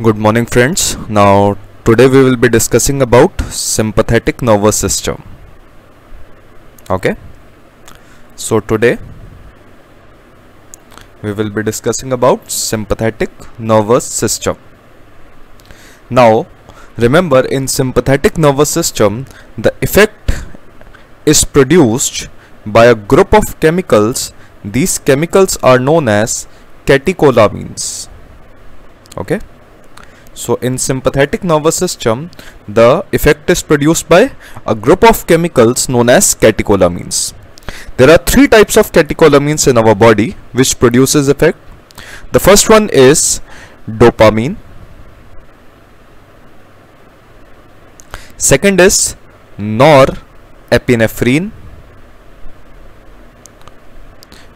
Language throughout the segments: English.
Good morning friends. Now today we will be discussing about sympathetic nervous system. Okay. So today we will be discussing about sympathetic nervous system. Now remember in sympathetic nervous system the effect is produced by a group of chemicals. These chemicals are known as catecholamines. Okay so in sympathetic nervous system, the effect is produced by a group of chemicals known as catecholamines. There are three types of catecholamines in our body which produces effect. The first one is dopamine. Second is norepinephrine.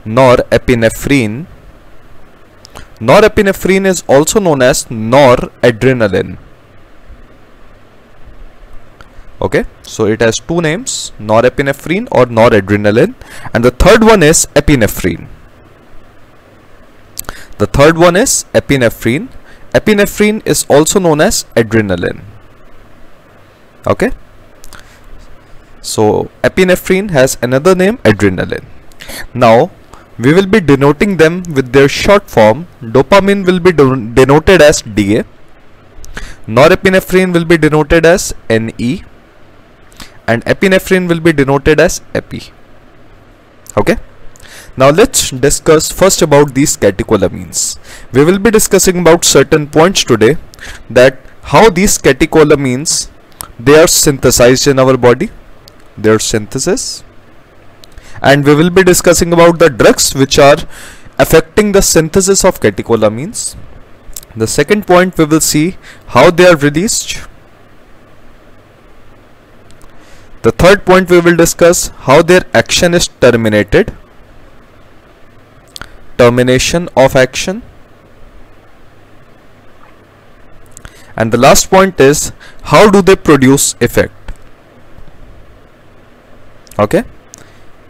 Norepinephrine Norepinephrine is also known as noradrenaline. Okay, so it has two names norepinephrine or noradrenaline, and the third one is epinephrine. The third one is epinephrine. Epinephrine is also known as adrenaline. Okay, so epinephrine has another name adrenaline. Now we will be denoting them with their short form. Dopamine will be denoted as DA. Norepinephrine will be denoted as NE. And epinephrine will be denoted as EPI. Okay. Now let's discuss first about these catecholamines. We will be discussing about certain points today that how these catecholamines they are synthesized in our body, their synthesis and we will be discussing about the drugs which are affecting the synthesis of catecholamines. The second point we will see how they are released. The third point we will discuss how their action is terminated. Termination of action. And the last point is how do they produce effect. Okay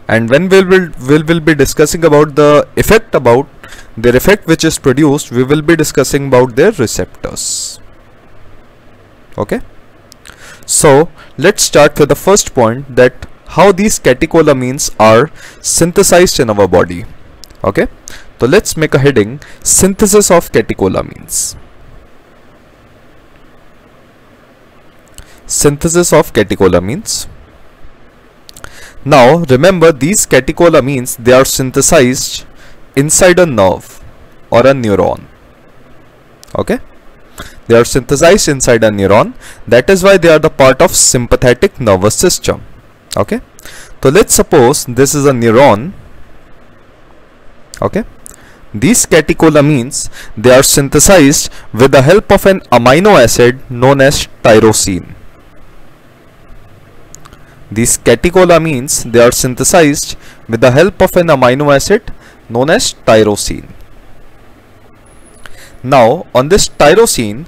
and when we will we will be discussing about the effect about their effect which is produced we will be discussing about their receptors. Okay? So let's start with the first point that how these catecholamines are synthesized in our body. Okay? So let's make a heading synthesis of catecholamines. Synthesis of catecholamines now remember these catecholamines they are synthesized inside a nerve or a neuron. Okay? They are synthesized inside a neuron that is why they are the part of sympathetic nervous system. Okay? So let's suppose this is a neuron. Okay? These catecholamines they are synthesized with the help of an amino acid known as tyrosine. These catecholamines they are synthesized with the help of an amino acid known as tyrosine. Now on this tyrosine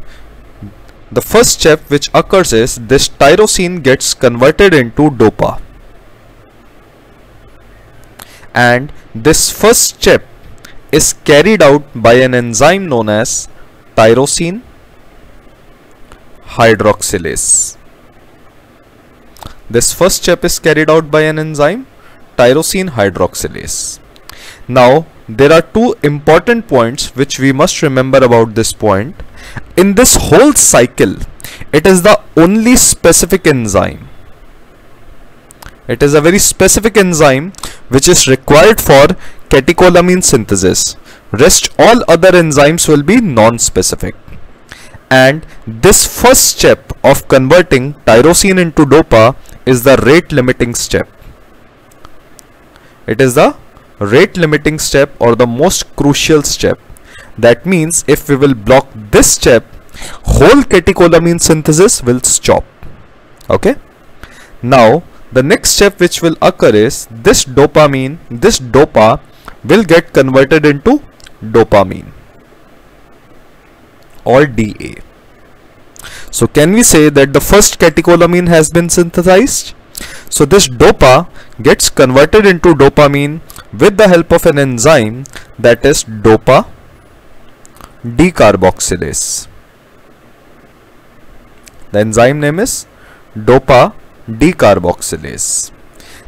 the first step which occurs is this tyrosine gets converted into dopa and this first step is carried out by an enzyme known as tyrosine hydroxylase. This first step is carried out by an enzyme, tyrosine hydroxylase. Now, there are two important points which we must remember about this point. In this whole cycle, it is the only specific enzyme. It is a very specific enzyme which is required for catecholamine synthesis. Rest all other enzymes will be non-specific. And this first step of converting tyrosine into dopa is the rate limiting step. It is the rate limiting step or the most crucial step. That means if we will block this step, whole catecholamine synthesis will stop. Okay. Now the next step which will occur is this dopamine, this dopa will get converted into dopamine or DA. So can we say that the first catecholamine has been synthesized? So this dopa gets converted into dopamine with the help of an enzyme that is dopa decarboxylase. The enzyme name is dopa decarboxylase.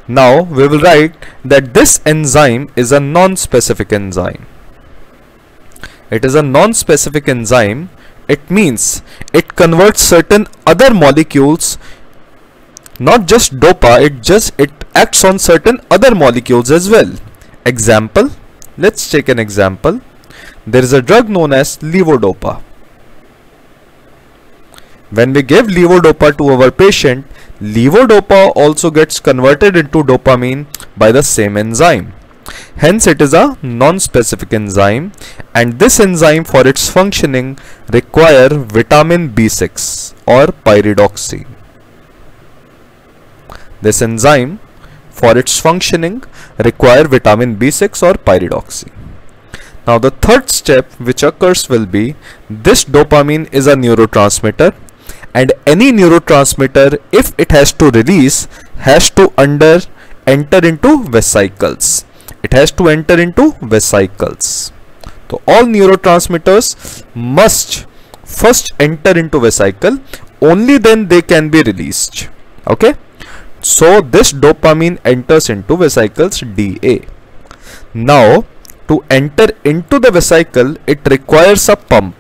Now we will write that this enzyme is a non-specific enzyme. It is a non-specific enzyme. It means it converts certain other molecules not just dopa it just it acts on certain other molecules as well. Example let's take an example. There is a drug known as levodopa. When we give levodopa to our patient levodopa also gets converted into dopamine by the same enzyme hence it is a non-specific enzyme and this enzyme for its functioning require vitamin B6 or pyridoxine this enzyme for its functioning require vitamin B6 or pyridoxine. Now the third step which occurs will be this dopamine is a neurotransmitter and any neurotransmitter if it has to release has to under enter into vesicles. It has to enter into vesicles. So all neurotransmitters must first enter into vesicle only then they can be released. Okay. So this dopamine enters into vesicles DA. Now to enter into the vesicle it requires a pump.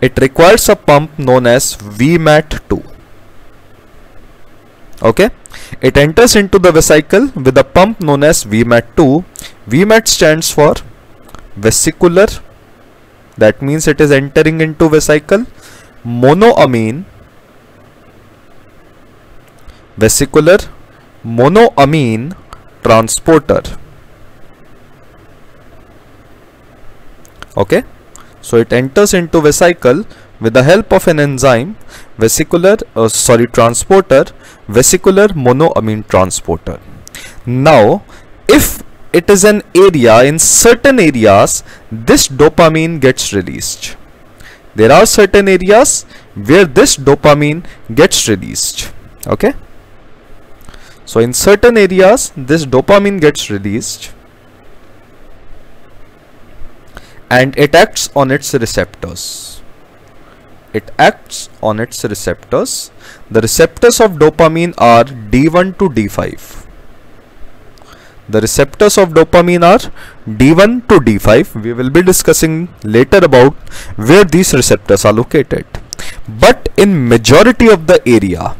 It requires a pump known as VMAT2. Okay. It enters into the vesicle with a pump known as VMAT2. VMAT stands for vesicular. That means it is entering into vesicle. Monoamine. Vesicular. Monoamine transporter. Okay? So it enters into vesicle with the help of an enzyme vesicular uh, sorry transporter vesicular monoamine transporter. Now if it is an area in certain areas this dopamine gets released. There are certain areas where this dopamine gets released okay? So in certain areas this dopamine gets released and it acts on its receptors. It acts on its receptors. The receptors of dopamine are D1 to D5. The receptors of dopamine are D1 to D5. We will be discussing later about where these receptors are located. But in majority of the area,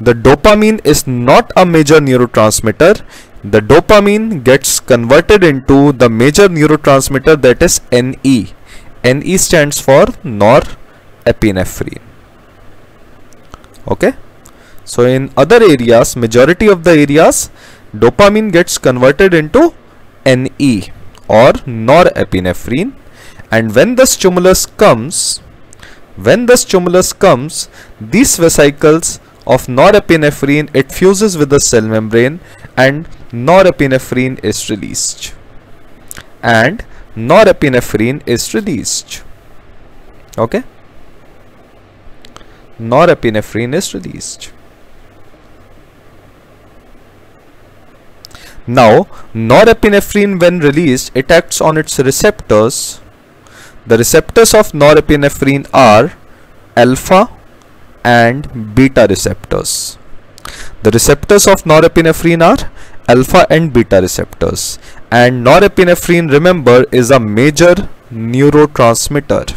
the dopamine is not a major neurotransmitter the dopamine gets converted into the major neurotransmitter that is NE NE stands for norepinephrine okay? So in other areas majority of the areas dopamine gets converted into NE or norepinephrine. And when the stimulus comes when the stimulus comes these vesicles of norepinephrine it fuses with the cell membrane and norepinephrine is released. And norepinephrine is released. Okay norepinephrine is released now norepinephrine when released it acts on its receptors the receptors of norepinephrine are alpha and beta receptors. The receptors of norepinephrine are alpha and beta receptors and norepinephrine remember is a major neurotransmitter.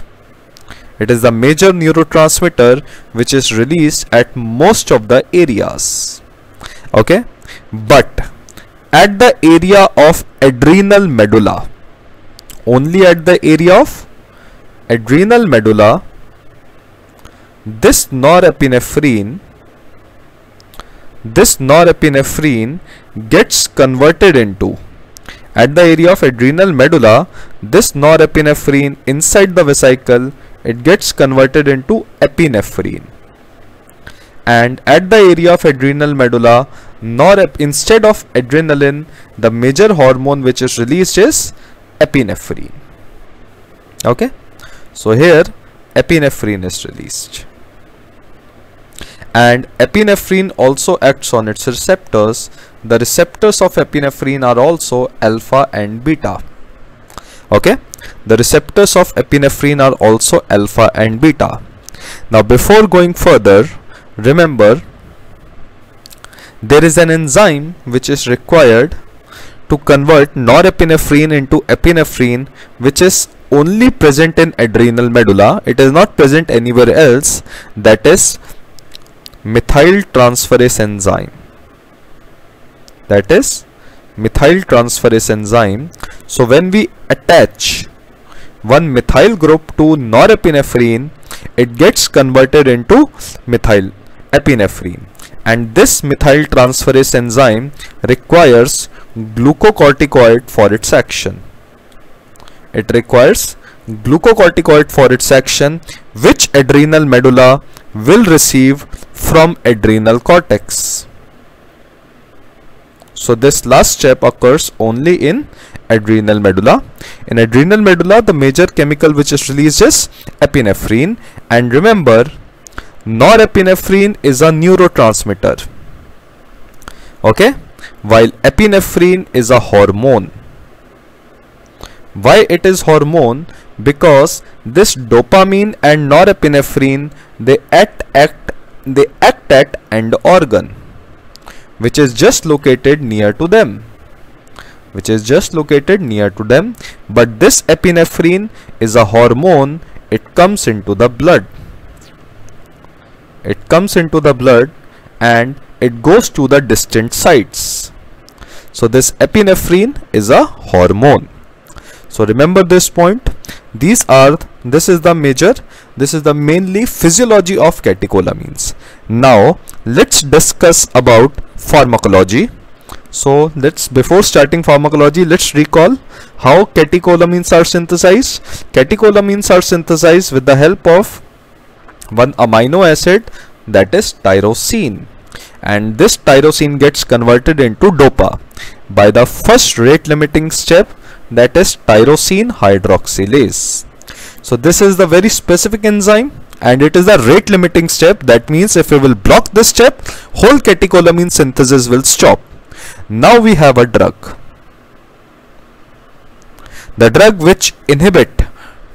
It is the major neurotransmitter which is released at most of the areas. Okay, but at the area of adrenal medulla, only at the area of adrenal medulla, this norepinephrine this norepinephrine gets converted into at the area of adrenal medulla this norepinephrine inside the vesicle it gets converted into epinephrine. And at the area of adrenal medulla norep instead of adrenaline the major hormone which is released is epinephrine. Okay? So here epinephrine is released. And epinephrine also acts on its receptors. The receptors of epinephrine are also alpha and beta. Okay, the receptors of epinephrine are also alpha and beta. Now before going further, remember there is an enzyme which is required to convert norepinephrine into epinephrine which is only present in adrenal medulla. It is not present anywhere else. That is methyl transferase enzyme. That is methyl transferase enzyme. So when we attach one methyl group to norepinephrine, it gets converted into methyl epinephrine and this methyl transferase enzyme requires glucocorticoid for its action. It requires glucocorticoid for its action which adrenal medulla will receive from adrenal cortex. So this last step occurs only in adrenal medulla. In adrenal medulla the major chemical which is released is epinephrine. And remember norepinephrine is a neurotransmitter. Okay? While epinephrine is a hormone. Why it is hormone? Because this dopamine and norepinephrine they act act they act at end organ which is just located near to them which is just located near to them. But this epinephrine is a hormone. It comes into the blood. It comes into the blood and it goes to the distant sites. So this epinephrine is a hormone. So remember this point. These are this is the major this is the mainly physiology of catecholamines. Now let's discuss about pharmacology. So let's before starting pharmacology let's recall how catecholamines are synthesized. Catecholamines are synthesized with the help of one amino acid that is tyrosine. And this tyrosine gets converted into dopa by the first rate limiting step that is tyrosine hydroxylase. So this is the very specific enzyme and it is a rate limiting step that means if we will block this step whole catecholamine synthesis will stop. Now we have a drug. The drug which inhibit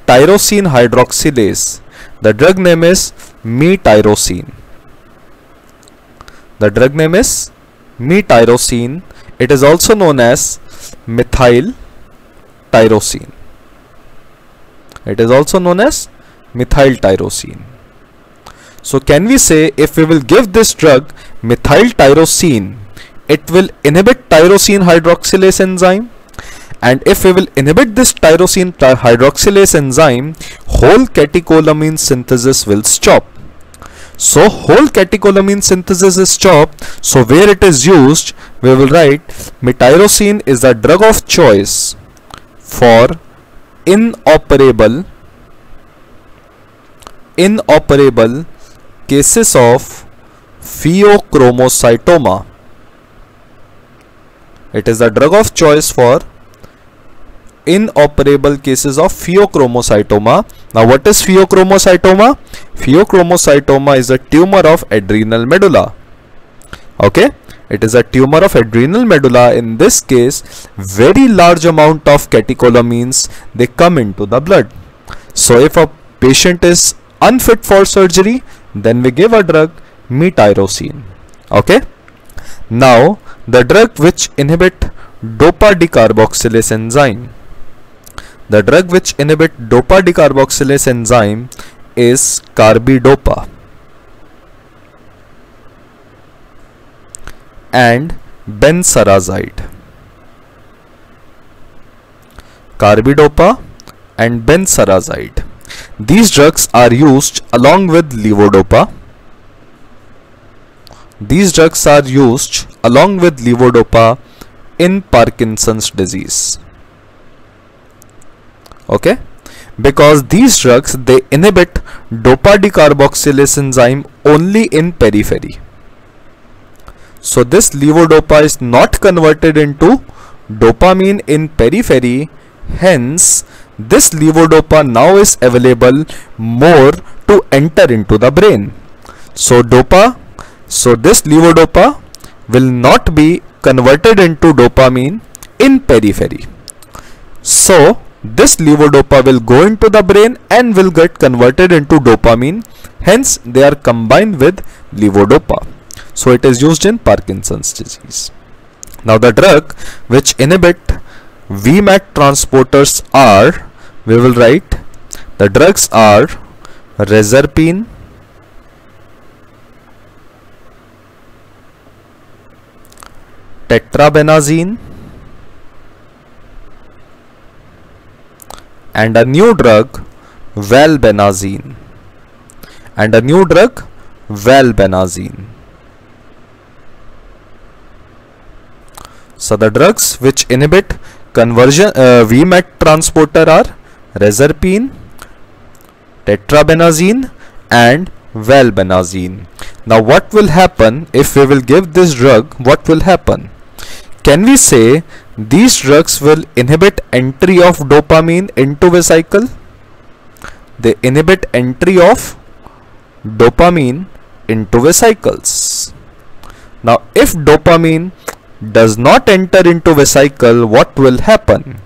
tyrosine hydroxylase the drug name is metyrosine. The drug name is metyrosine. It is also known as methyl tyrosine. It is also known as methyl tyrosine. So can we say if we will give this drug methyl tyrosine, it will inhibit tyrosine hydroxylase enzyme? And if we will inhibit this tyrosine hydroxylase enzyme whole catecholamine synthesis will stop. So whole catecholamine synthesis is stopped. So where it is used we will write metyrosine is the drug of choice for inoperable inoperable cases of pheochromocytoma it is the drug of choice for inoperable cases of pheochromocytoma. Now what is pheochromocytoma? Pheochromocytoma is a tumor of adrenal medulla. Okay, it is a tumor of adrenal medulla. In this case, very large amount of catecholamines they come into the blood. So if a patient is unfit for surgery, then we give a drug metyrosine. Okay. Now the drug which inhibit dopa decarboxylase enzyme the drug which inhibit dopa decarboxylase enzyme is carbidopa and benserazide. Carbidopa and benserazide. These drugs are used along with levodopa. These drugs are used along with levodopa in Parkinson's disease. Okay? Because these drugs they inhibit dopa decarboxylase enzyme only in periphery. So this levodopa is not converted into dopamine in periphery. Hence this levodopa now is available more to enter into the brain. So dopa so this levodopa will not be converted into dopamine in periphery. So this levodopa will go into the brain and will get converted into dopamine. Hence they are combined with levodopa. So it is used in parkinson's disease. Now the drug which inhibit vmat transporters are we will write the drugs are reserpine tetrabenazine and a new drug valbenazine. And a new drug valbenazine. So the drugs which inhibit conversion uh, vmat transporter are reserpine tetrabenazine and valbenazine now what will happen if we will give this drug what will happen can we say these drugs will inhibit entry of dopamine into vesicle? They inhibit entry of dopamine into vesicles. Now if dopamine does not enter into vesicle, what will happen? Hmm.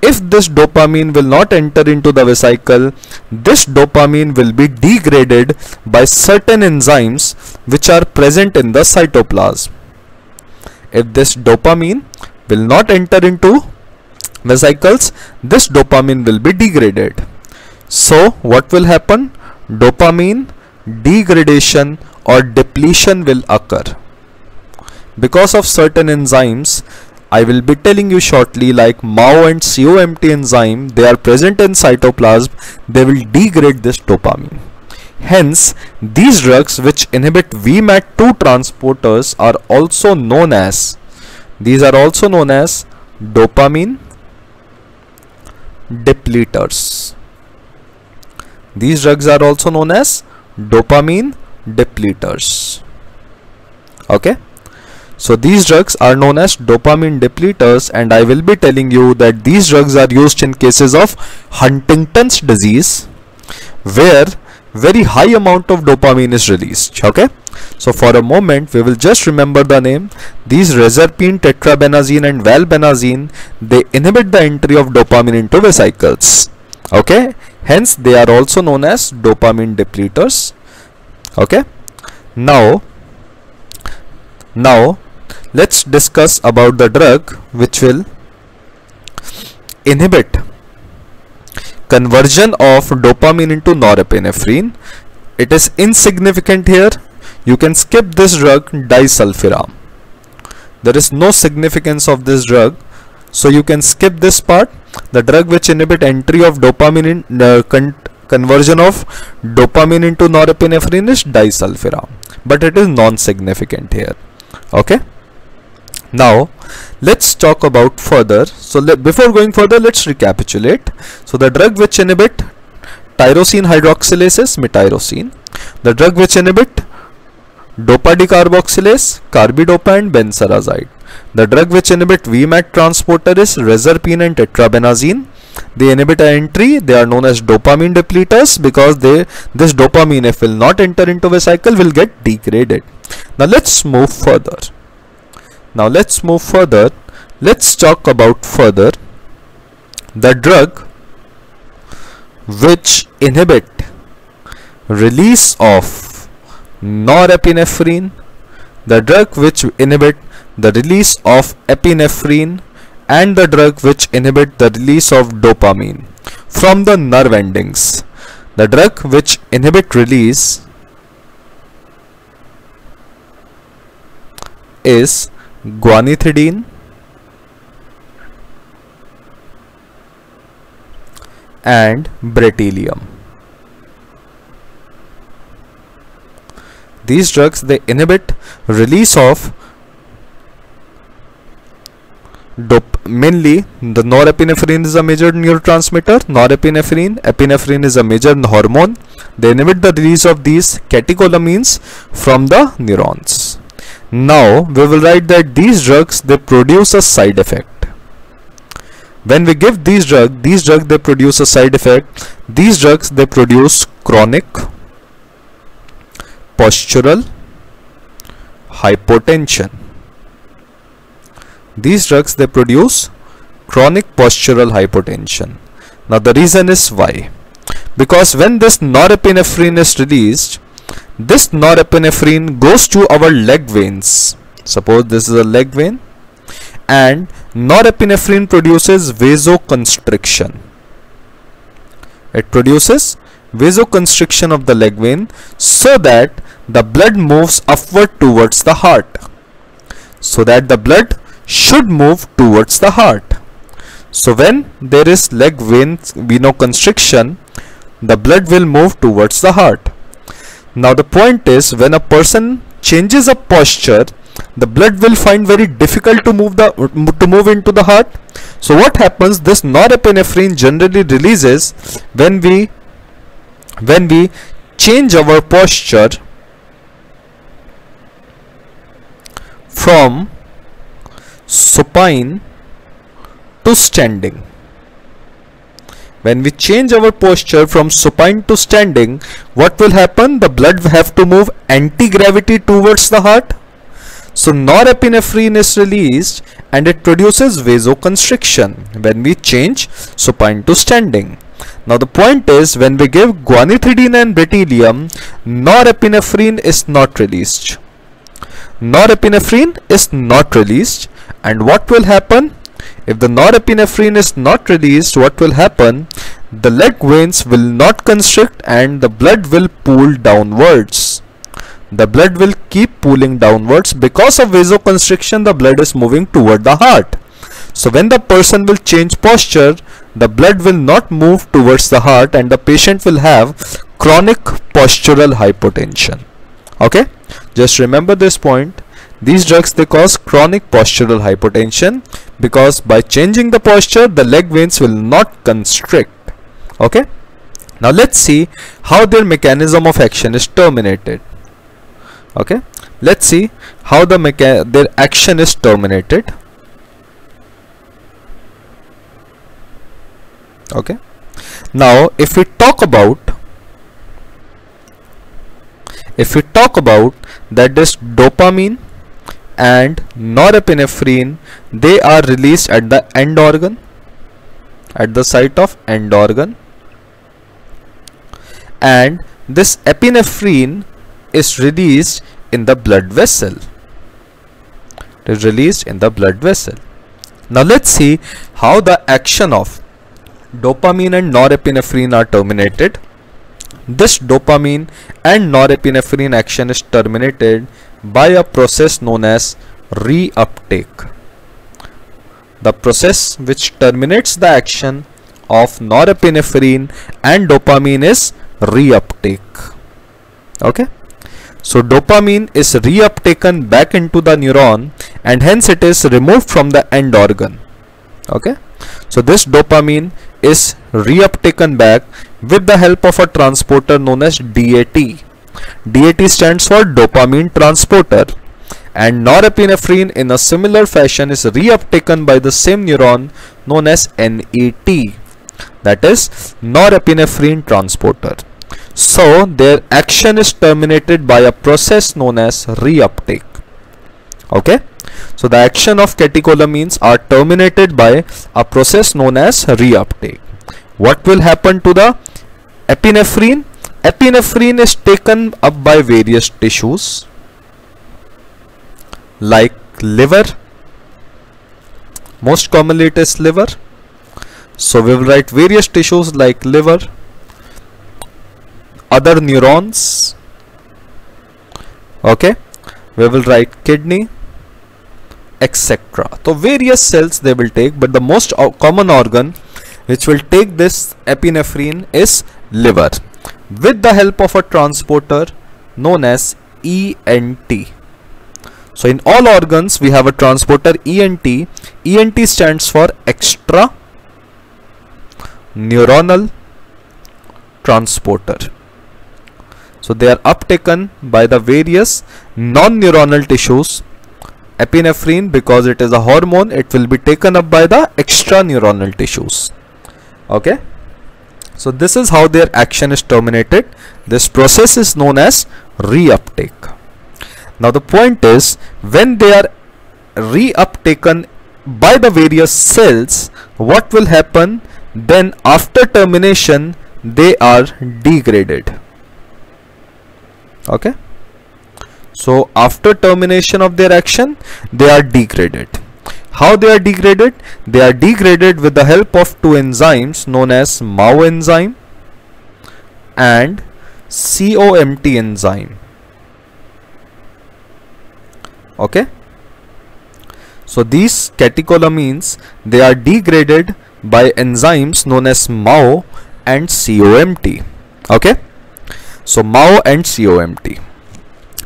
If this dopamine will not enter into the vesicle, this dopamine will be degraded by certain enzymes which are present in the cytoplasm. If this dopamine will not enter into vesicles this dopamine will be degraded. So what will happen? Dopamine degradation or depletion will occur because of certain enzymes I will be telling you shortly like MAO and COMT enzyme they are present in cytoplasm they will degrade this dopamine Hence, these drugs which inhibit VMAT2 transporters are also known as these are also known as dopamine depleters. These drugs are also known as dopamine depleters. Okay. So these drugs are known as dopamine depleters and I will be telling you that these drugs are used in cases of Huntington's disease where very high amount of dopamine is released okay? So for a moment we will just remember the name. These reserpine tetrabenazine and valbenazine they inhibit the entry of dopamine into vesicles okay? Hence they are also known as dopamine depleters okay? Now now let's discuss about the drug which will inhibit conversion of dopamine into norepinephrine. It is insignificant here. You can skip this drug disulfiram. There is no significance of this drug. So you can skip this part. The drug which inhibit entry of dopamine in uh, con conversion of dopamine into norepinephrine is disulfiram. But it is non-significant here. Okay now let's talk about further. So before going further let's recapitulate. So the drug which inhibit tyrosine hydroxylase is metyrosine. The drug which inhibit dopa decarboxylase carbidopa and benserazide the drug which inhibit vmat transporter is reserpine and tetrabenazine. They inhibit entry. They are known as dopamine depleters because they this dopamine if will not enter into a cycle will get degraded. Now let's move further now let's move further. Let's talk about further the drug which inhibit release of norepinephrine, the drug which inhibit the release of epinephrine and the drug which inhibit the release of dopamine from the nerve endings. The drug which inhibit release is guanethidine and bretylium. These drugs they inhibit release of Dop mainly the norepinephrine is a major neurotransmitter. Norepinephrine epinephrine is a major hormone. They inhibit the release of these catecholamines from the neurons now we will write that these drugs they produce a side effect. When we give these drugs, these drugs they produce a side effect. These drugs they produce chronic postural hypotension. These drugs they produce chronic postural hypotension. now the reason is why because when this norepinephrine is released this norepinephrine goes to our leg veins. Suppose this is a leg vein and norepinephrine produces vasoconstriction. It produces vasoconstriction of the leg vein so that the blood moves upward towards the heart so that the blood should move towards the heart. So when there is leg vein venoconstriction the blood will move towards the heart now the point is when a person changes a posture the blood will find very difficult to move the to move into the heart. So what happens this norepinephrine generally releases when we when we change our posture from supine to standing when we change our posture from supine to standing what will happen the blood have to move anti-gravity towards the heart so norepinephrine is released and it produces vasoconstriction when we change supine to standing. Now the point is when we give guanethidine and bretylium, norepinephrine is not released. Norepinephrine is not released and what will happen? If the norepinephrine is not released, what will happen? The leg veins will not constrict and the blood will pool downwards. The blood will keep pooling downwards. Because of vasoconstriction the blood is moving toward the heart. So when the person will change posture the blood will not move towards the heart and the patient will have chronic postural hypotension. Okay? Just remember this point. These drugs they cause chronic postural hypotension because by changing the posture the leg veins will not constrict. Okay? Now let's see how their mechanism of action is terminated. Okay? Let's see how the their action is terminated. Okay? Now if we talk about if we talk about that this dopamine and norepinephrine they are released at the end organ at the site of end organ and this epinephrine is released in the blood vessel. It is released in the blood vessel. Now let's see how the action of dopamine and norepinephrine are terminated. This dopamine and norepinephrine action is terminated by a process known as reuptake. The process which terminates the action of norepinephrine and dopamine is reuptake. Okay. So dopamine is reuptaken back into the neuron and hence it is removed from the end organ. Okay. So this dopamine is reuptaken back with the help of a transporter known as DAT. DAT stands for dopamine transporter and norepinephrine in a similar fashion is reuptaken by the same neuron known as NET that is norepinephrine transporter. So their action is terminated by a process known as reuptake. Okay. So the action of catecholamines are terminated by a process known as reuptake. What will happen to the epinephrine? Epinephrine is taken up by various tissues like liver. Most commonly it is liver. So we will write various tissues like liver, other neurons okay we will write kidney etc so various cells they will take but the most common organ which will take this epinephrine is liver with the help of a transporter known as ENT so in all organs we have a transporter ENT ENT stands for extra neuronal transporter so they are uptaken by the various non-neuronal tissues. Epinephrine because it is a hormone it will be taken up by the extra neuronal tissues. Okay. So this is how their action is terminated. This process is known as reuptake. Now the point is when they are reuptaken by the various cells what will happen then after termination they are degraded okay so after termination of their action they are degraded how they are degraded? They are degraded with the help of two enzymes known as MAO enzyme and COMT enzyme. Okay? So these catecholamines they are degraded by enzymes known as MAO and COMT okay? So MAO and COMT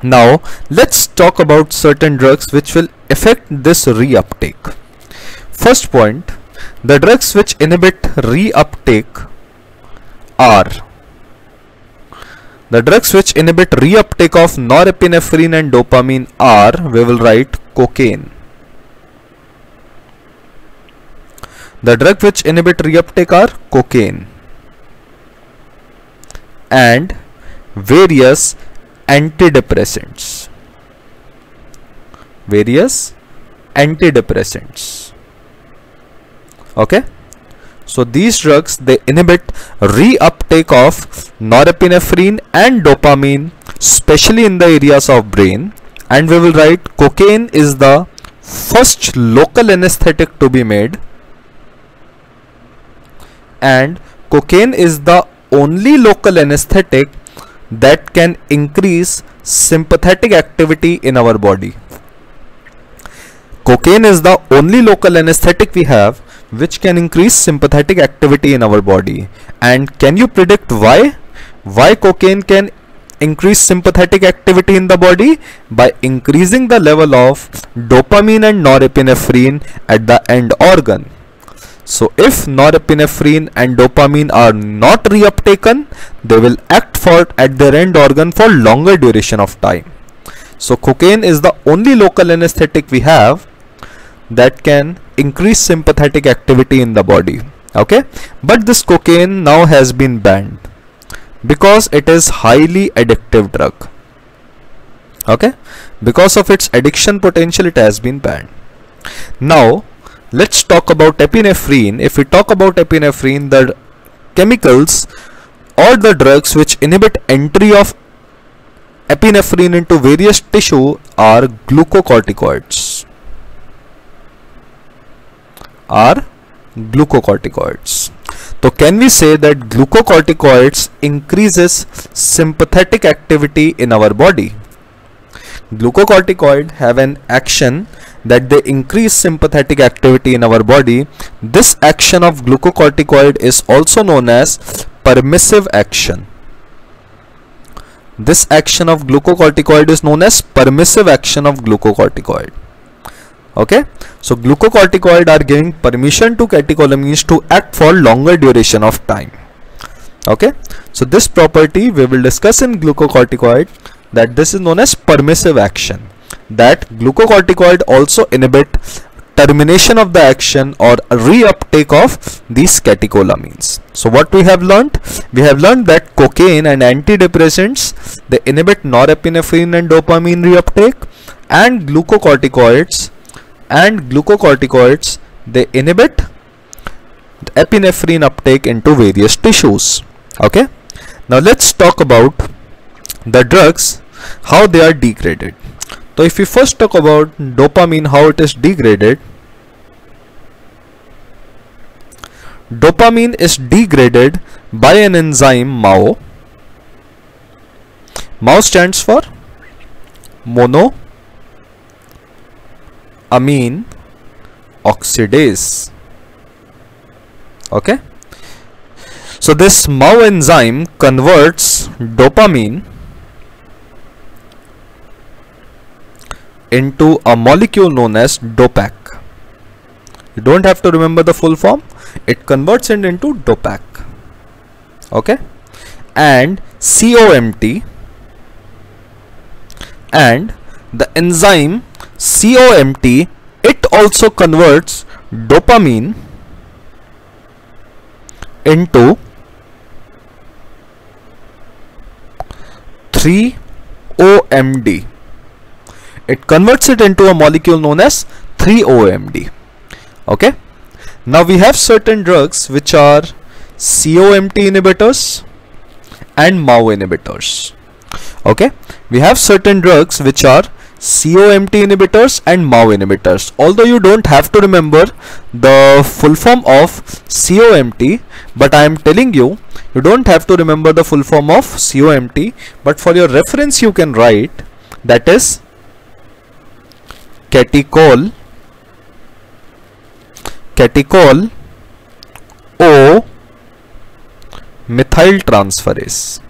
now let's talk about certain drugs which will affect this reuptake. First point the drugs which inhibit reuptake are the drugs which inhibit reuptake of norepinephrine and dopamine are we will write cocaine. The drug which inhibit reuptake are cocaine. And various antidepressants. Various antidepressants. Okay. So these drugs they inhibit reuptake of norepinephrine and dopamine especially in the areas of brain and we will write cocaine is the first local anesthetic to be made and cocaine is the only local anesthetic that can increase sympathetic activity in our body. Cocaine is the only local anesthetic we have which can increase sympathetic activity in our body. And can you predict why? Why cocaine can increase sympathetic activity in the body? By increasing the level of dopamine and norepinephrine at the end organ. So if norepinephrine and dopamine are not reuptaken, they will act for at their end organ for longer duration of time. So cocaine is the only local anesthetic we have that can increase sympathetic activity in the body. Okay, but this cocaine now has been banned because it is highly addictive drug. Okay, because of its addiction potential, it has been banned. Now let's talk about epinephrine. If we talk about epinephrine the chemicals or the drugs which inhibit entry of epinephrine into various tissue are glucocorticoids. Are glucocorticoids. So can we say that glucocorticoids increases sympathetic activity in our body glucocorticoid have an action that they increase sympathetic activity in our body. This action of glucocorticoid is also known as permissive action. This action of glucocorticoid is known as permissive action of glucocorticoid. Okay, so glucocorticoid are giving permission to catecholamines to act for longer duration of time. Okay, so this property we will discuss in glucocorticoid that this is known as permissive action that glucocorticoid also inhibit termination of the action or reuptake of these catecholamines. So what we have learned? We have learned that cocaine and antidepressants they inhibit norepinephrine and dopamine reuptake and glucocorticoids and glucocorticoids they inhibit epinephrine uptake into various tissues. Okay. Now let's talk about the drugs how they are degraded. So if we first talk about dopamine, how it is degraded, dopamine is degraded by an enzyme MAO. MAO stands for mono amine oxidase. Okay. So this MAO enzyme converts dopamine into a molecule known as DOPAC. You don't have to remember the full form. It converts it into DOPAC. Okay. And COMT and the enzyme COMT it also converts dopamine into 3-OMD it converts it into a molecule known as 3-OMD okay? Now we have certain drugs which are COMT inhibitors and MAO inhibitors. Okay? We have certain drugs which are COMT inhibitors and MAO inhibitors. Although you don't have to remember the full form of COMT but I am telling you you don't have to remember the full form of COMT but for your reference you can write that is catechol catechol O methyl transferase.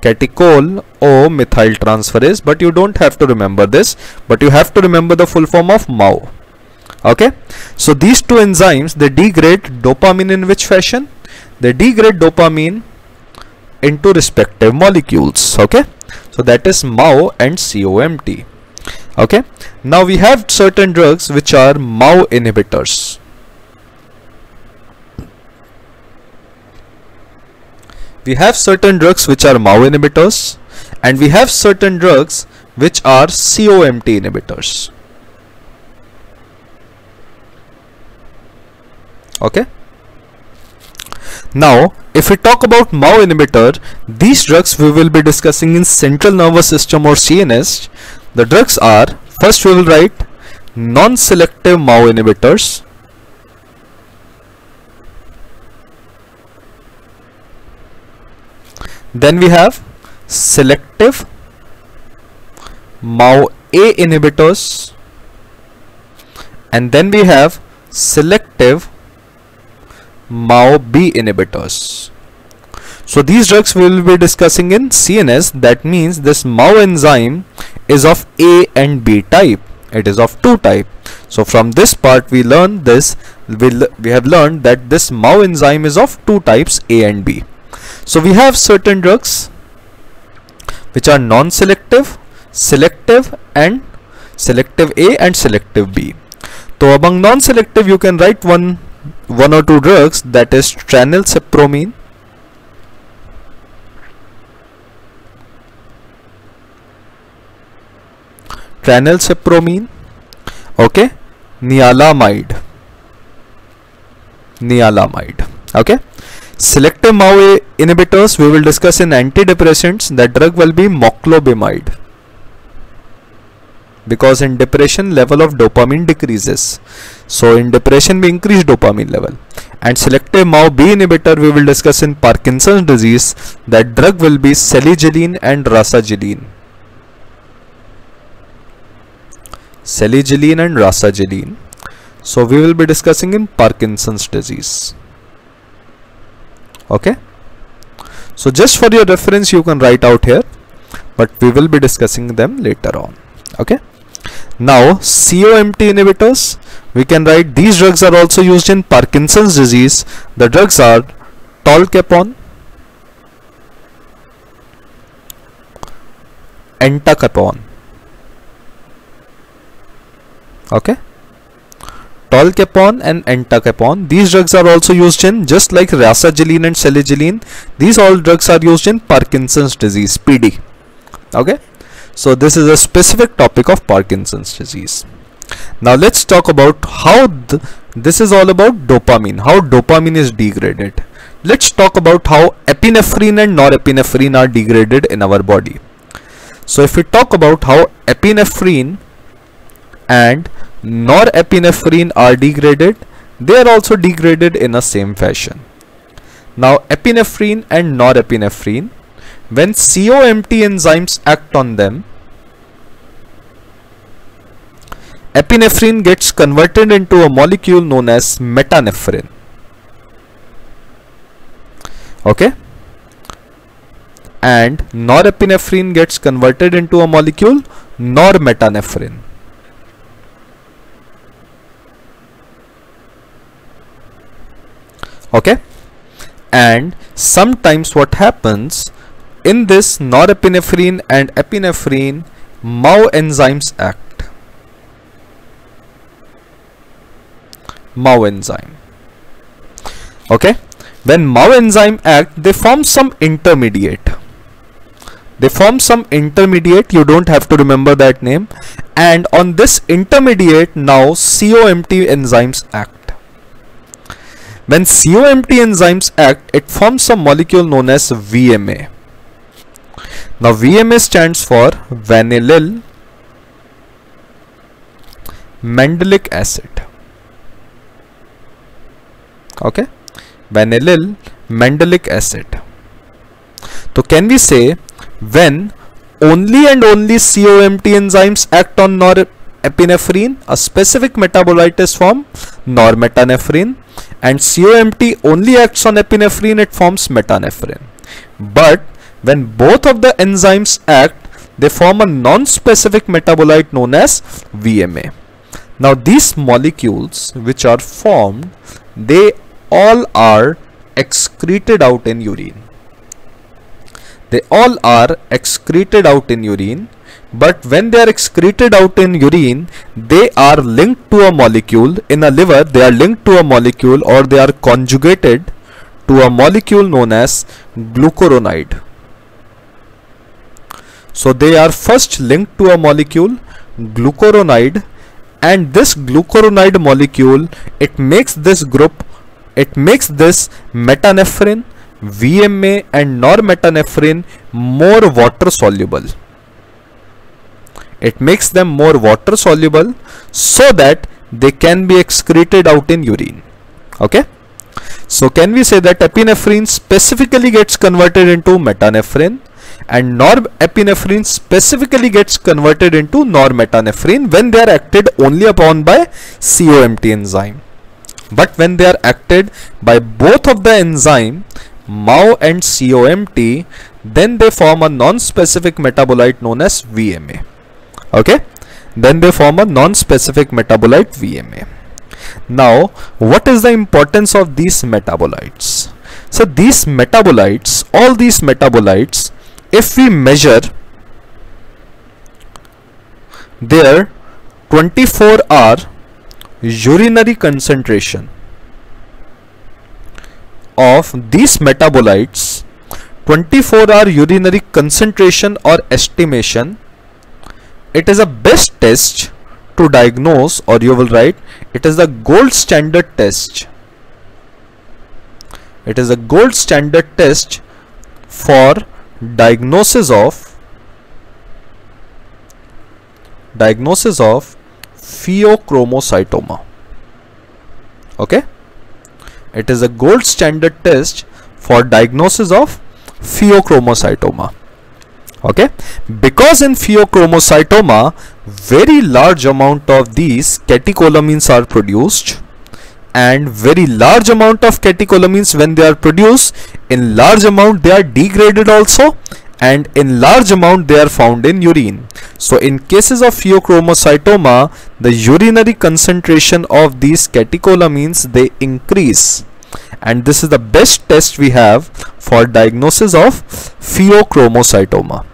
Catechol O methyl transferase but you don't have to remember this but you have to remember the full form of MAO. Okay? So these two enzymes they degrade dopamine in which fashion? They degrade dopamine into respective molecules okay so that is MAO and COMT okay now we have certain drugs which are MAO inhibitors we have certain drugs which are MAO inhibitors and we have certain drugs which are COMT inhibitors. Okay. Now, if we talk about MAO inhibitor, these drugs we will be discussing in central nervous system or CNS. The drugs are, first we will write non-selective MAO inhibitors Then we have selective MAO A inhibitors and then we have selective MAO B inhibitors. So these drugs we will be discussing in CNS that means this MAO enzyme is of A and B type. It is of two type. So from this part we learn this we, we have learned that this MAO enzyme is of two types A and B. So we have certain drugs which are non-selective, selective and selective A and selective B. So among non-selective you can write one one or two drugs that is tranylcypromine, tranylcypromine, okay, nialamide, nialamide, okay. Selective MAO inhibitors we will discuss in antidepressants that drug will be moclobemide because in depression level of dopamine decreases. So in depression we increase dopamine level. And selective MAO B inhibitor we will discuss in Parkinson's disease that drug will be selegiline and rasagiline selegiline and rasagiline so we will be discussing in Parkinson's disease. Okay? So just for your reference you can write out here but we will be discussing them later on. Okay now COMT inhibitors we can write these drugs are also used in Parkinson's disease the drugs are tolcapone entacapone okay Tolcapone and entacapone. These drugs are also used in just like rasagiline and selegiline. These all drugs are used in Parkinson's disease PD. Okay. So this is a specific topic of Parkinson's disease. Now let's talk about how th this is all about dopamine. How dopamine is degraded. Let's talk about how epinephrine and norepinephrine are degraded in our body. So if we talk about how epinephrine and norepinephrine are degraded they are also degraded in the same fashion now epinephrine and norepinephrine when COMT enzymes act on them epinephrine gets converted into a molecule known as metanephrine. Okay? And norepinephrine gets converted into a molecule normetanephrine. Okay? And sometimes what happens in this norepinephrine and epinephrine MAO enzymes act. MAO enzyme. Okay? When MAO enzyme act they form some intermediate. They form some intermediate you don't have to remember that name. And on this intermediate now COMT enzymes act. When COMT enzymes act it forms a molecule known as VMA now VMA stands for vanillyl mandelic acid. Okay? Vanillyl mandelic acid. So can we say when only and only COMT enzymes act on norepinephrine a specific metabolite is formed normetanephrine and COMT only acts on epinephrine it forms metanephrine. But when both of the enzymes act they form a non-specific metabolite known as VMA now these molecules which are formed, they all are excreted out in urine. They all are excreted out in urine but when they are excreted out in urine they are linked to a molecule in a liver. They are linked to a molecule or they are conjugated to a molecule known as glucuronide so they are first linked to a molecule glucuronide and this glucuronide molecule it makes this group it makes this metanephrine VMA and normetanephrine more water soluble. It makes them more water soluble so that they can be excreted out in urine. Okay? So can we say that epinephrine specifically gets converted into metanephrine and norepinephrine specifically gets converted into normetanephrine when they are acted only upon by COMT enzyme. But when they are acted by both of the enzyme MAO and COMT then they form a non-specific metabolite known as VMA. Okay, then they form a non-specific metabolite VMA. Now, what is the importance of these metabolites? So these metabolites, all these metabolites if we measure their 24 hour urinary concentration of these metabolites 24 hour urinary concentration or estimation it is a best test to diagnose or you will write it is the gold standard test. It is a gold standard test for diagnosis of diagnosis of pheochromocytoma. Okay? It is a gold standard test for diagnosis of pheochromocytoma. Okay? Because in pheochromocytoma very large amount of these catecholamines are produced and very large amount of catecholamines when they are produced. In large amount they are degraded also and in large amount they are found in urine. So in cases of pheochromocytoma the urinary concentration of these catecholamines they increase. And this is the best test we have for diagnosis of pheochromocytoma.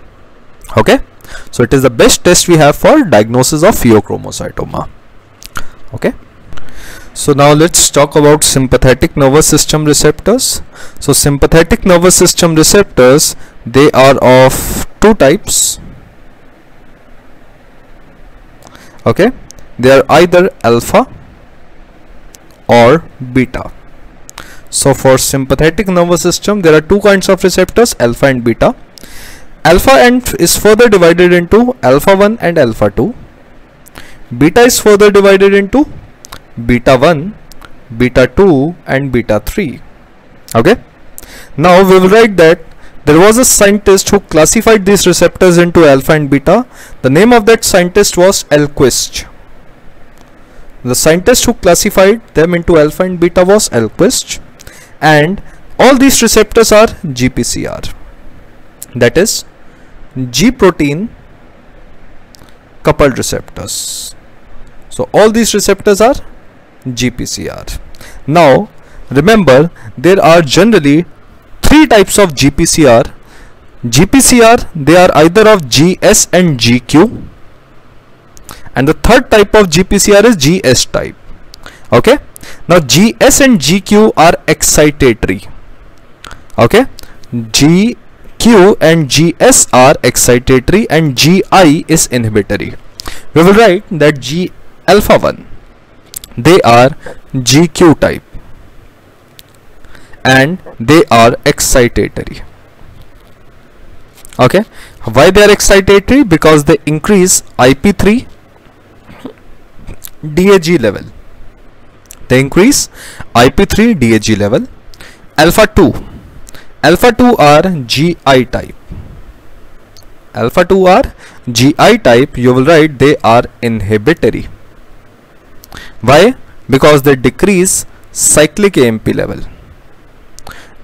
Okay? So it is the best test we have for diagnosis of pheochromocytoma. Okay so now let's talk about sympathetic nervous system receptors. So sympathetic nervous system receptors, they are of two types. Okay, they are either alpha or beta. So for sympathetic nervous system, there are two kinds of receptors, alpha and beta. Alpha and is further divided into alpha 1 and alpha 2. Beta is further divided into beta 1 beta 2 and beta 3 okay? Now we will write that there was a scientist who classified these receptors into alpha and beta. The name of that scientist was Ahlquist the scientist who classified them into alpha and beta was Ahlquist and all these receptors are GPCR that is G protein coupled receptors. So all these receptors are GPCR. Now remember there are generally three types of GPCR. GPCR they are either of GS and GQ and the third type of GPCR is GS type. Okay. Now GS and GQ are excitatory. Okay. GQ and GS are excitatory and GI is inhibitory. We will write that G alpha 1 they are GQ type and they are excitatory. Okay, why they are excitatory? Because they increase IP3 DAG level. They increase IP3 DAG level. Alpha 2 alpha 2 are GI type alpha 2 are GI type you will write they are inhibitory why? Because they decrease cyclic AMP level.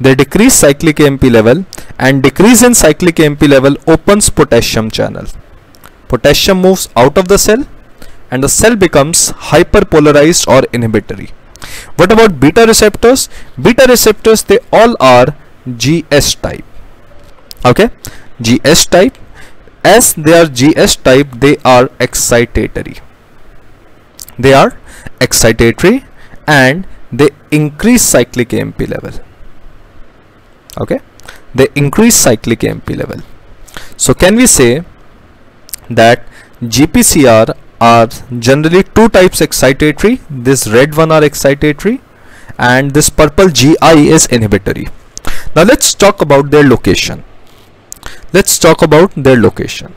They decrease cyclic AMP level and decrease in cyclic AMP level opens potassium channel. Potassium moves out of the cell and the cell becomes hyperpolarized or inhibitory. What about beta receptors? Beta receptors they all are GS type. Okay? GS type. As they are GS type they are excitatory. They are excitatory and they increase cyclic AMP level. Okay? They increase cyclic AMP level. So can we say that GPCR are generally two types excitatory this red one are excitatory and this purple GI is inhibitory. Now let's talk about their location. Let's talk about their location.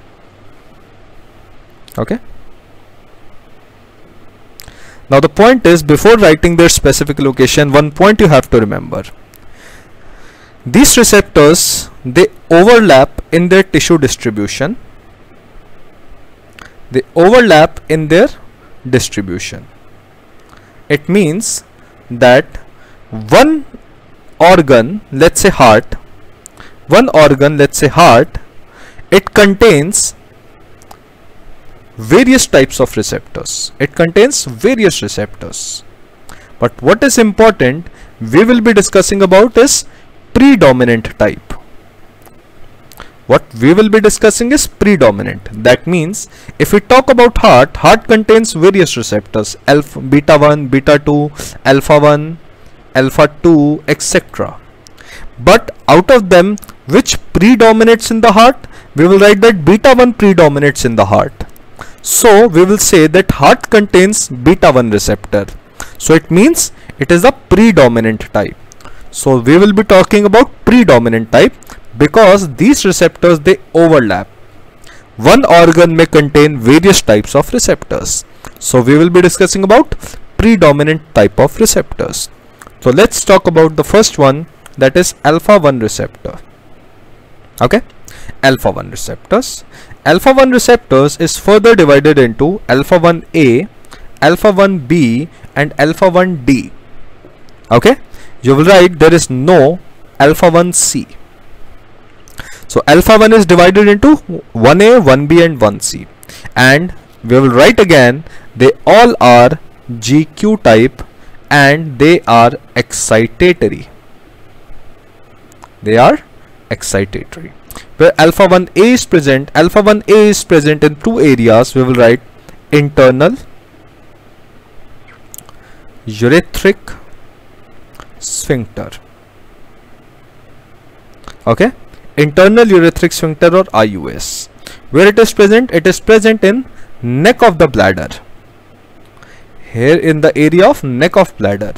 Okay now the point is before writing their specific location one point you have to remember. These receptors they overlap in their tissue distribution. They overlap in their distribution. It means that one organ let's say heart one organ let's say heart it contains various types of receptors. It contains various receptors. But what is important we will be discussing about is predominant type. What we will be discussing is predominant. That means if we talk about heart heart contains various receptors. Alpha beta 1 beta 2 alpha 1 alpha 2 etc but out of them which predominates in the heart? We will write that beta 1 predominates in the heart so we will say that heart contains beta 1 receptor. So it means it is a predominant type. So we will be talking about predominant type because these receptors they overlap. One organ may contain various types of receptors. So we will be discussing about predominant type of receptors. So let's talk about the first one that is alpha 1 receptor. Okay, alpha 1 receptors. Alpha 1 receptors is further divided into alpha 1A, alpha 1B and alpha 1D. Okay, you will write there is no alpha 1C. So alpha 1 is divided into 1A, 1B and 1C and we will write again they all are GQ type and they are excitatory they are excitatory where alpha 1a is present alpha 1a is present in two areas. We will write internal urethric sphincter. Okay? Internal urethric sphincter or IUS where it is present? It is present in neck of the bladder. Here in the area of neck of bladder.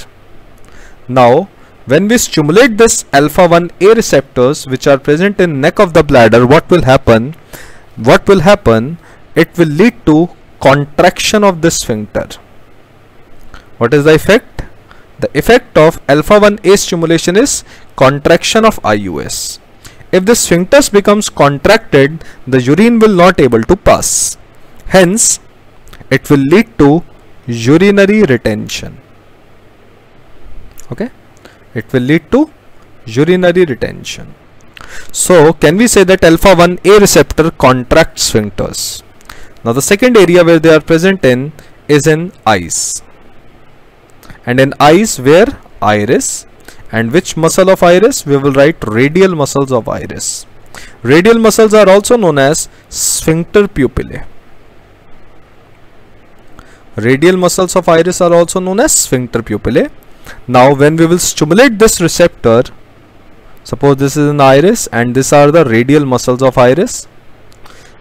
Now when we stimulate this alpha 1a receptors which are present in neck of the bladder what will happen? What will happen? It will lead to contraction of the sphincter. What is the effect? The effect of alpha 1a stimulation is contraction of IUS if the sphincter becomes contracted the urine will not able to pass. Hence it will lead to urinary retention. Okay it will lead to urinary retention. So can we say that alpha 1a receptor contracts sphincters? Now the second area where they are present in is in eyes. And in eyes where iris and which muscle of iris? We will write radial muscles of iris. Radial muscles are also known as sphincter pupillae. Radial muscles of iris are also known as sphincter pupillae. Now when we will stimulate this receptor, suppose this is an iris and these are the radial muscles of iris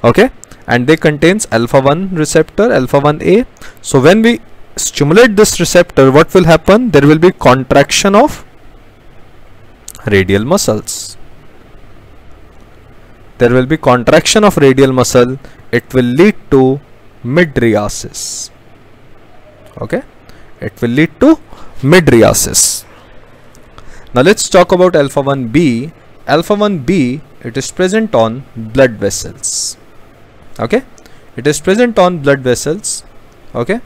okay? And they contains alpha 1 receptor alpha 1a so when we stimulate this receptor what will happen? There will be contraction of radial muscles. There will be contraction of radial muscle. It will lead to mydriasis okay? It will lead to mydriasis now let's talk about alpha 1b alpha 1b it is present on blood vessels. Okay? It is present on blood vessels. Okay?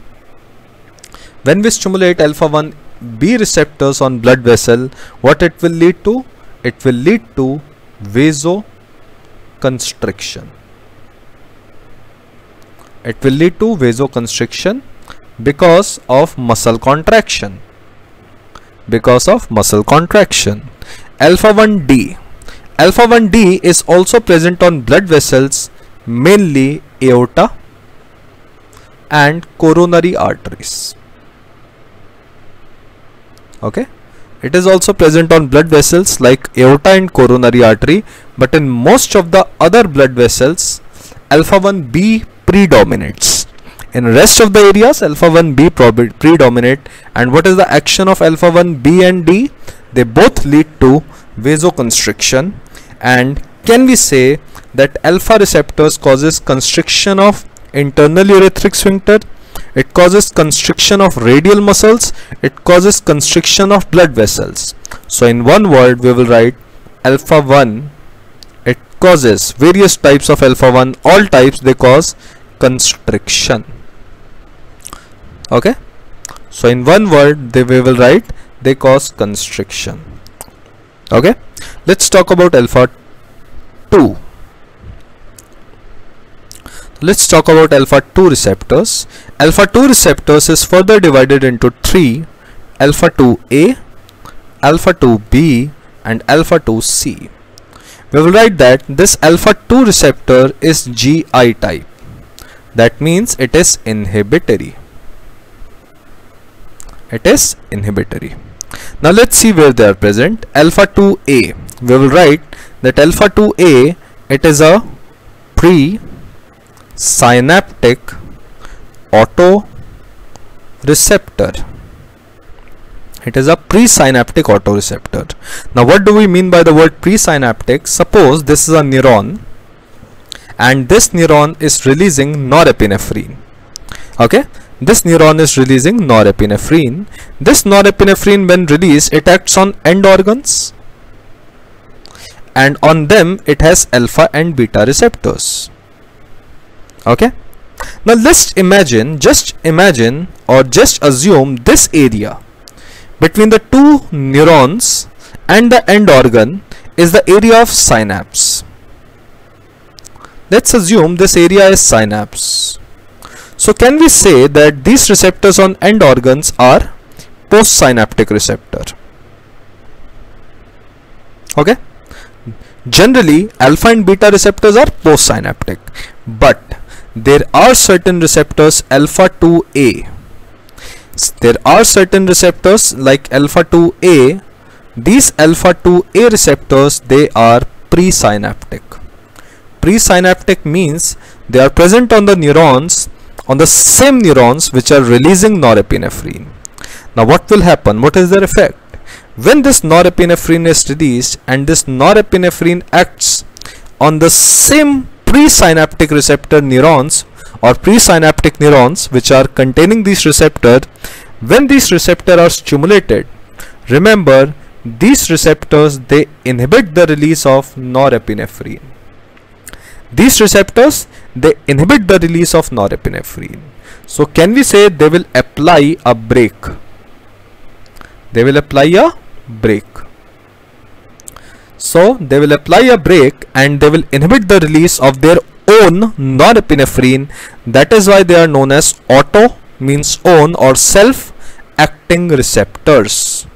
When we stimulate alpha 1 B receptors on blood vessel what it will lead to? It will lead to vasoconstriction. It will lead to vasoconstriction because of muscle contraction because of muscle contraction. Alpha 1d alpha 1d is also present on blood vessels mainly aorta and coronary arteries. Okay? It is also present on blood vessels like aorta and coronary artery but in most of the other blood vessels alpha 1b predominates in rest of the areas alpha 1b predominate. And what is the action of alpha 1b and d? They both lead to vasoconstriction. And can we say that alpha receptors causes constriction of internal urethric sphincter? It causes constriction of radial muscles. It causes constriction of blood vessels. So in one word we will write alpha 1 it causes various types of alpha 1 all types they cause constriction okay? So in one word they we will write they cause constriction. Okay? Let's talk about alpha 2 let's talk about alpha 2 receptors. Alpha 2 receptors is further divided into 3 alpha 2a alpha 2b and alpha 2c we will write that this alpha 2 receptor is GI type. That means it is inhibitory it is inhibitory. Now let's see where they are present. Alpha 2a we will write that alpha 2a it is a pre synaptic receptor. it is a presynaptic autoreceptor. Now what do we mean by the word presynaptic? Suppose this is a neuron and this neuron is releasing norepinephrine. Okay this neuron is releasing norepinephrine. This norepinephrine when released it acts on end organs. And on them it has alpha and beta receptors. Okay? Now let's imagine just imagine or just assume this area. Between the two neurons and the end organ is the area of synapse. Let's assume this area is synapse so can we say that these receptors on end organs are postsynaptic receptor? Okay? Generally alpha and beta receptors are postsynaptic but there are certain receptors alpha 2a there are certain receptors like alpha 2a these alpha 2a receptors they are presynaptic. Presynaptic means they are present on the neurons on the same neurons which are releasing norepinephrine. Now what will happen? What is their effect? When this norepinephrine is released and this norepinephrine acts on the same presynaptic receptor neurons or presynaptic neurons which are containing these receptor when these receptors are stimulated remember these receptors they inhibit the release of norepinephrine. These receptors they inhibit the release of norepinephrine so can we say they will apply a break? they will apply a break. so they will apply a break and they will inhibit the release of their own norepinephrine. That is why they are known as auto means own or self acting receptors.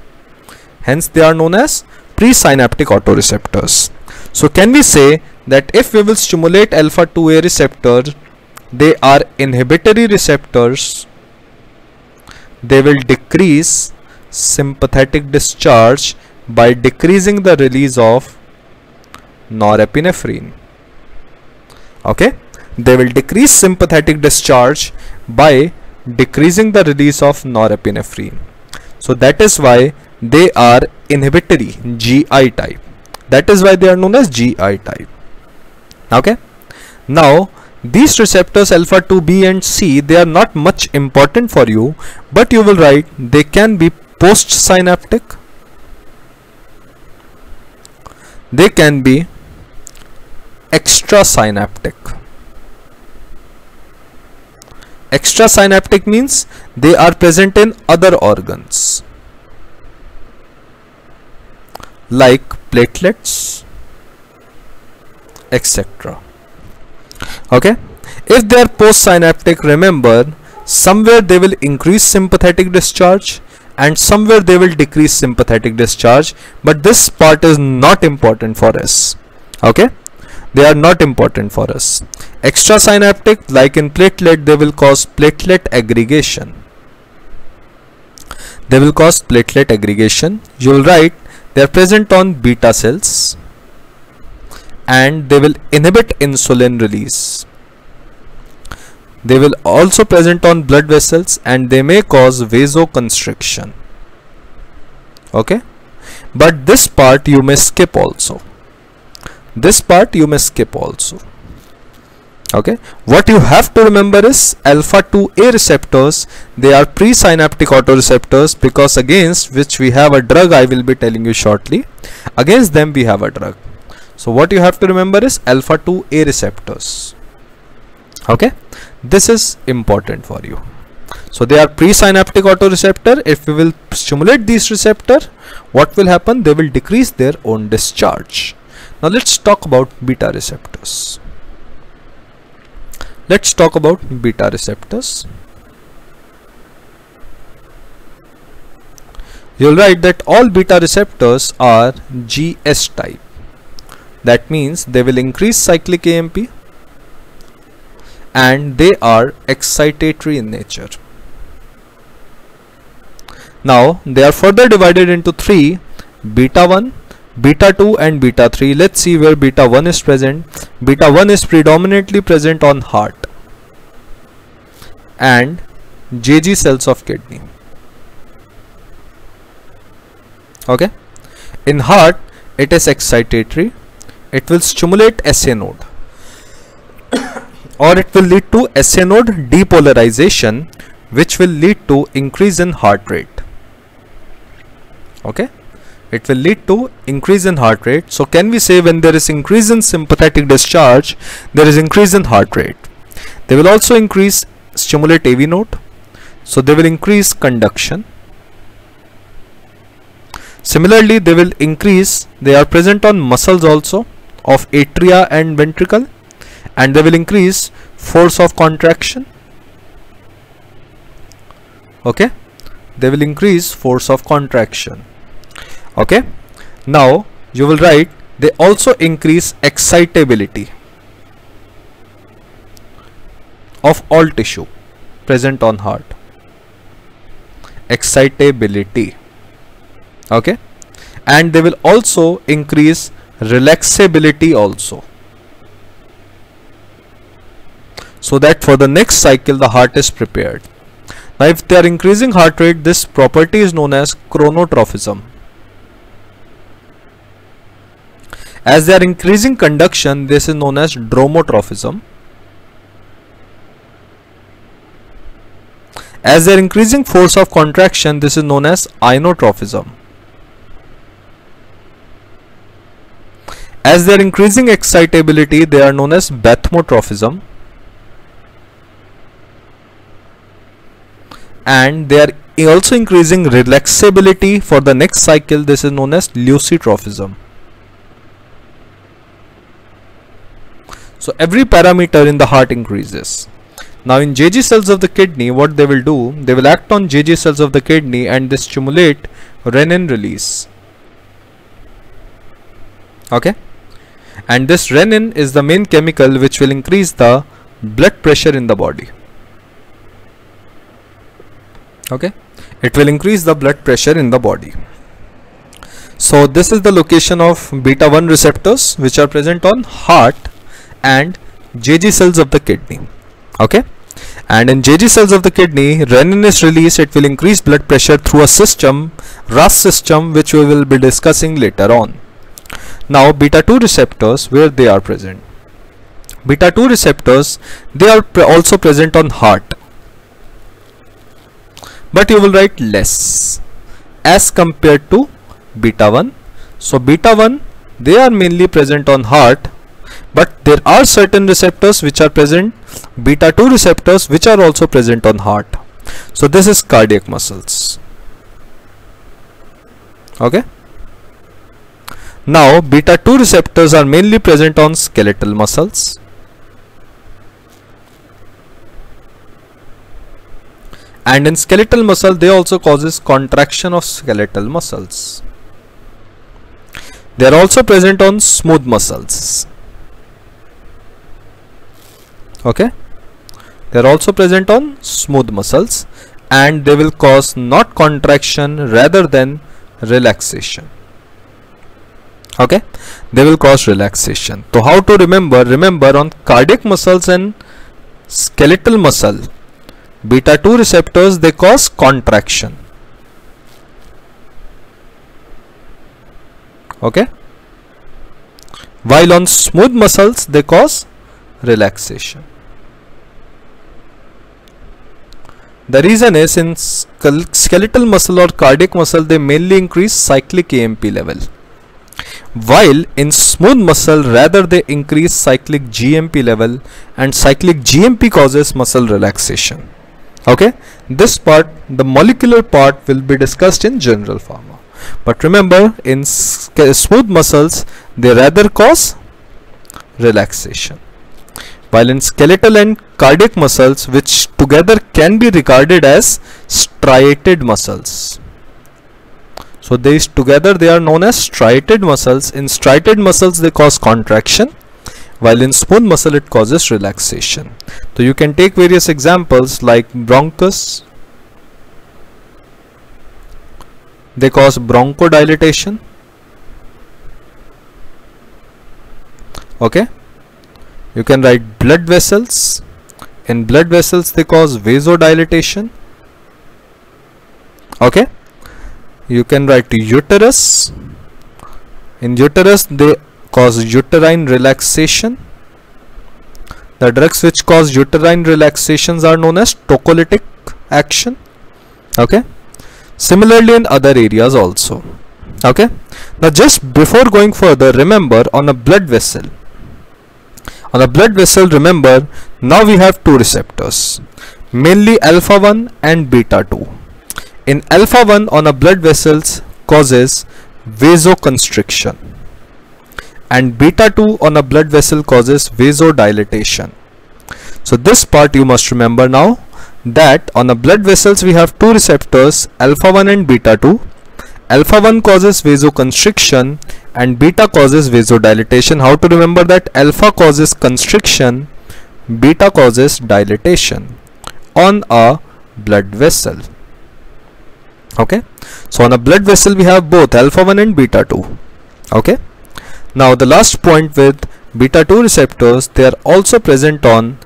Hence they are known as presynaptic autoreceptors. So can we say that if we will stimulate alpha 2a receptor they are inhibitory receptors. They will decrease sympathetic discharge by decreasing the release of norepinephrine. Okay? They will decrease sympathetic discharge by decreasing the release of norepinephrine. So that is why they are inhibitory GI type. That is why they are known as GI type okay? Now these receptors alpha 2b and c they are not much important for you but you will write they can be post synaptic they can be extrasynaptic. Extrasynaptic means they are present in other organs like platelets etc. Okay? If they are postsynaptic remember somewhere they will increase sympathetic discharge and somewhere they will decrease sympathetic discharge but this part is not important for us. Okay? They are not important for us. Extrasynaptic like in platelet they will cause platelet aggregation. They will cause platelet aggregation. You will write they are present on beta cells and they will inhibit insulin release. They will also present on blood vessels and they may cause vasoconstriction. Okay? But this part you may skip also. This part you may skip also. Okay? What you have to remember is alpha 2a receptors they are presynaptic autoreceptors because against which we have a drug i will be telling you shortly. Against them we have a drug so what you have to remember is alpha 2a receptors. Okay? This is important for you. So they are presynaptic autoreceptor. If we will stimulate these receptor what will happen? They will decrease their own discharge. Now let's talk about beta receptors. Let's talk about beta receptors. You'll write that all beta receptors are GS type that means they will increase cyclic AMP and they are excitatory in nature. Now they are further divided into three beta 1, beta 2 and beta 3. Let's see where beta 1 is present. Beta 1 is predominantly present on heart and JG cells of kidney. Okay. In heart it is excitatory. It will stimulate SA node. Or it will lead to SA node depolarization which will lead to increase in heart rate. Okay? It will lead to increase in heart rate. So can we say when there is increase in sympathetic discharge there is increase in heart rate? They will also increase stimulate AV node. So they will increase conduction. Similarly they will increase they are present on muscles also of atria and ventricle and they will increase force of contraction. Okay? They will increase force of contraction. Okay? Now you will write they also increase excitability of all tissue present on heart. Excitability. Okay? And they will also increase relaxability also so that for the next cycle the heart is prepared. Now if they are increasing heart rate this property is known as chronotrophism. As they are increasing conduction this is known as dromotrophism. As they are increasing force of contraction this is known as inotrophism. As they are increasing excitability they are known as bathmotrophism. and they are also increasing relaxability for the next cycle. This is known as leucotrophism so every parameter in the heart increases. Now in JG cells of the kidney what they will do they will act on JG cells of the kidney and they stimulate renin release. Okay and this renin is the main chemical which will increase the blood pressure in the body. Okay? It will increase the blood pressure in the body. So this is the location of beta 1 receptors which are present on heart and JG cells of the kidney. Okay? And in JG cells of the kidney renin is released it will increase blood pressure through a system RAS system which we will be discussing later on now beta 2 receptors where they are present. Beta 2 receptors they are pre also present on heart. But you will write less as compared to beta 1 so beta 1 they are mainly present on heart but there are certain receptors which are present. Beta 2 receptors which are also present on heart. So this is cardiac muscles. Okay now beta 2 receptors are mainly present on skeletal muscles. And in skeletal muscle they also causes contraction of skeletal muscles. They are also present on smooth muscles. Okay? They are also present on smooth muscles. And they will cause not contraction rather than relaxation okay? They will cause relaxation. So how to remember? Remember on cardiac muscles and skeletal muscle. Beta 2 receptors they cause contraction. Okay? While on smooth muscles they cause relaxation. The reason is in skeletal muscle or cardiac muscle they mainly increase cyclic AMP level while in smooth muscle rather they increase cyclic GMP level and cyclic GMP causes muscle relaxation. Okay? This part the molecular part will be discussed in general pharma. But remember in smooth muscles they rather cause relaxation. While in skeletal and cardiac muscles which together can be regarded as striated muscles so these together they are known as striated muscles. In striated muscles they cause contraction while in smooth muscle it causes relaxation. So you can take various examples like bronchus. They cause bronchodilation. Okay? You can write blood vessels. In blood vessels they cause vasodilatation okay you can write uterus. In uterus they cause uterine relaxation. The drugs which cause uterine relaxations are known as tocolytic action. Okay? Similarly in other areas also. Okay? Now just before going further remember on a blood vessel. On a blood vessel remember now we have two receptors mainly alpha 1 and beta 2 in alpha 1 on a blood vessels causes vasoconstriction. And beta 2 on a blood vessel causes vasodilatation. So this part you must remember now that on the blood vessels we have two receptors alpha 1 and beta 2 alpha 1 causes vasoconstriction and beta causes vasodilatation. How to remember that? Alpha causes constriction beta causes dilatation on a blood vessel okay? So on a blood vessel we have both alpha 1 and beta 2 okay? Now the last point with beta 2 receptors they are also present on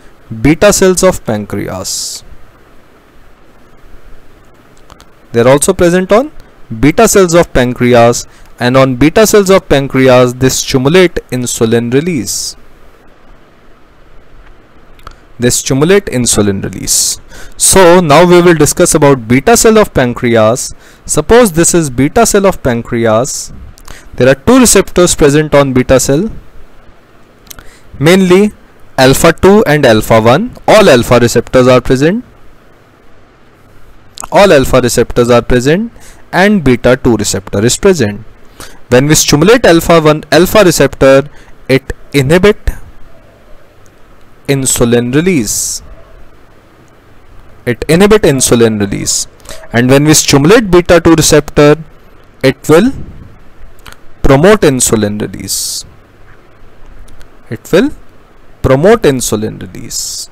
beta cells of pancreas. They are also present on beta cells of pancreas and on beta cells of pancreas they stimulate insulin release. They stimulate insulin release so now we will discuss about beta cell of pancreas. Suppose this is beta cell of pancreas. There are two receptors present on beta cell. Mainly alpha 2 and alpha 1 all alpha receptors are present. All alpha receptors are present and beta 2 receptor is present. When we stimulate alpha 1 alpha receptor it inhibit insulin release it inhibit insulin release. And when we stimulate beta 2 receptor it will promote insulin release. It will promote insulin release.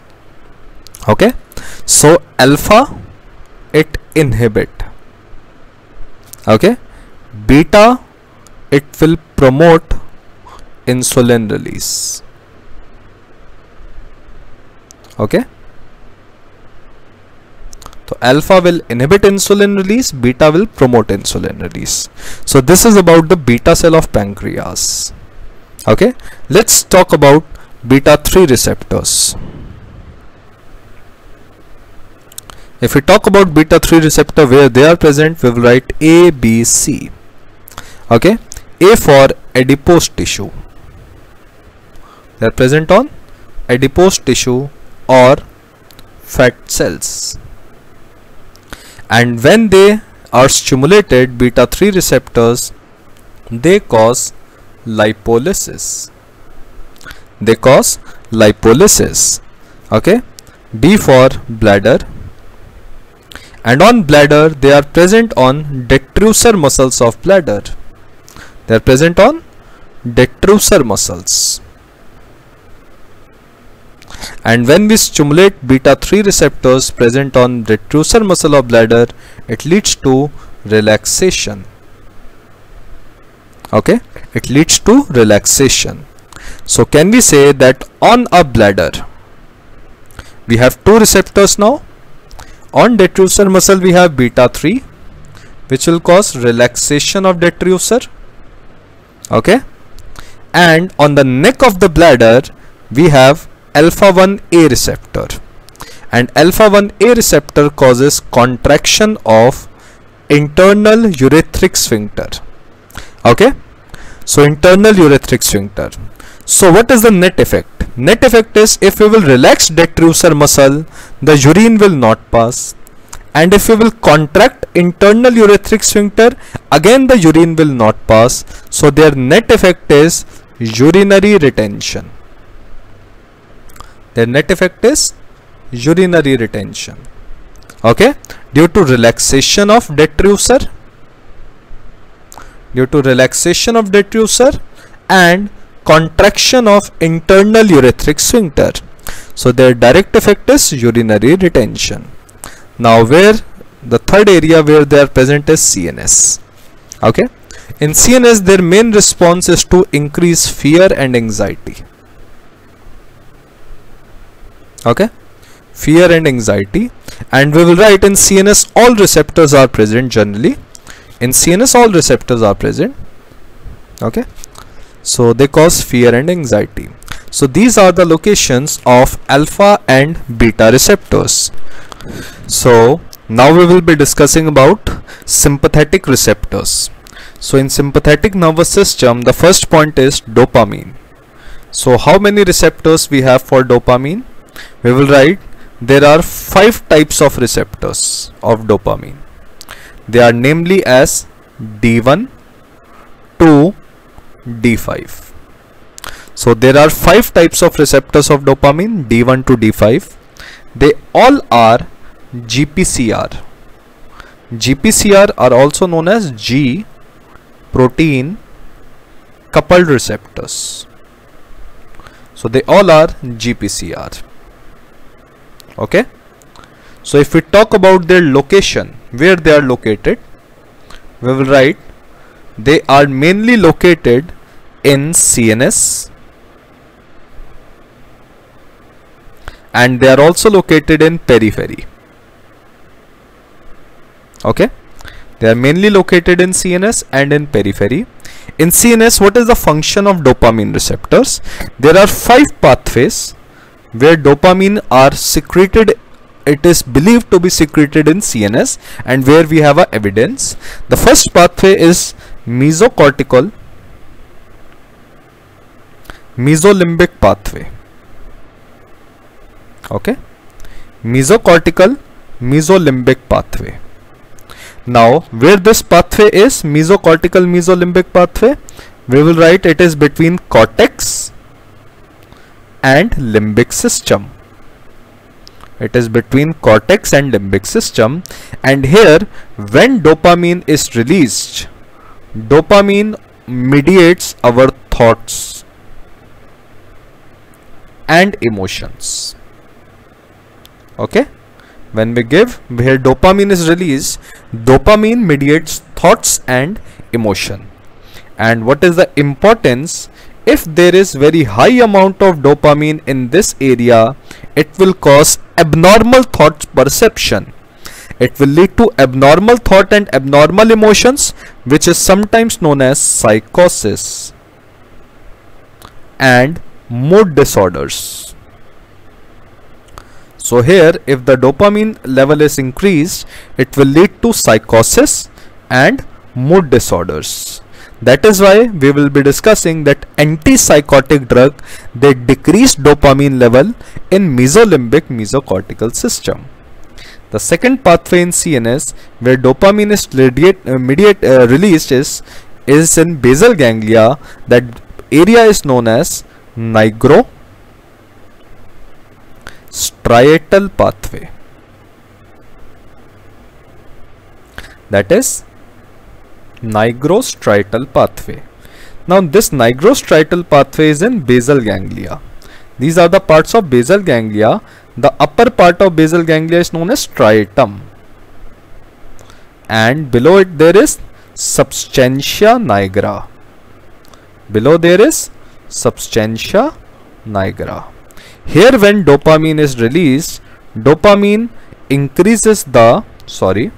Okay? So alpha it inhibit. Okay? Beta it will promote insulin release. Okay so alpha will inhibit insulin release beta will promote insulin release. So this is about the beta cell of pancreas. Okay? Let's talk about beta 3 receptors. If we talk about beta 3 receptor where they are present we will write a b c. Okay? A for adipose tissue. They are present on adipose tissue or fat cells and when they are stimulated beta 3 receptors they cause lipolysis. They cause lipolysis. Okay? B for bladder. And on bladder they are present on detrusor muscles of bladder. They are present on detrusor muscles and when we stimulate beta 3 receptors present on detrusor muscle of bladder it leads to relaxation. Okay? It leads to relaxation. So can we say that on a bladder we have two receptors now? On detrusor muscle we have beta 3 which will cause relaxation of detrusor okay? And on the neck of the bladder we have alpha 1 A receptor. And alpha 1 A receptor causes contraction of internal urethric sphincter. Okay? So internal urethric sphincter. So what is the net effect? Net effect is if we will relax detrusor muscle the urine will not pass. And if we will contract internal urethric sphincter again the urine will not pass. So their net effect is urinary retention their net effect is urinary retention. Okay? Due to relaxation of detrusor due to relaxation of detrusor and contraction of internal urethric sphincter. So their direct effect is urinary retention. Now where the third area where they are present is CNS okay? In CNS their main response is to increase fear and anxiety okay? Fear and anxiety. And we will write in CNS all receptors are present generally. In CNS all receptors are present. Okay? So they cause fear and anxiety. So these are the locations of alpha and beta receptors. So now we will be discussing about sympathetic receptors. So in sympathetic nervous system the first point is dopamine. So how many receptors we have for dopamine we will write there are five types of receptors of dopamine. They are namely as D1 2 D5 so there are five types of receptors of dopamine D1 to D5 they all are GPCR GPCR are also known as G protein coupled receptors. So they all are GPCR okay? So if we talk about their location where they are located we will write they are mainly located in CNS and they are also located in periphery. Okay? They are mainly located in CNS and in periphery. In CNS what is the function of dopamine receptors? There are five pathways where dopamine are secreted. It is believed to be secreted in CNS and where we have a evidence. The first pathway is mesocortical mesolimbic pathway. Okay? Mesocortical mesolimbic pathway. Now where this pathway is mesocortical mesolimbic pathway we will write it is between cortex and limbic system. It is between cortex and limbic system. And here when dopamine is released dopamine mediates our thoughts and emotions. Okay? When we give where dopamine is released dopamine mediates thoughts and emotion. And what is the importance if there is very high amount of dopamine in this area it will cause abnormal thought perception. It will lead to abnormal thought and abnormal emotions which is sometimes known as psychosis and mood disorders. So here if the dopamine level is increased it will lead to psychosis and mood disorders that is why we will be discussing that antipsychotic drug they decrease dopamine level in mesolimbic mesocortical system the second pathway in CNS where dopamine is uh, mediate uh, released is, is in basal ganglia. That area is known as nigro striatal pathway. That is nigrostriatal pathway. Now this nigrostriatal pathway is in basal ganglia. These are the parts of basal ganglia the upper part of basal ganglia is known as striatum and below it there is substantia nigra. Below there is substantia nigra. Here when dopamine is released, dopamine increases the, sorry,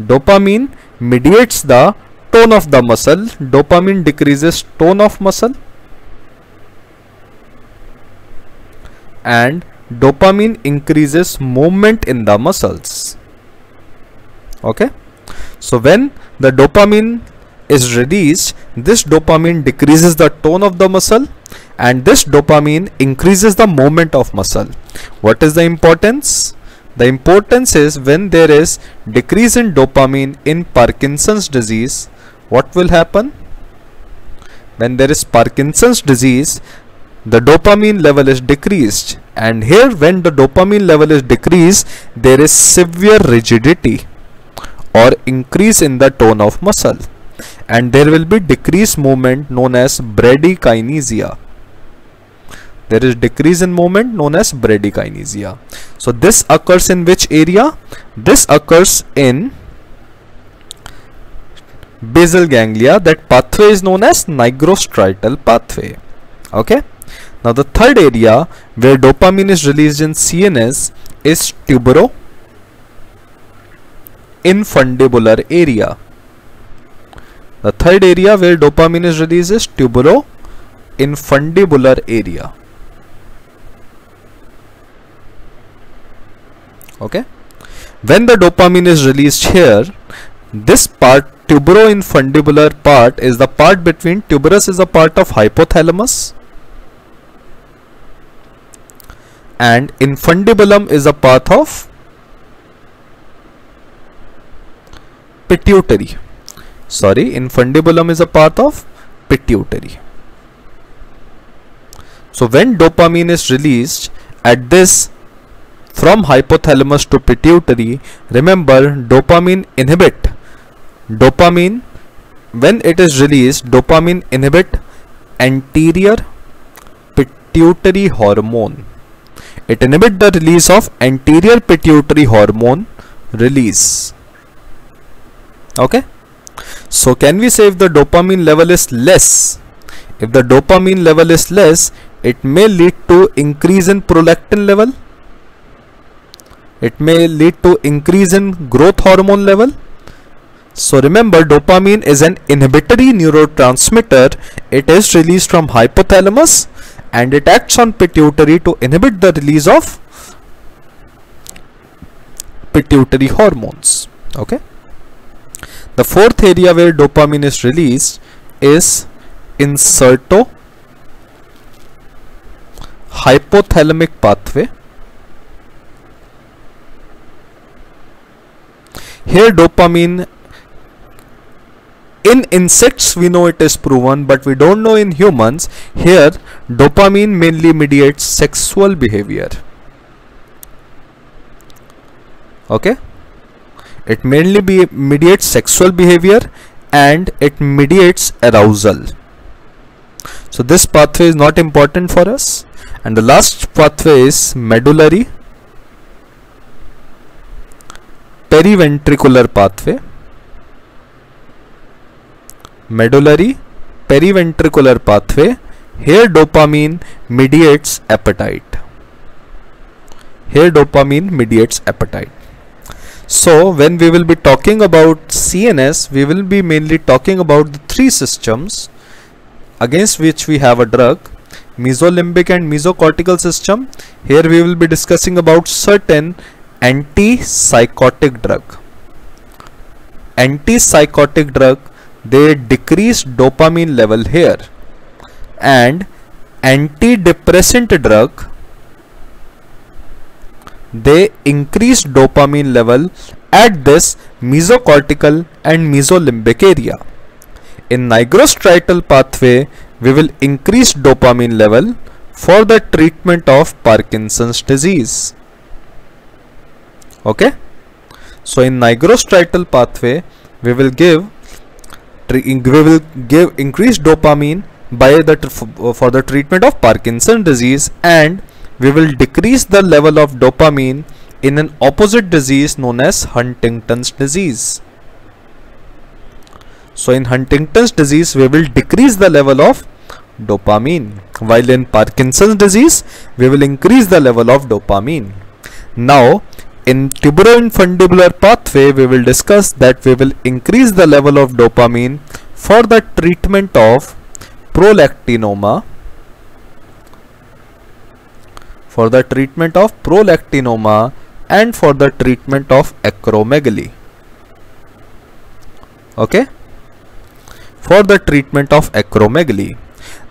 dopamine mediates the tone of the muscle, dopamine decreases tone of muscle. And dopamine increases movement in the muscles. Okay? So when the dopamine is released this dopamine decreases the tone of the muscle and this dopamine increases the movement of muscle. What is the importance the importance is when there is decrease in dopamine in parkinson's disease what will happen? When there is parkinson's disease the dopamine level is decreased. And here when the dopamine level is decreased there is severe rigidity or increase in the tone of muscle. And there will be decreased movement known as bradykinesia there is decrease in movement known as bradykinesia. So this occurs in which area? This occurs in basal ganglia. That pathway is known as nigrostriatal pathway. Okay? Now the third area where dopamine is released in CNS is tubero infundibular area. The third area where dopamine is released is tubero infundibular area. Okay. When the dopamine is released here, this part tubero-infundibular part is the part between tuberous is a part of hypothalamus and infundibulum is a part of pituitary sorry infundibulum is a part of pituitary so when dopamine is released at this from hypothalamus to pituitary remember dopamine inhibit dopamine when it is released dopamine inhibit anterior pituitary hormone it inhibit the release of anterior pituitary hormone release. Okay. So can we say if the dopamine level is less, if the dopamine level is less, it may lead to increase in prolactin level. It may lead to increase in growth hormone level. So remember dopamine is an inhibitory neurotransmitter. It is released from hypothalamus and it acts on pituitary to inhibit the release of pituitary hormones okay the fourth area where dopamine is released is incerto hypothalamic pathway here dopamine in insects we know it is proven but we don't know in humans. Here dopamine mainly mediates sexual behavior. Okay? It mainly be mediates sexual behavior and it mediates arousal. So this pathway is not important for us. And the last pathway is medullary periventricular pathway medullary periventricular pathway here dopamine mediates appetite. Here dopamine mediates appetite. So when we will be talking about CNS we will be mainly talking about the three systems against which we have a drug mesolimbic and mesocortical system. Here we will be discussing about certain antipsychotic drug. Antipsychotic drug they decrease dopamine level here. And antidepressant drug they increase dopamine level at this mesocortical and mesolimbic area. In nigrostriatal pathway we will increase dopamine level for the treatment of Parkinson's disease okay so in nigrostriatal pathway we will give we will give increased dopamine by the uh, for the treatment of Parkinson disease and we will decrease the level of dopamine in an opposite disease known as Huntington's disease. So in Huntington's disease we will decrease the level of dopamine while in Parkinson's disease we will increase the level of dopamine. Now in tuberoinfundibular pathway we will discuss that we will increase the level of dopamine for the treatment of prolactinoma. For the treatment of prolactinoma and for the treatment of acromegaly. Okay? For the treatment of acromegaly.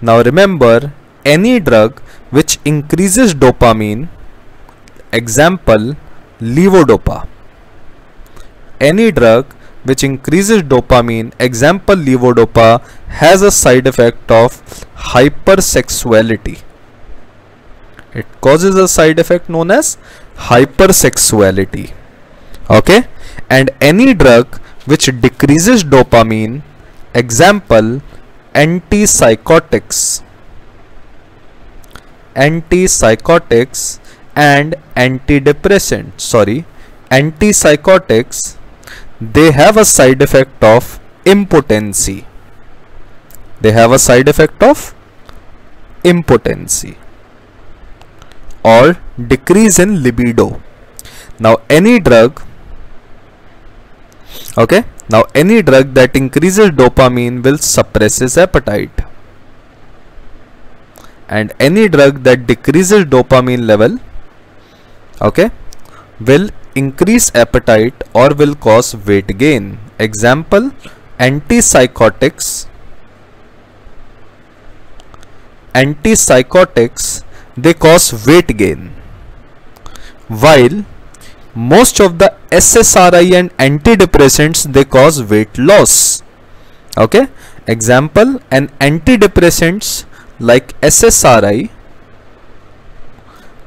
Now remember any drug which increases dopamine example levodopa. Any drug which increases dopamine, example levodopa, has a side effect of hypersexuality. It causes a side effect known as hypersexuality. Okay, and any drug which decreases dopamine, example antipsychotics. Antipsychotics and antidepressants sorry antipsychotics they have a side effect of impotency. They have a side effect of impotency or decrease in libido. Now any drug okay now any drug that increases dopamine will suppresses appetite. And any drug that decreases dopamine level okay? Will increase appetite or will cause weight gain? Example antipsychotics. Antipsychotics they cause weight gain. While most of the SSRI and antidepressants they cause weight loss. Okay? Example an antidepressants like SSRI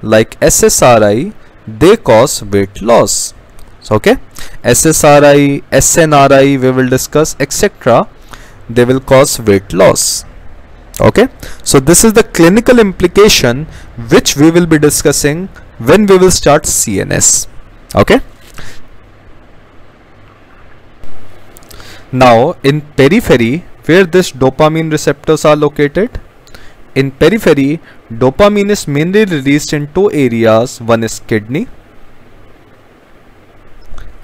like SSRI they cause weight loss. So okay. Ssri snri we will discuss etc they will cause weight loss. Okay. So this is the clinical implication which we will be discussing when we will start cns okay. Now in periphery where this dopamine receptors are located in periphery, dopamine is mainly released in two areas. One is kidney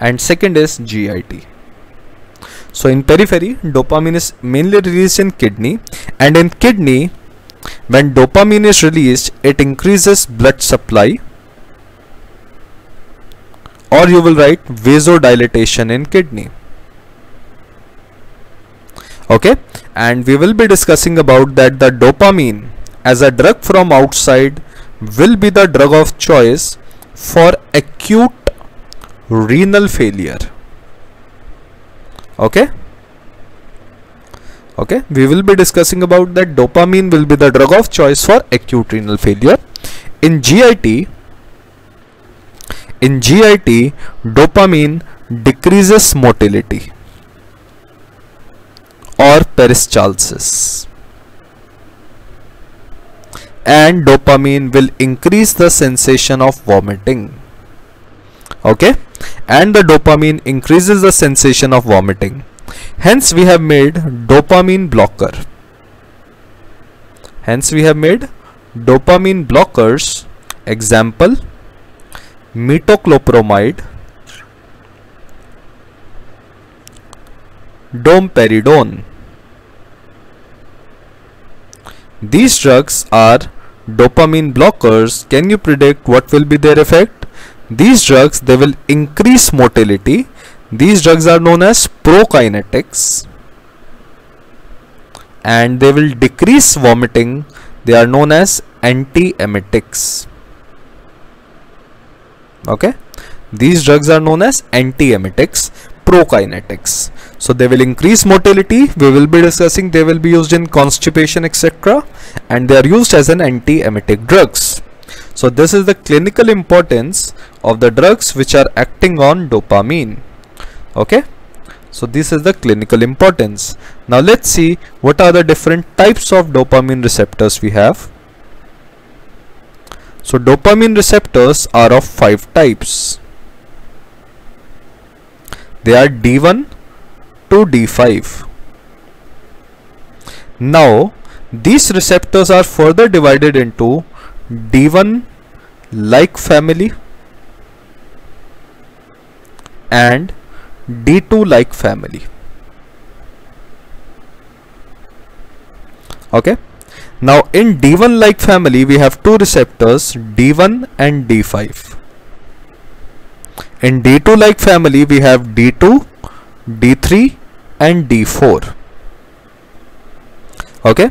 and second is GIT. So in periphery, dopamine is mainly released in kidney and in kidney, when dopamine is released, it increases blood supply or you will write vasodilatation in kidney. Okay? And we will be discussing about that the dopamine as a drug from outside will be the drug of choice for acute renal failure. Okay? Okay? We will be discussing about that dopamine will be the drug of choice for acute renal failure. In GIT in GIT dopamine decreases motility or peristalsis. And dopamine will increase the sensation of vomiting. Okay? And the dopamine increases the sensation of vomiting. Hence we have made dopamine blocker. Hence we have made dopamine blockers. Example metoclopramide domperidone. These drugs are dopamine blockers. Can you predict what will be their effect? These drugs they will increase motility. These drugs are known as prokinetics. And they will decrease vomiting. They are known as antiemetics. Okay? These drugs are known as antiemetics prokinetics so they will increase motility we will be discussing they will be used in constipation etc and they are used as an antiemetic drugs so this is the clinical importance of the drugs which are acting on dopamine okay so this is the clinical importance. Now let's see what are the different types of dopamine receptors we have. So dopamine receptors are of five types. They are D1 to D5. Now these receptors are further divided into D1 like family and D2 like family. Okay? Now in D1 like family we have two receptors D1 and D5 in D2 like family we have D2 D3 and D4 okay?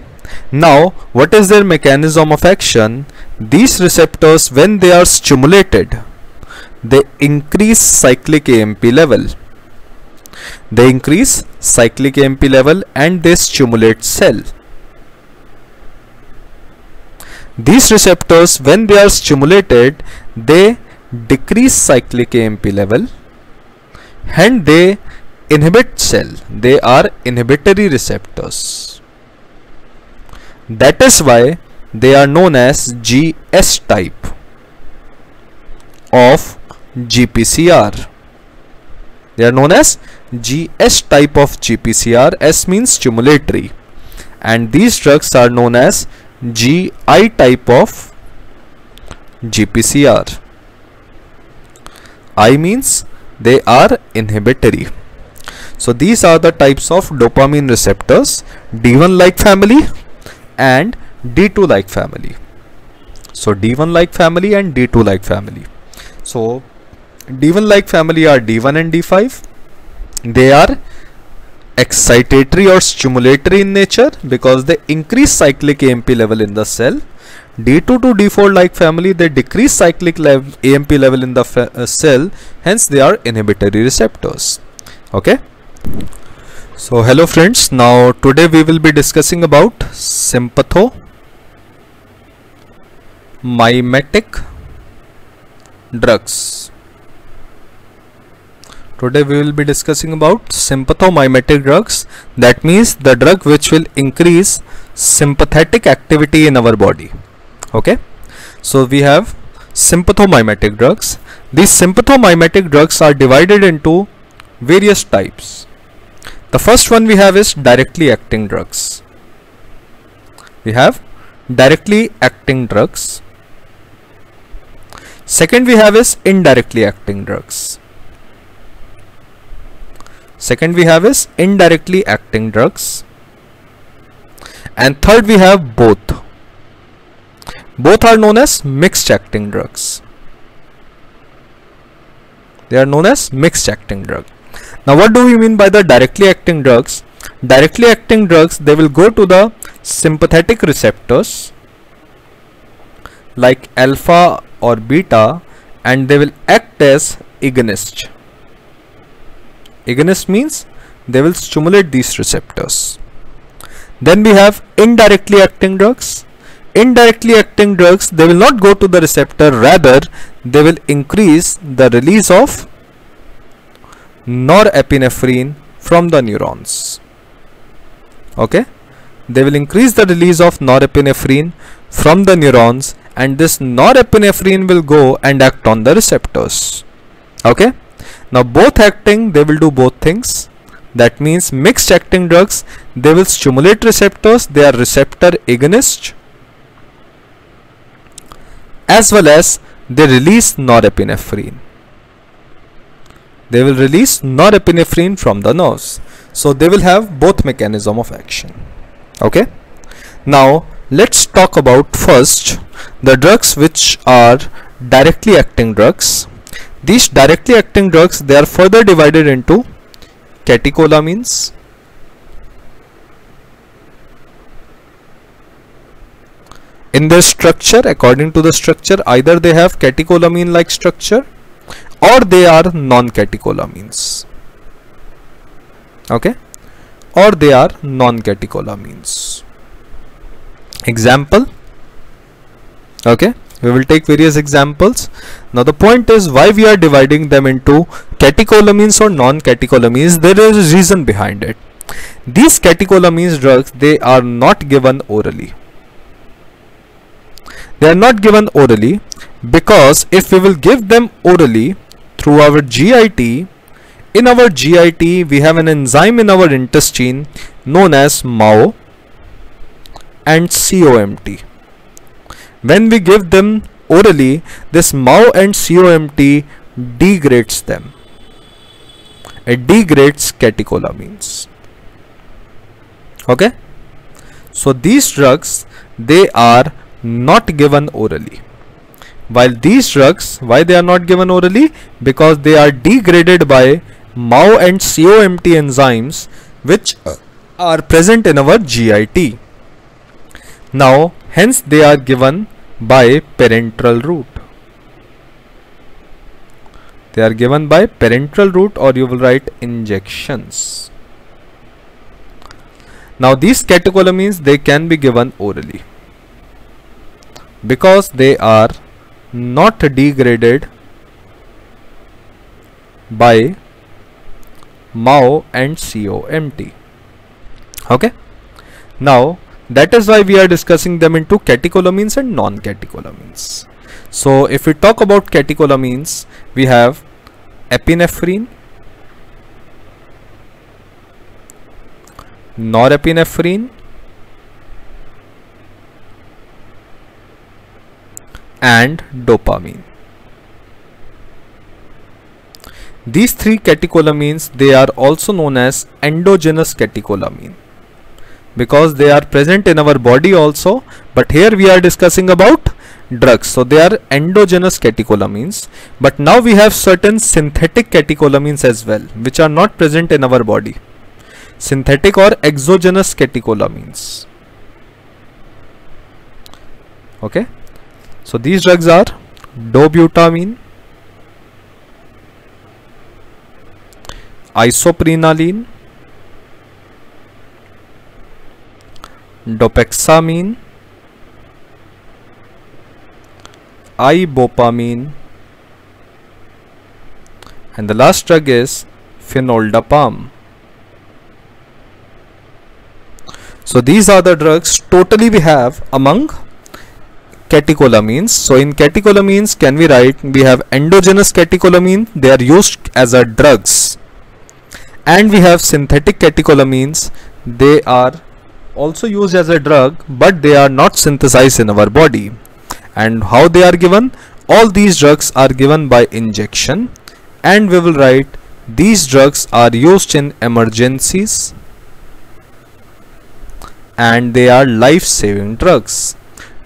Now what is their mechanism of action? These receptors when they are stimulated they increase cyclic AMP level. They increase cyclic AMP level and they stimulate cell. These receptors when they are stimulated they decrease cyclic AMP level and they inhibit cell. They are inhibitory receptors. That is why they are known as GS type of GPCR. They are known as GS type of GPCR. S means stimulatory. And these drugs are known as GI type of GPCR. I means they are inhibitory. So these are the types of dopamine receptors D1 like family and D2 like family. So D1 like family and D2 like family. So D1 like family are D1 and D5 they are excitatory or stimulatory in nature because they increase cyclic AMP level in the cell. D2 to D4 like family they decrease cyclic level AMP level in the uh, cell. Hence they are inhibitory receptors. Okay so hello friends. Now today we will be discussing about sympatho mimetic drugs. Today we will be discussing about sympathomimetic drugs. That means the drug which will increase sympathetic activity in our body. Okay? So we have sympathomimetic drugs. These sympathomimetic drugs are divided into various types the first one we have is directly acting drugs. We have directly acting drugs. Second we have is indirectly acting drugs. Second we have is indirectly acting drugs. And third we have both. Both are known as mixed acting drugs. They are known as mixed acting drug now what do we mean by the directly acting drugs directly acting drugs they will go to the sympathetic receptors like alpha or beta and they will act as agonist Agonist means they will stimulate these receptors. Then we have indirectly acting drugs. Indirectly acting drugs, they will not go to the receptor, rather they will increase the release of norepinephrine from the neurons. Okay? They will increase the release of norepinephrine from the neurons and this norepinephrine will go and act on the receptors. Okay? Now both acting they will do both things that means mixed acting drugs they will stimulate receptors they are receptor agonist as well as they release norepinephrine they will release norepinephrine from the nerves so they will have both mechanism of action. Okay? Now let's talk about first the drugs which are directly acting drugs. These directly acting drugs they are further divided into catecholamines in their structure according to the structure either they have catecholamine like structure or they are non-catecholamines. Okay? Or they are non-catecholamines. Example? Okay? We will take various examples. Now the point is why we are dividing them into catecholamines or non-catecholamines. There is a reason behind it. These catecholamines drugs they are not given orally. They are not given orally because if we will give them orally through our GIT in our GIT we have an enzyme in our intestine known as MAO and COMT when we give them orally this MAO and COMT degrades them. It degrades catecholamines. Okay? So these drugs they are not given orally while these drugs why they are not given orally? Because they are degraded by MAO and COMT enzymes which uh, are present in our GIT now hence they are given by parenteral route. They are given by parenteral route or you will write injections. Now these catecholamines they can be given orally. Because they are not degraded by MAO and COMT okay? Now that is why we are discussing them into catecholamines and non-catecholamines. So if we talk about catecholamines we have epinephrine norepinephrine and dopamine. These three catecholamines they are also known as endogenous catecholamine because they are present in our body also but here we are discussing about drugs. So they are endogenous catecholamines but now we have certain synthetic catecholamines as well which are not present in our body. Synthetic or exogenous catecholamines. Okay so these drugs are dobutamine, isoprenaline, dopexamine, ibopamine and the last drug is fenoldopam. So these are the drugs totally we have among catecholamines so in catecholamines can we write we have endogenous catecholamine they are used as a drugs. And we have synthetic catecholamines they are also used as a drug but they are not synthesized in our body. And how they are given? All these drugs are given by injection. And we will write these drugs are used in emergencies. And they are life-saving drugs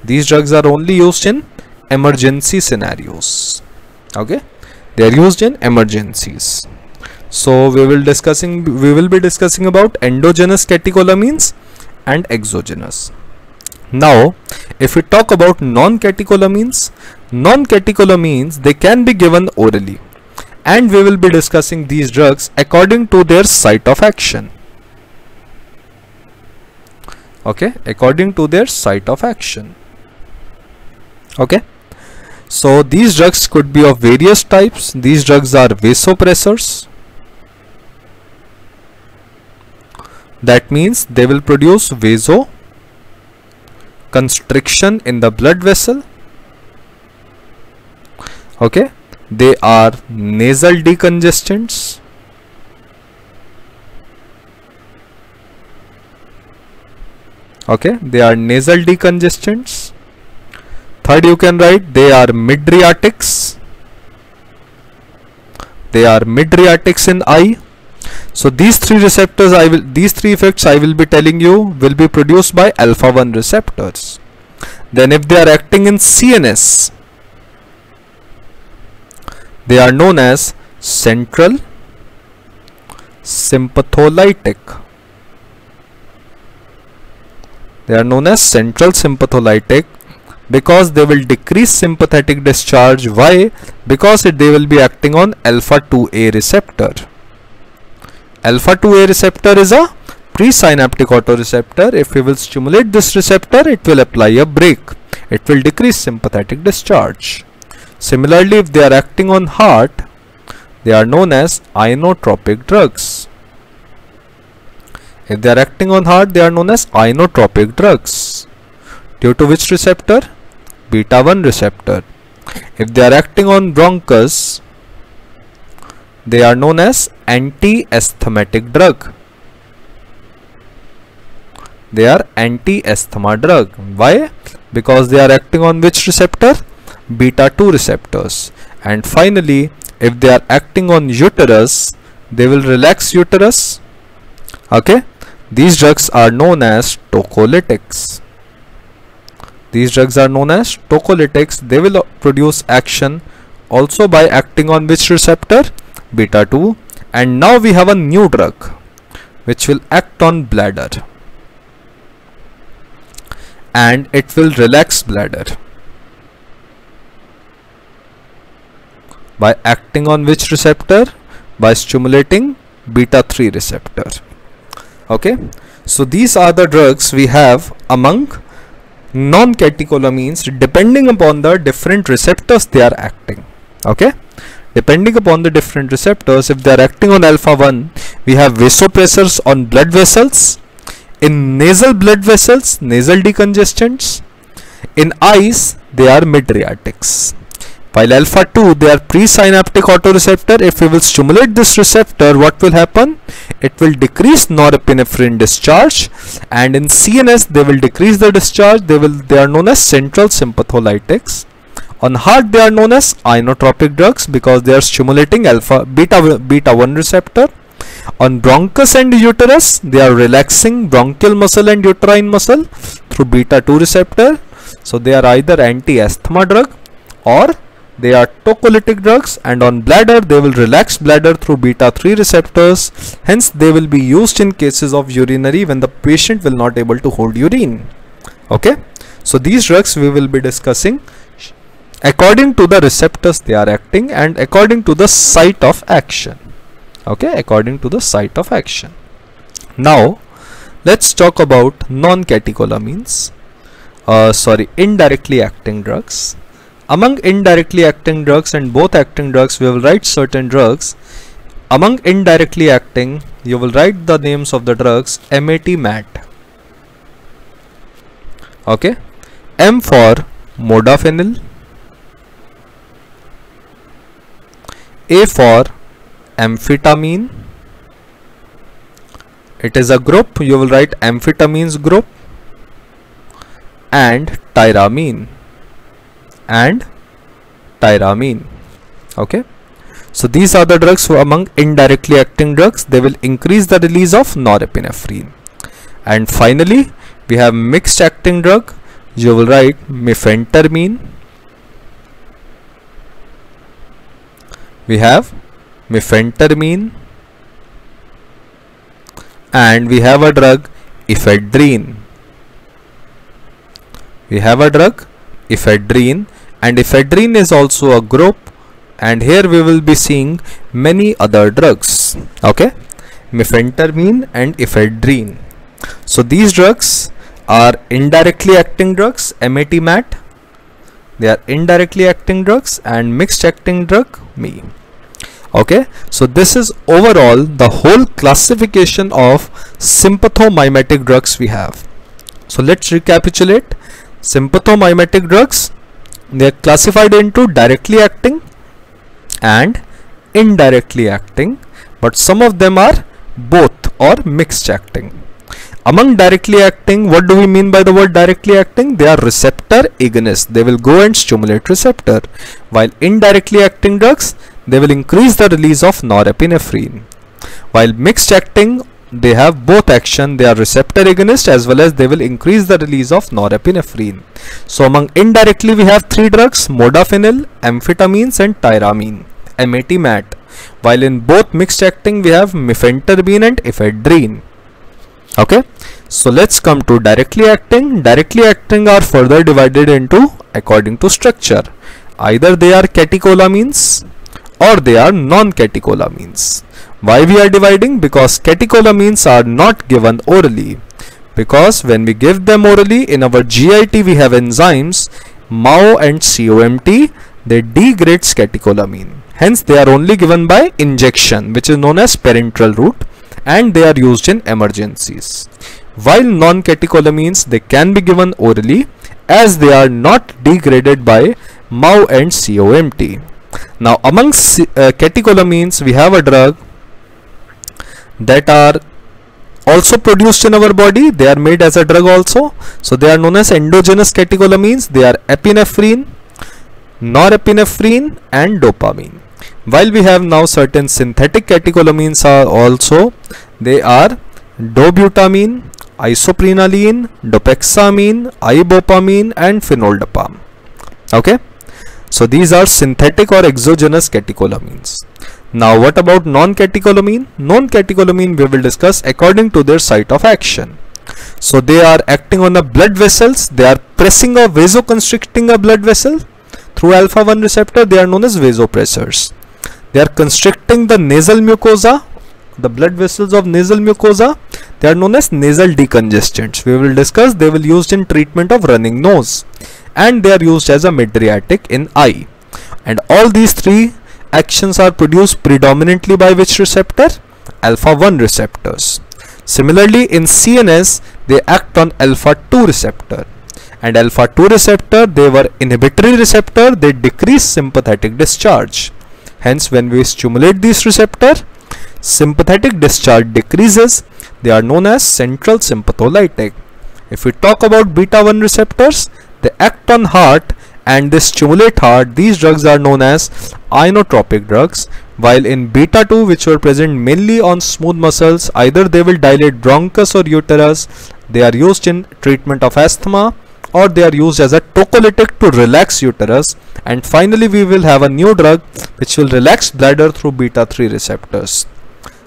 these drugs are only used in emergency scenarios. Okay? They are used in emergencies. So we will discussing we will be discussing about endogenous catecholamines and exogenous. Now if we talk about non-catecholamines non-catecholamines they can be given orally. And we will be discussing these drugs according to their site of action. Okay? According to their site of action okay? So these drugs could be of various types. These drugs are vasopressors. That means they will produce vaso constriction in the blood vessel. Okay? They are nasal decongestants. Okay? They are nasal decongestants third you can write they are mydriatics. they are mydriatics in eye so these three receptors I will these three effects I will be telling you will be produced by alpha 1 receptors. Then if they are acting in CNS they are known as central sympatholytic. They are known as central sympatholytic because they will decrease sympathetic discharge. Why? Because it, they will be acting on alpha 2a receptor. alpha 2a receptor is a presynaptic autoreceptor. If we will stimulate this receptor it will apply a brake it will decrease sympathetic discharge. Similarly if they are acting on heart they are known as inotropic drugs. If they are acting on heart they are known as inotropic drugs. Due to which receptor beta 1 receptor. If they are acting on bronchus they are known as anti-asthmatic drug. They are anti-asthma drug. Why? Because they are acting on which receptor? beta 2 receptors. And finally if they are acting on uterus they will relax uterus. Okay? These drugs are known as tocolytics these drugs are known as tocolytics. They will produce action also by acting on which receptor? Beta 2 and now we have a new drug which will act on bladder. And it will relax bladder. By acting on which receptor? By stimulating beta 3 receptor. Okay? So these are the drugs we have among non-catecholamines depending upon the different receptors they are acting. Okay? Depending upon the different receptors if they are acting on alpha 1 we have vasopressors on blood vessels. In nasal blood vessels nasal decongestants. In eyes they are mydriatics while alpha 2 they are presynaptic autoreceptor if we will stimulate this receptor what will happen? It will decrease norepinephrine discharge and in CNS they will decrease the discharge. They will they are known as central sympatholytics. On heart they are known as inotropic drugs because they are stimulating alpha beta beta 1 receptor. On bronchus and uterus they are relaxing bronchial muscle and uterine muscle through beta 2 receptor. So they are either anti asthma drug or they are tocolytic drugs and on bladder they will relax bladder through beta 3 receptors. Hence they will be used in cases of urinary when the patient will not able to hold urine. Okay? So these drugs we will be discussing. According to the receptors they are acting and according to the site of action. Okay? According to the site of action. Now let's talk about non-catecholamines. Uh, sorry indirectly acting drugs among indirectly acting drugs and both acting drugs, we will write certain drugs. Among indirectly acting, you will write the names of the drugs MAT MAT. Okay. M for modafinil. A for amphetamine. It is a group, you will write amphetamines group and tyramine and tyramine. Okay? So these are the drugs who among indirectly acting drugs they will increase the release of norepinephrine. And finally we have mixed acting drug you will write mephentermine we have mephentermine and we have a drug ephedrine. We have a drug ephedrine and ephedrine is also a group and here we will be seeing many other drugs okay? Mephentermine and ephedrine. So these drugs are indirectly acting drugs MAT. They are indirectly acting drugs and mixed acting drug me. Okay? So this is overall the whole classification of sympathomimetic drugs we have. So let's recapitulate. Sympathomimetic drugs they are classified into directly acting and indirectly acting but some of them are both or mixed acting. Among directly acting what do we mean by the word directly acting? They are receptor agonists. They will go and stimulate receptor. While indirectly acting drugs they will increase the release of norepinephrine. While mixed acting they have both action. They are receptor agonist as well as they will increase the release of norepinephrine. So among indirectly we have three drugs modafinil amphetamines and tyramine. MAT. While in both mixed acting we have mephentermine and ephedrine. Okay? So let's come to directly acting. Directly acting are further divided into according to structure. Either they are catecholamines or they are non-catecholamines why we are dividing? Because catecholamines are not given orally. Because when we give them orally in our GIT we have enzymes MAO and COMT they degrade catecholamine hence they are only given by injection which is known as parenteral route and they are used in emergencies. While non-catecholamines they can be given orally as they are not degraded by MAO and COMT now among uh, catecholamines we have a drug that are also produced in our body. They are made as a drug also. So they are known as endogenous catecholamines. They are epinephrine norepinephrine and dopamine. While we have now certain synthetic catecholamines are also they are dobutamine isoprenaline dopexamine ibopamine and fenoldopam okay so these are synthetic or exogenous catecholamines now what about non-catecholamine? Non-catecholamine we will discuss according to their site of action. So they are acting on the blood vessels, they are pressing or vasoconstricting a blood vessel through alpha 1 receptor, they are known as vasopressors. They are constricting the nasal mucosa, the blood vessels of nasal mucosa, they are known as nasal decongestants. We will discuss they will used in treatment of running nose and they are used as a mydriatic in eye. And all these three actions are produced predominantly by which receptor? Alpha 1 receptors. Similarly in CNS they act on alpha 2 receptor and alpha 2 receptor they were inhibitory receptor they decrease sympathetic discharge. Hence when we stimulate this receptor sympathetic discharge decreases they are known as central sympatholytic. If we talk about beta 1 receptors they act on heart and they stimulate heart. These drugs are known as inotropic drugs. While in beta 2 which were present mainly on smooth muscles either they will dilate bronchus or uterus they are used in treatment of asthma or they are used as a tocolytic to relax uterus. And finally we will have a new drug which will relax bladder through beta 3 receptors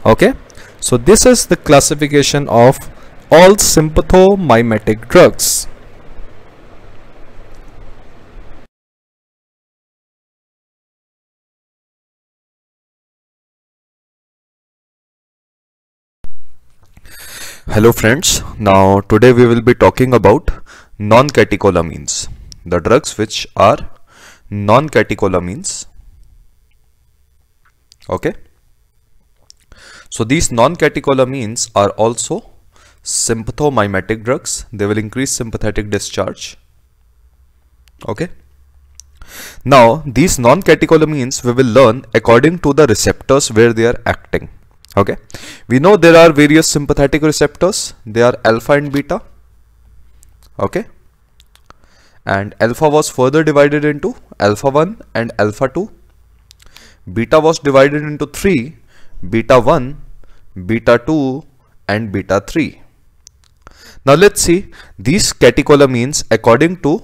okay so this is the classification of all sympathomimetic drugs Hello friends, now today we will be talking about non-catecholamines, the drugs which are non-catecholamines. Okay. So these non-catecholamines are also sympathomimetic drugs. They will increase sympathetic discharge. Okay. Now these non-catecholamines we will learn according to the receptors where they are acting. Okay? We know there are various sympathetic receptors. They are alpha and beta. Okay? And alpha was further divided into alpha 1 and alpha 2 beta was divided into 3 beta 1 beta 2 and beta 3 now let's see these catecholamines according to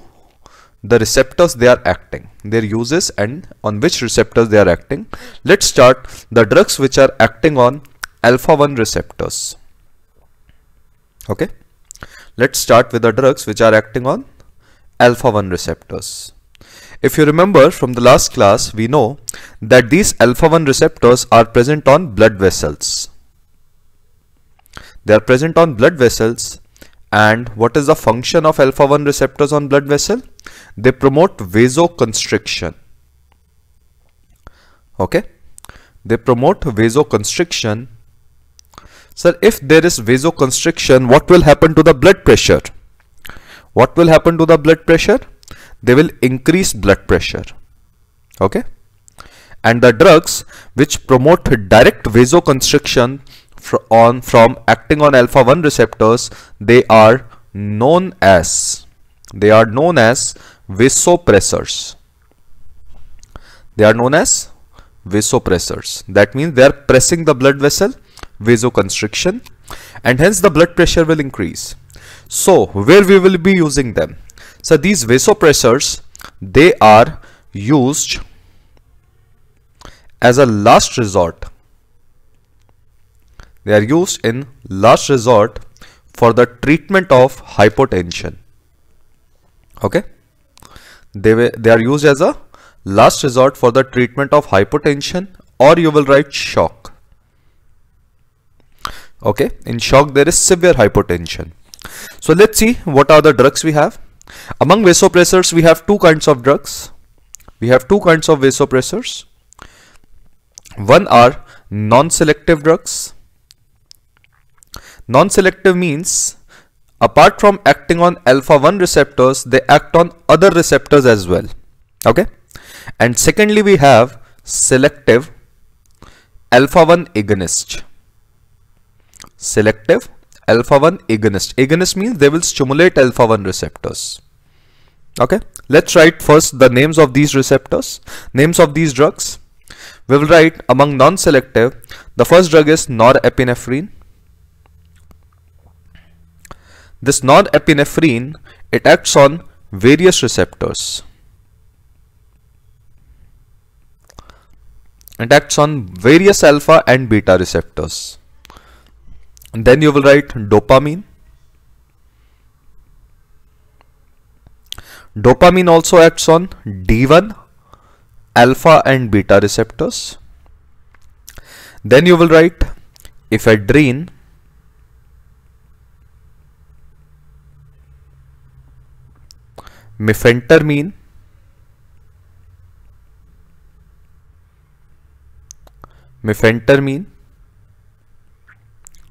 the receptors they are acting their uses and on which receptors they are acting. Let's start the drugs which are acting on alpha 1 receptors. Okay? Let's start with the drugs which are acting on alpha 1 receptors if you remember from the last class we know that these alpha 1 receptors are present on blood vessels. They are present on blood vessels. And what is the function of alpha 1 receptors on blood vessel? They promote vasoconstriction. Okay? They promote vasoconstriction. Sir if there is vasoconstriction what will happen to the blood pressure? What will happen to the blood pressure they will increase blood pressure okay? And the drugs which promote direct vasoconstriction fr on from acting on alpha 1 receptors they are known as they are known as vasopressors. They are known as vasopressors. That means they are pressing the blood vessel vasoconstriction and hence the blood pressure will increase. So where we will be using them so these vasopressors they are used as a last resort. They are used in last resort for the treatment of hypotension. Okay? They they are used as a last resort for the treatment of hypotension or you will write shock. Okay? In shock there is severe hypotension. So let's see what are the drugs we have among vasopressors we have two kinds of drugs. We have two kinds of vasopressors. One are non-selective drugs. Non-selective means apart from acting on alpha 1 receptors they act on other receptors as well. Okay? And secondly we have selective alpha 1 agonist. Selective alpha 1 agonist. Agonist means they will stimulate alpha 1 receptors. Okay? Let's write first the names of these receptors names of these drugs. We will write among non-selective the first drug is norepinephrine. This norepinephrine, it acts on various receptors. It acts on various alpha and beta receptors. And then you will write dopamine. Dopamine also acts on D1 alpha and beta receptors. Then you will write ephedrine mephentermine mephentermine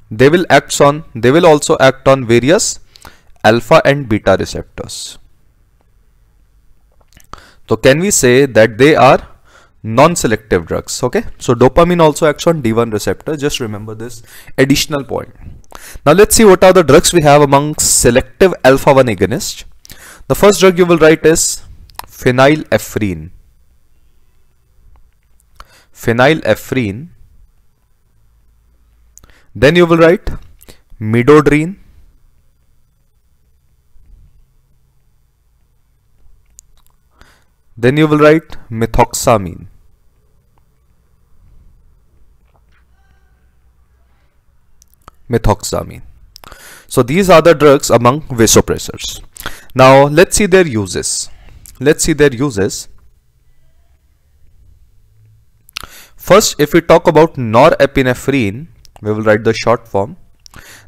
they will act on they will also act on various alpha and beta receptors. So can we say that they are non-selective drugs? Okay? So dopamine also acts on d1 receptor. Just remember this additional point. Now let's see what are the drugs we have among selective alpha 1 agonist the first drug you will write is phenylephrine. Phenylephrine. Then you will write midodrine. Then you will write methoxamine. Methoxamine. So these are the drugs among vasopressors. Now let's see their uses. Let's see their uses. First, if we talk about norepinephrine, we will write the short form.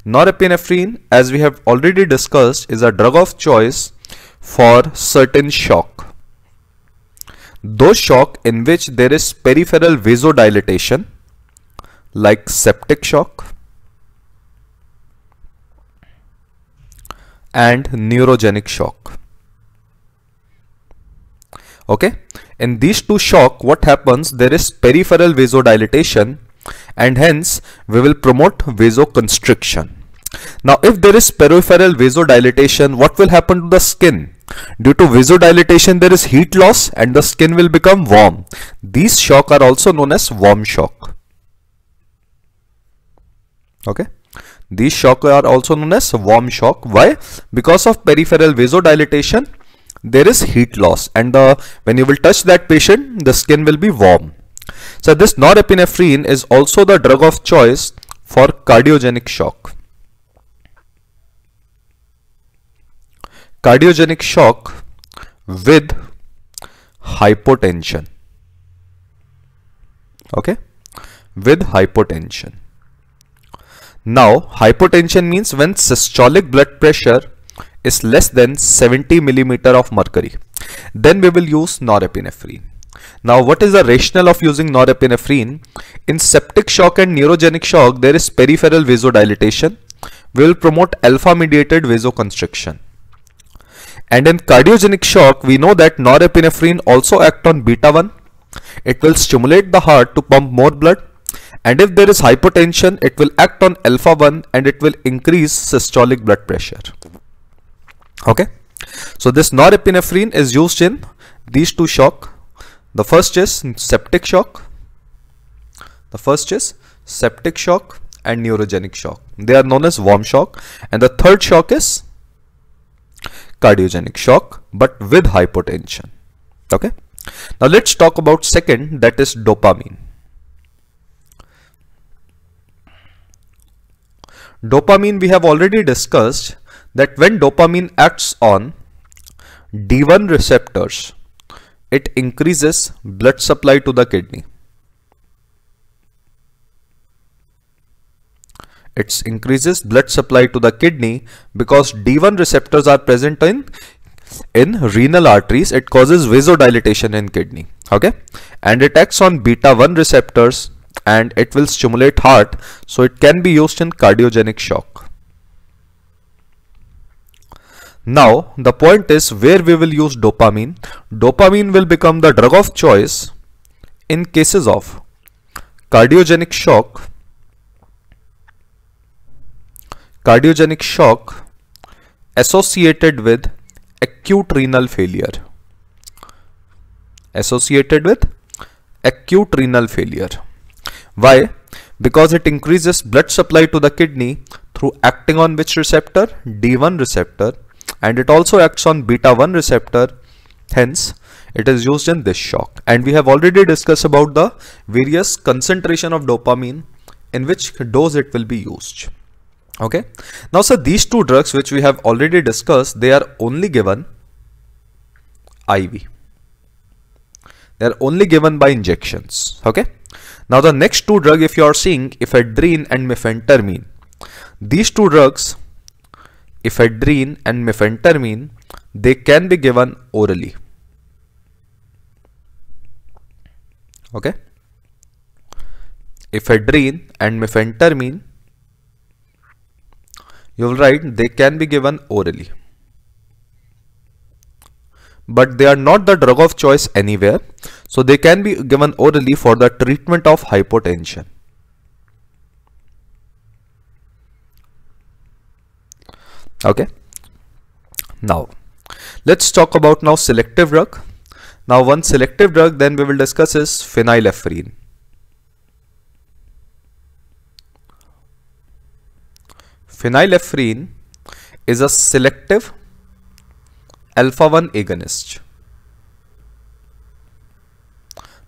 Norepinephrine, as we have already discussed, is a drug of choice for certain shock. Those shock in which there is peripheral vasodilatation, like septic shock, and neurogenic shock okay in these two shock what happens there is peripheral vasodilatation and hence we will promote vasoconstriction now if there is peripheral vasodilatation what will happen to the skin due to vasodilatation there is heat loss and the skin will become warm these shock are also known as warm shock okay these shock are also known as warm shock. Why? Because of peripheral vasodilatation, there is heat loss and the when you will touch that patient, the skin will be warm. So this norepinephrine is also the drug of choice for cardiogenic shock. Cardiogenic shock with hypotension. Okay, with hypotension. Now, hypotension means when systolic blood pressure is less than 70 millimeter of mercury. Then we will use norepinephrine. Now, what is the rationale of using norepinephrine? In septic shock and neurogenic shock, there is peripheral vasodilatation. We will promote alpha mediated vasoconstriction. And in cardiogenic shock, we know that norepinephrine also act on beta 1. It will stimulate the heart to pump more blood and if there is hypotension it will act on alpha 1 and it will increase systolic blood pressure okay so this norepinephrine is used in these two shock the first is septic shock. The first is septic shock and neurogenic shock. They are known as warm shock. And the third shock is cardiogenic shock but with hypotension. Okay? Now let's talk about second that is dopamine. Dopamine we have already discussed that when dopamine acts on D1 receptors, it increases blood supply to the kidney. It increases blood supply to the kidney because D1 receptors are present in in renal arteries. It causes vasodilatation in kidney okay? And it acts on beta 1 receptors and it will stimulate heart. So it can be used in cardiogenic shock now the point is where we will use dopamine dopamine will become the drug of choice in cases of cardiogenic shock cardiogenic shock associated with acute renal failure associated with acute renal failure why? Because it increases blood supply to the kidney through acting on which receptor? D1 receptor and it also acts on beta 1 receptor. Hence it is used in this shock. And we have already discussed about the various concentration of dopamine in which dose it will be used. Okay? Now so these two drugs which we have already discussed they are only given IV they are only given by injections. Okay? Now the next two drug if you are seeing ephedrine and mephentermine, these two drugs ephedrine and mephentermine they can be given orally. Okay. Ephedrine and mephentermine you will write they can be given orally but they are not the drug of choice anywhere so they can be given orally for the treatment of hypotension. Okay. Now, let's talk about now selective drug. Now one selective drug then we will discuss is phenylephrine. Phenylephrine is a selective alpha 1 agonist.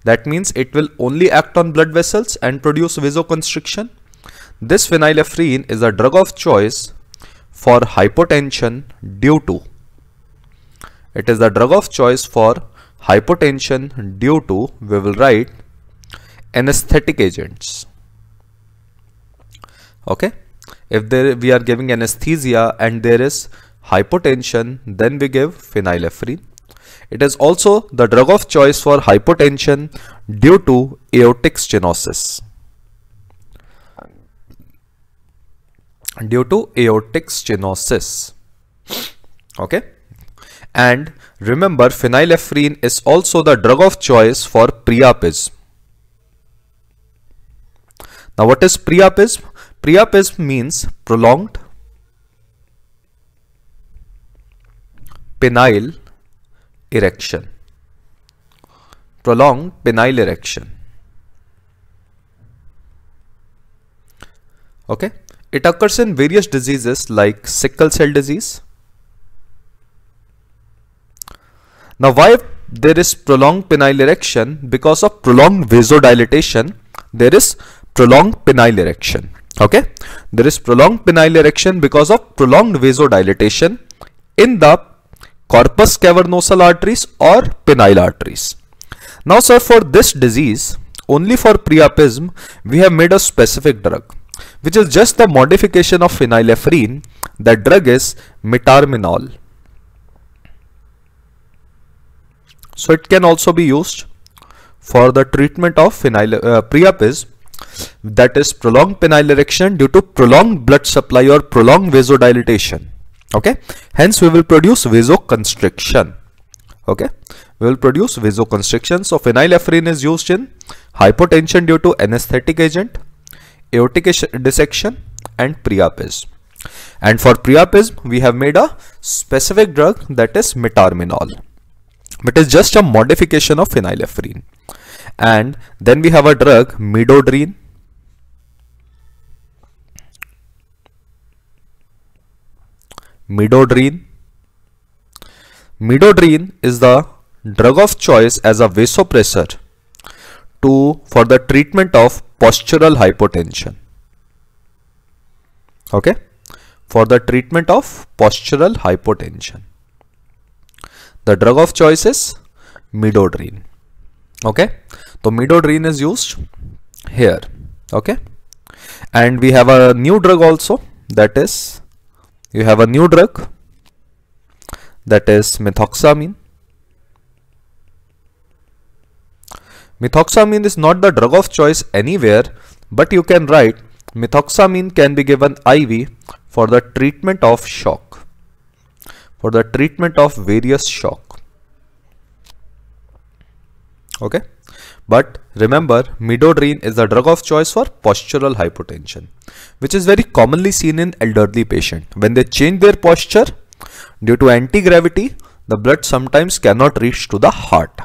That means it will only act on blood vessels and produce vasoconstriction. This phenylephrine is a drug of choice for hypotension due to. It is the drug of choice for hypotension due to we will write anesthetic agents. Okay? If there we are giving anesthesia and there is hypotension then we give phenylephrine. It is also the drug of choice for hypotension due to aortic stenosis. Due to aortic stenosis. Okay. And remember phenylephrine is also the drug of choice for priapism. Now what is priapism? Priapism means prolonged penile erection prolonged penile erection okay it occurs in various diseases like sickle cell disease. Now why there is prolonged penile erection? Because of prolonged vasodilatation there is prolonged penile erection. Okay? There is prolonged penile erection because of prolonged vasodilatation in the corpus cavernosal arteries or penile arteries. Now sir for this disease only for priapism we have made a specific drug which is just the modification of phenylephrine. That drug is metaraminol. So it can also be used for the treatment of phenyl uh, priapism that is prolonged penile erection due to prolonged blood supply or prolonged vasodilatation okay? Hence we will produce vasoconstriction. Okay? We will produce vasoconstriction. So phenylephrine is used in hypotension due to anesthetic agent, aortic dissection and priapism. And for priapism, we have made a specific drug that is metaraminol. It is just a modification of phenylephrine. And then we have a drug midodrine. Midodrine. Midodrine is the drug of choice as a vasopressor to for the treatment of postural hypotension. Okay? For the treatment of postural hypotension. The drug of choice is midodrine. Okay? So midodrine is used here. Okay? And we have a new drug also. That is you have a new drug. That is methoxamine methoxamine is not the drug of choice anywhere but you can write Methoxamine can be given IV for the treatment of shock. For the treatment of various shock. Okay. But remember, midodrine is the drug of choice for postural hypotension, which is very commonly seen in elderly patient. When they change their posture due to anti-gravity, the blood sometimes cannot reach to the heart.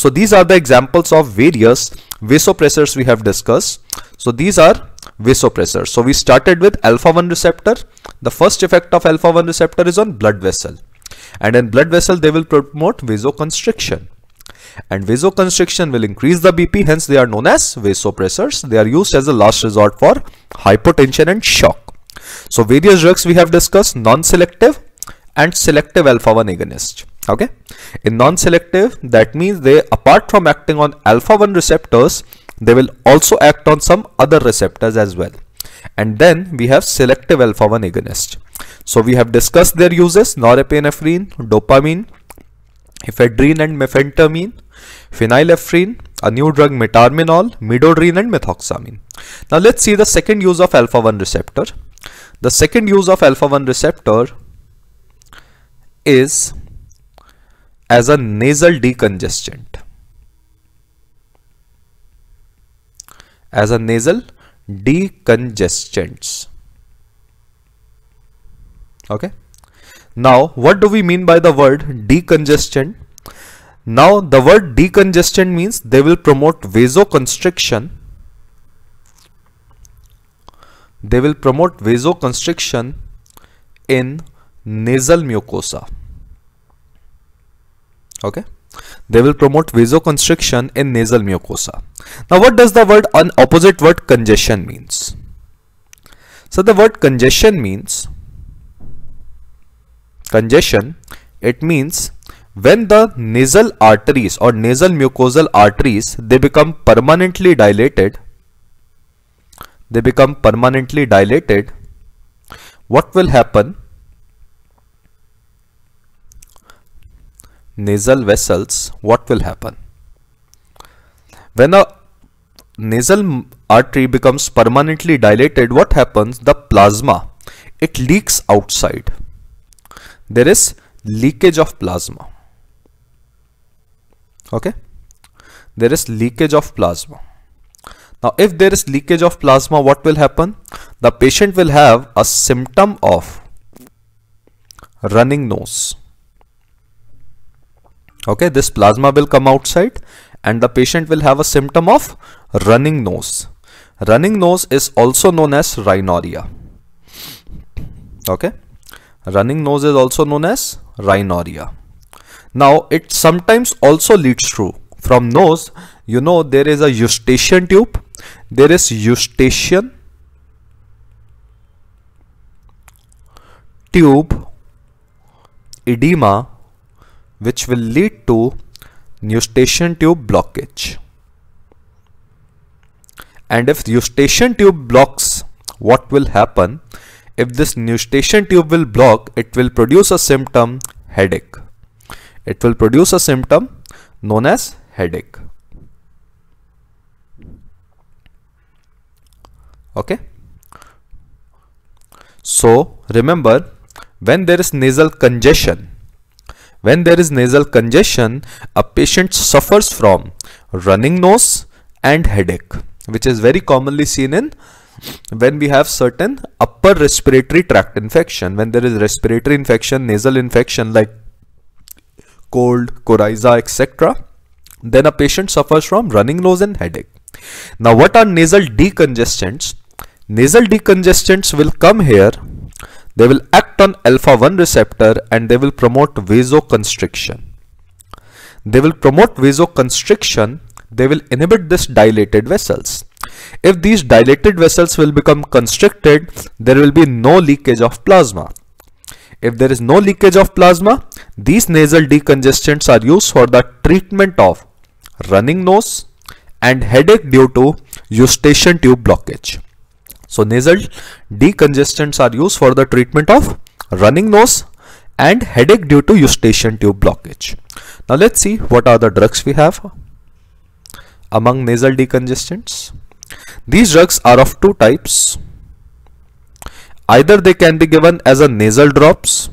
So these are the examples of various vasopressors we have discussed. So these are vasopressors. So we started with alpha 1 receptor. The first effect of alpha 1 receptor is on blood vessel. And in blood vessel they will promote vasoconstriction. And vasoconstriction will increase the BP hence they are known as vasopressors. They are used as a last resort for hypotension and shock. So various drugs we have discussed non-selective and selective alpha 1 agonist okay? In non-selective that means they apart from acting on alpha 1 receptors they will also act on some other receptors as well. And then we have selective alpha 1 agonist. So we have discussed their uses norepinephrine dopamine ephedrine and mephentermine phenylephrine a new drug metaraminol midodrine and methoxamine. Now let's see the second use of alpha 1 receptor. The second use of alpha 1 receptor is as a nasal decongestant as a nasal decongestants. Okay. Now, what do we mean by the word decongestant? Now, the word decongestant means they will promote vasoconstriction. They will promote vasoconstriction in nasal mucosa. Okay. They will promote vasoconstriction in nasal mucosa. Now what does the word an opposite word congestion means? So the word congestion means congestion it means when the nasal arteries or nasal mucosal arteries they become permanently dilated they become permanently dilated what will happen nasal vessels, what will happen? When a nasal artery becomes permanently dilated, what happens? The plasma, it leaks outside. There is leakage of plasma. Okay? There is leakage of plasma. Now, if there is leakage of plasma, what will happen? The patient will have a symptom of running nose okay this plasma will come outside and the patient will have a symptom of running nose. Running nose is also known as rhinorrhea. Okay running nose is also known as rhinorrhea. Now it sometimes also leads through from nose you know there is a eustachian tube. There is eustachian tube edema which will lead to eustachian tube blockage. And if eustachian tube blocks, what will happen? If this eustachian tube will block, it will produce a symptom headache. It will produce a symptom known as headache. Okay. So remember when there is nasal congestion when there is nasal congestion, a patient suffers from running nose and headache which is very commonly seen in when we have certain upper respiratory tract infection. When there is respiratory infection nasal infection like cold coryza etc then a patient suffers from running nose and headache. Now what are nasal decongestants? Nasal decongestants will come here they will act on alpha 1 receptor and they will promote vasoconstriction they will promote vasoconstriction they will inhibit this dilated vessels if these dilated vessels will become constricted, there will be no leakage of plasma. If there is no leakage of plasma, these nasal decongestants are used for the treatment of running nose and headache due to eustachian tube blockage. So nasal decongestants are used for the treatment of running nose and headache due to eustachian tube blockage. Now let's see what are the drugs we have among nasal decongestants. These drugs are of two types. Either they can be given as a nasal drops,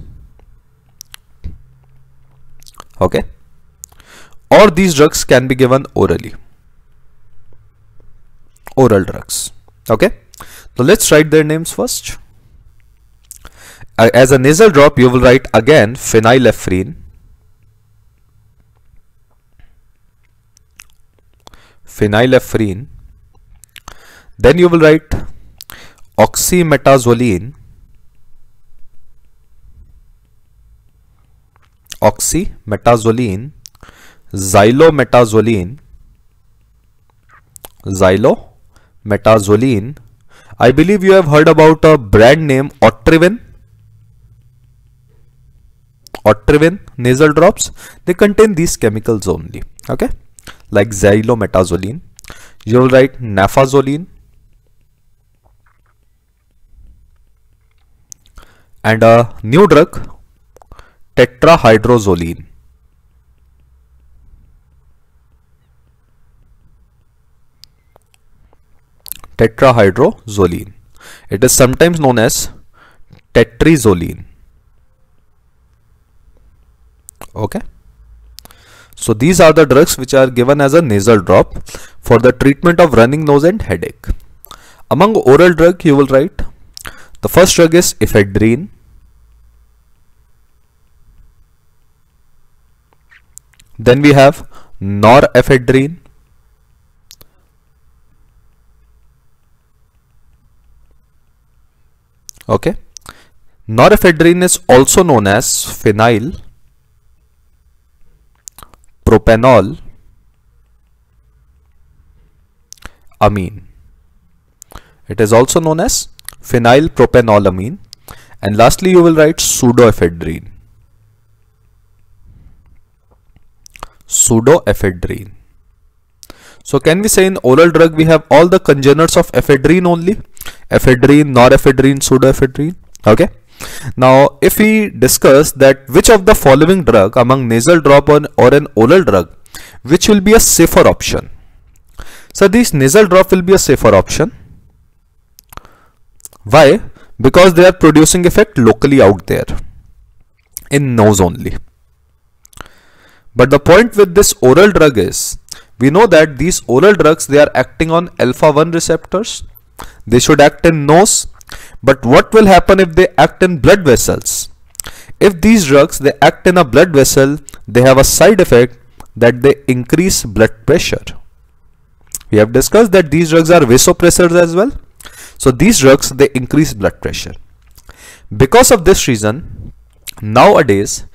okay, or these drugs can be given orally. Oral drugs, okay. So let's write their names first. Uh, as a nasal drop, you will write again phenylephrine, phenylephrine. Then you will write oxymetazoline. Oxymetazoline. Xylometazoline. Xylometazoline I believe you have heard about a brand name Otrivin. Otrivin nasal drops they contain these chemicals only okay? Like xylometazoline. You will write naphazoline. And a new drug tetrahydrozoline tetrahydrozoline. It is sometimes known as tetrazoline okay? So these are the drugs which are given as a nasal drop for the treatment of running nose and headache. Among oral drug you will write the first drug is ephedrine. Then we have norephedrine. Okay. Norephedrine is also known as phenyl propanol amine. It is also known as phenyl propanolamine and lastly you will write pseudoephedrine. pseudoephedrine. So can we say in oral drug we have all the congeners of ephedrine only? Ephedrine, norephedrine, pseudoephedrine. Okay. Now if we discuss that which of the following drug among nasal drop or, or an oral drug which will be a safer option. So this nasal drop will be a safer option. Why? Because they are producing effect locally out there in nose only. But the point with this oral drug is, we know that these oral drugs, they are acting on alpha 1 receptors. They should act in nose. But what will happen if they act in blood vessels? If these drugs, they act in a blood vessel, they have a side effect that they increase blood pressure. We have discussed that these drugs are vasopressors as well. So these drugs, they increase blood pressure. Because of this reason, nowadays,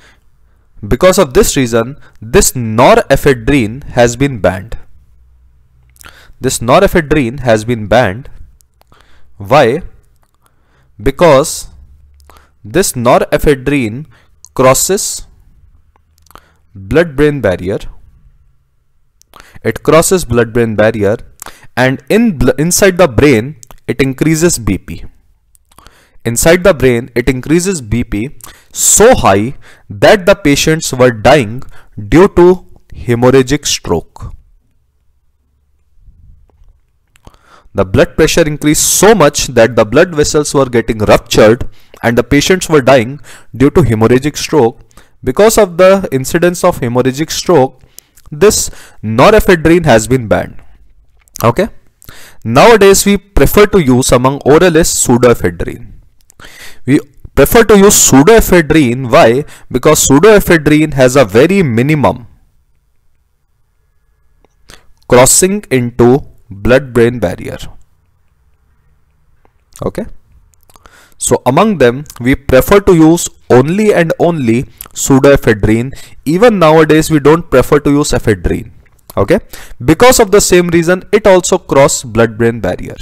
because of this reason, this norephedrine has been banned. This norephedrine has been banned. Why? Because this norephedrine crosses blood-brain barrier. It crosses blood-brain barrier and in inside the brain it increases BP inside the brain, it increases BP so high that the patients were dying due to hemorrhagic stroke. The blood pressure increased so much that the blood vessels were getting ruptured and the patients were dying due to hemorrhagic stroke. Because of the incidence of hemorrhagic stroke, this norephedrine has been banned. Okay. Nowadays we prefer to use among oral is pseudoephedrine. We prefer to use pseudoephedrine. Why? Because pseudoephedrine has a very minimum crossing into blood-brain barrier. Okay. So among them, we prefer to use only and only pseudoephedrine. Even nowadays, we don't prefer to use ephedrine. Okay. Because of the same reason, it also cross blood-brain barrier.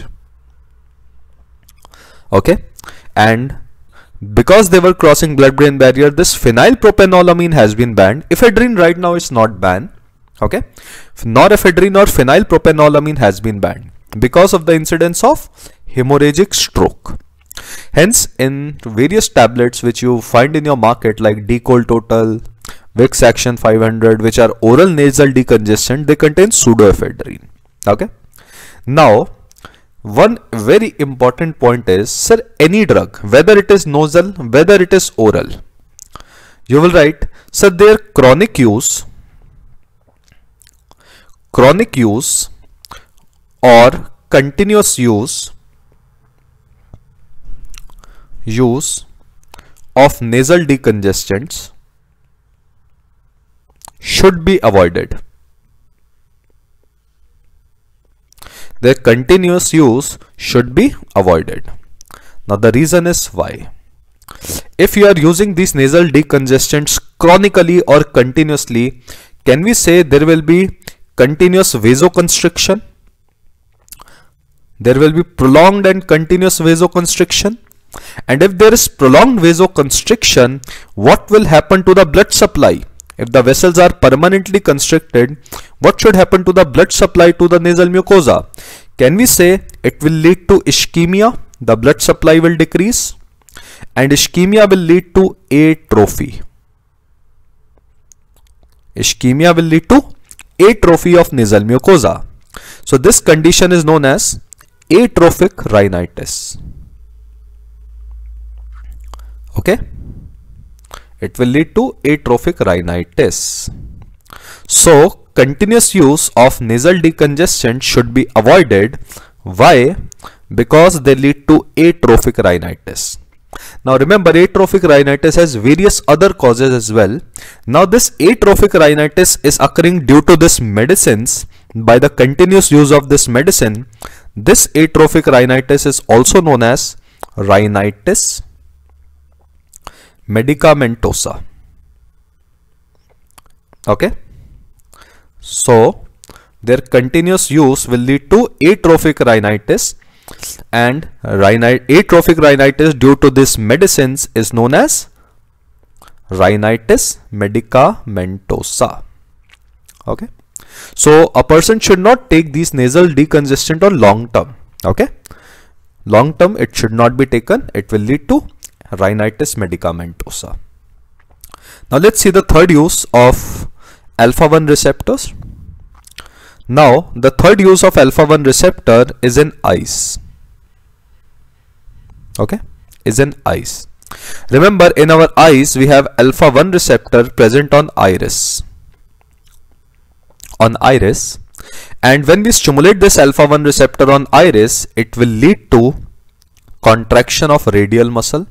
Okay. And because they were crossing blood-brain barrier, this phenylpropanolamine has been banned. Ephedrine right now is not banned. Okay. Norephedrine or phenylpropanolamine has been banned because of the incidence of hemorrhagic stroke. Hence, in various tablets which you find in your market like D'Cold Total, Vicks Action 500, which are oral nasal decongestant, they contain pseudoephedrine. Okay. Now, one very important point is, sir, any drug, whether it is nasal, whether it is oral, you will write, sir, their chronic use, chronic use or continuous use use of nasal decongestants should be avoided. Their continuous use should be avoided. Now the reason is why. If you are using these nasal decongestants chronically or continuously, can we say there will be continuous vasoconstriction? There will be prolonged and continuous vasoconstriction and if there is prolonged vasoconstriction, what will happen to the blood supply? If the vessels are permanently constricted, what should happen to the blood supply to the nasal mucosa? Can we say it will lead to ischemia? The blood supply will decrease and ischemia will lead to atrophy. Ischemia will lead to atrophy of nasal mucosa. So this condition is known as atrophic rhinitis okay it will lead to atrophic rhinitis. So continuous use of nasal decongestant should be avoided. Why? Because they lead to atrophic rhinitis. Now remember atrophic rhinitis has various other causes as well. Now this atrophic rhinitis is occurring due to this medicines. By the continuous use of this medicine this atrophic rhinitis is also known as rhinitis medicamentosa. Okay? So their continuous use will lead to atrophic rhinitis and atrophic rhinitis due to this medicines is known as rhinitis medicamentosa. Okay? So a person should not take these nasal decongestant on long term. Okay? Long term it should not be taken. It will lead to rhinitis medicamentosa. Now let's see the third use of alpha-1 receptors. Now the third use of alpha-1 receptor is in eyes. Okay, is in eyes. Remember in our eyes we have alpha-1 receptor present on iris. On iris and when we stimulate this alpha-1 receptor on iris it will lead to contraction of radial muscle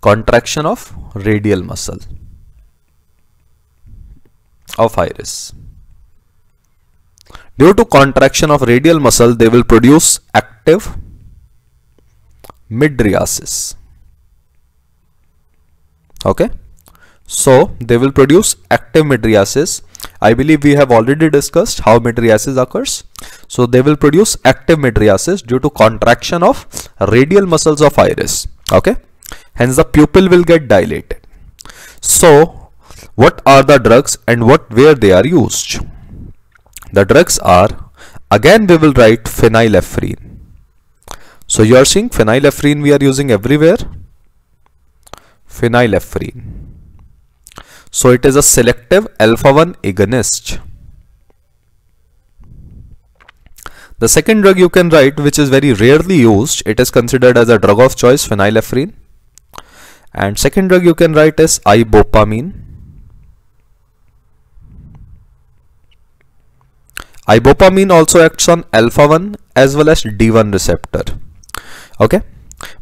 contraction of radial muscle of iris. Due to contraction of radial muscle, they will produce active mydriasis. Okay. So they will produce active mydriasis. I believe we have already discussed how mydriasis occurs. So they will produce active mydriasis due to contraction of radial muscles of iris. Okay hence the pupil will get dilated. So what are the drugs and what where they are used? The drugs are again we will write phenylephrine. So you are seeing phenylephrine we are using everywhere. Phenylephrine. So it is a selective alpha-1 agonist. The second drug you can write which is very rarely used, it is considered as a drug of choice phenylephrine and second drug you can write as ibopamine ibopamine also acts on alpha 1 as well as d1 receptor. Okay?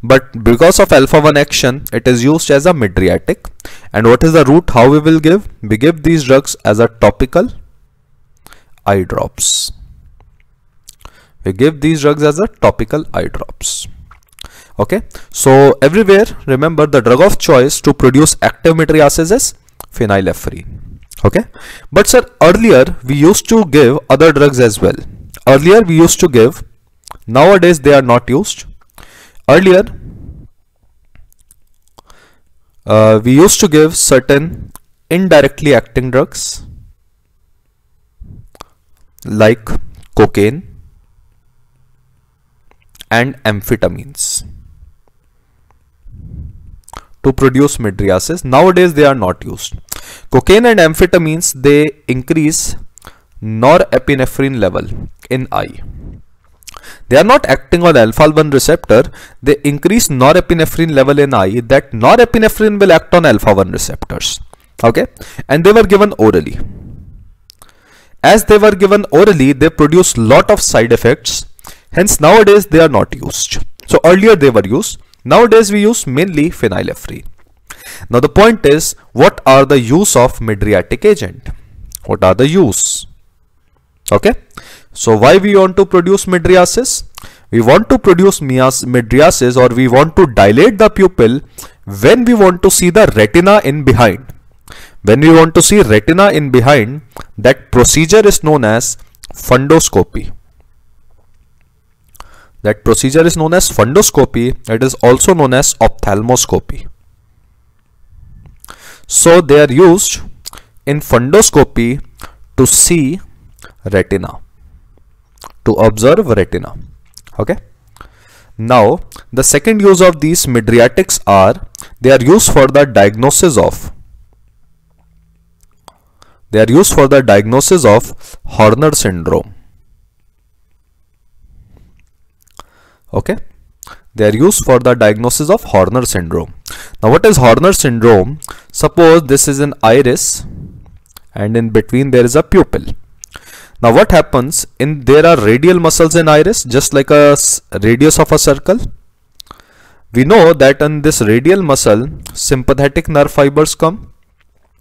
But because of alpha 1 action it is used as a mydriatic and what is the route how we will give? We give these drugs as a topical eye drops. We give these drugs as a topical eye drops okay? So everywhere remember the drug of choice to produce active mydriasis is phenylephrine. Okay? But sir earlier we used to give other drugs as well. Earlier we used to give. Nowadays they are not used. Earlier uh, we used to give certain indirectly acting drugs like cocaine and amphetamines to produce mydriasis. Nowadays they are not used. Cocaine and amphetamines they increase norepinephrine level in eye. They are not acting on alpha 1 receptor. They increase norepinephrine level in eye that norepinephrine will act on alpha 1 receptors. Okay? And they were given orally. As they were given orally they produce lot of side effects. Hence nowadays they are not used. So earlier they were used nowadays we use mainly phenylephrine. Now the point is what are the use of mydriatic agent? What are the use? Okay? So why we want to produce mydriasis we want to produce mydriasis or we want to dilate the pupil when we want to see the retina in behind. When we want to see retina in behind that procedure is known as fundoscopy that procedure is known as fundoscopy. It is also known as ophthalmoscopy. So they are used in fundoscopy to see retina to observe retina. Okay? Now the second use of these mydriatics are they are used for the diagnosis of they are used for the diagnosis of Horner syndrome okay? They are used for the diagnosis of Horner syndrome. Now what is Horner syndrome? Suppose this is an iris and in between there is a pupil. Now what happens? In there are radial muscles in iris just like a radius of a circle. We know that in this radial muscle sympathetic nerve fibers come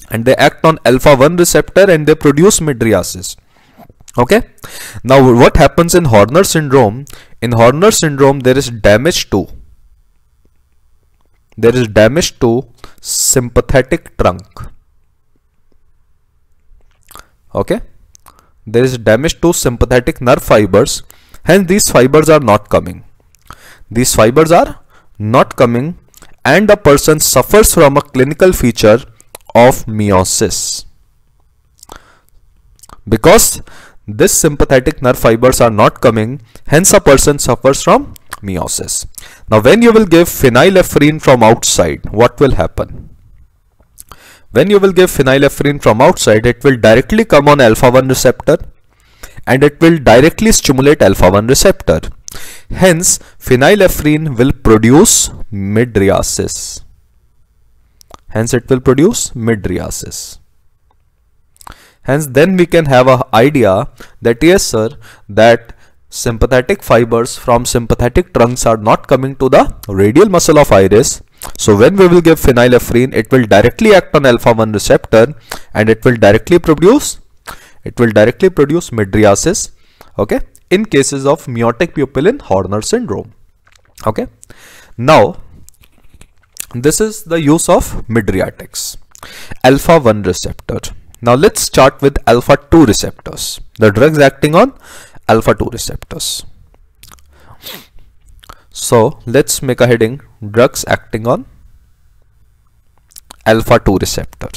and they act on alpha 1 receptor and they produce mydriasis okay? Now what happens in Horner syndrome? In Horner syndrome there is damage to. There is damage to sympathetic trunk. Okay? There is damage to sympathetic nerve fibers hence these fibers are not coming. These fibers are not coming and the person suffers from a clinical feature of miosis. Because this sympathetic nerve fibers are not coming hence a person suffers from miosis. Now when you will give phenylephrine from outside what will happen? When you will give phenylephrine from outside it will directly come on alpha 1 receptor and it will directly stimulate alpha 1 receptor. Hence phenylephrine will produce mydriasis hence it will produce mydriasis Hence then we can have an idea that yes sir that sympathetic fibers from sympathetic trunks are not coming to the radial muscle of iris. So when we will give phenylephrine it will directly act on alpha 1 receptor and it will directly produce it will directly produce mydriasis okay in cases of miotic pupil in Horner syndrome okay now this is the use of mydriatics alpha 1 receptor now let's start with alpha 2 receptors, the drugs acting on alpha 2 receptors. So let's make a heading drugs acting on alpha 2 receptor.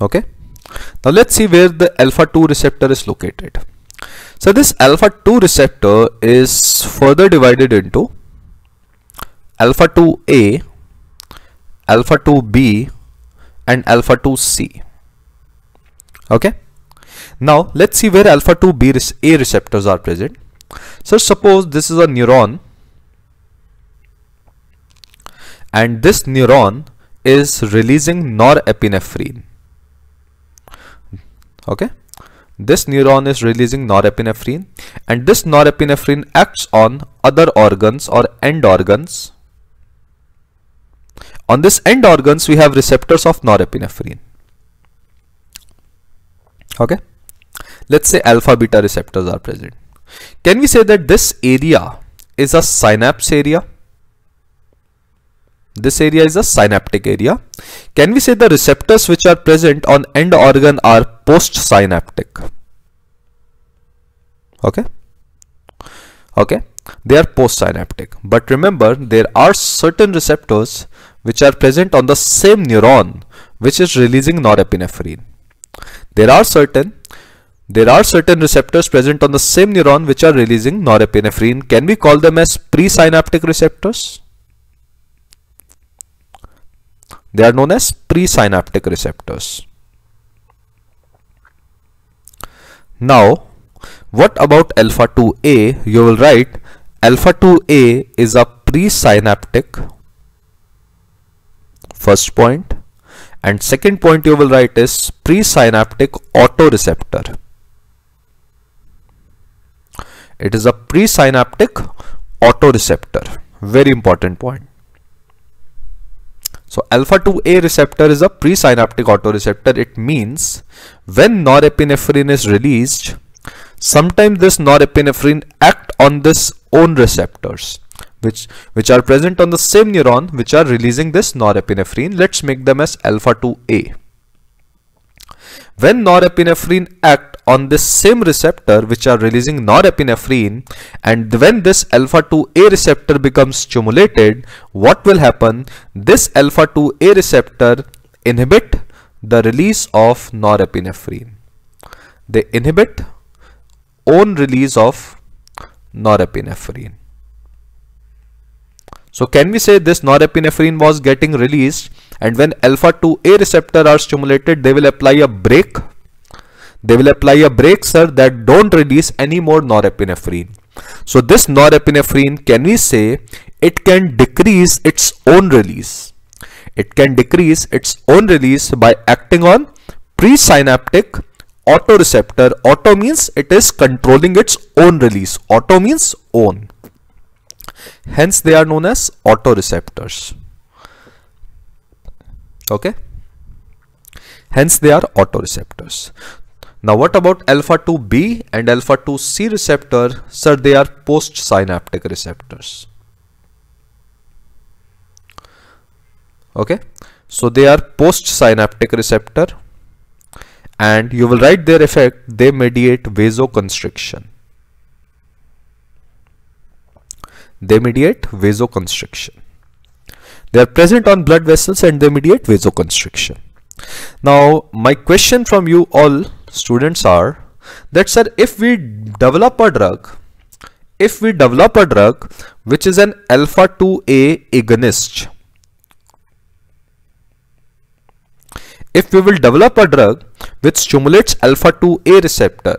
Okay. Now let's see where the alpha 2 receptor is located. So this alpha 2 receptor is further divided into alpha 2a, alpha 2b and alpha 2c. Okay. Now let's see where alpha 2b a receptors are present. So suppose this is a neuron and this neuron is releasing norepinephrine okay this neuron is releasing norepinephrine and this norepinephrine acts on other organs or end organs on this end organs we have receptors of norepinephrine. Okay? Let's say alpha beta receptors are present. Can we say that this area is a synapse area? This area is a synaptic area. Can we say the receptors which are present on end organ are postsynaptic? Okay? Okay? They are postsynaptic. But remember there are certain receptors which are present on the same neuron which is releasing norepinephrine there are certain there are certain receptors present on the same neuron which are releasing norepinephrine. Can we call them as presynaptic receptors? They are known as presynaptic receptors. Now, what about alpha 2A? You will write alpha 2A is a presynaptic first point and second point you will write is presynaptic autoreceptor. It is a presynaptic autoreceptor. Very important point. So alpha 2A receptor is a presynaptic autoreceptor. It means when norepinephrine is released, sometimes this norepinephrine act on this own receptors which which are present on the same neuron which are releasing this norepinephrine. Let's make them as alpha 2A. When norepinephrine act on this same receptor which are releasing norepinephrine and when this alpha 2A receptor becomes stimulated, what will happen? This alpha 2A receptor inhibit the release of norepinephrine. They inhibit own release of norepinephrine. So can we say this norepinephrine was getting released and when alpha 2A receptor are stimulated they will apply a brake they will apply a brake sir that don't release any more norepinephrine. So this norepinephrine can we say it can decrease its own release. It can decrease its own release by acting on presynaptic autoreceptor. Auto means it is controlling its own release. Auto means own hence they are known as autoreceptors. Okay? Hence they are autoreceptors. Now what about alpha 2b and alpha 2c receptor? Sir they are postsynaptic receptors. Okay? So they are postsynaptic receptor and you will write their effect. They mediate vasoconstriction they mediate vasoconstriction. They are present on blood vessels and they mediate vasoconstriction. Now, my question from you all students are that sir, if we develop a drug, if we develop a drug which is an alpha 2A agonist, if we will develop a drug which stimulates alpha 2A receptor,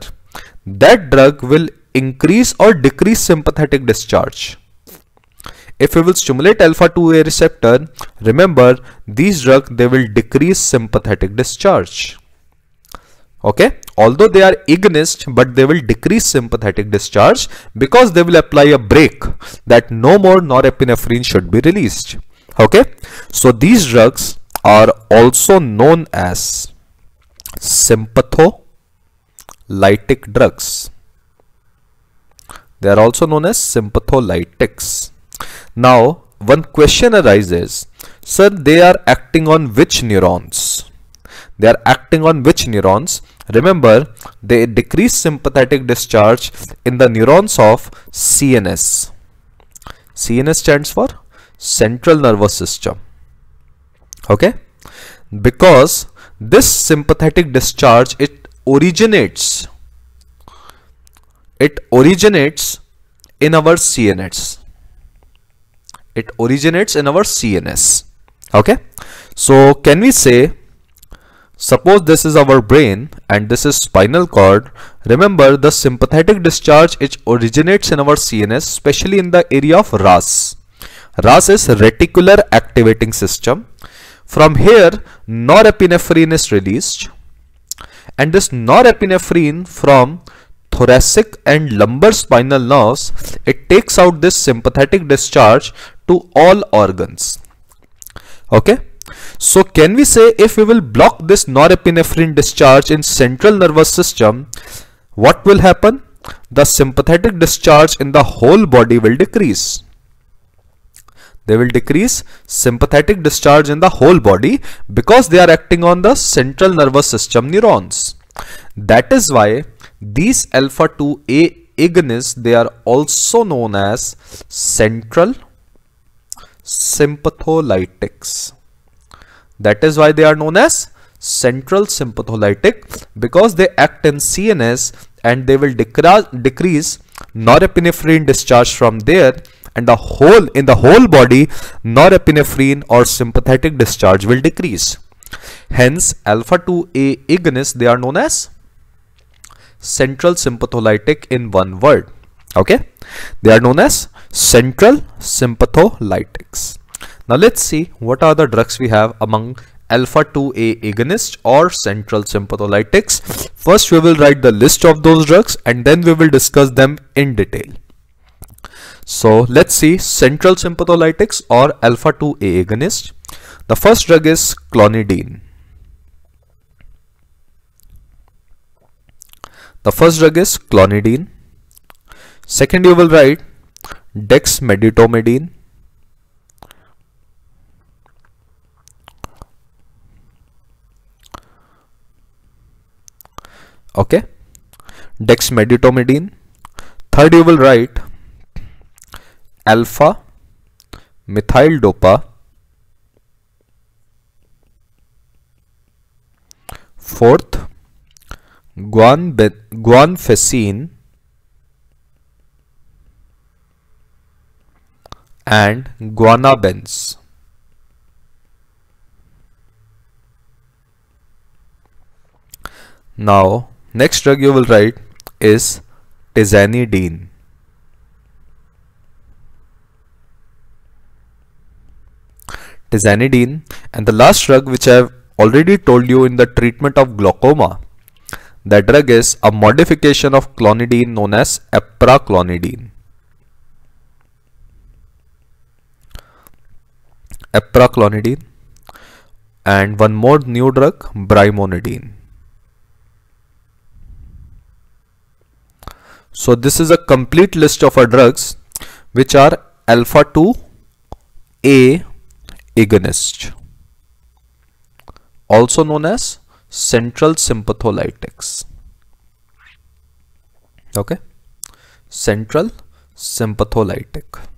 that drug will increase or decrease sympathetic discharge. If we will stimulate alpha 2A receptor, remember these drugs they will decrease sympathetic discharge. Okay, although they are agonist, but they will decrease sympathetic discharge because they will apply a brake that no more norepinephrine should be released. Okay, so these drugs are also known as sympatholytic drugs. They are also known as sympatholytics. Now, one question arises, sir, they are acting on which neurons? They are acting on which neurons? Remember, they decrease sympathetic discharge in the neurons of CNS. CNS stands for Central Nervous System. Okay? Because this sympathetic discharge, it originates, it originates in our CNS it originates in our CNS okay? So can we say suppose this is our brain and this is spinal cord. Remember the sympathetic discharge it originates in our CNS especially in the area of RAS. RAS is reticular activating system. From here, norepinephrine is released. And this norepinephrine from thoracic and lumbar spinal nerves, it takes out this sympathetic discharge to all organs. Okay. So can we say if we will block this norepinephrine discharge in central nervous system, what will happen? The sympathetic discharge in the whole body will decrease. They will decrease sympathetic discharge in the whole body because they are acting on the central nervous system neurons. That is why these alpha 2A agonists they are also known as central sympatholytics. That is why they are known as central sympatholytic because they act in CNS and they will decrease norepinephrine discharge from there and the whole in the whole body norepinephrine or sympathetic discharge will decrease. Hence alpha 2A agonists they are known as central sympatholytic in one word. Okay, they are known as central sympatholytics. Now let's see what are the drugs we have among alpha 2A agonist or central sympatholytics. First we will write the list of those drugs and then we will discuss them in detail. So let's see central sympatholytics or alpha 2A agonist. The first drug is clonidine. The first drug is clonidine. Second you will write dexmedetomidine. Okay. Dexmedetomidine. Third you will write alpha methyl dopa fourth guan guanfacine and guanabenz. Now next drug you will write is tizanidine tizanidine and the last drug which I have already told you in the treatment of glaucoma that drug is a modification of clonidine known as apraclonidine apraclonidine and one more new drug brimonidine. So this is a complete list of our drugs which are alpha 2 a agonist also known as central sympatholytics. Okay? Central sympatholytic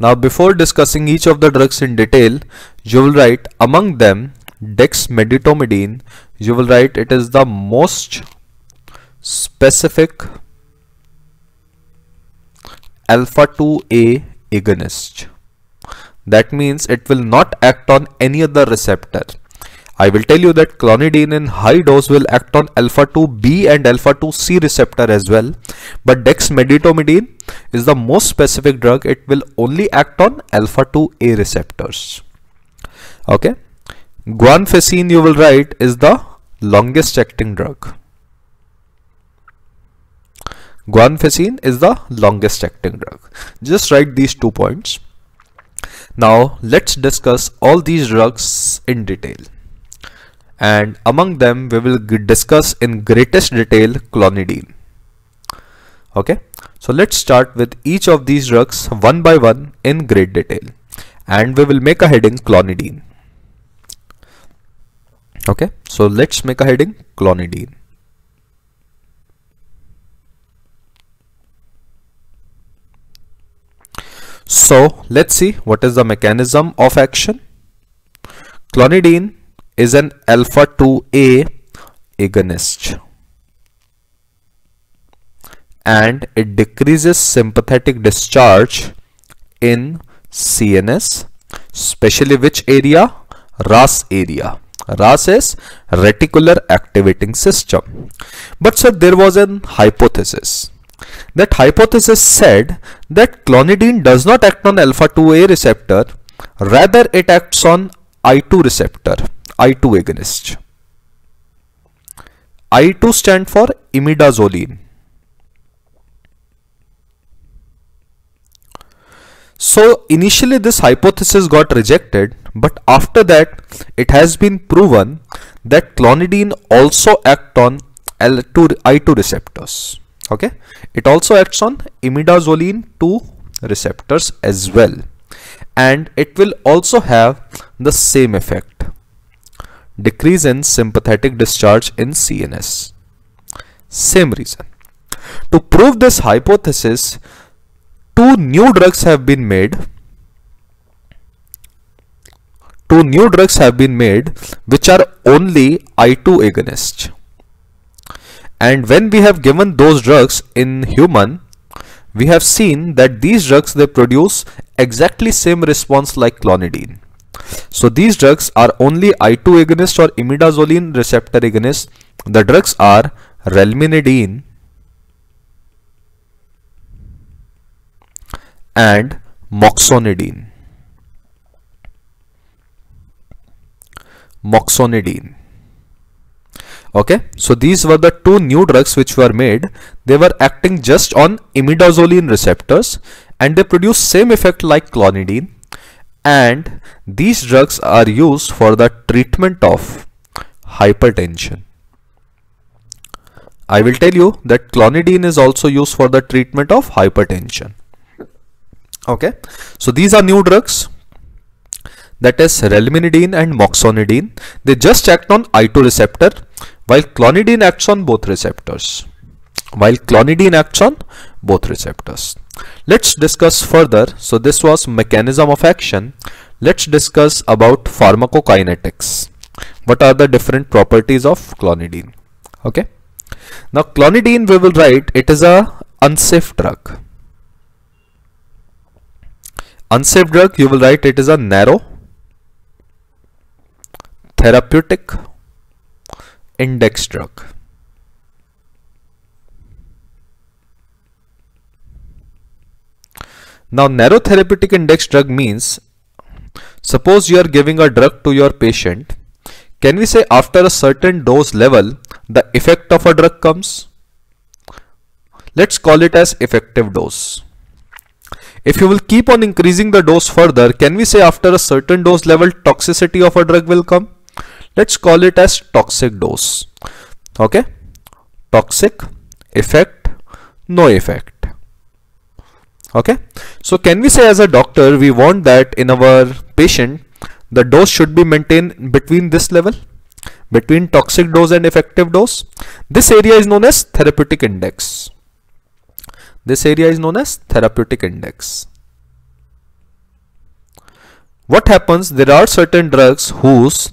now before discussing each of the drugs in detail you will write among them dexmedetomidine you will write it is the most specific alpha 2a agonist. That means it will not act on any other receptor. I will tell you that clonidine in high dose will act on alpha 2b and alpha 2c receptor as well. But dexmedetomidine is the most specific drug. It will only act on alpha 2a receptors. Okay. Guanfacine you will write is the longest acting drug. Guanfacine is the longest acting drug. Just write these two points. Now let's discuss all these drugs in detail. And among them we will discuss in greatest detail clonidine. Okay, so let's start with each of these drugs one by one in great detail. And we will make a heading clonidine. Okay, so let's make a heading clonidine. So let's see what is the mechanism of action. Clonidine is an alpha 2A agonist. And it decreases sympathetic discharge in CNS especially which area? RAS area. RAS is reticular activating system. But sir there was an hypothesis. That hypothesis said that clonidine does not act on alpha 2a receptor rather it acts on I2 receptor I2 agonist. I2 stand for imidazoline So initially this hypothesis got rejected but after that it has been proven that clonidine also act on L2 I2 receptors. Okay? It also acts on imidazoline 2 receptors as well. And it will also have the same effect decrease in sympathetic discharge in CNS same reason. To prove this hypothesis two new drugs have been made. Two new drugs have been made which are only I2 agonists and when we have given those drugs in human we have seen that these drugs they produce exactly same response like clonidine so these drugs are only I2 agonist or imidazoline receptor agonist the drugs are rilmenidine and moxonidine. Moxonidine. Okay, so these were the two new drugs which were made. They were acting just on imidazoline receptors and they produce same effect like clonidine and these drugs are used for the treatment of hypertension. I will tell you that clonidine is also used for the treatment of hypertension. Okay? So these are new drugs. That is rilmenidine and moxonidine. They just act on I2 receptor while clonidine acts on both receptors while clonidine acts on both receptors. Let's discuss further. So this was mechanism of action. Let's discuss about pharmacokinetics. What are the different properties of clonidine? Okay. Now clonidine we will write it is a unsafe drug. Unsafe drug you will write it is a narrow therapeutic index drug now narrow therapeutic index drug means suppose you are giving a drug to your patient can we say after a certain dose level the effect of a drug comes let's call it as effective dose if you will keep on increasing the dose further, can we say after a certain dose level toxicity of a drug will come? Let's call it as toxic dose. Okay. Toxic, effect, no effect. Okay. So can we say as a doctor, we want that in our patient, the dose should be maintained between this level? Between toxic dose and effective dose? This area is known as therapeutic index. This area is known as therapeutic index. What happens? There are certain drugs whose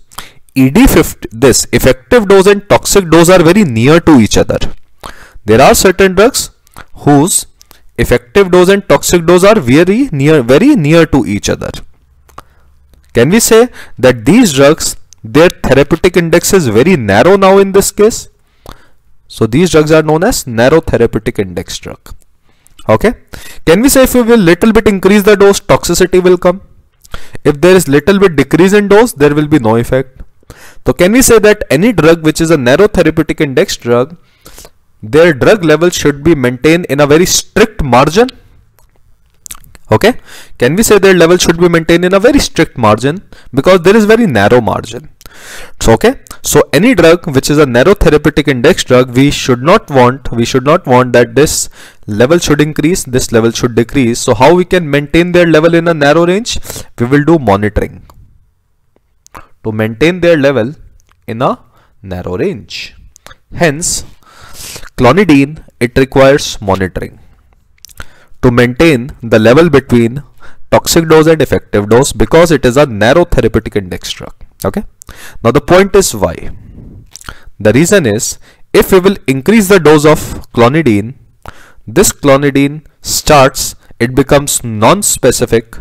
ED50, this effective dose and toxic dose are very near to each other. There are certain drugs whose effective dose and toxic dose are very near, very near to each other. Can we say that these drugs, their therapeutic index is very narrow now in this case? So these drugs are known as narrow therapeutic index drug okay can we say if we will little bit increase the dose toxicity will come if there is little bit decrease in dose there will be no effect so can we say that any drug which is a narrow therapeutic index drug their drug level should be maintained in a very strict margin. Okay? Can we say their level should be maintained in a very strict margin? Because there is very narrow margin. So okay? So any drug which is a narrow therapeutic index drug we should not want we should not want that this level should increase this level should decrease. So how we can maintain their level in a narrow range? We will do monitoring to maintain their level in a narrow range. Hence clonidine it requires monitoring to maintain the level between toxic dose and effective dose because it is a narrow therapeutic index drug okay? Now the point is why. The reason is if we will increase the dose of clonidine this clonidine starts it becomes non-specific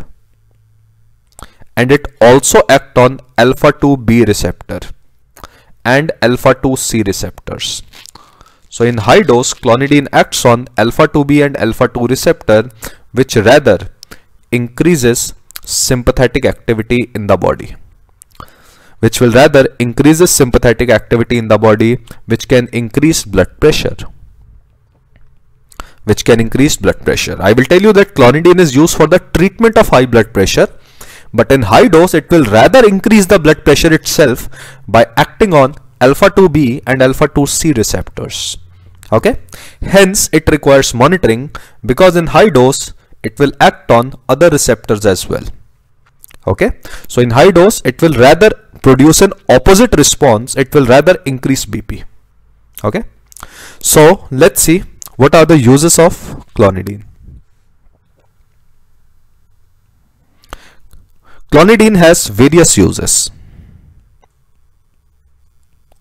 and it also act on alpha 2b receptor and alpha 2c receptors So in high dose, clonidine acts on alpha 2b and alpha 2 receptor, which rather increases sympathetic activity in the body which will rather increases sympathetic activity in the body which can increase blood pressure which can increase blood pressure. I will tell you that clonidine is used for the treatment of high blood pressure but in high dose it will rather increase the blood pressure itself by acting on alpha 2b and alpha 2c receptors. Okay? Hence it requires monitoring because in high dose it will act on other receptors as well. Okay? So in high dose it will rather produce an opposite response. It will rather increase bp okay? So let's see what are the uses of clonidine. Clonidine has various uses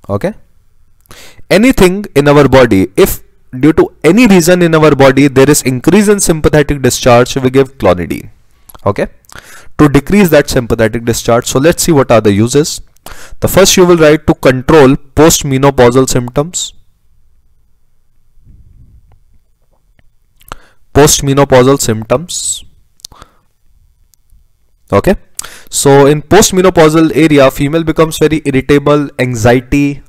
okay? Anything in our body if due to any reason in our body there is increase in sympathetic discharge we give clonidine. Okay? To decrease that sympathetic discharge so let's see what are the uses. The first you will write to control postmenopausal symptoms. Postmenopausal symptoms. Okay so in postmenopausal area female becomes very irritable anxiety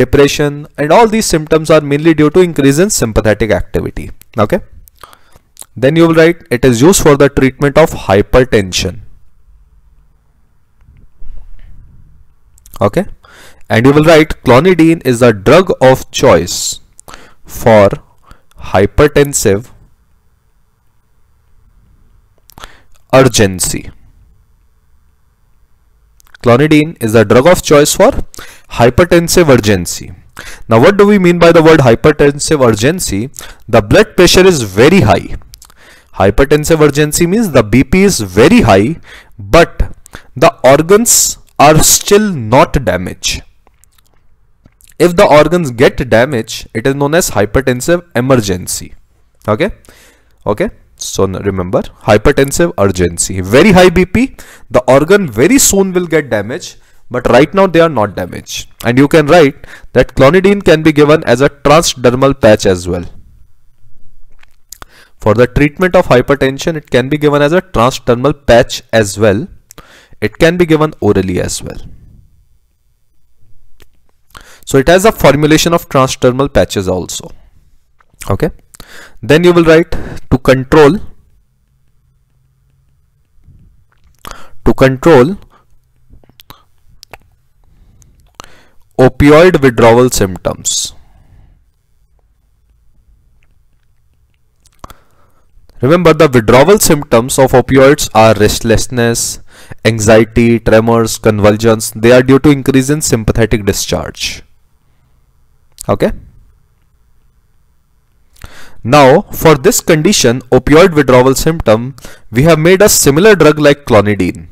depression and all these symptoms are mainly due to increase in sympathetic activity. Okay? Then you will write it is used for the treatment of hypertension. Okay? And you will write clonidine is the drug of choice for hypertensive urgency clonidine is the drug of choice for hypertensive urgency now what do we mean by the word hypertensive urgency the blood pressure is very high Hypertensive urgency means the BP is very high, but the organs are still not damaged. If the organs get damaged, it is known as hypertensive emergency. Okay? Okay? So remember, hypertensive urgency. Very high BP, the organ very soon will get damaged, but right now they are not damaged. And you can write that clonidine can be given as a transdermal patch as well. For the treatment of hypertension, it can be given as a transdermal patch as well. It can be given orally as well. So it has a formulation of transdermal patches also. Okay. Then you will write to control to control opioid withdrawal symptoms. Remember the withdrawal symptoms of opioids are restlessness, anxiety, tremors, convulsions. They are due to increase in sympathetic discharge. Okay. Now for this condition opioid withdrawal symptom we have made a similar drug like clonidine.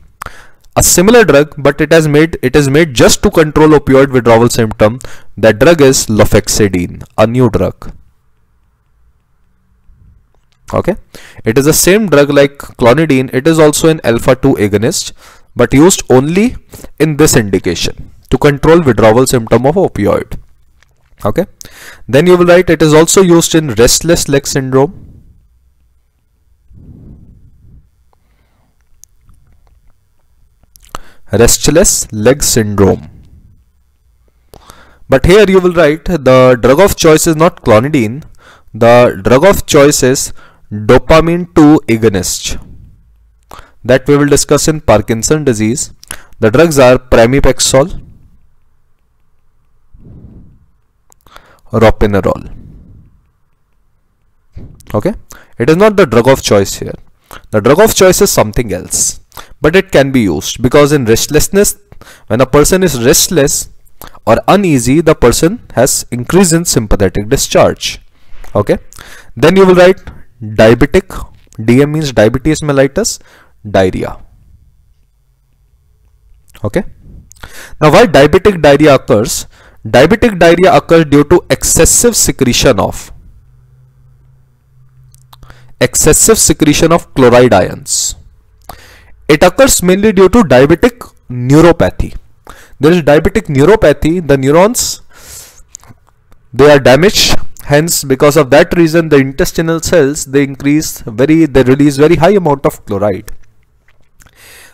A similar drug but it has made it is made just to control opioid withdrawal symptom. That drug is lofexidine, a new drug okay it is the same drug like clonidine it is also an alpha 2 agonist but used only in this indication to control withdrawal symptom of opioid okay? Then you will write it is also used in restless leg syndrome. Restless leg syndrome. But here you will write the drug of choice is not clonidine. The drug of choice is dopamine 2 agonist. That we will discuss in Parkinson disease. The drugs are pramipexole, ropinirole. Okay, it is not the drug of choice here. The drug of choice is something else, but it can be used because in restlessness, when a person is restless or uneasy, the person has increase in sympathetic discharge. Okay, then you will write diabetic DM means diabetes mellitus diarrhea okay now why diabetic diarrhea occurs diabetic diarrhea occurs due to excessive secretion of excessive secretion of chloride ions. It occurs mainly due to diabetic neuropathy. There is diabetic neuropathy. The neurons they are damaged. Hence because of that reason the intestinal cells they increase very they release very high amount of chloride.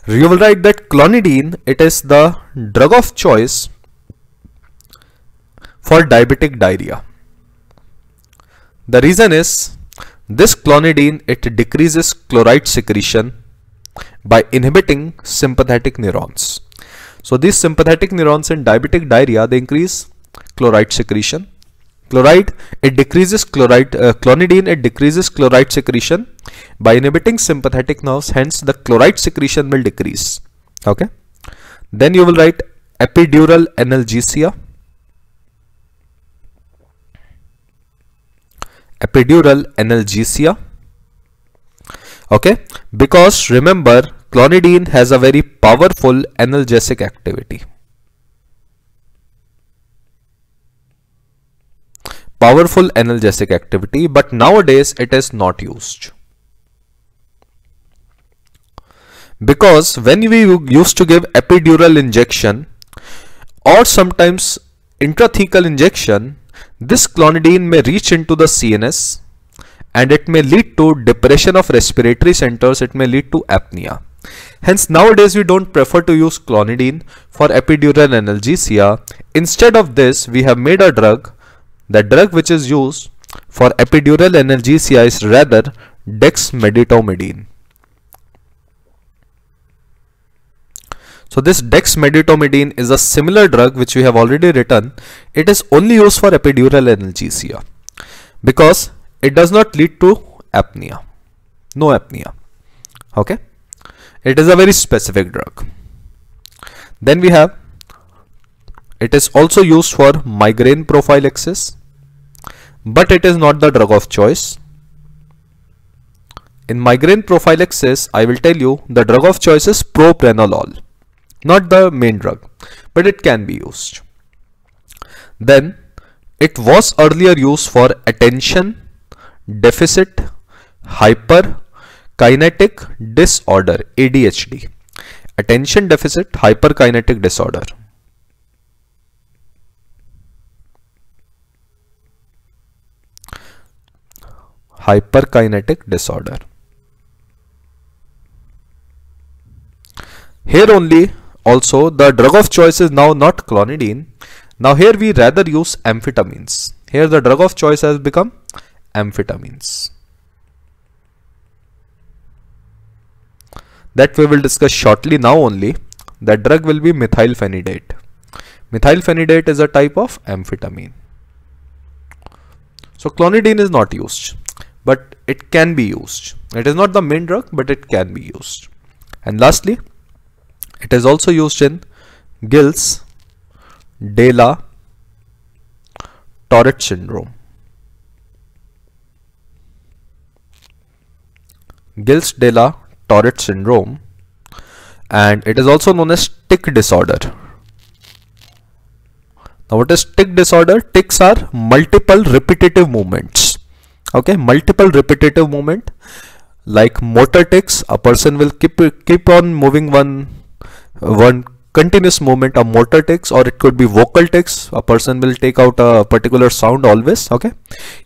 You will write that clonidine it is the drug of choice for diabetic diarrhea. The reason is this clonidine it decreases chloride secretion by inhibiting sympathetic neurons. So these sympathetic neurons in diabetic diarrhea they increase chloride secretion. Chloride it decreases chloride uh, clonidine it decreases chloride secretion by inhibiting sympathetic nerves hence the chloride secretion will decrease. Okay? Then you will write epidural analgesia epidural analgesia. Okay? Because remember clonidine has a very powerful analgesic activity. Powerful analgesic activity but nowadays it is not used. Because when we used to give epidural injection or sometimes intrathecal injection this clonidine may reach into the CNS and it may lead to depression of respiratory centers it may lead to apnea. Hence nowadays we don't prefer to use clonidine for epidural analgesia. Instead of this we have made a drug. The drug which is used for epidural analgesia is rather dexmedetomidine. So this dexmedetomidine is a similar drug which we have already written. It is only used for epidural analgesia because it does not lead to apnea. No apnea. Okay. It is a very specific drug. Then we have it is also used for migraine prophylaxis, but it is not the drug of choice. In migraine prophylaxis, I will tell you the drug of choice is propranolol, not the main drug, but it can be used. Then it was earlier used for attention deficit hyperkinetic disorder ADHD attention deficit hyperkinetic disorder hyperkinetic disorder. Here only also the drug of choice is now not clonidine. Now here we rather use amphetamines. Here the drug of choice has become amphetamines. That we will discuss shortly now only. That drug will be methylphenidate. Methylphenidate is a type of amphetamine. So clonidine is not used but it can be used. It is not the main drug, but it can be used. And lastly, it is also used in Gilles de la Tourette syndrome. Gilles de la Tourette syndrome and it is also known as tic disorder. Now what is tic disorder? Tics are multiple repetitive movements okay multiple repetitive movement like motor tics a person will keep keep on moving one one continuous movement of motor tics or it could be vocal tics a person will take out a particular sound always okay?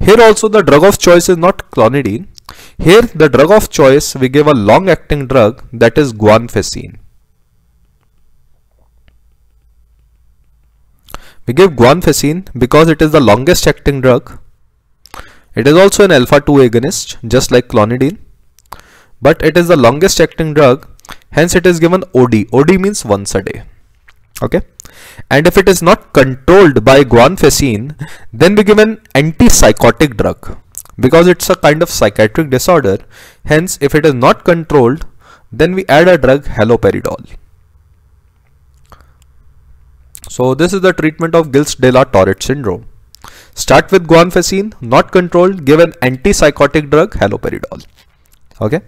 Here also the drug of choice is not clonidine. Here the drug of choice we give a long acting drug that is guanfacine. We give guanfacine because it is the longest acting drug. It is also an alpha 2 agonist just like clonidine. But it is the longest acting drug hence it is given OD. OD means once a day okay and if it is not controlled by guanfacine then we give an antipsychotic drug because it's a kind of psychiatric disorder hence if it is not controlled then we add a drug haloperidol so this is the treatment of Gilles de la Tourette syndrome Start with guanfacine, not controlled, give an antipsychotic drug, haloperidol. Okay.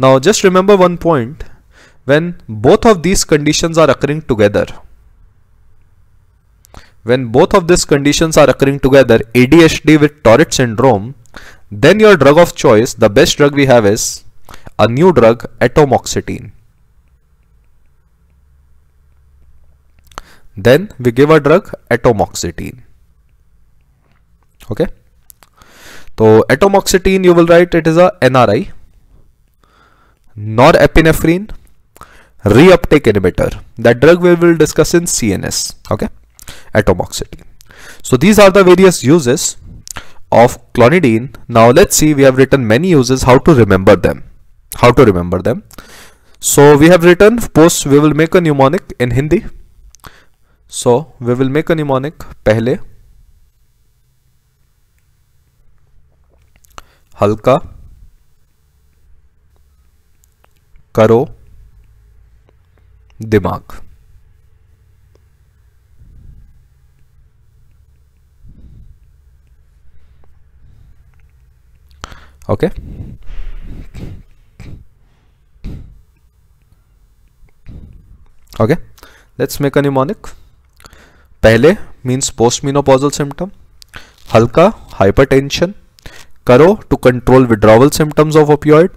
Now just remember one point, when both of these conditions are occurring together, when both of these conditions are occurring together, ADHD with Tourette syndrome, then your drug of choice, the best drug we have is a new drug, atomoxetine. Then we give a drug, atomoxetine. okay so atomoxetine you will write it is a NRI norepinephrine reuptake inhibitor. That drug we will discuss in CNS, okay, atomoxetine. So these are the various uses of clonidine. Now let's see, we have written many uses, how to remember them, how to remember them. So we have written post, we will make a mnemonic in Hindi. So we will make a mnemonic, pehle, halka, karo, दिमाग। Okay. Okay let's make a mnemonic पहले means post menopausal symptom हल्का hypertension करो to control withdrawal symptoms of opioid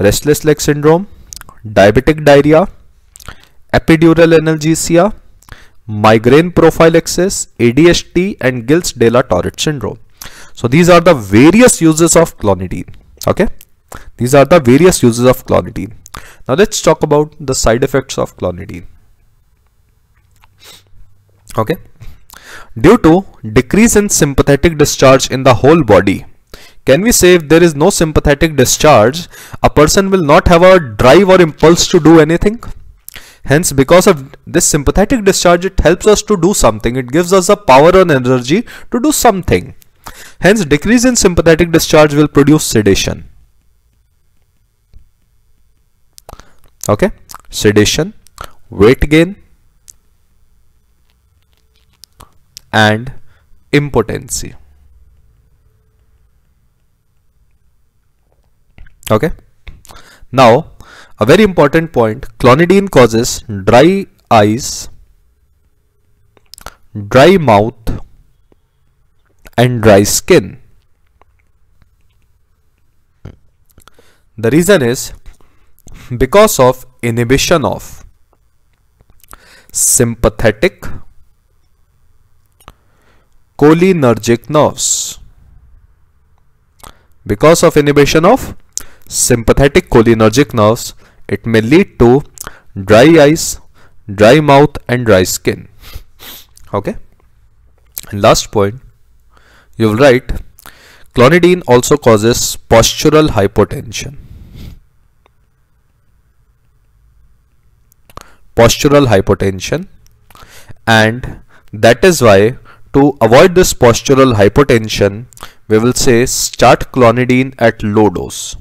restless leg syndrome diabetic diarrhea epidural analgesia migraine profile prophylaxis ADHD and Gilles-de la Tourette syndrome. So these are the various uses of clonidine. Okay? These are the various uses of clonidine. Now let's talk about the side effects of clonidine. Okay? Due to decrease in sympathetic discharge in the whole body can we say if there is no sympathetic discharge a person will not have a drive or impulse to do anything? Hence because of this sympathetic discharge it helps us to do something. It gives us a power and energy to do something. Hence decrease in sympathetic discharge will produce sedation. Okay? Sedation weight gain and impotency okay? Now a very important point. Clonidine causes dry eyes dry mouth and dry skin. The reason is because of inhibition of sympathetic cholinergic nerves. Because of inhibition of sympathetic cholinergic nerves. It may lead to dry eyes dry mouth and dry skin. Okay? And last point you will write clonidine also causes postural hypotension. Postural hypotension. And that is why to avoid this postural hypotension we will say start clonidine at low dose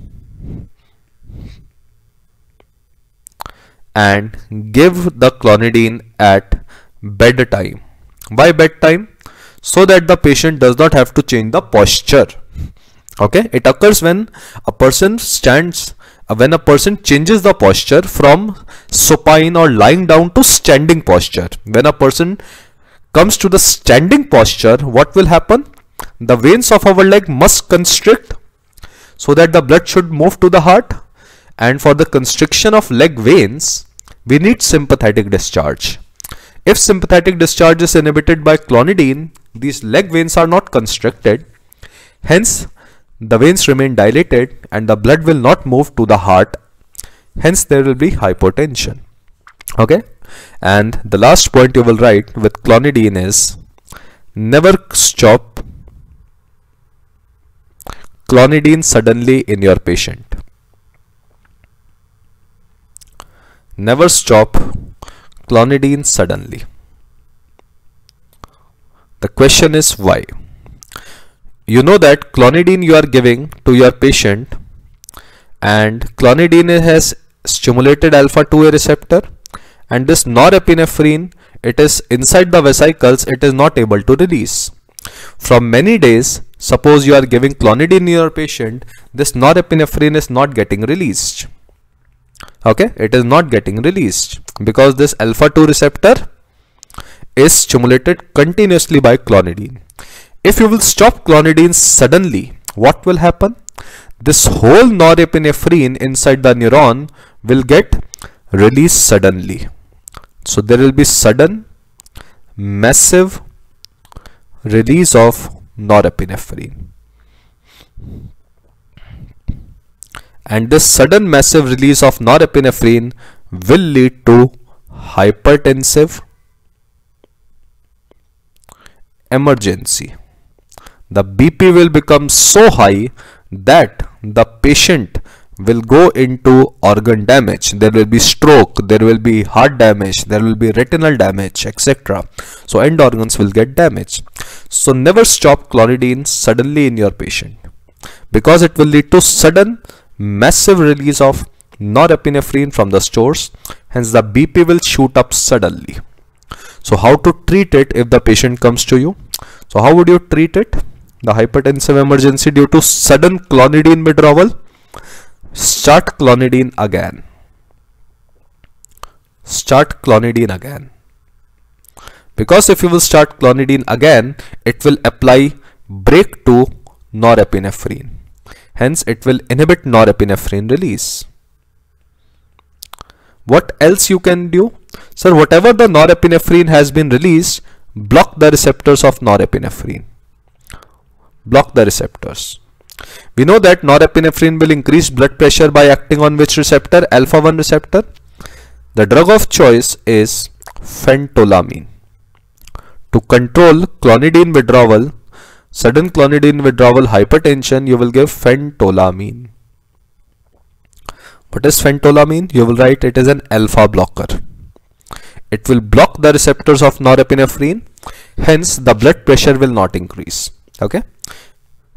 and give the clonidine at bedtime. Why bedtime? So that the patient does not have to change the posture. Okay? It occurs when a person stands uh, when a person changes the posture from supine or lying down to standing posture. When a person comes to the standing posture what will happen? The veins of our leg must constrict so that the blood should move to the heart and for the constriction of leg veins we need sympathetic discharge. If sympathetic discharge is inhibited by clonidine these leg veins are not constricted. Hence the veins remain dilated and the blood will not move to the heart. Hence there will be hypotension. Okay? And the last point you will write with clonidine is never stop clonidine suddenly in your patient never stop clonidine suddenly. The question is why? You know that clonidine you are giving to your patient and clonidine has stimulated alpha 2a receptor and this norepinephrine it is inside the vesicles it is not able to release. From many days suppose you are giving clonidine in your patient this norepinephrine is not getting released okay it is not getting released because this alpha 2 receptor is stimulated continuously by clonidine if you will stop clonidine suddenly, what will happen? This whole norepinephrine inside the neuron will get released suddenly. So there will be sudden, massive release of norepinephrine. And this sudden massive release of norepinephrine will lead to hypertensive emergency. The BP will become so high that the patient will go into organ damage. There will be stroke, there will be heart damage, there will be retinal damage, etc. So end organs will get damaged. So never stop clonidine suddenly in your patient because it will lead to sudden massive release of norepinephrine from the stores. Hence the BP will shoot up suddenly. So how to treat it if the patient comes to you? So how would you treat it? The hypertensive emergency due to sudden clonidine withdrawal. Start clonidine again. Start clonidine again. Because if you will start clonidine again, it will apply break to norepinephrine. Hence, it will inhibit norepinephrine release. What else you can do? Sir, whatever the norepinephrine has been released, block the receptors of norepinephrine. Block the receptors. We know that norepinephrine will increase blood pressure by acting on which receptor? Alpha 1 receptor. The drug of choice is phentolamine. To control clonidine withdrawal, sudden clonidine withdrawal hypertension, you will give phentolamine. What is phentolamine? You will write it is an alpha blocker. It will block the receptors of norepinephrine, hence the blood pressure will not increase. Okay,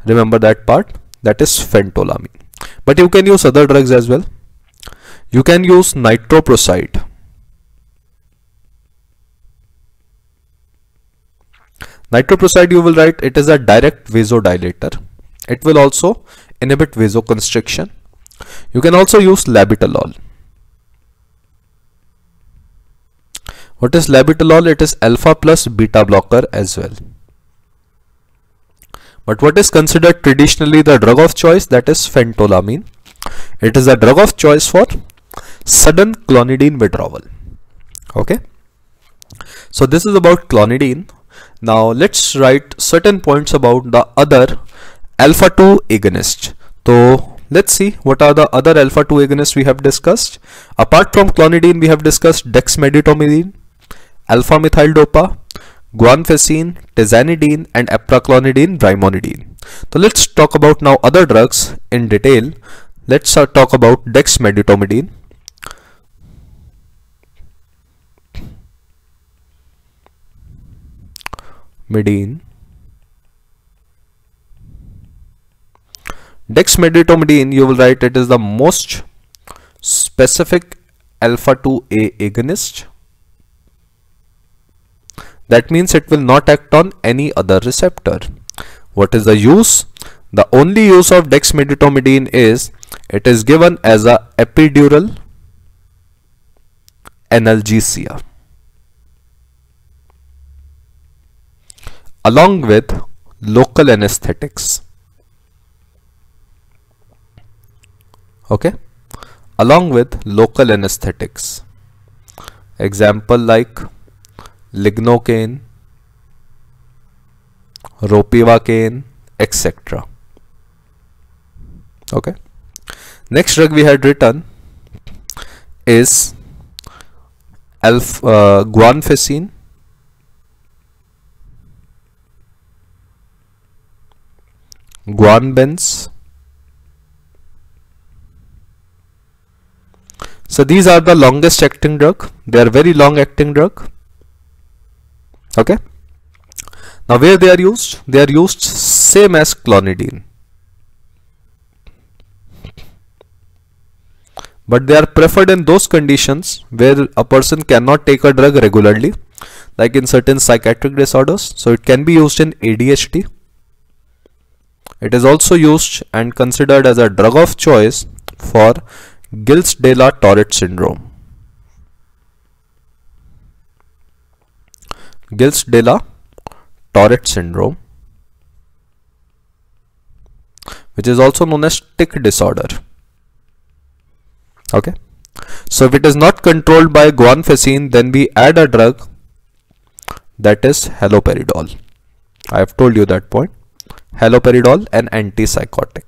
remember that part. That is phentolamine. But you can use other drugs as well. You can use nitroprusside. Nitroprusside you will write it is a direct vasodilator. It will also inhibit vasoconstriction you can also use labetalol. What is labetalol? It is alpha plus beta blocker as well. But what is considered traditionally the drug of choice? That is phentolamine. It is a drug of choice for sudden clonidine withdrawal. Okay. So this is about clonidine. Now let's write certain points about the other alpha 2 agonist. So Let's see what are the other alpha 2 agonists we have discussed. Apart from clonidine, we have discussed dexmedetomidine, alpha methyl dopa, guanfacine, tizanidine and apraclonidine, brimonidine. So let's talk about now other drugs in detail. Let's uh, talk about dexmedetomidine. Medine Dexmedetomidine, you will write it is the most specific alpha 2A agonist. That means it will not act on any other receptor. What is the use? The only use of dexmedetomidine is it is given as a epidural analgesia along with local anesthetics. okay? Along with local anesthetics. Example like lignocaine ropivacaine etc okay? Next drug we had written is alpha uh, guanfacine guanabenz So these are the longest acting drug. They are very long acting drug. Okay. Now where they are used? They are used same as clonidine. But they are preferred in those conditions where a person cannot take a drug regularly like in certain psychiatric disorders. So it can be used in ADHD. It is also used and considered as a drug of choice for Gilles de la Tourette syndrome. Gilles de la Tourette syndrome which is also known as tic disorder. Okay. So if it is not controlled by guanfacine then we add a drug that is haloperidol. I have told you that point. Haloperidol, an antipsychotic.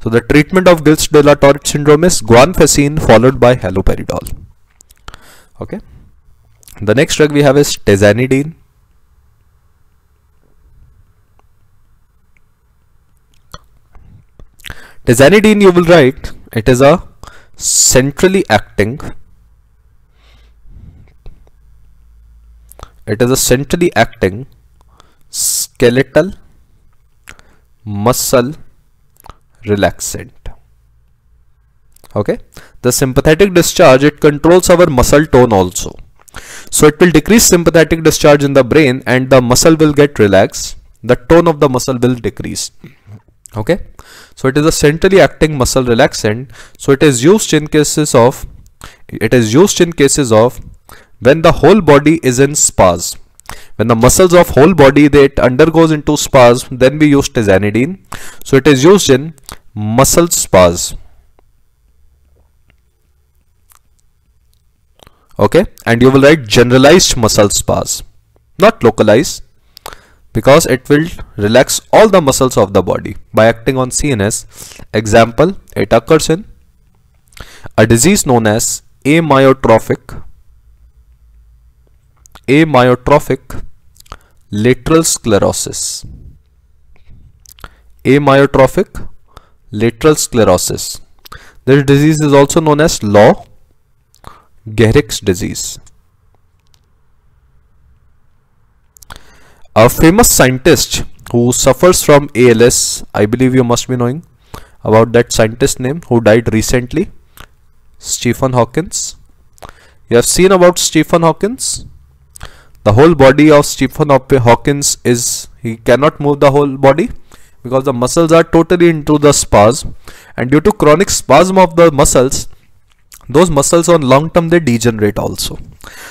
So the treatment of Gilles-de la Tourette syndrome is guanfacine followed by haloperidol. Okay. The next drug we have is tizanidine. Tizanidine you will write it is a centrally acting it is a centrally acting skeletal muscle relaxant. Okay? The sympathetic discharge it controls our muscle tone also. So it will decrease sympathetic discharge in the brain and the muscle will get relaxed. The tone of the muscle will decrease. Okay? So it is a centrally acting muscle relaxant. So it is used in cases of it is used in cases of when the whole body is in spasm when the muscles of whole body that undergoes into spasm then we use tizanidine so it is used in muscle spasm okay? And you will write generalized muscle spasm not localized because it will relax all the muscles of the body. By acting on CNS example it occurs in a disease known as amyotrophic amyotrophic lateral sclerosis. Amyotrophic lateral sclerosis. This disease is also known as Lou Gehrig's disease. A famous scientist who suffers from ALS I believe you must be knowing about that scientist name who died recently Stephen Hawkins you have seen about Stephen Hawkins the whole body of Stephen Hawkins is he cannot move the whole body because the muscles are totally into the spasm and due to chronic spasm of the muscles those muscles on long term they degenerate also.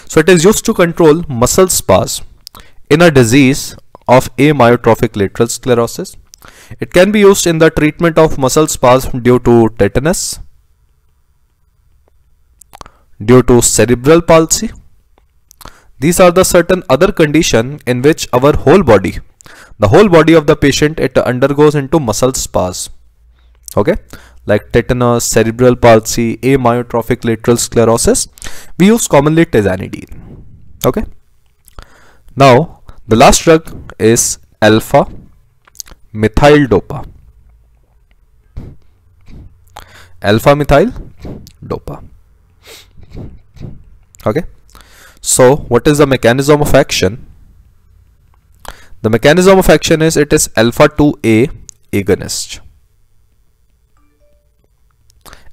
So it is used to control muscle spasm in a disease of amyotrophic lateral sclerosis. It can be used in the treatment of muscle spasm due to tetanus due to cerebral palsy these are the certain other condition in which our whole body, the whole body of the patient, it undergoes into muscle spasm. Okay, like tetanus, cerebral palsy, amyotrophic lateral sclerosis. We use commonly tizanidine. Okay. Now the last drug is alpha methyl dopa. Alpha methyl dopa. Okay so what is the mechanism of action? The mechanism of action is it is alpha 2A agonist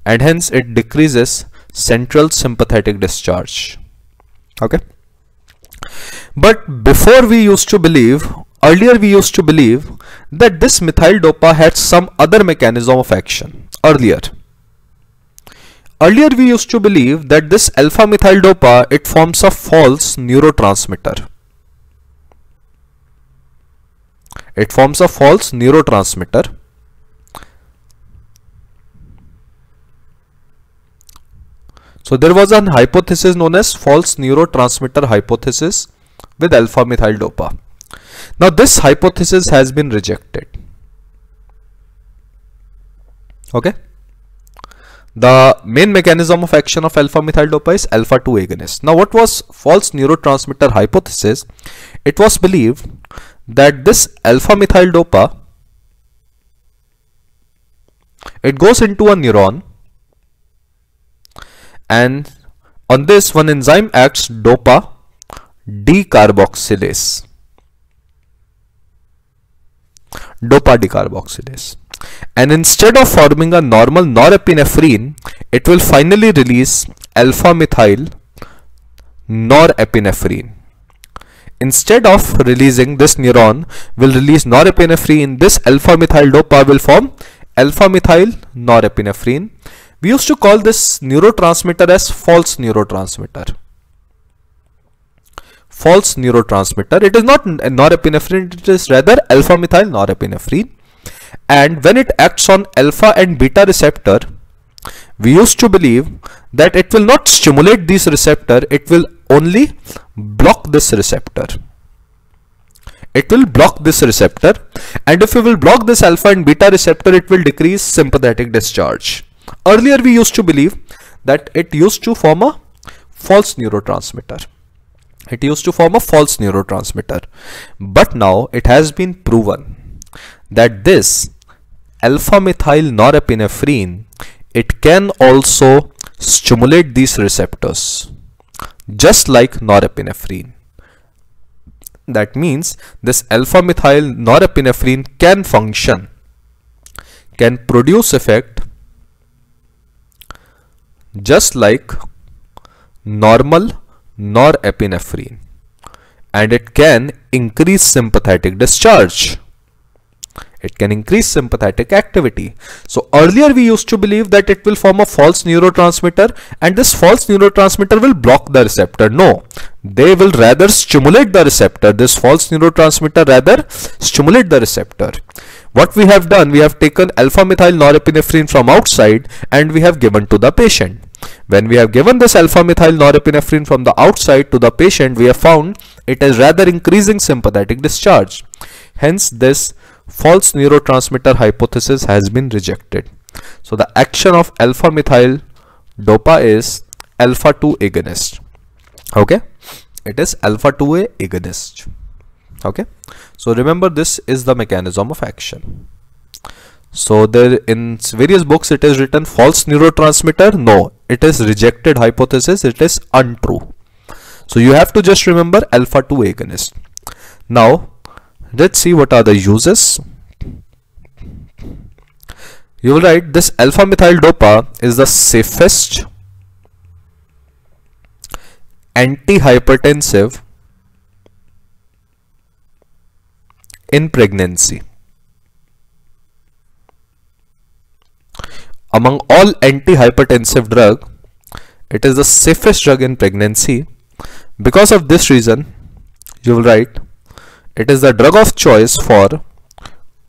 and hence it decreases central sympathetic discharge. Okay. But before we used to believe, earlier we used to believe that this methyl dopa had some other mechanism of action earlier. Earlier we used to believe that this alpha methyl dopa it forms a false neurotransmitter. It forms a false neurotransmitter. So there was an hypothesis known as false neurotransmitter hypothesis with alpha methyl dopa. Now this hypothesis has been rejected. Okay. The main mechanism of action of alpha methyl dopa is alpha 2 agonist. Now what was false neurotransmitter hypothesis? It was believed that this alpha methyl dopa it goes into a neuron and on this one enzyme acts dopa decarboxylase dopa decarboxylase and instead of forming a normal norepinephrine it will finally release alpha methyl norepinephrine. Instead of releasing this neuron will release norepinephrine this alpha methyl dopa will form alpha methyl norepinephrine. We used to call this neurotransmitter as false neurotransmitter. False neurotransmitter. It is not norepinephrine it is rather alpha methyl norepinephrine and when it acts on alpha and beta receptor we used to believe that it will not stimulate this receptor it will only block this receptor. It will block this receptor and if we will block this alpha and beta receptor it will decrease sympathetic discharge. Earlier we used to believe that it used to form a false neurotransmitter. It used to form a false neurotransmitter. But now it has been proven that this alpha methyl norepinephrine it can also stimulate these receptors just like norepinephrine. That means this alpha methyl norepinephrine can function can produce effect just like normal norepinephrine and it can increase sympathetic discharge it can increase sympathetic activity. So earlier we used to believe that it will form a false neurotransmitter and this false neurotransmitter will block the receptor. No, they will rather stimulate the receptor. This false neurotransmitter rather stimulate the receptor. What we have done, we have taken alpha methyl norepinephrine from outside and we have given to the patient. When we have given this alpha methyl norepinephrine from the outside to the patient, we have found it is rather increasing sympathetic discharge. Hence, this false neurotransmitter hypothesis has been rejected. So, the action of alpha methyl dopa is alpha 2 agonist. Okay, it is alpha 2a agonist. Okay, so remember this is the mechanism of action. So there in various books it is written false neurotransmitter. No, it is rejected hypothesis. It is untrue. So you have to just remember alpha 2 agonist. Now let's see what are the uses. You will write this alpha methyl dopa is the safest antihypertensive in pregnancy. among all antihypertensive drug it is the safest drug in pregnancy because of this reason you will write it is the drug of choice for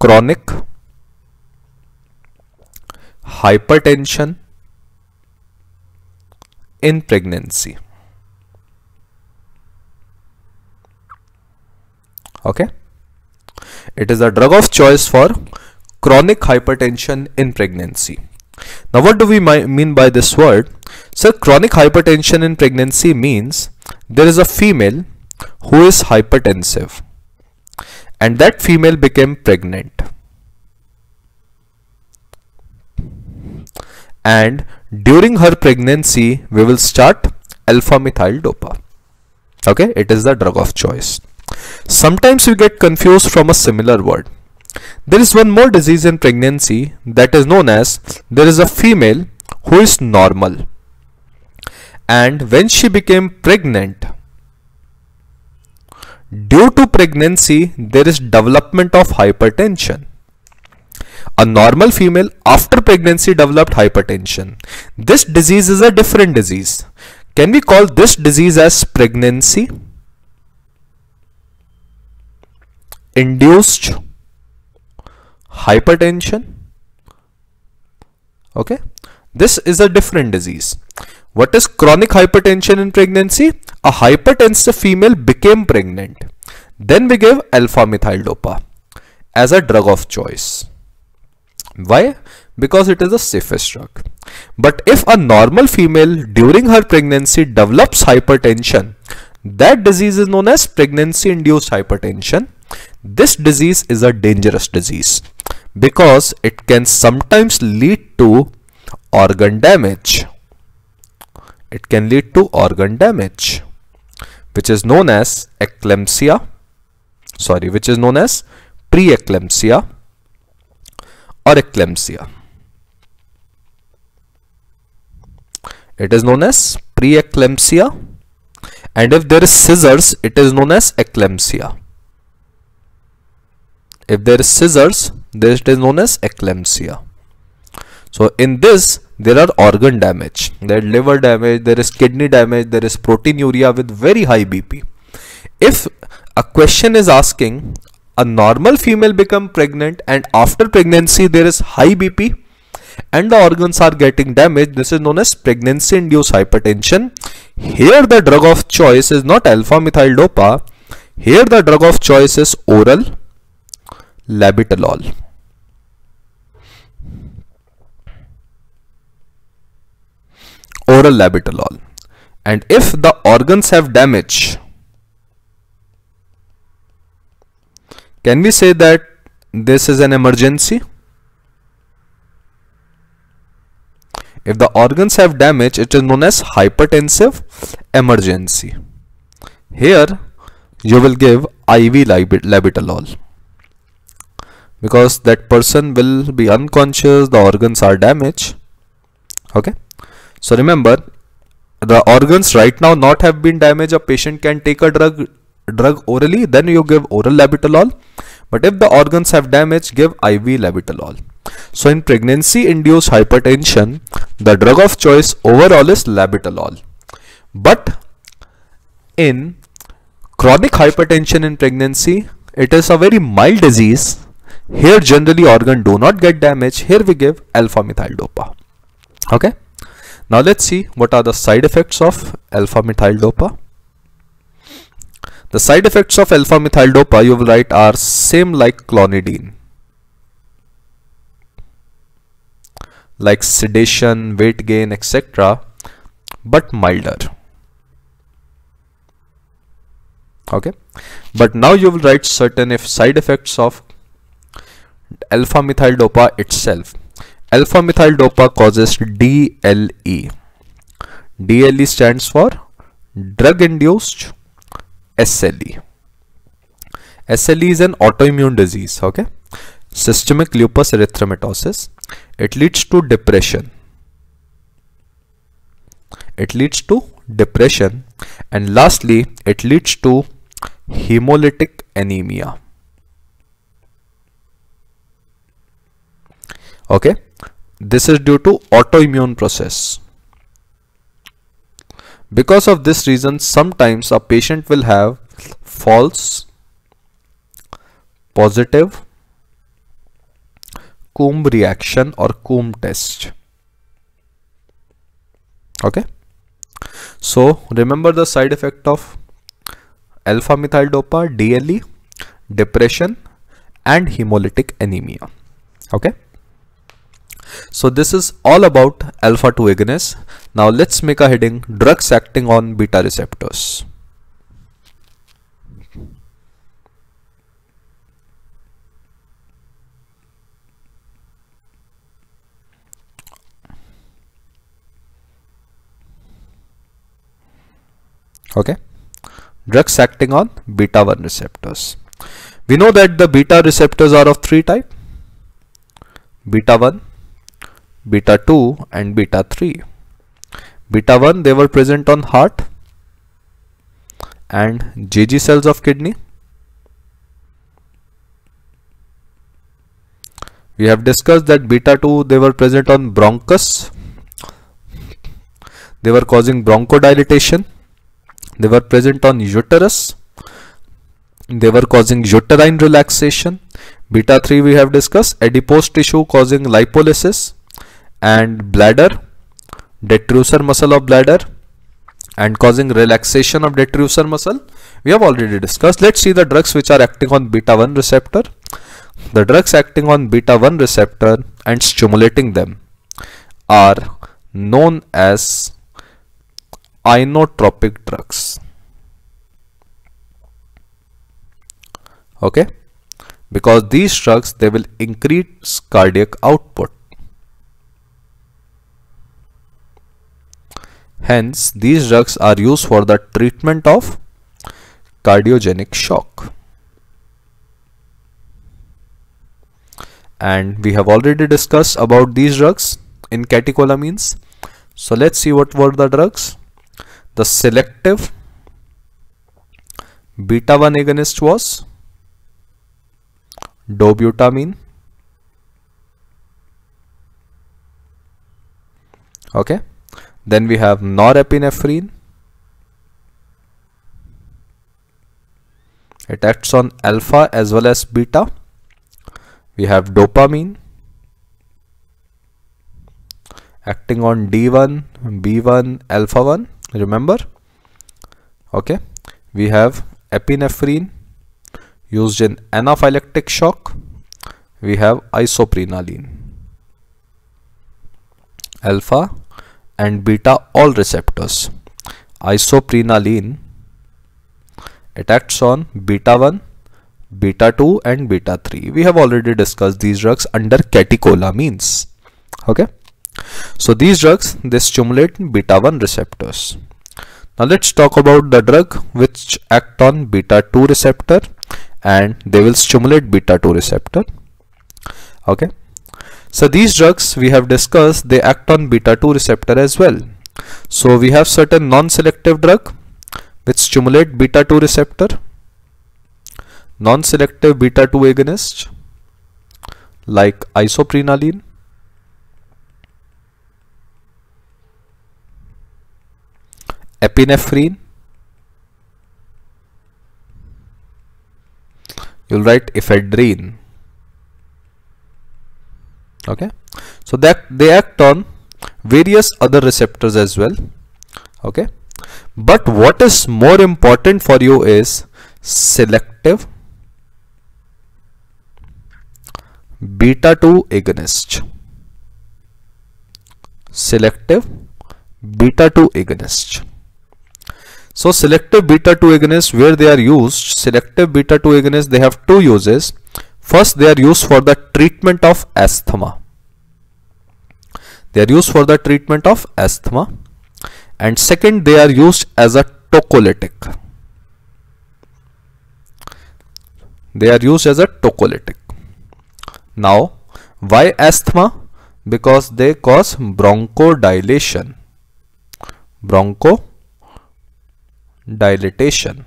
chronic hypertension in pregnancy. Okay? It is a drug of choice for chronic hypertension in pregnancy. Now what do we mean by this word? So chronic hypertension in pregnancy means there is a female who is hypertensive and that female became pregnant. And during her pregnancy we will start alpha methyl dopa. Okay? It is the drug of choice. Sometimes we get confused from a similar word. There is one more disease in pregnancy that is known as there is a female who is normal. And when she became pregnant due to pregnancy there is development of hypertension. A normal female after pregnancy developed hypertension. This disease is a different disease. Can we call this disease as pregnancy? Induced hypertension. Okay. This is a different disease. What is chronic hypertension in pregnancy a hypertensive female became pregnant. Then we give alpha methyl dopa as a drug of choice. Why? Because it is the safest drug. But if a normal female during her pregnancy develops hypertension that disease is known as pregnancy induced hypertension. This disease is a dangerous disease because it can sometimes lead to organ damage. It can lead to organ damage which is known as eclampsia sorry which is known as preeclampsia or eclampsia. It is known as preeclampsia and if there is seizures it is known as eclampsia. If there is seizures this is known as eclampsia so in this there are organ damage. There is liver damage there is kidney damage there is proteinuria with very high bp if a question is asking a normal female become pregnant and after pregnancy there is high bp and the organs are getting damaged this is known as pregnancy induced hypertension. Here the drug of choice is not alpha methyl dopa Here the drug of choice is oral labetalol. Oral labetalol. And if the organs have damage, can we say that this is an emergency? If the organs have damage, it is known as hypertensive emergency. Here, you will give IV labetalol because that person will be unconscious, the organs are damaged. Okay. So remember, the organs right now not have been damaged. A patient can take a drug drug orally, then you give oral labetalol. But if the organs have damage, give IV labetalol. So in pregnancy induced hypertension, the drug of choice overall is labetalol. But in chronic hypertension in pregnancy, it is a very mild disease. Here generally organ do not get damaged. Here we give alpha methyl dopa. Okay. Now let's see what are the side effects of alpha methyl dopa. The side effects of alpha methyl dopa you will write are same like clonidine. like sedation, weight gain, etc. but milder. Okay, but now you will write certain if side effects of alpha methyl dopa itself. Alpha methyl dopa causes DLE. DLE stands for drug induced SLE. SLE is an autoimmune disease. Okay, systemic lupus erythematosus it leads to depression it leads to depression and lastly it leads to hemolytic anemia okay this is due to autoimmune process because of this reason sometimes a patient will have false positive Coombs reaction or Coombs test. Okay. So remember the side effect of alpha methyl dopa, DLE, depression and hemolytic anemia. Okay. So this is all about alpha 2 agonists. Now let's make a heading drugs acting on beta receptors. okay drugs acting on beta 1 receptors we know that the beta receptors are of three type beta 1 beta 2 and beta 3 beta 1 they were present on heart and JG cells of kidney we have discussed that beta 2 they were present on bronchus they were causing bronchodilation they were present on uterus. They were causing uterine relaxation. Beta 3 we have discussed. Adipose tissue causing lipolysis and bladder, detrusor muscle of bladder and causing relaxation of detrusor muscle. We have already discussed. Let's see the drugs which are acting on beta 1 receptor. The drugs acting on beta 1 receptor and stimulating them are known as inotropic drugs okay because these drugs they will increase cardiac output hence these drugs are used for the treatment of cardiogenic shock. And we have already discussed about these drugs in catecholamines. So let's see what were the drugs. The selective beta 1 agonist was dobutamine. Okay then we have norepinephrine. It acts on alpha as well as beta. We have dopamine. Acting on D1, B1, alpha 1 remember? Okay. We have epinephrine used in anaphylactic shock. We have isoprenaline alpha and beta all receptors. Isoprenaline it acts on beta 1 beta 2 and beta 3 we have already discussed these drugs under catecholamines. Okay? So these drugs they stimulate beta 1 receptors. Now let's talk about the drug which act on beta 2 receptor and they will stimulate beta 2 receptor. Okay so these drugs we have discussed they act on beta 2 receptor as well. So we have certain non-selective drug which stimulate beta 2 receptor non-selective beta 2 agonist like isoprenaline epinephrine. You'll write ephedrine okay? So that they act on various other receptors as well. Okay? But what is more important for you is selective beta 2 agonist. Selective beta 2 agonist. So selective beta 2 agonists where they are used, selective beta 2 agonists they have two uses. First they are used for the treatment of asthma. They are used for the treatment of asthma and second they are used as a tocolytic. They are used as a tocolytic. Now why asthma? Because they cause bronchodilation. Broncho dilatation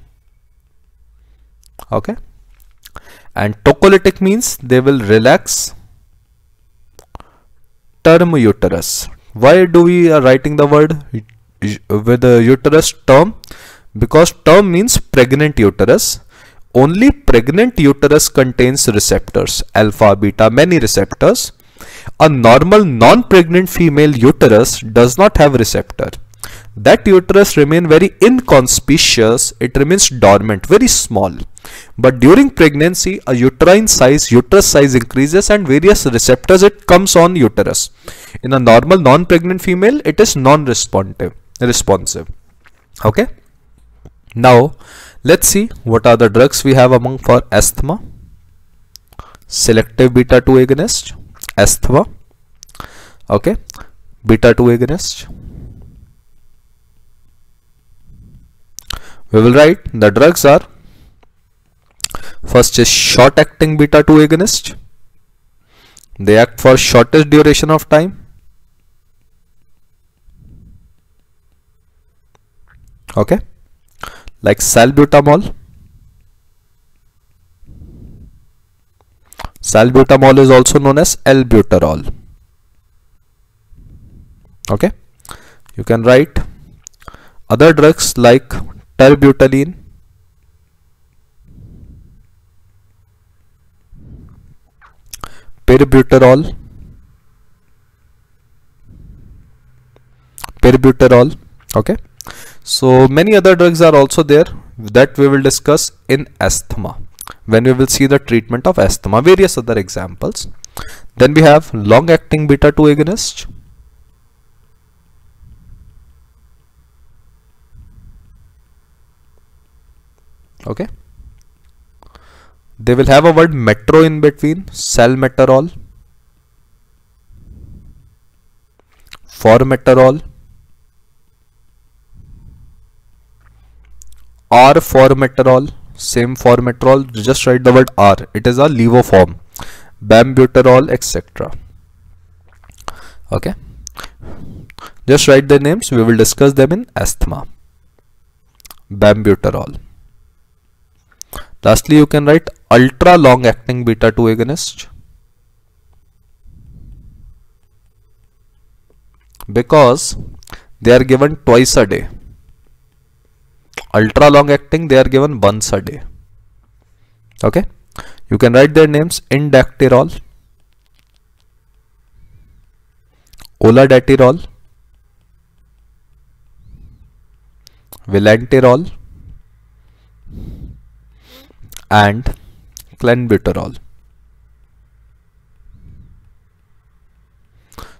okay and tocolytic means they will relax. Term uterus why do we are writing the word with the uterus term? Because term means pregnant uterus. Only pregnant uterus contains receptors. Alpha beta many receptors. A normal non-pregnant female uterus does not have receptor that uterus remain very inconspicuous. It remains dormant very small. But during pregnancy a uterine size uterus size increases and various receptors it comes on uterus. In a normal non-pregnant female it is non-responsive responsive. Okay? Now let's see what are the drugs we have among for asthma. Selective beta 2 agonist asthma. Okay? Beta 2 agonist we will write the drugs are first is short acting beta 2 agonist. They act for shortest duration of time. Okay? Like salbutamol. Salbutamol is also known as albuterol. Okay? You can write other drugs like terbutaline pirbuterol pirbuterol okay. So many other drugs are also there that we will discuss in asthma. When we will see the treatment of asthma. Various other examples. Then we have long acting beta 2 agonist okay. They will have a word metro in between salmeterol formoterol R formoterol same formoterol just write the word R. It is a levo form. Bambuterol etc okay. Just write the names. We will discuss them in asthma. Bambuterol Lastly, you can write ultra long acting beta 2 agonist because they are given twice a day. Ultra long acting they are given once a day. Okay, you can write their names indacterol, olodaterol, vilanterol and clenbuterol.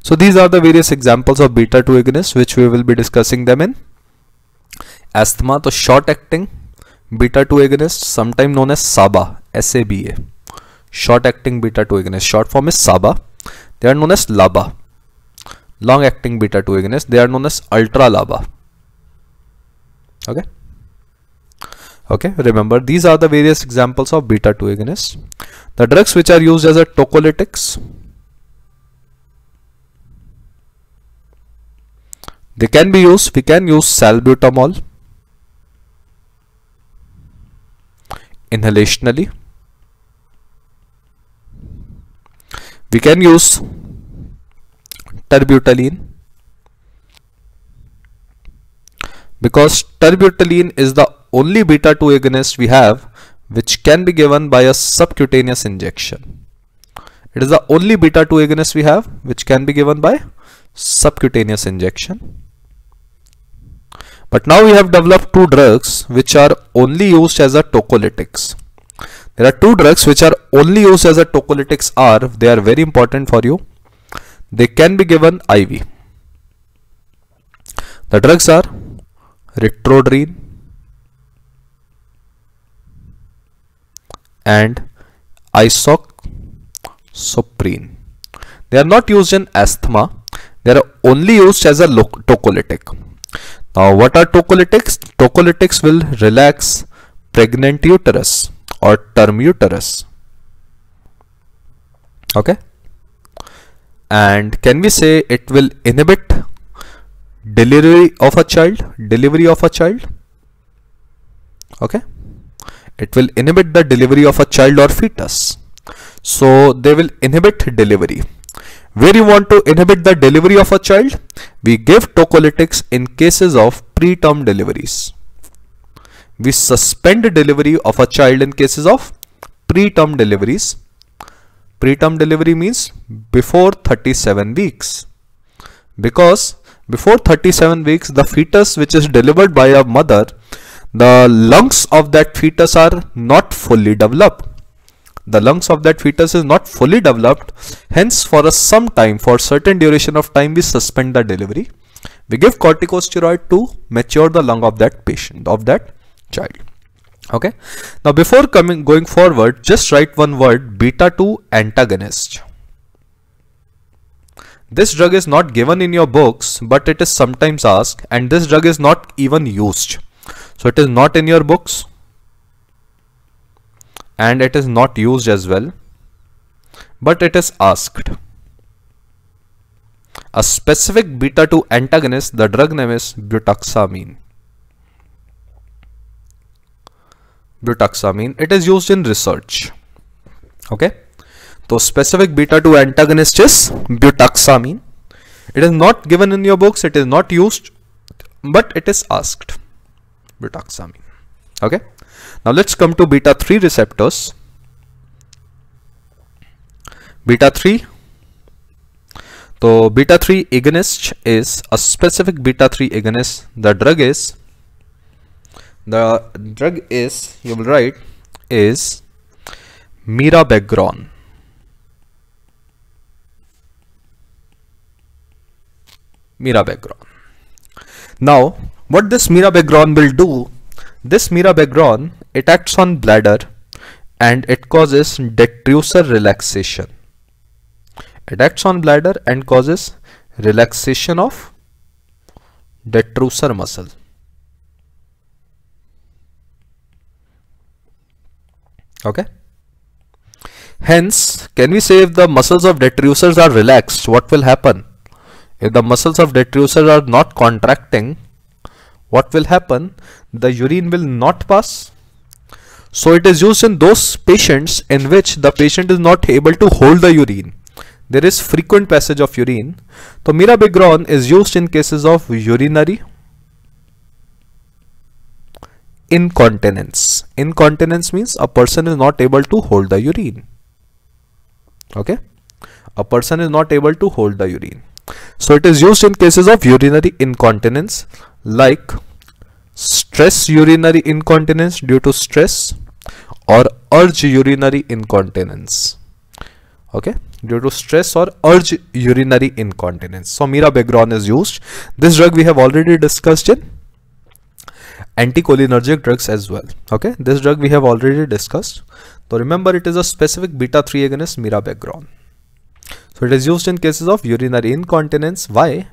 So these are the various examples of beta 2 agonists which we will be discussing them in asthma so short acting beta 2 agonist sometimes known as SABA SABA short acting beta 2 agonist short form is SABA they are known as LABA long acting beta 2 agonist they are known as ultra LABA okay okay remember these are the various examples of beta 2 agonists. The drugs which are used as a tocolytics they can be used we can use salbutamol inhalationally. We can use terbutaline because terbutaline is the only beta 2 agonist we have which can be given by a subcutaneous injection it is the only beta 2 agonist we have which can be given by subcutaneous injection but now we have developed two drugs which are only used as a tocolytics. There are two drugs which are only used as a tocolytics are, they are very important for you. They can be given IV. The drugs are ritodrine and isoxsuprine. They are not used in asthma. They are only used as a tocolytic. Now what are tocolytics? Tocolytics will relax pregnant uterus or term uterus. Okay. And can we say it will inhibit delivery of a child? Delivery of a child? Okay. It will inhibit the delivery of a child or fetus. So they will inhibit delivery. Where you want to inhibit the delivery of a child, we give tocolytics in cases of preterm deliveries. We suspend delivery of a child in cases of preterm deliveries. Preterm delivery means before 37 weeks. Because before 37 weeks, the fetus which is delivered by a mother, the lungs of that fetus are not fully developed. The lungs of that fetus is not fully developed. Hence for a some time for certain duration of time we suspend the delivery. We give corticosteroid to mature the lung of that patient of that child. Okay? Now before coming going forward just write one word beta 2 antagonist. This drug is not given in your books but it is sometimes asked and this drug is not even used so it is not in your books and it is not used as well but it is asked. A specific beta 2 antagonist the drug name is butoxamine. Butoxamine it is used in research. Okay? So specific beta 2 antagonist is butoxamine. It is not given in your books it is not used but it is asked butoxamine okay now let's come to beta 3 receptors. Beta 3. So beta 3 agonist is a specific beta 3 agonist. The drug is the drug is you will write is mirabegron. Mirabegron. Now what this mirabegron will do this mirabegron, it acts on bladder and it causes detrusor relaxation. It acts on bladder and causes relaxation of detrusor muscle. Okay. Hence, can we say if the muscles of detrusors are relaxed, what will happen? If the muscles of detrusor are not contracting, what will happen? The urine will not pass. So it is used in those patients in which the patient is not able to hold the urine. There is frequent passage of urine. So mirabegron is used in cases of urinary incontinence. Incontinence means a person is not able to hold the urine. Okay? A person is not able to hold the urine. So it is used in cases of urinary incontinence like stress urinary incontinence due to stress or urge urinary incontinence. Okay? Due to stress or urge urinary incontinence. So mirabegron is used. This drug we have already discussed in anticholinergic drugs as well. Okay? This drug we have already discussed. So remember it is a specific beta 3 agonist mirabegron so it is used in cases of urinary incontinence. Why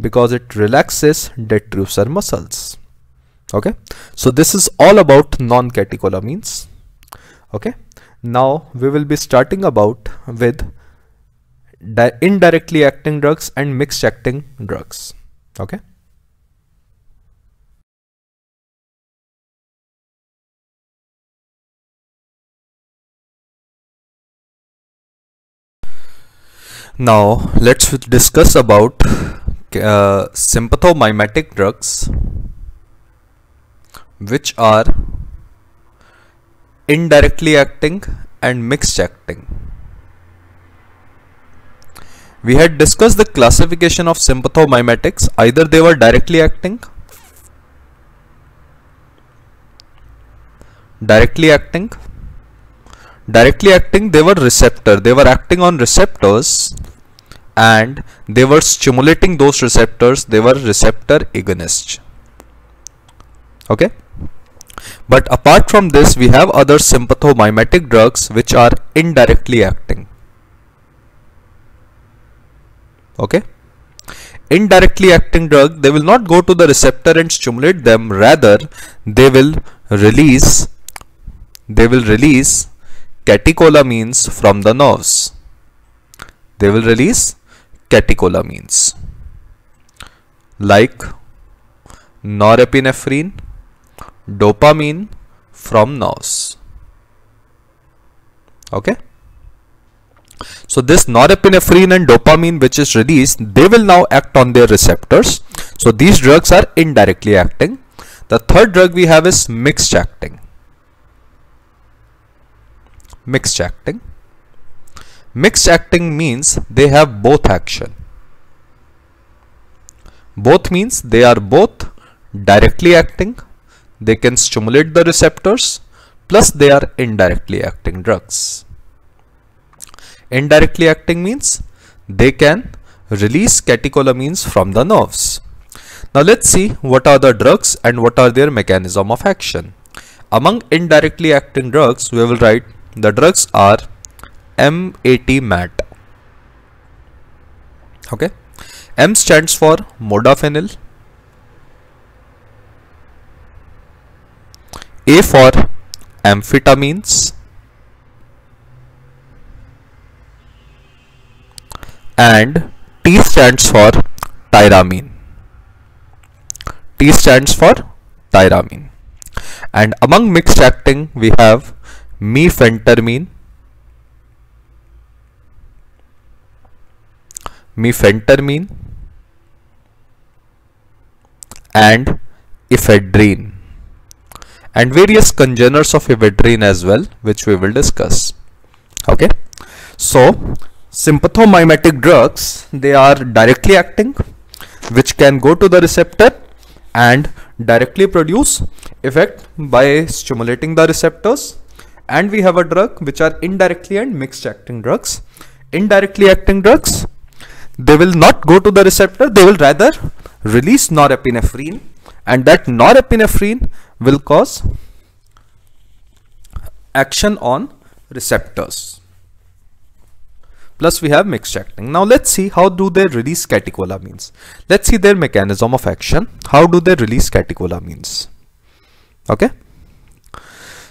because it relaxes detrusor muscles. Okay? So this is all about non-catecholamines. Okay? Now we will be starting about with indirectly acting drugs and mixed acting drugs. Okay? Now let's discuss about uh, sympathomimetic drugs which are indirectly acting and mixed acting we had discussed the classification of sympathomimetics. Either they were directly acting, directly acting, directly acting they were receptor. They were acting on receptors and they were stimulating those receptors. They were receptor agonists. Okay. But apart from this, we have other sympathomimetic drugs which are indirectly acting okay indirectly acting drug they will not go to the receptor and stimulate them rather they will release they will release catecholamines from the nerves they will release catecholamines like norepinephrine dopamine from nerves okay so this norepinephrine and dopamine which is released, they will now act on their receptors. So these drugs are indirectly acting. The third drug we have is mixed acting. Mixed acting. Mixed acting means they have both action. Both means they are both directly acting. They can stimulate the receptors plus they are indirectly acting drugs. Indirectly acting means they can release catecholamines from the nerves. Now let's see what are the drugs and what are their mechanism of action. Among indirectly acting drugs, we will write the drugs are MAT MAT. Okay. M stands for modafinil. A for amphetamines. and T stands for tyramine. T stands for tyramine. And among mixed acting we have mephentermine, mephentermine and ephedrine and various congeners of ephedrine as well which we will discuss. Okay? So sympathomimetic drugs they are directly acting which can go to the receptor and directly produce effect by stimulating the receptors. And we have a drug which are indirectly and mixed acting drugs. Indirectly acting drugs they will not go to the receptor they will rather release norepinephrine and that norepinephrine will cause action on receptors plus we have mixed acting. Now let's see how do they release catecholamines. Let's see their mechanism of action. How do they release catecholamines? Okay.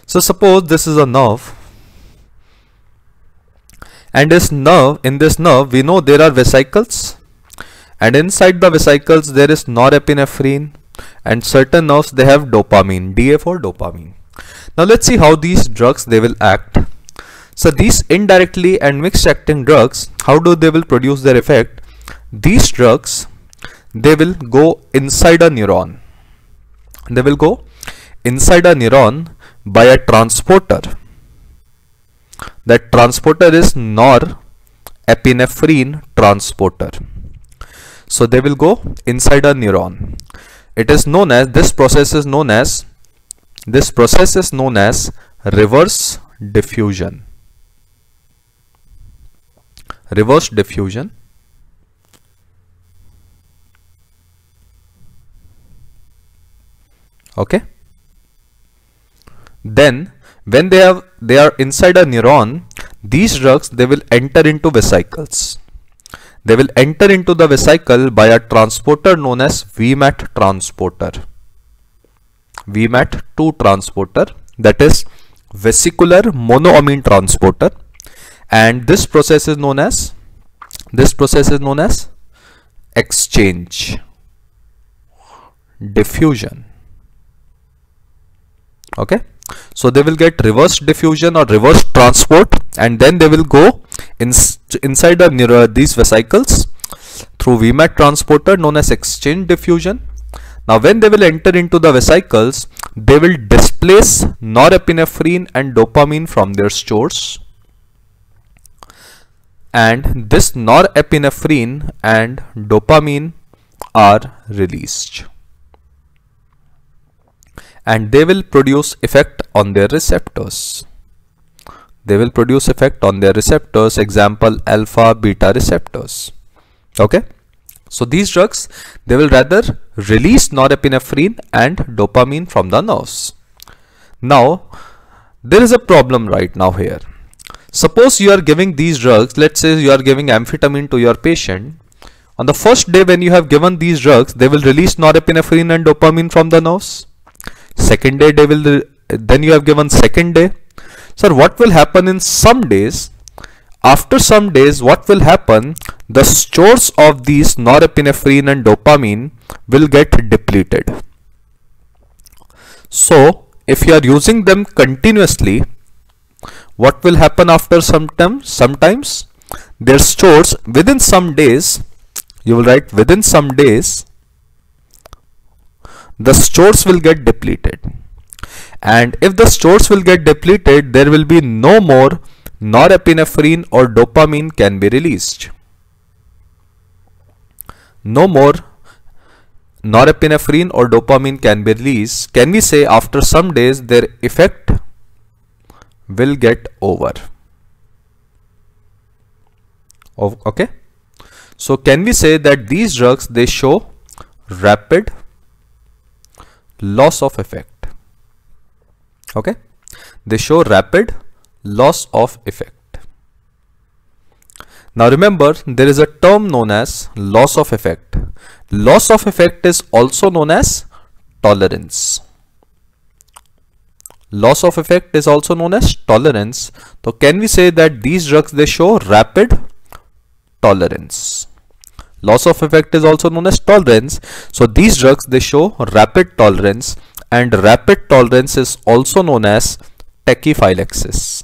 So suppose this is a nerve and this nerve in this nerve we know there are vesicles and inside the vesicles there is norepinephrine and certain nerves they have dopamine DA for dopamine. Now let's see how these drugs they will act so these indirectly and mixed acting drugs, how do they will produce their effect? These drugs, they will go inside a neuron. They will go inside a neuron by a transporter. That transporter is norepinephrine transporter. So they will go inside a neuron. It is known as, this process is known as, this process is known as reverse diffusion reverse diffusion okay then when they have they are inside a neuron these drugs they will enter into vesicles. They will enter into the vesicle by a transporter known as VMAT transporter. VMAT2 transporter that is vesicular monoamine transporter. And this process is known as this process is known as exchange diffusion. Okay so they will get reverse diffusion or reverse transport and then they will go in, inside the near these vesicles through VMAT transporter known as exchange diffusion. Now when they will enter into the vesicles they will displace norepinephrine and dopamine from their stores. And this norepinephrine and dopamine are released and they will produce effect on their receptors. They will produce effect on their receptors example alpha beta receptors. Okay? So these drugs they will rather release norepinephrine and dopamine from the nerves. Now there is a problem right now here. Suppose you are giving these drugs, let's say you are giving amphetamine to your patient. On the first day when you have given these drugs, they will release norepinephrine and dopamine from the nerves. Second day, they will then you have given second day. Sir, what will happen in some days? After some days, what will happen? The stores of these norepinephrine and dopamine will get depleted. So, if you are using them continuously, what will happen after some time sometimes their stores within some days you will write within some days the stores will get depleted. And if the stores will get depleted there will be no more norepinephrine or dopamine can be released. No more norepinephrine or dopamine can be released. Can we say after some days their effect will get over? Okay? So can we say that these drugs they show rapid loss of effect. Okay? They show rapid loss of effect. Now remember there is a term known as loss of effect. Loss of effect is also known as tolerance. Loss of effect is also known as tolerance. So can we say that these drugs they show rapid tolerance. Loss of effect is also known as tolerance. So these drugs they show rapid tolerance and rapid tolerance is also known as tachyphylaxis.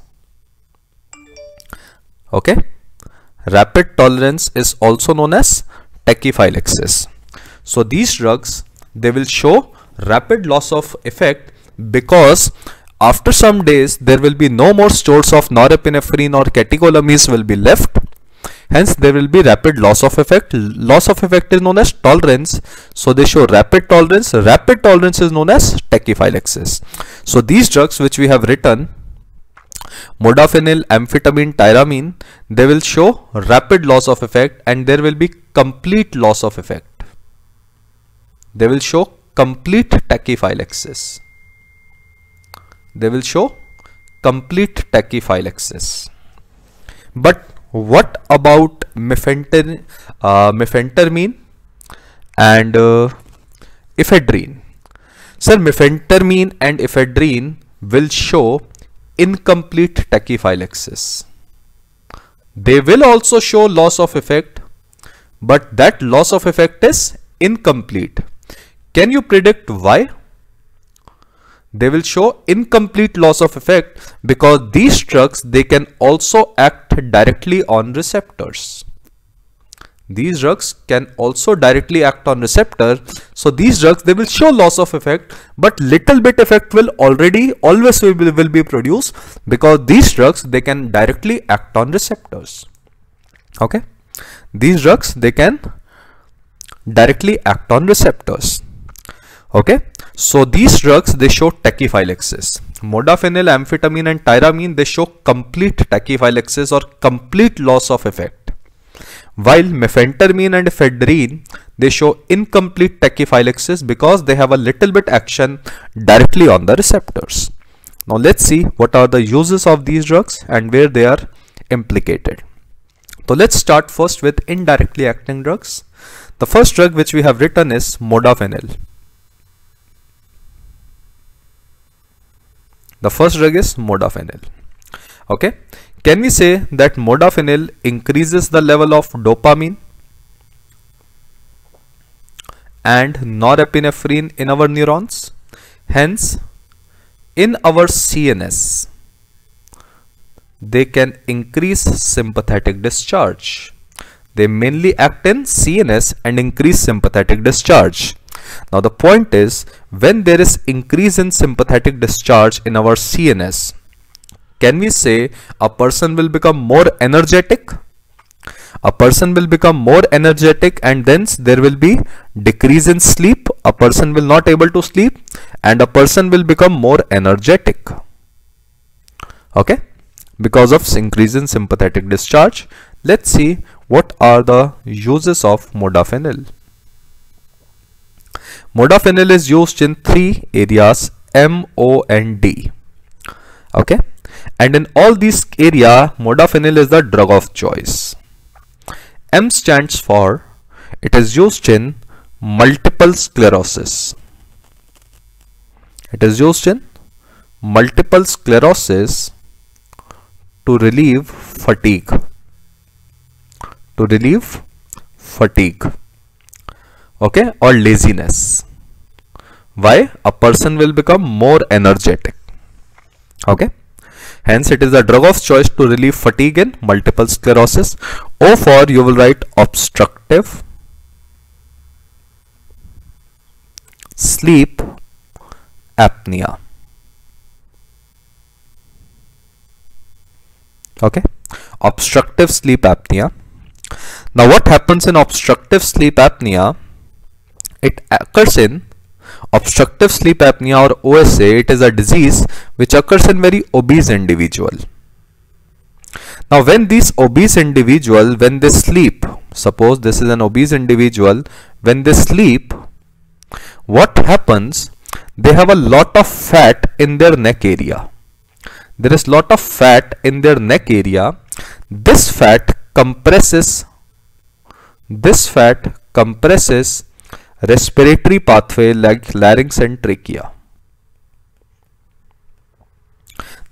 Okay. Rapid tolerance is also known as tachyphylaxis. So these drugs they will show rapid loss of effect because after some days there will be no more stores of norepinephrine or catecholamines will be left hence there will be rapid loss of effect. Loss of effect is known as tolerance. So they show rapid tolerance. Rapid tolerance is known as tachyphylaxis. So these drugs which we have written modafinil amphetamine tyramine they will show rapid loss of effect and there will be complete loss of effect. They will show complete tachyphylaxis. They will show complete tachyphylaxis. But what about mephentermine, uh, mephentermine and uh, ephedrine? Sir, mephentermine and ephedrine will show incomplete tachyphylaxis. They will also show loss of effect, but that loss of effect is incomplete. Can you predict why? They will show incomplete loss of effect because these drugs they can also act directly on receptors. These drugs can also directly act on receptor. So these drugs they will show loss of effect but little bit effect will already always will be, will be produced because these drugs they can directly act on receptors. Okay? These drugs they can directly act on receptors. Okay so these drugs they show tachyphylaxis modafinil, amphetamine and tyramine, they show complete tachyphylaxis or complete loss of effect. While mephentermine and ephedrine, they show incomplete tachyphylaxis because they have a little bit action directly on the receptors. Now let's see what are the uses of these drugs and where they are implicated. So let's start first with indirectly acting drugs. The first drug which we have written is modafinil. The first drug is modafinil. Okay. Can we say that modafinil increases the level of dopamine and norepinephrine in our neurons? Hence, in our CNS, they can increase sympathetic discharge. They mainly act in CNS and increase sympathetic discharge. Now the point is when there is increase in sympathetic discharge in our CNS, can we say a person will become more energetic? A person will become more energetic and thence there will be decrease in sleep. A person will not able to sleep and a person will become more energetic. Okay, because of increase in sympathetic discharge. Let's see what are the uses of modafinil. Modafinil is used in three areas M, O and D. Okay. And in all these area, modafinil is the drug of choice. M stands for, it is used in multiple sclerosis. It is used in multiple sclerosis to relieve fatigue. To relieve fatigue okay? Or laziness. Why? A person will become more energetic. Okay? Hence it is a drug of choice to relieve fatigue in multiple sclerosis. O for you will write obstructive. Sleep apnea. Okay? Obstructive sleep apnea. Now what happens in obstructive sleep apnea it occurs in obstructive sleep apnea or OSA. It is a disease which occurs in very obese individual. Now when these obese individual, when they sleep, suppose this is an obese individual, when they sleep, what happens? They have a lot of fat in their neck area. There is lot of fat in their neck area. This fat compresses, this fat compresses respiratory pathway like larynx and trachea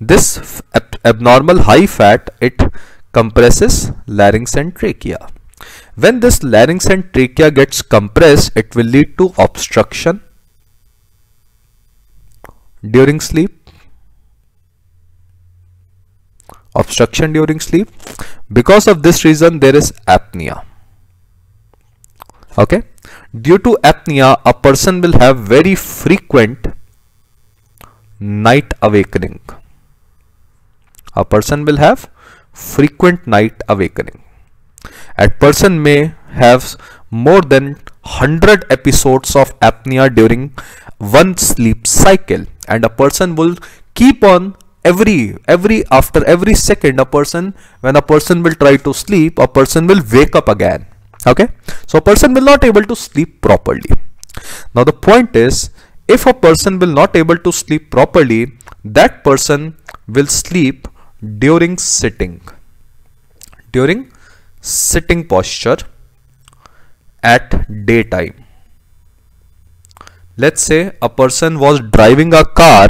this abnormal high fat it compresses larynx and trachea when this larynx and trachea gets compress it will lead to obstruction during sleep obstruction during sleep because of this reason there is apnoea okay okay? Due to apnea, a person will have very frequent night awakening. A person will have frequent night awakening. A person may have more than 100 episodes of apnea during one sleep cycle and a person will keep on every every after every second a person when a person will try to sleep a person will wake up again okay? So a person will not able to sleep properly. Now the point is if a person will not able to sleep properly that person will sleep during sitting. During sitting posture at daytime. Let's say a person was driving a car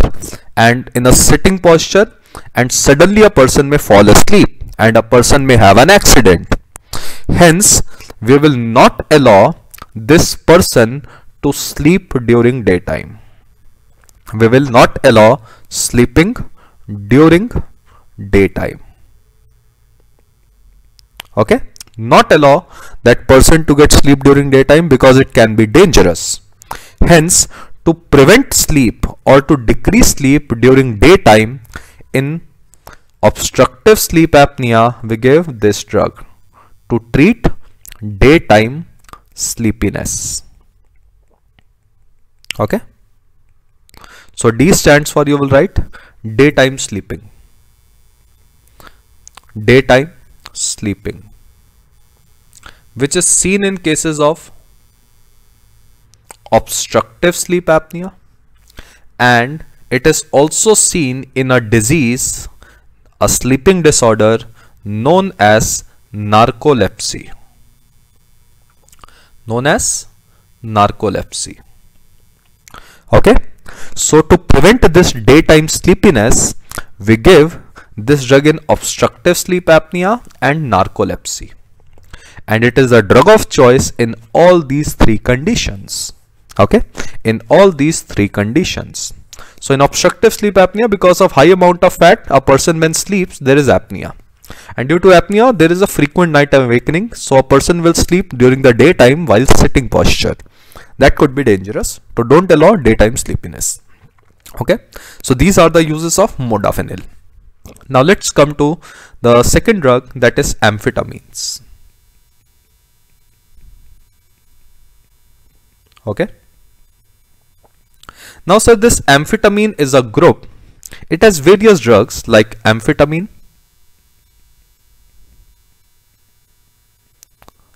and in a sitting posture and suddenly a person may fall asleep and a person may have an accident hence we will not allow this person to sleep during daytime. We will not allow sleeping during daytime. Okay? Not allow that person to get sleep during daytime because it can be dangerous. Hence, to prevent sleep or to decrease sleep during daytime in obstructive sleep apnea, we give this drug to treat daytime sleepiness. Okay? So D stands for you will write daytime sleeping. Daytime sleeping. Which is seen in cases of obstructive sleep apnea and it is also seen in a disease a sleeping disorder known as narcolepsy known as narcolepsy. Okay? So to prevent this daytime sleepiness we give this drug in obstructive sleep apnea and narcolepsy. And it is a drug of choice in all these three conditions. Okay? In all these three conditions. So in obstructive sleep apnea because of high amount of fat a person when sleeps there is apnea and due to apnea there is a frequent night awakening so a person will sleep during the daytime while sitting posture. That could be dangerous so don't allow daytime sleepiness. Okay? So these are the uses of modafinil. Now let's come to the second drug that is amphetamines. Okay? Now sir this amphetamine is a group. It has various drugs like amphetamine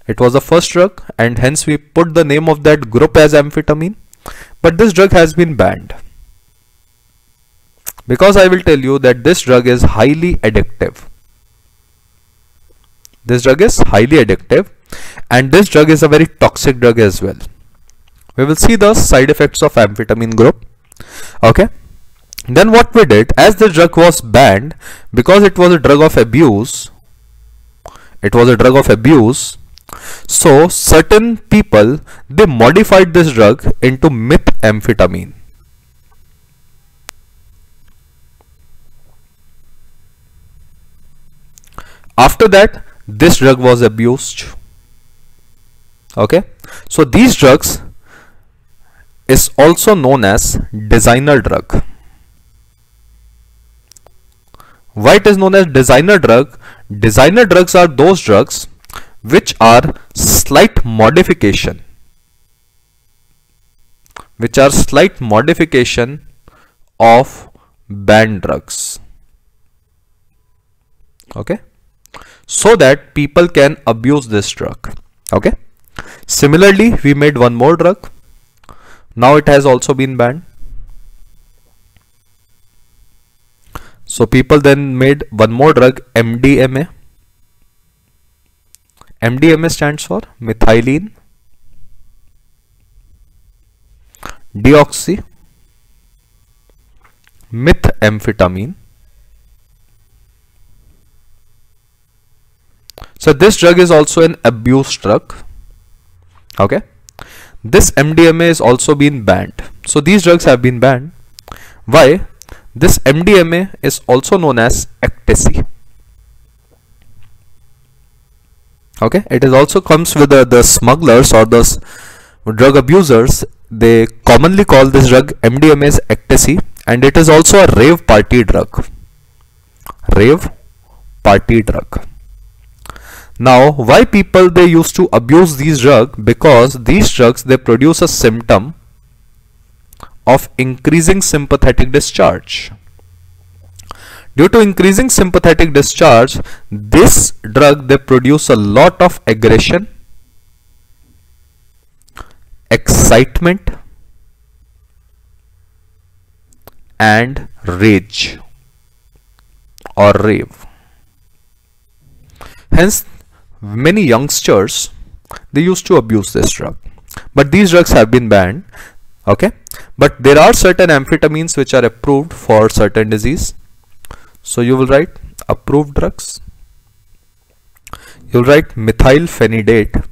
it was the first drug and hence we put the name of that group as amphetamine. But this drug has been banned. Because I will tell you that this drug is highly addictive. This drug is highly addictive and this drug is a very toxic drug as well. We will see the side effects of amphetamine group. Okay? Then what we did as the drug was banned because it was a drug of abuse it was a drug of abuse so certain people they modified this drug into methamphetamine after that this drug was abused okay so these drugs is also known as designer drug. Why it is known as designer drug? Designer drugs are those drugs which are slight modification. Which are slight modification of banned drugs. Okay? So that people can abuse this drug. Okay? Similarly we made one more drug. Now it has also been banned. So people then made one more drug MDMA MDMA stands for methylene deoxy methamphetamine so this drug is also an abuse drug okay this MDMA is also been banned. So these drugs have been banned. Why? This MDMA is also known as ecstasy. Okay, it is also comes with the, the smugglers or the drug abusers. They commonly call this drug MDMA as ecstasy and it is also a rave party drug. Rave party drug. Now, why people they used to abuse these drugs? Because these drugs they produce a symptom of increasing sympathetic discharge. Due to increasing sympathetic discharge, this drug they produce a lot of aggression, excitement and rage or rave. Hence many youngsters they used to abuse this drug. But these drugs have been banned okay? But there are certain amphetamines which are approved for certain disease so you will write approved drugs. You'll write methylphenidate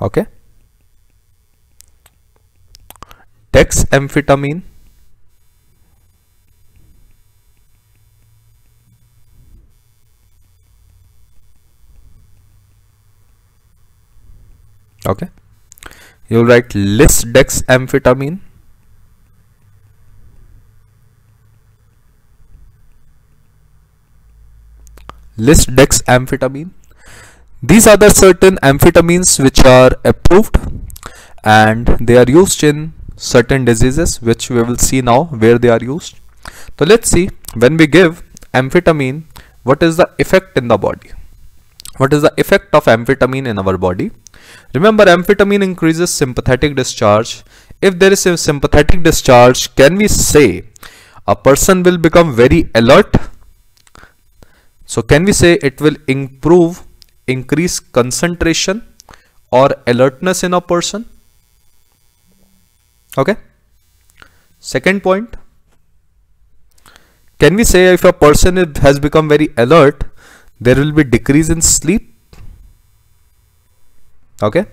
okay? Dexamphetamine okay? You will write lisdexamfetamine lisdexamfetamine these are the certain amphetamines which are approved and they are used in certain diseases which we will see now where they are used. So let's see when we give amphetamine what is the effect in the body. What is the effect of amphetamine in our body? Remember amphetamine increases sympathetic discharge. If there is a sympathetic discharge can we say a person will become very alert so can we say it will improve increase concentration or alertness in a person? Okay. Second point. Can we say if a person has become very alert there will be decrease in sleep? Okay.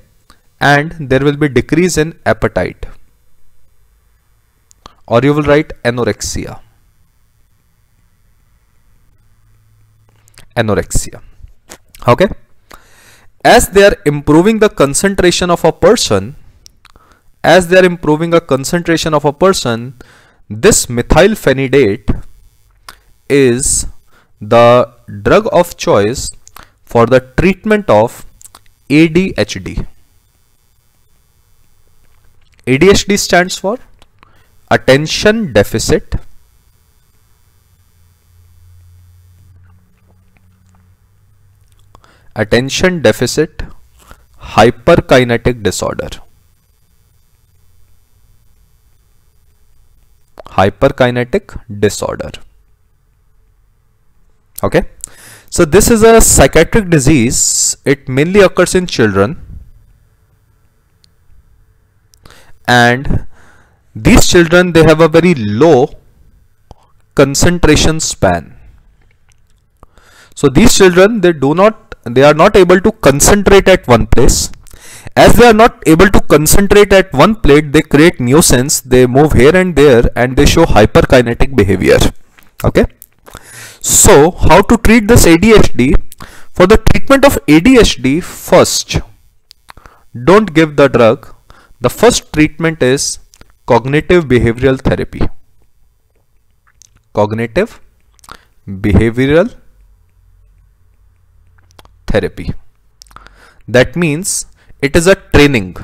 And there will be decrease in appetite. Or you will write anorexia anorexia. Okay? As they are improving the concentration of a person as they are improving a concentration of a person this methylphenidate is the drug of choice for the treatment of ADHD ADHD stands for attention deficit attention deficit hyperkinetic disorder. Hyperkinetic disorder. Okay? So this is a psychiatric disease. It mainly occurs in children. And these children they have a very low concentration span so these children they do not they are not able to concentrate at one place. As they are not able to concentrate at one plate they create nuisance they move here and there and they show hyperkinetic behavior. Okay? So how to treat this ADHD for the treatment of ADHD first don't give the drug. The first treatment is cognitive behavioral therapy. Cognitive behavioral therapy. That means it is a training.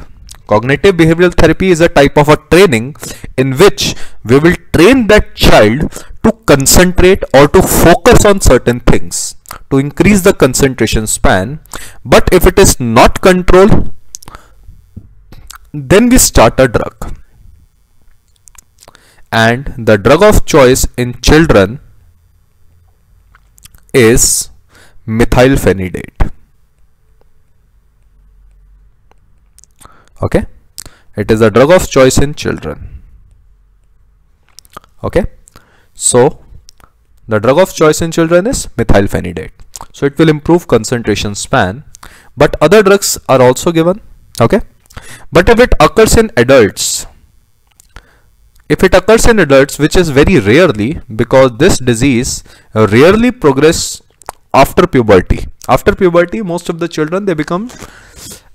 Cognitive behavioral therapy is a type of a training in which we will train that child to concentrate or to focus on certain things to increase the concentration span. But if it is not controlled, then we start a drug. And the drug of choice in children is methylphenidate. Okay? It is a drug of choice in children. Okay? So the drug of choice in children is methylphenidate. So it will improve concentration span. But other drugs are also given. Okay? But if it occurs in adults if it occurs in adults which is very rarely because this disease rarely progress after puberty. After puberty most of the children they become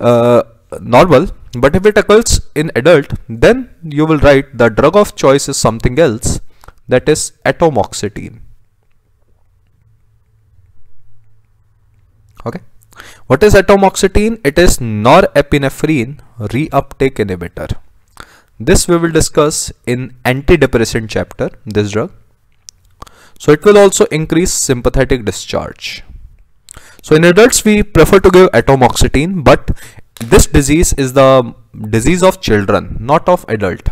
uh, normal. But if it occurs in adult then you will write the drug of choice is something else that is atomoxetine. Okay? What is atomoxetine? It is norepinephrine reuptake inhibitor. This we will discuss in antidepressant chapter this drug so it will also increase sympathetic discharge. So in adults we prefer to give atomoxetine but this disease is the disease of children not of adult.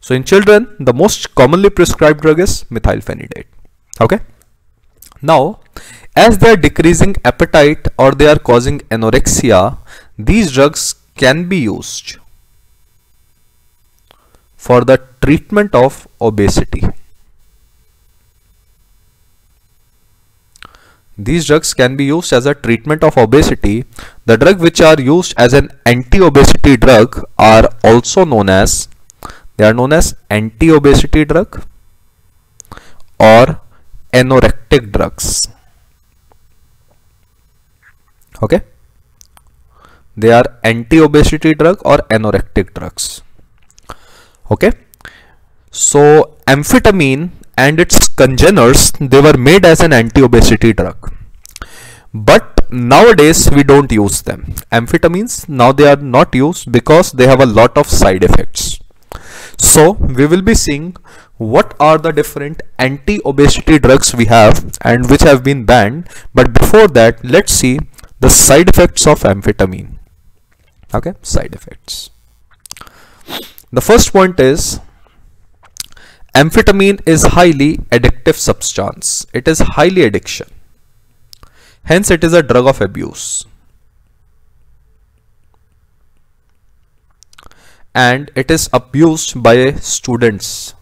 So in children the most commonly prescribed drug is methylphenidate. Okay. Now as they are decreasing appetite or they are causing anorexia these drugs can be used for the treatment of obesity. These drugs can be used as a treatment of obesity. The drugs which are used as an anti-obesity drug are also known as they are known as anti-obesity drug or anorectic drugs. Okay. They are anti-obesity drug or anorectic drugs. Okay. So amphetamine and its congeners they were made as an anti-obesity drug but nowadays we don't use them amphetamines now they are not used because they have a lot of side effects So we will be seeing what are the different anti-obesity drugs we have and which have been banned. But before that, let's see the side effects of amphetamine. Okay, side effects. The first point is amphetamine is highly addictive substance. It is highly addiction. Hence it is a drug of abuse. And it is abused by students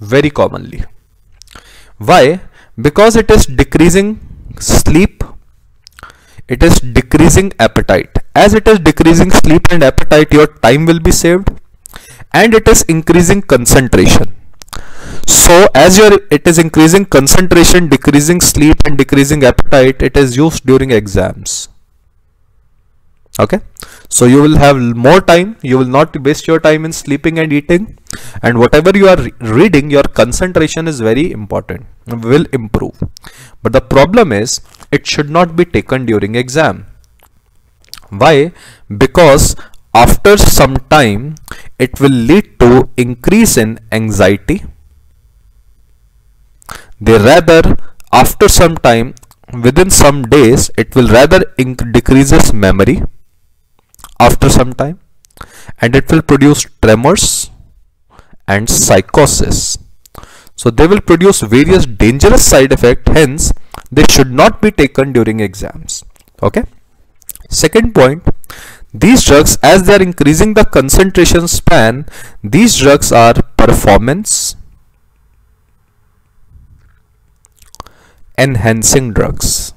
very commonly. Why? Because it is decreasing sleep, it is decreasing appetite. As it is decreasing sleep and appetite, your time will be saved and it is increasing concentration. So as your it is increasing concentration, decreasing sleep and decreasing appetite, it is used during exams. Okay? So you will have more time. You will not waste your time in sleeping and eating. And whatever you are re reading your concentration is very important. Will improve. But the problem is it should not be taken during exam. Why? Because after some time it will lead to increase in anxiety. They rather after some time within some days it will rather decreases memory after some time and it will produce tremors and psychosis. So they will produce various dangerous side effects hence they should not be taken during exams. Okay? Second point these drugs as they are increasing the concentration span these drugs are performance enhancing drugs.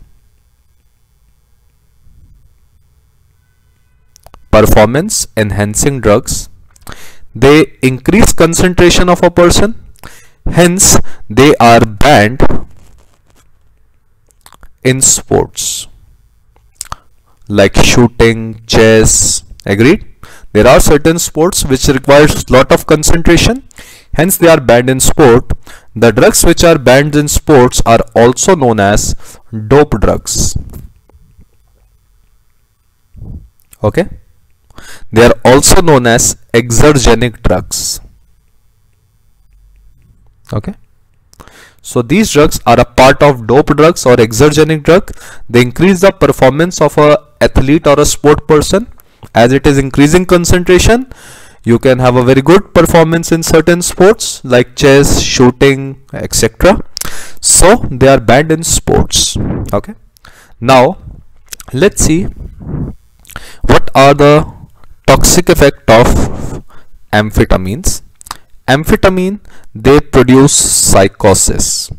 Performance enhancing drugs. They increase concentration of a person. Hence they are banned in sports like shooting chess agreed there are certain sports which requires lot of concentration hence they are banned in sport the drugs which are banned in sports are also known as dope drugs okay they are also known as ergogenic drugs. Okay. So these drugs are a part of dope drugs or ergogenic drug. They increase the performance of a athlete or a sport person as it is increasing concentration. You can have a very good performance in certain sports like chess, shooting, etc. So they are banned in sports. Okay. Now let's see what are the toxic effect of amphetamines amphetamine they produce psychosis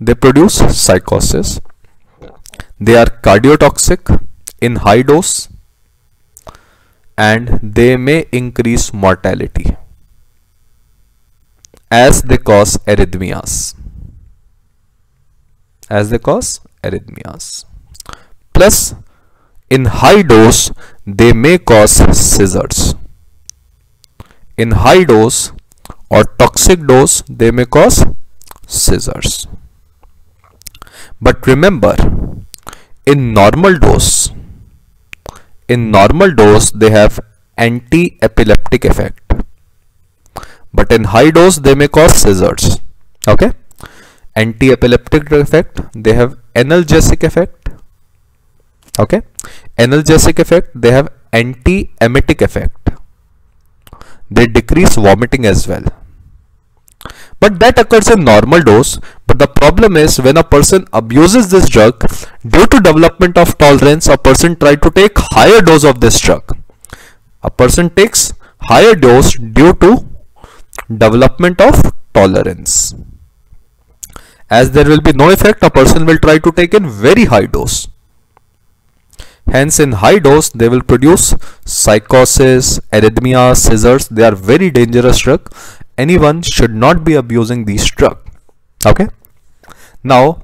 they produce psychosis they are cardiotoxic in high dose and they may increase mortality as they cause arrhythmias as they cause arrhythmias plus in high dose, they may cause seizures. In high dose or toxic dose, they may cause seizures. But remember, in normal dose, in normal dose, they have anti-epileptic effect. But in high dose, they may cause seizures. Okay? Anti-epileptic effect, they have analgesic effect okay analgesic effect they have anti-emetic effect they decrease vomiting as well but that occurs in normal dose. But the problem is when a person abuses this drug due to development of tolerance a person try to take higher dose of this drug. A person takes higher dose due to development of tolerance. As there will be no effect a person will try to take in very high dose Hence in high dose they will produce psychosis, arrhythmia, seizures. They are very dangerous drug. Anyone should not be abusing these drug. Okay. Now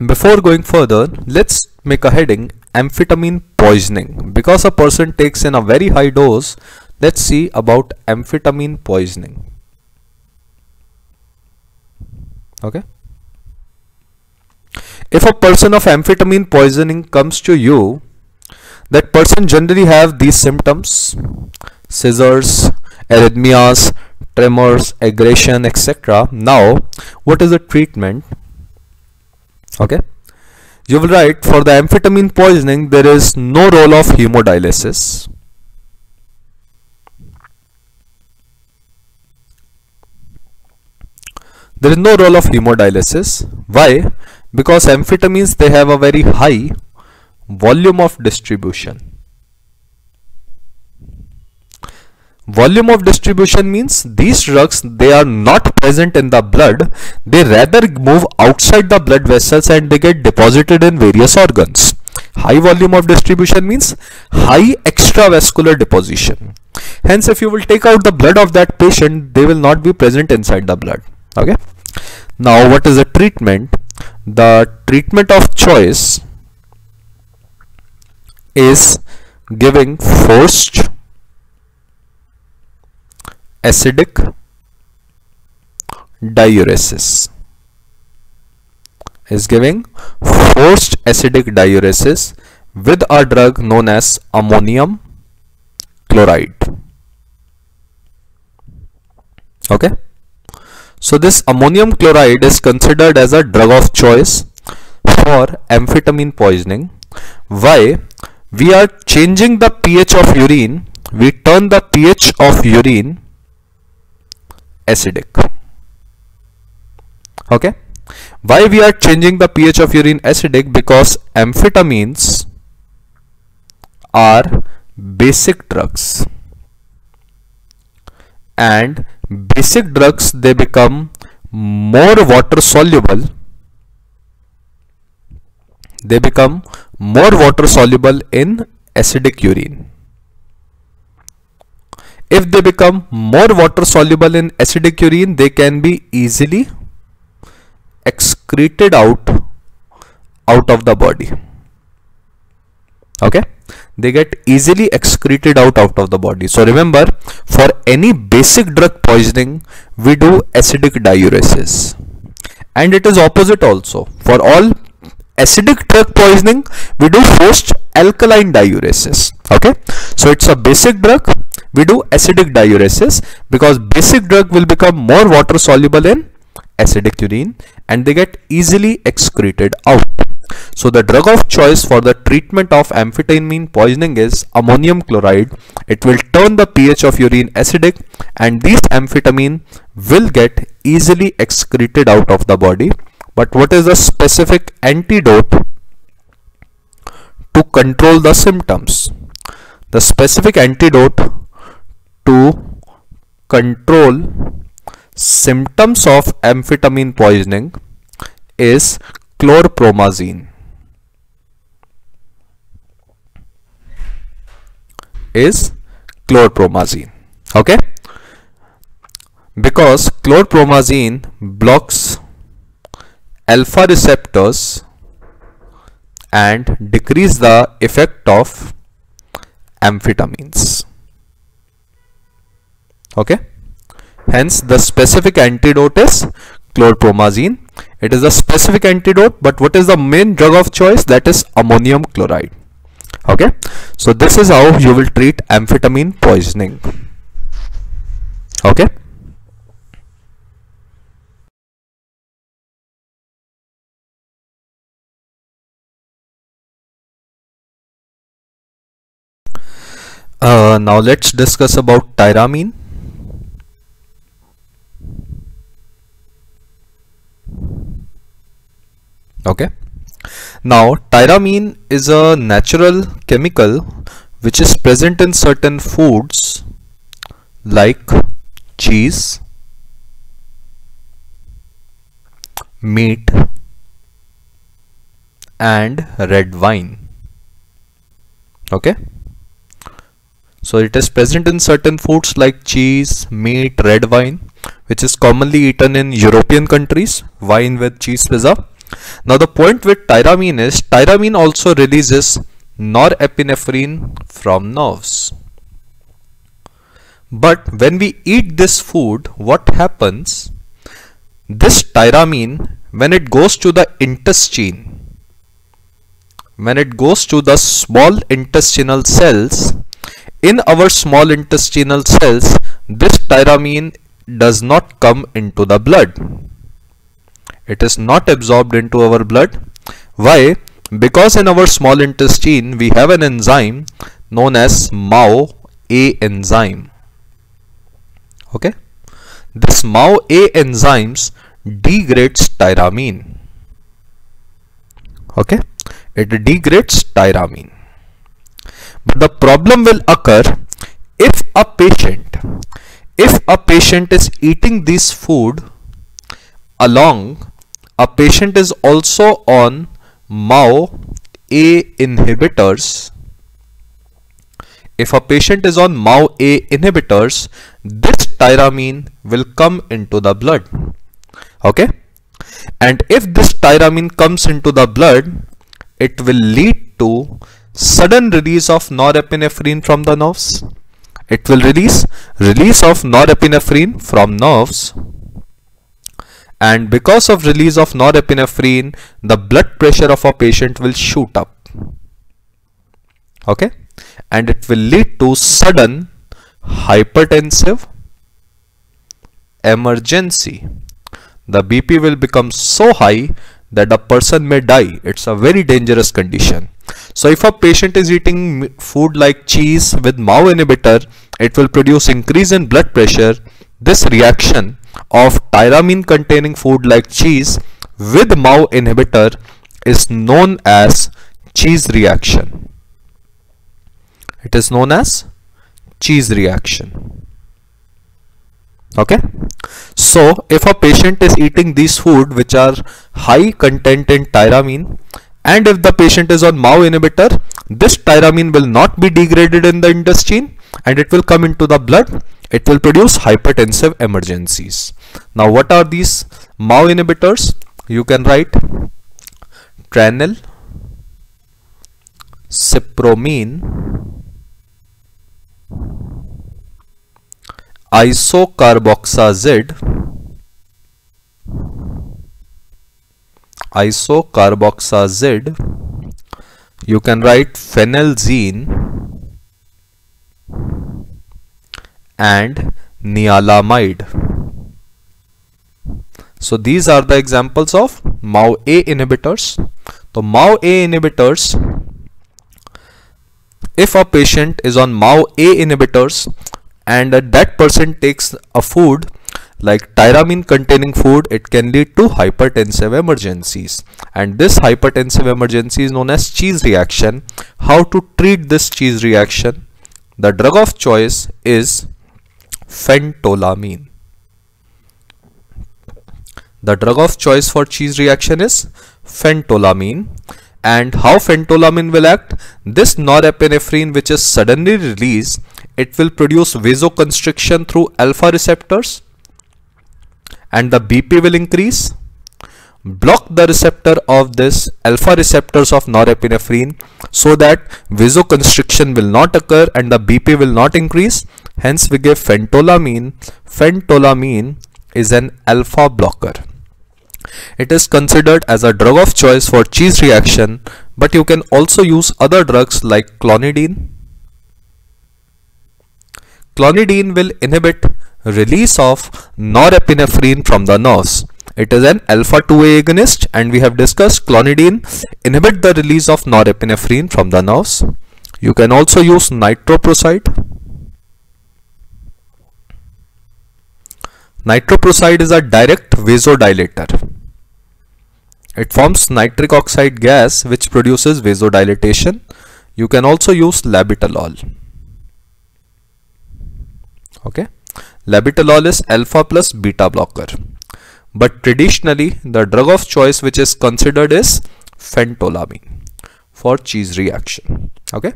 before going further let's make a heading amphetamine poisoning because a person takes in a very high dose let's see about amphetamine poisoning okay if a person of amphetamine poisoning comes to you, that person generally have these symptoms seizures arrhythmias tremors aggression etc now what is the treatment? Okay. You will write for the amphetamine poisoning there is no role of hemodialysis. There is no role of hemodialysis. Why because amphetamines they have a very high volume of distribution. Volume of distribution means these drugs they are not present in the blood. They rather move outside the blood vessels and they get deposited in various organs. High volume of distribution means high extravascular deposition. Hence if you will take out the blood of that patient they will not be present inside the blood. Okay? Now what is the treatment the treatment of choice is giving forced acidic diuresis. Is giving forced acidic diuresis with a drug known as ammonium chloride. Okay so this ammonium chloride is considered as a drug of choice for amphetamine poisoning. Why? We are changing the pH of urine. We turn the pH of urine acidic. Okay? Why we are changing the pH of urine acidic? Because amphetamines are basic drugs. And basic drugs they become more water soluble. They become more water soluble in acidic urine. If they become more water soluble in acidic urine they can be easily excreted out out of the body. Okay they get easily excreted out out of the body. So remember for any basic drug poisoning we do acidic diuresis. And it is opposite also. For all acidic drug poisoning we do forced alkaline diuresis. Okay? So it's a basic drug. We do acidic diuresis because basic drug will become more water soluble in acidic urine and they get easily excreted out. So the drug of choice for the treatment of amphetamine poisoning is ammonium chloride. It will turn the pH of urine acidic and these amphetamine will get easily excreted out of the body. But what is the specific antidote to control the symptoms? The specific antidote to control symptoms of amphetamine poisoning is chlorpromazine. Is chlorpromazine. Okay? Because chlorpromazine blocks alpha receptors and decrease the effect of amphetamines. Okay? Hence the specific antidote is chlorpromazine. It is a specific antidote but what is the main drug of choice? That is ammonium chloride. Okay? So this is how you will treat amphetamine poisoning. Okay? Uh, now let's discuss about tyramine okay. Now tyramine is a natural chemical which is present in certain foods like cheese meat and red wine. Okay. So it is present in certain foods like cheese meat red wine which is commonly eaten in European countries. Wine with cheese pizza now the point with tyramine is tyramine also releases norepinephrine from nerves. But when we eat this food, what happens? This tyramine, when it goes to the intestine, when it goes to the small intestinal cells in our small intestinal cells this tyramine does not come into the blood it is not absorbed into our blood. Why? Because in our small intestine we have an enzyme known as MAO A enzyme. Okay? This MAO A enzymes degrades tyramine. Okay? It degrades tyramine. But the problem will occur if a patient if a patient is eating this food along a patient is also on MAO A inhibitors. If a patient is on MAO A inhibitors this tyramine will come into the blood. Okay? And if this tyramine comes into the blood it will lead to sudden release of norepinephrine from the nerves. It will release release of norepinephrine from nerves and because of release of norepinephrine the blood pressure of a patient will shoot up. Okay? And it will lead to sudden hypertensive emergency. The BP will become so high that a person may die. It's a very dangerous condition. So if a patient is eating food like cheese with MAO inhibitor it will produce increase in blood pressure. This reaction of tyramine containing food like cheese with MAO inhibitor is known as cheese reaction. It is known as cheese reaction. Okay. So if a patient is eating these food which are high content in tyramine and if the patient is on MAO inhibitor, this tyramine will not be degraded in the intestine and it will come into the blood it will produce hypertensive emergencies. Now what are these MAO inhibitors? You can write tranil cypromine isocarboxazid isocarboxazid. You can write phenelzine and nialamide. So these are the examples of MAO-A inhibitors. So MAO-A inhibitors, if a patient is on MAO-A inhibitors and that person takes a food like tyramine containing food, it can lead to hypertensive emergencies. And this hypertensive emergency is known as cheese reaction. How to treat this cheese reaction? The drug of choice is phentolamine. The drug of choice for cheese reaction is phentolamine and how phentolamine will act? This norepinephrine which is suddenly released it will produce vasoconstriction through alpha receptors. And the BP will increase block the receptor of this alpha receptors of norepinephrine so that vasoconstriction will not occur and the BP will not increase. Hence we give phentolamine. Phentolamine is an alpha blocker. It is considered as a drug of choice for cheese reaction but you can also use other drugs like clonidine. Clonidine will inhibit release of norepinephrine from the nerves it is an alpha 2A agonist and we have discussed clonidine inhibit the release of norepinephrine from the nerves. You can also use nitroprusside. Nitroprusside is a direct vasodilator. It forms nitric oxide gas which produces vasodilatation. You can also use labetalol. Okay. Labetalol is alpha plus beta blocker but traditionally the drug of choice which is considered is phentolamine for cheese reaction. Okay?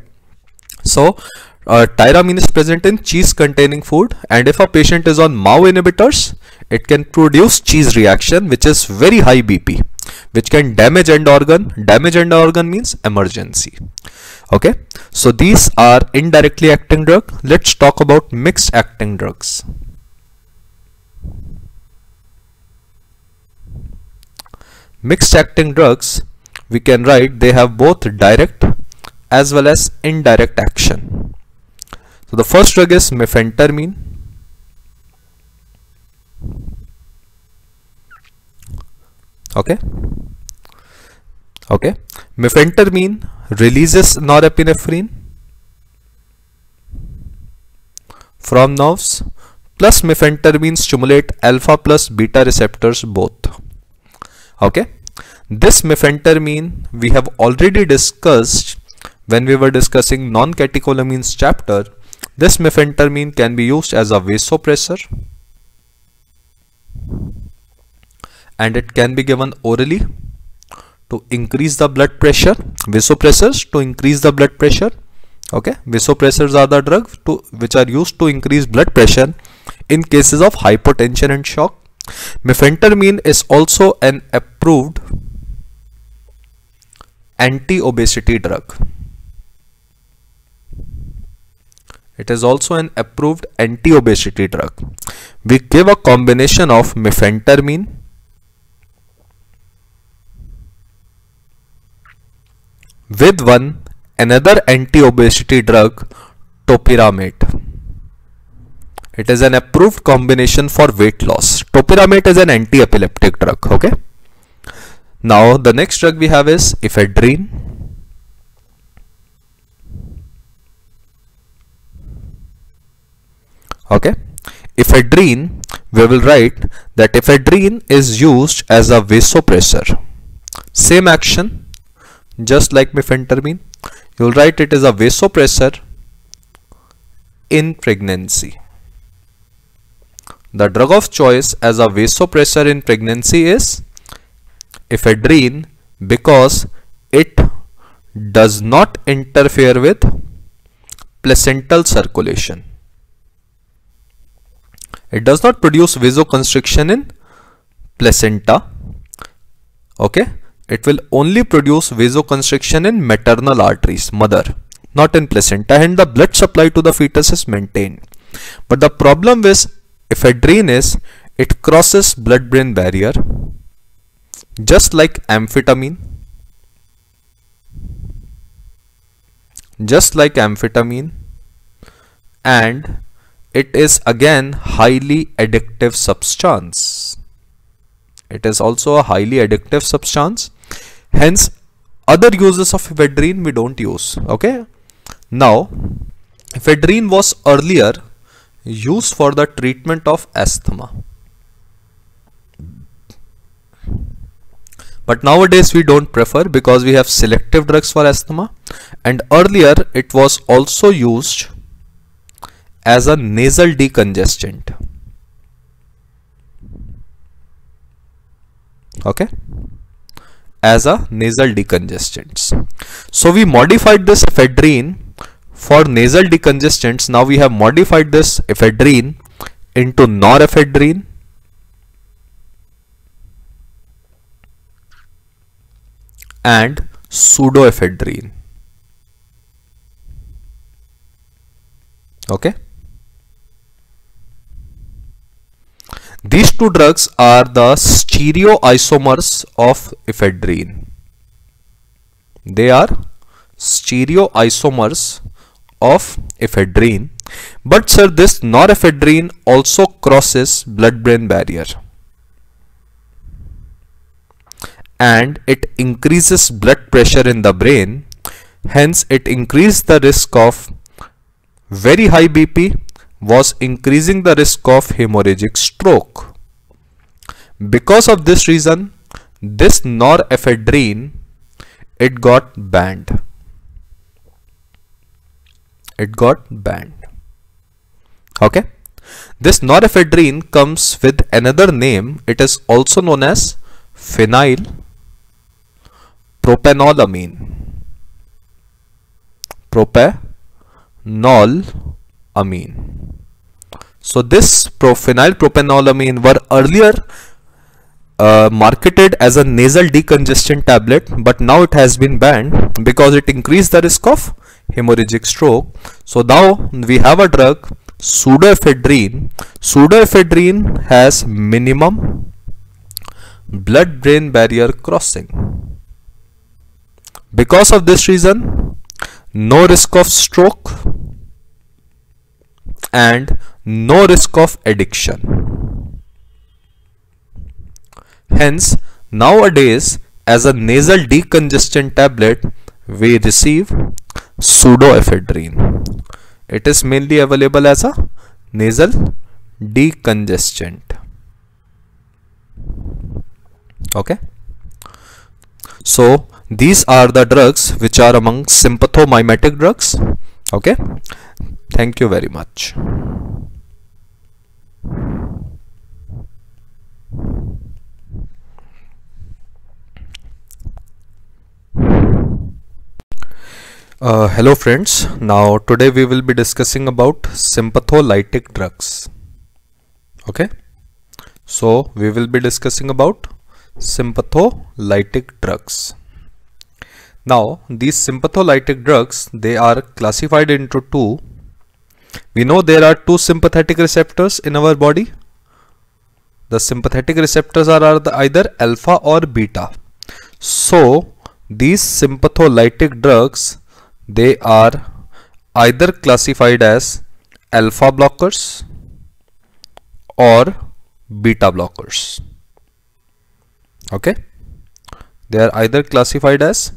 So uh, tyramine is present in cheese containing food and if a patient is on MAO inhibitors it can produce cheese reaction which is very high BP which can damage end organ. Damage end organ means emergency. Okay? So these are indirectly acting drug. Let's talk about mixed acting drugs Mixed acting drugs we can write they have both direct as well as indirect action. So the first drug is mephentermine. Okay. Okay. Mephentermine releases norepinephrine from nerves plus mephentermine stimulate alpha plus beta receptors both. Okay. This mephentermine we have already discussed when we were discussing non-catecholamines chapter. This mephentermine can be used as a vasopressor and it can be given orally to increase the blood pressure vasopressors to increase the blood pressure okay vasopressors are the drugs to which are used to increase blood pressure in cases of hypotension and shock mephentermine is also an approved anti-obesity drug. It is also an approved anti-obesity drug. We give a combination of mephentermine with one another anti-obesity drug topiramate. It is an approved combination for weight loss. Topiramate is an anti-epileptic drug. Okay. Now the next drug we have is ephedrine. Okay, ephedrine we will write that ephedrine is used as a vasopressor. Same action just like mephentermine. You will write it is a vasopressor in pregnancy. The drug of choice as a vasopressor in pregnancy is ephedrine because it does not interfere with placental circulation. It does not produce vasoconstriction in placenta. Okay. It will only produce vasoconstriction in maternal arteries, mother, not in placenta and the blood supply to the fetus is maintained. But the problem with ephedrine is it crosses blood-brain barrier just like amphetamine. Just like amphetamine. And it is again highly addictive substance. It is also a highly addictive substance. Hence other uses of ephedrine we don't use okay? Now ephedrine was earlier used for the treatment of asthma. But nowadays we don't prefer because we have selective drugs for asthma. And earlier it was also used as a nasal decongestant. Okay? As a nasal decongestants so we modified this ephedrine for nasal decongestants now we have modified this ephedrine into norephedrine and pseudoephedrine. Okay. These two drugs are the stereoisomers of ephedrine. They are stereoisomers of ephedrine. But sir, this norephedrine also crosses blood-brain barrier. and it increases blood pressure in the brain hence it increased the risk of very high BP was increasing the risk of hemorrhagic stroke because of this reason this norephedrine it got banned it got banned. Okay? This norephedrine comes with another name. It is also known as phenyl propanolamine. Propanolamine. So this phenylpropanolamine were earlier uh, marketed as a nasal decongestant tablet but now it has been banned because it increased the risk of hemorrhagic stroke. So now we have a drug pseudoephedrine. Pseudoephedrine has minimum blood brain barrier crossing. Because of this reason no risk of stroke and no risk of addiction. Hence nowadays as a nasal decongestant tablet we receive pseudoephedrine. It is mainly available as a nasal decongestant. Okay? So these are the drugs which are among sympathomimetic drugs. Okay? Thank you very much uh, hello friends. Now today we will be discussing about sympatholytic drugs. Okay? So we will be discussing about sympatholytic drugs. Now these sympatholytic drugs they are classified into two. We know there are two sympathetic receptors in our body. The sympathetic receptors are, are the either alpha or beta. So these sympatholytic drugs they are either classified as alpha blockers or beta blockers. Okay? They are either classified as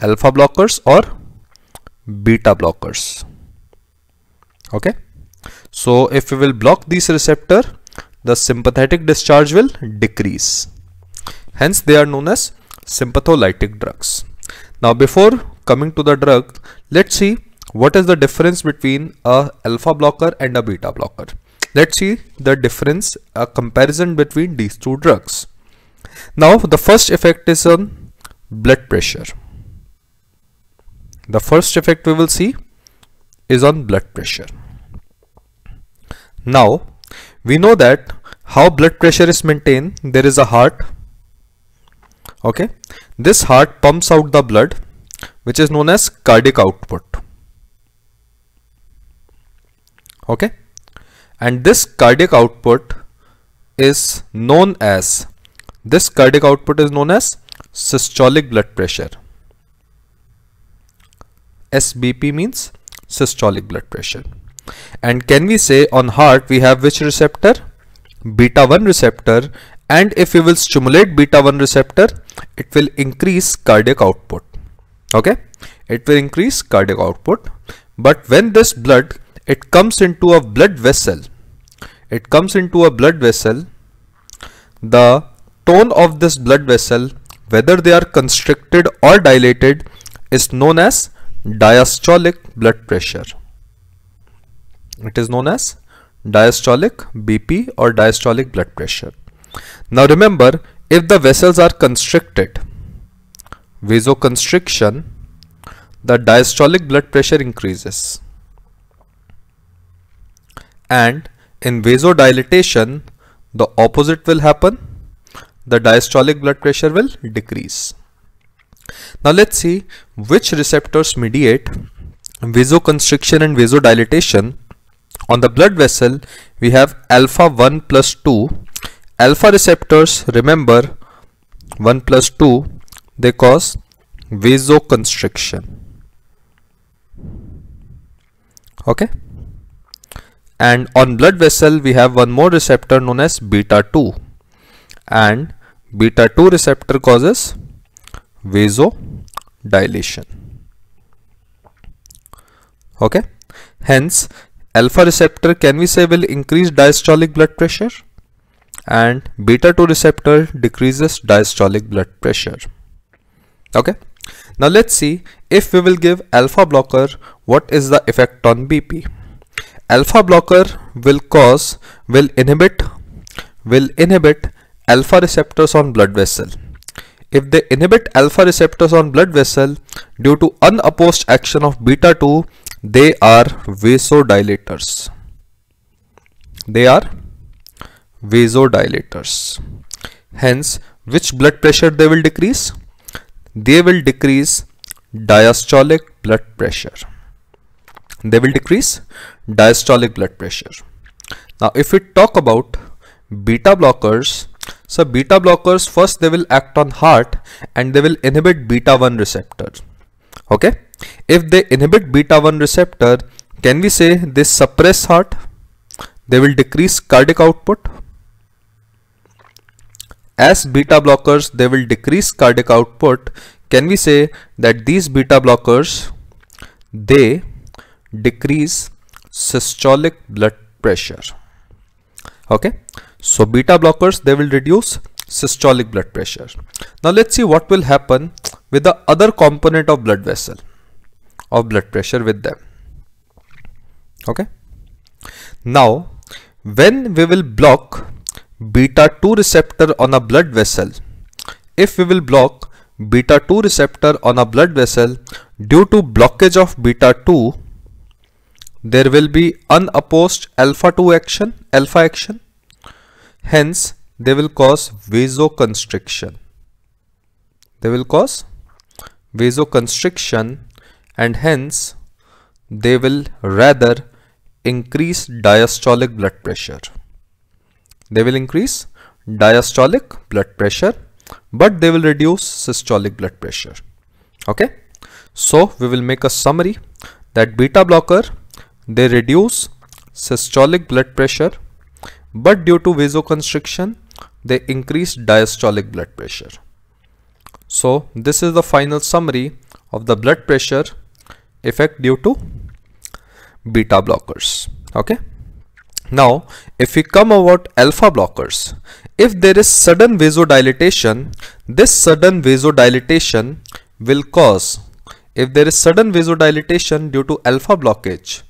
alpha blockers or beta blockers. Okay? So if we will block these receptor the sympathetic discharge will decrease. Hence they are known as sympatholytic drugs. Now before coming to the drug let's see what is the difference between a alpha blocker and a beta blocker. Let's see the difference a comparison between these two drugs. Now the first effect is on blood pressure. The first effect we will see is on blood pressure. Now we know that how blood pressure is maintained there is a heart. Okay? This heart pumps out the blood which is known as cardiac output okay and this cardiac output is known as this cardiac output is known as systolic blood pressure. SBP means systolic blood pressure. And can we say on heart we have which receptor? Beta 1 receptor and if we will stimulate beta 1 receptor it will increase cardiac output. Okay, it will increase cardiac output. But when this blood it comes into a blood vessel, it comes into a blood vessel, the tone of this blood vessel whether they are constricted or dilated is known as diastolic blood pressure. It is known as diastolic BP or diastolic blood pressure. Now remember if the vessels are constricted vasoconstriction the diastolic blood pressure increases and in vasodilatation the opposite will happen the diastolic blood pressure will decrease. Now let's see which receptors mediate vasoconstriction and vasodilatation. On the blood vessel, we have alpha 1 plus 2. Alpha receptors, remember 1 plus 2, they cause vasoconstriction. Okay. And on blood vessel, we have one more receptor known as beta 2 and beta 2 receptor causes vasodilation. Okay? Hence alpha receptor can we say will increase diastolic blood pressure? And beta 2 receptor decreases diastolic blood pressure okay now let's see if we will give alpha blocker what is the effect on bp alpha blocker will cause will inhibit will inhibit alpha receptors on blood vessel. If they inhibit alpha receptors on blood vessel due to unopposed action of beta 2, they are vasodilators. They are vasodilators. Hence, which blood pressure they will decrease? They will decrease diastolic blood pressure. They will decrease diastolic blood pressure. Now, if we talk about beta blockers, So beta blockers first they will act on heart and they will inhibit beta 1 receptor. Okay. If they inhibit beta 1 receptor, can we say they suppress heart? They will decrease cardiac output. As beta blockers, they will decrease cardiac output. Can we say that these beta blockers, they decrease systolic blood pressure? Okay. So beta blockers, they will reduce systolic blood pressure. Now let's see what will happen with the other component of blood vessel of blood pressure with them. Okay. Now when we will block beta 2 receptor on a blood vessel, if we will block beta 2 receptor on a blood vessel due to blockage of beta 2 there will be unopposed alpha 2 action alpha action Hence, they will cause vasoconstriction. They will cause vasoconstriction and hence they will rather increase diastolic blood pressure. They will increase diastolic blood pressure but they will reduce systolic blood pressure. Okay. So we will make a summary that beta blocker they reduce systolic blood pressure but due to vasoconstriction they increase diastolic blood pressure. So this is the final summary of the blood pressure effect due to beta blockers. Okay. Now if we come about alpha blockers, if there is sudden vasodilatation, this sudden vasodilatation will cause, if there is sudden vasodilatation due to alpha blockage,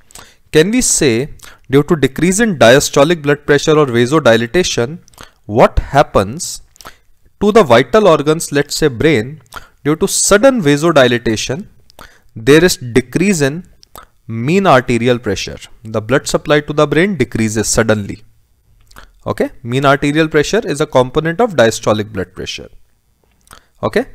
can we say due to decrease in diastolic blood pressure or vasodilatation, what happens to the vital organs, let's say brain, due to sudden vasodilatation, there is decrease in mean arterial pressure. The blood supply to the brain decreases suddenly. Okay, mean arterial pressure is a component of diastolic blood pressure. Okay,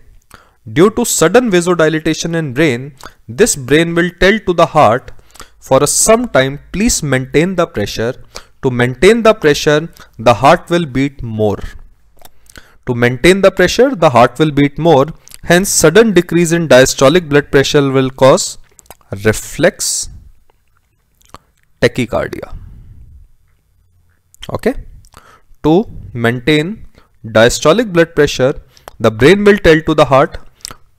due to sudden vasodilatation in brain, this brain will tell to the heart for some time, please maintain the pressure. To maintain the pressure, the heart will beat more. To maintain the pressure, the heart will beat more. Hence, sudden decrease in diastolic blood pressure will cause reflex tachycardia. Okay. To maintain diastolic blood pressure, the brain will tell to the heart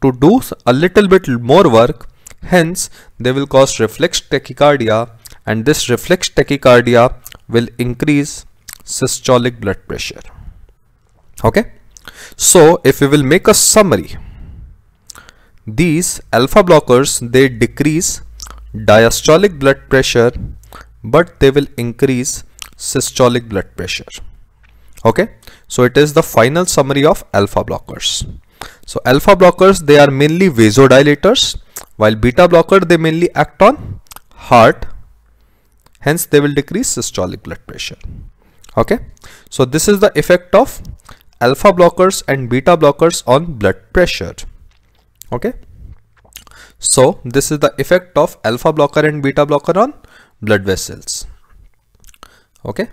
to do a little bit more work Hence, they will cause reflex tachycardia and this reflex tachycardia will increase systolic blood pressure. Okay. So, if we will make a summary, these alpha blockers, they decrease diastolic blood pressure, but they will increase systolic blood pressure. Okay. So, it is the final summary of alpha blockers. So, alpha blockers, they are mainly vasodilators while beta blocker they mainly act on heart hence they will decrease systolic blood pressure okay so this is the effect of alpha blockers and beta blockers on blood pressure okay? So this is the effect of alpha blocker and beta blocker on blood vessels. Okay?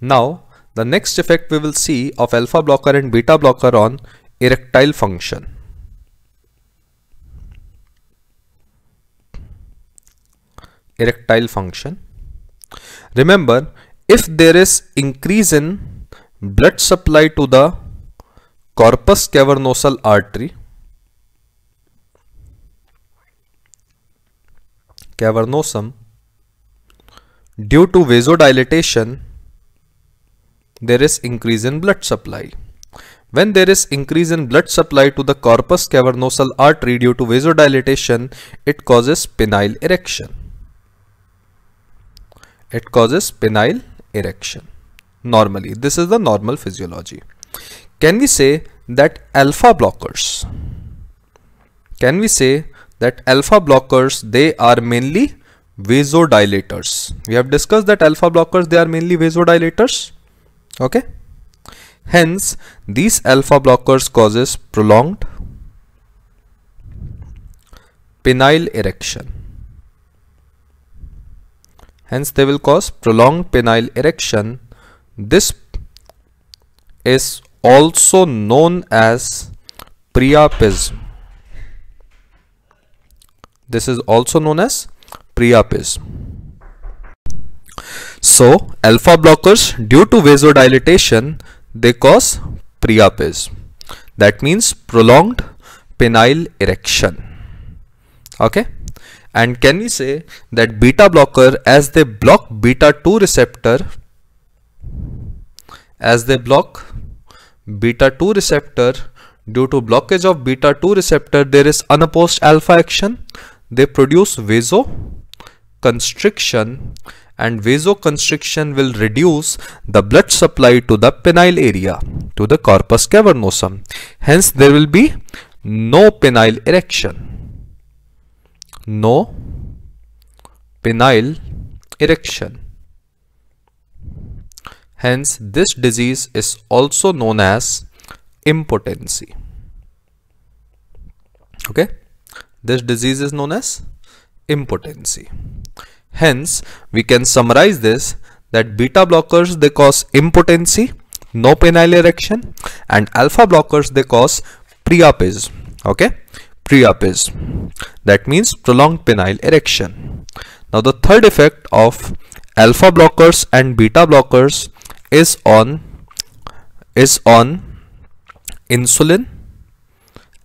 Now the next effect we will see of alpha blocker and beta blocker on erectile function. Erectile function. Remember, if there is increase in blood supply to the corpus cavernosal artery, cavernosum, due to vasodilatation, there is increase in blood supply. When there is increase in blood supply to the corpus cavernosal artery due to vasodilatation, it causes penile erection. It causes penile erection. Normally this is the normal physiology can we say that alpha blockers? Can we say that alpha blockers they are mainly vasodilators? We have discussed that alpha blockers they are mainly vasodilators. Okay? Hence these alpha blockers causes prolonged penile erection. Hence they will cause prolonged penile erection. This is also known as priapism. This is also known as priapism. So alpha blockers due to vasodilatation they cause priapism. That means prolonged penile erection. Okay and can we say that beta blocker as they block beta 2 receptor as they block beta 2 receptor. Due to blockage of beta 2 receptor there is unopposed alpha action. They produce vasoconstriction and vasoconstriction will reduce the blood supply to the penile area to the corpus cavernosum hence there will be no penile erection. No penile erection hence this disease is also known as impotency okay this disease is known as impotency Hence, we can summarize this that beta blockers they cause impotency, no penile erection and alpha blockers they cause priapism. Okay, priapism. That means prolonged penile erection. Now the third effect of alpha blockers and beta blockers is on is on insulin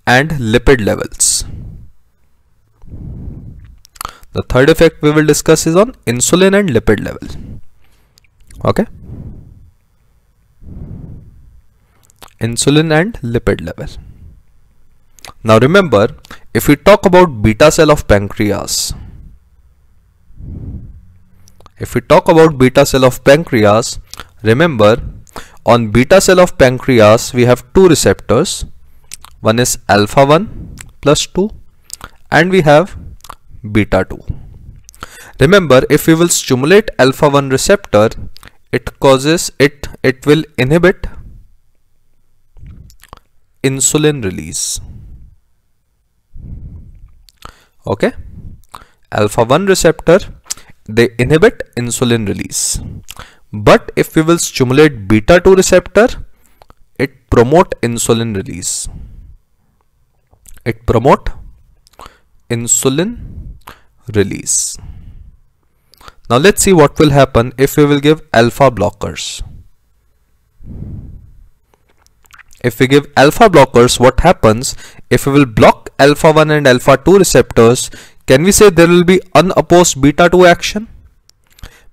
and lipid levels. The third effect we will discuss is on insulin and lipid level. Okay. Insulin and lipid level. Now remember, if we talk about beta cell of pancreas, if we talk about beta cell of pancreas, remember on beta cell of pancreas we have two receptors. One is alpha 1 plus 2 and we have beta 2. Remember if we will stimulate alpha 1 receptor it causes it it will inhibit insulin release okay alpha 1 receptor they inhibit insulin release but if we will stimulate beta 2 receptor it promote insulin release it promote insulin release. Now let's see what will happen if we will give alpha blockers. If we give alpha blockers, what happens if we will block alpha 1 and alpha 2 receptors, can we say there will be unopposed beta 2 action?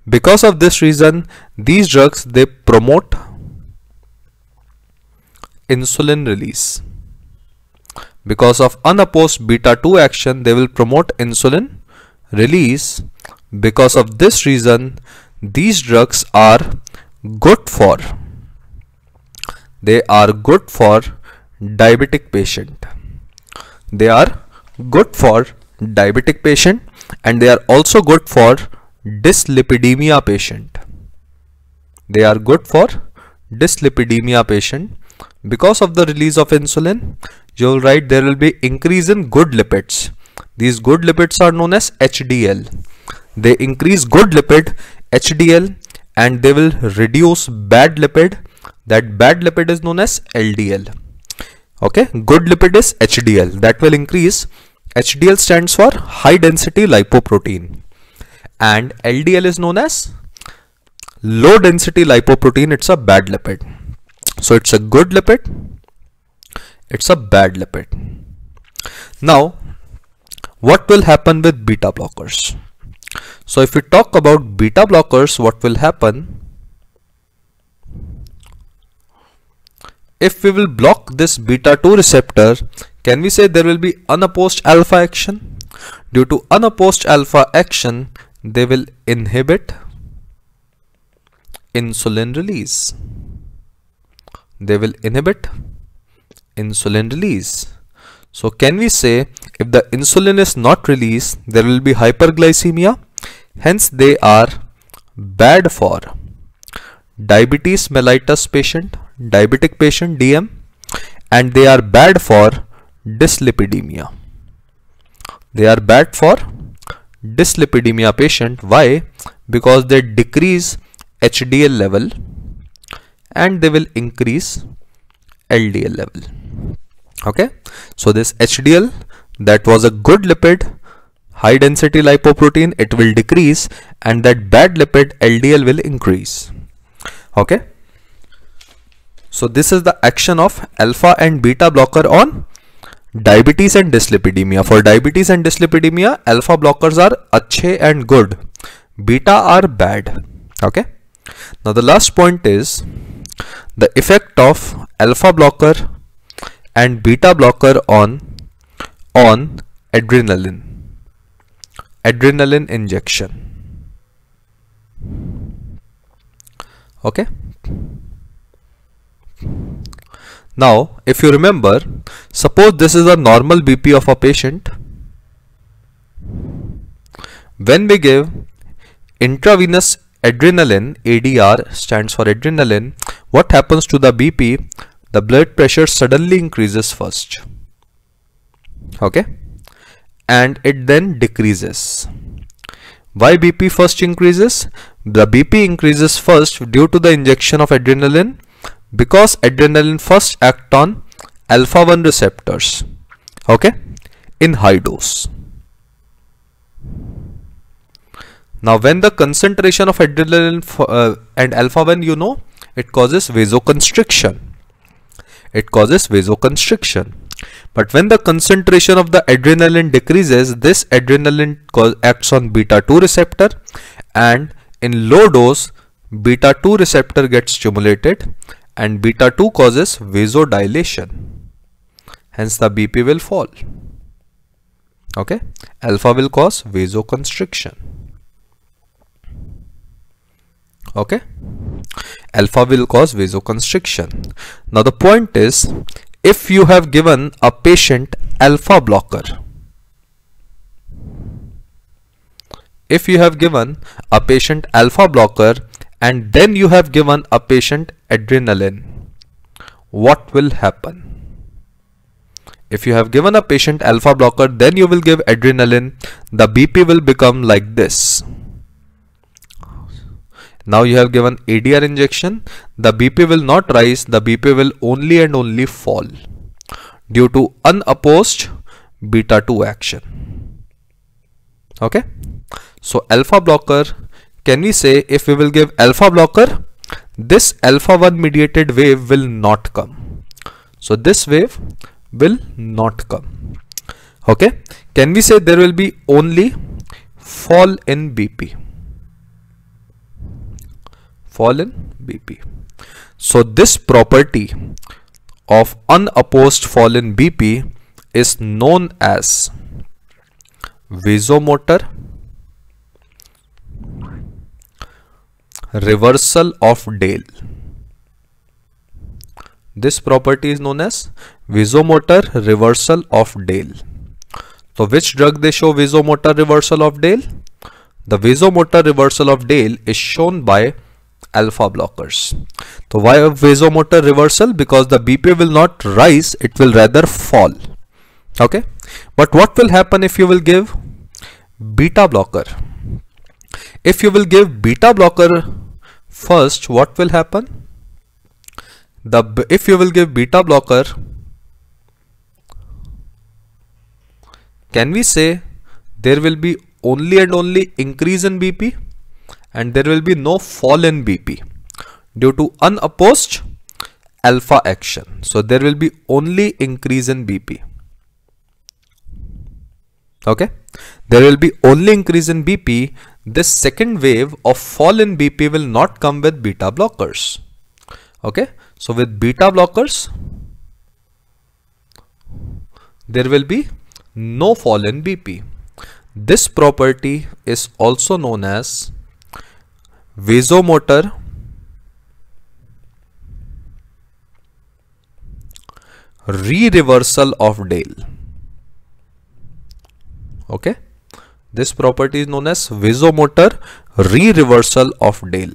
Because of this reason, these drugs they promote insulin release. Because of unopposed beta 2 action, they will promote insulin release because of this reason these drugs are good for they are good for diabetic patient they are good for diabetic patient and they are also good for dyslipidemia patient they are good for dyslipidemia patient because of the release of insulin you will write there will be increase in good lipids these good lipids are known as HDL. They increase good lipid HDL and they will reduce bad lipid. That bad lipid is known as LDL. Okay, good lipid is HDL. That will increase. HDL stands for high density lipoprotein and LDL is known as low density lipoprotein. It's a bad lipid. So it's a good lipid. It's a bad lipid. Now what will happen with beta blockers so if we talk about beta blockers what will happen if we will block this beta 2 receptor can we say there will be unopposed alpha action due to unopposed alpha action they will inhibit insulin release they will inhibit insulin release so can we say if the insulin is not released, there will be hyperglycemia. Hence they are bad for diabetes mellitus patient, diabetic patient DM and they are bad for dyslipidemia. They are bad for dyslipidemia patient. Why? Because they decrease HDL level and they will increase LDL level okay so this HDL that was a good lipid high density lipoprotein it will decrease and that bad lipid LDL will increase okay so this is the action of alpha and beta blocker on diabetes and dyslipidemia. For diabetes and dyslipidemia alpha blockers are achhe and good. Beta are bad. Okay? Now the last point is the effect of alpha blocker and beta blocker on on adrenaline. Adrenaline injection. Okay now if you remember suppose this is a normal BP of a patient. When we give intravenous adrenaline ADR stands for adrenaline what happens to the BP the blood pressure suddenly increases first. Okay? And it then decreases. Why BP first increases? The BP increases first due to the injection of adrenaline because adrenaline first act on alpha 1 receptors okay in high dose. Now when the concentration of adrenaline uh, and alpha 1 you know it causes vasoconstriction. It causes vasoconstriction. But when the concentration of the adrenaline decreases this adrenaline acts on beta 2 receptor and in low dose beta 2 receptor gets stimulated and beta 2 causes vasodilation. Hence the BP will fall. Okay? Alpha will cause vasoconstriction. Okay? Alpha will cause vasoconstriction. Now the point is if you have given a patient alpha blocker if you have given a patient alpha blocker and then you have given a patient adrenaline what will happen? If you have given a patient alpha blocker then you will give adrenaline. The BP will become like this. Now you have given ADR injection. The BP will not rise. The BP will only and only fall due to unopposed beta 2 action. Okay? So alpha blocker can we say if we will give alpha blocker this alpha 1 mediated wave will not come. So this wave will not come. Okay? Can we say there will be only fall in BP fall in BP so this property of unopposed fall in BP is known as vasomotor reversal of Dale. This property is known as vasomotor reversal of Dale. So which drug they show vasomotor reversal of Dale? The vasomotor reversal of Dale is shown by alpha blockers. So why a vasomotor reversal? Because the BP will not rise, it will rather fall. Okay. But what will happen if you will give beta blocker? If you will give beta blocker first what will happen? The if you will give beta blocker can we say there will be only and only increase in BP and there will be no fall in BP due to unopposed alpha action? So there will be only increase in BP okay? There will be only increase in BP this second wave of fall in BP will not come with beta blockers. Okay, so with beta blockers, there will be no fall in BP. This property is also known as vasomotor re-reversal of Dale. Okay. This property is known as vasomotor re-reversal of Dale.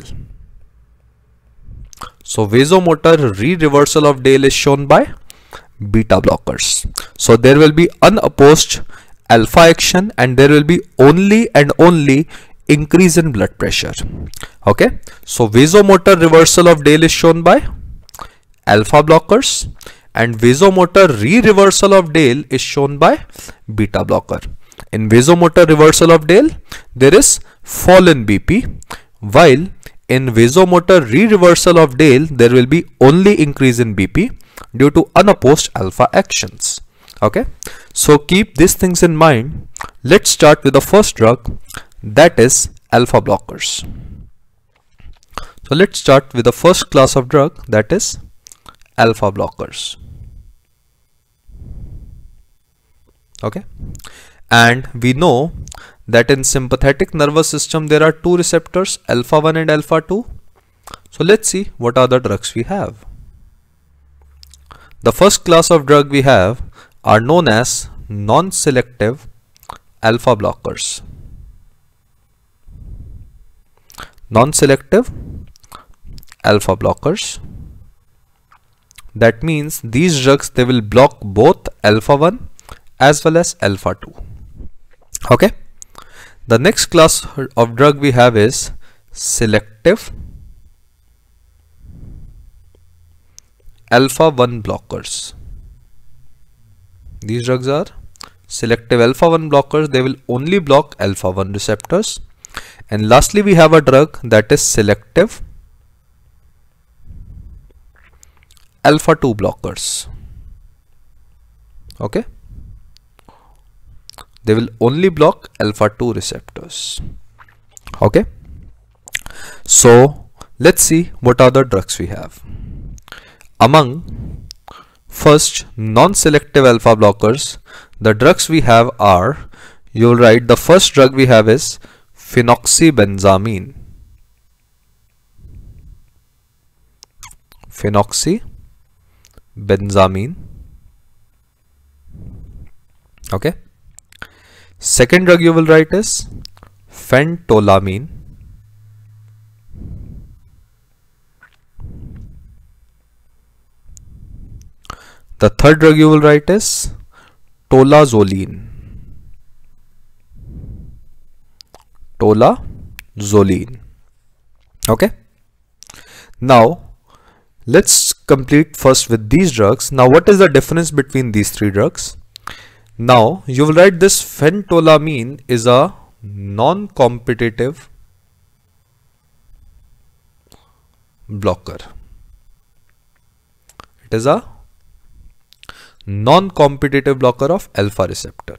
So vasomotor re-reversal of Dale is shown by beta blockers. So there will be unopposed alpha action and there will be only and only increase in blood pressure okay so vasomotor reversal of Dale is shown by alpha blockers and vasomotor re-reversal of Dale is shown by beta blocker in vasomotor reversal of Dale there is fall in BP while in vasomotor re-reversal of Dale there will be only increase in BP due to unopposed alpha actions. Okay? So keep these things in mind. Let's start with the first drug that is alpha blockers. So let's start with the first class of drug that is alpha blockers. Okay and we know that in sympathetic nervous system there are two receptors alpha 1 and alpha 2 so let's see what the drugs we have the first class of drug we have are known as non-selective alpha blockers. Non-selective alpha blockers. That means these drugs they will block both alpha 1 as well as alpha 2. Okay. The next class of drug we have is selective alpha 1 blockers. These drugs are selective alpha 1 blockers. They will only block alpha 1 receptors. And lastly, we have a drug that is selective alpha 2 blockers. Okay. They will only block alpha 2 receptors. Okay. So let's see what other drugs we have. Among first non-selective alpha blockers, the drugs we have are, you'll write the first drug we have is phenoxybenzamine. Phenoxybenzamine. Okay. Second drug you will write is phentolamine. The third drug you will write is tolazoline. Tolazoline. Okay. Now let's complete first with these drugs. Now what is the difference between these three drugs? Now you will write this phentolamine is a non-competitive blocker. It is a non-competitive blocker of alpha receptor.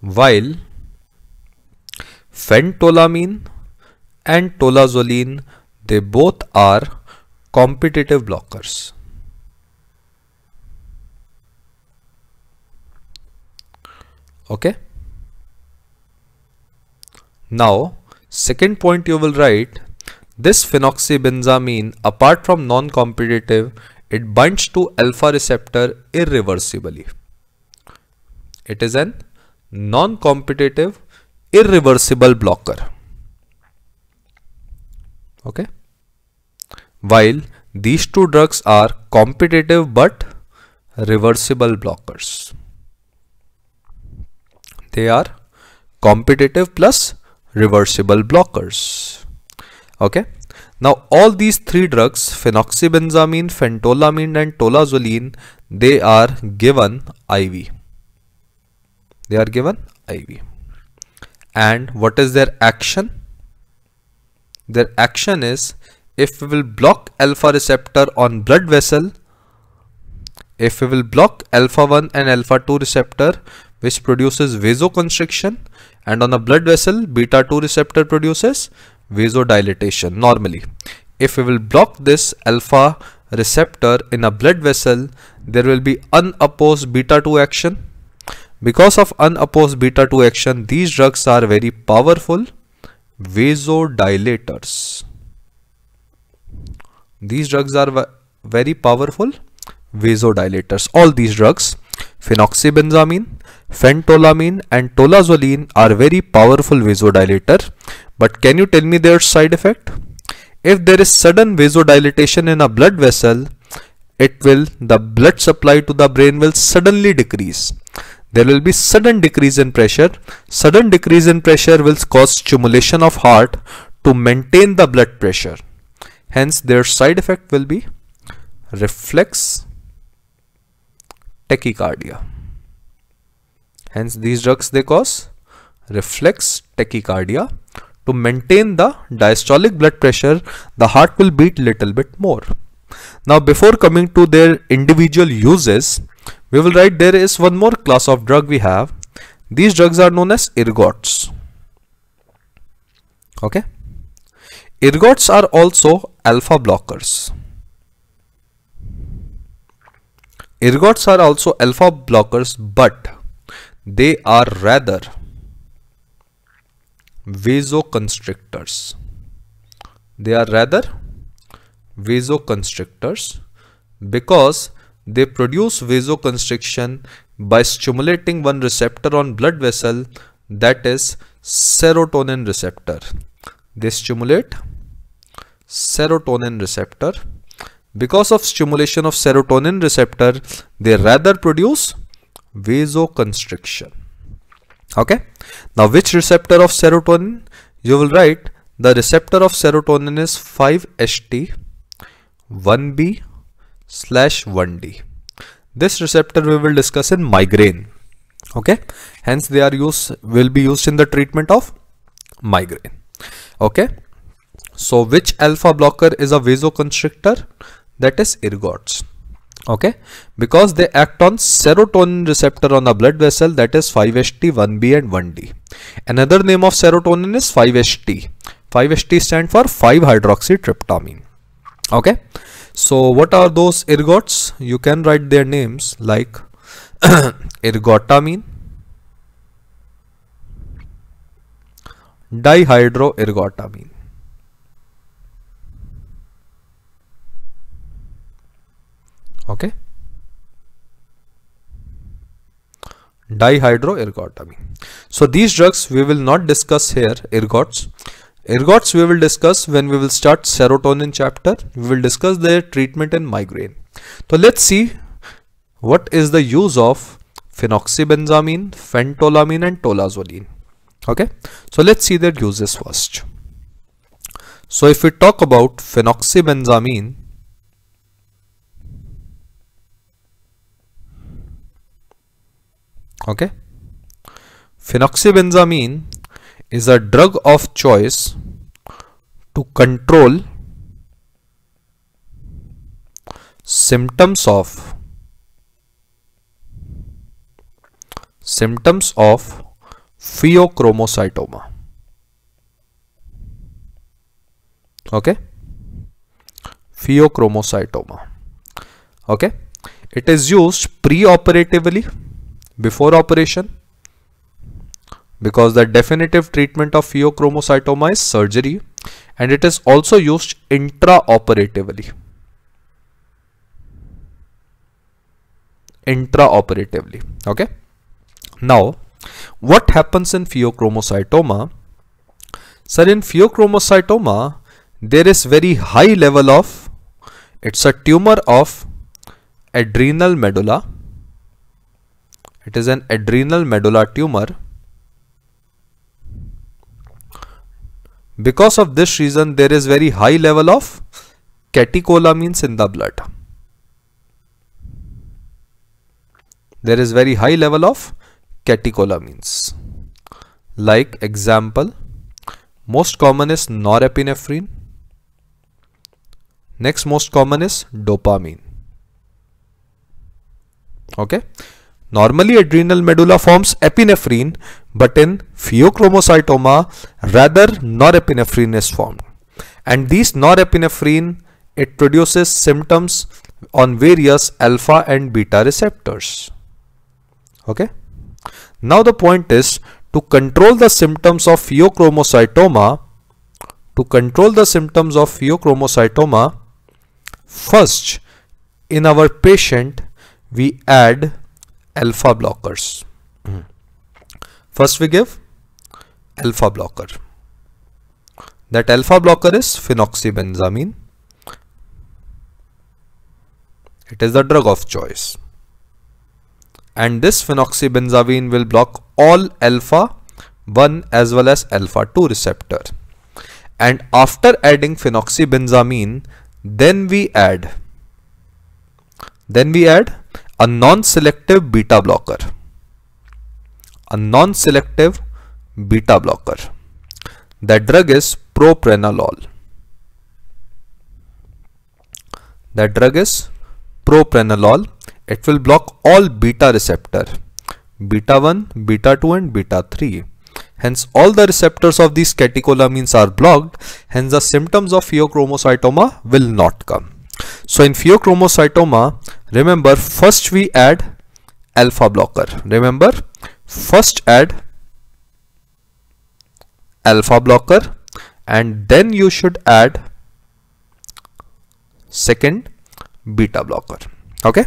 While phentolamine and tolazoline they both are competitive blockers. Okay. Now second point you will write this phenoxybenzamine, apart from non-competitive, it binds to alpha receptor irreversibly. It is an non-competitive irreversible blocker. Okay. While these two drugs are competitive but reversible blockers. They are competitive plus reversible blockers. Okay? Now all these three drugs phenoxybenzamine phentolamine and tolazoline they are given iv they are given iv and what is their action? Their action is if we will block alpha receptor on blood vessel if we will block alpha 1 and alpha 2 receptor which produces vasoconstriction and on a blood vessel beta 2 receptor produces vasodilatation normally. If we will block this alpha receptor in a blood vessel, there will be unopposed beta 2 action. Because of unopposed beta 2 action, these drugs are very powerful vasodilators. These drugs are very powerful vasodilators. All these drugs, phenoxybenzamine, phentolamine and tolazoline are very powerful vasodilator but can you tell me their side effect? If there is sudden vasodilatation in a blood vessel, it will, the blood supply to the brain will suddenly decrease. there will be sudden decrease in pressure. Sudden decrease in pressure will cause stimulation of heart to maintain the blood pressure. Hence their side effect will be reflex tachycardia. Hence these drugs they cause reflex tachycardia. To maintain the diastolic blood pressure, the heart will beat little bit more. Now before coming to their individual uses, we will write there is one more class of drug we have. These drugs are known as ergots. Okay. Ergots are also alpha blockers. Ergots are also alpha blockers but they are rather vasoconstrictors. They are rather vasoconstrictors because they produce vasoconstriction by stimulating one receptor on blood vessel that is serotonin receptor. They stimulate serotonin receptor. Because of stimulation of serotonin receptor, they rather produce vasoconstriction. Okay. Now which receptor of serotonin? You will write the receptor of serotonin is 5-HT 1B slash 1D. This receptor we will discuss in migraine. Okay. Hence they are used will be used in the treatment of migraine. Okay. So which alpha blocker is a vasoconstrictor? That is ergots. Okay. Because they act on serotonin receptor on the blood vessel that is 5-HT, 1B and 1D. Another name of serotonin is 5-HT. 5-HT stand for 5-hydroxytryptamine. Okay. So what are those ergots? You can write their names like ergotamine, dihydroergotamine. Okay. Dihydroergotamine. So these drugs we will not discuss here, ergots. Ergots we will discuss when we will start serotonin chapter. We will discuss their treatment in migraine. So let's see what is the use of phenoxybenzamine, phentolamine and tolazoline. Okay. So let's see their uses first. So if we talk about phenoxybenzamine, okay, phenoxybenzamine is a drug of choice to control symptoms of symptoms of pheochromocytoma. Okay? Pheochromocytoma. Okay? It is used pre-operatively before operation because the definitive treatment of pheochromocytoma is surgery and it is also used intraoperatively. Intraoperatively. Okay. Now, what happens in pheochromocytoma? Sir, in pheochromocytoma, there is very high level of, it's a tumor of adrenal medulla. It is an adrenal medulla tumor Because of this reason, there is very high level of catecholamines in the blood. There is very high level of catecholamines. Like example, most common is norepinephrine. Next most common is dopamine. Okay. Normally adrenal medulla forms epinephrine but in pheochromocytoma rather norepinephrine is formed. And these norepinephrine it produces symptoms on various alpha and beta receptors. Okay? Now the point is to control the symptoms of pheochromocytoma to control the symptoms of pheochromocytoma first in our patient we add alpha blockers First we give alpha blocker. That alpha blocker is phenoxybenzamine. It is the drug of choice. and this phenoxybenzamine will block all alpha 1 as well as alpha 2 receptor and after adding phenoxybenzamine then we add then we add a non-selective beta blocker. A non-selective beta blocker. That drug is propranolol. That drug is propranolol. It will block all beta receptor. Beta 1 beta 2 and beta 3 hence all the receptors of these catecholamines are blocked. Hence the symptoms of pheochromocytoma will not come so in pheochromocytoma remember first we add alpha blocker. Remember first add alpha blocker and then you should add second beta blocker. Okay?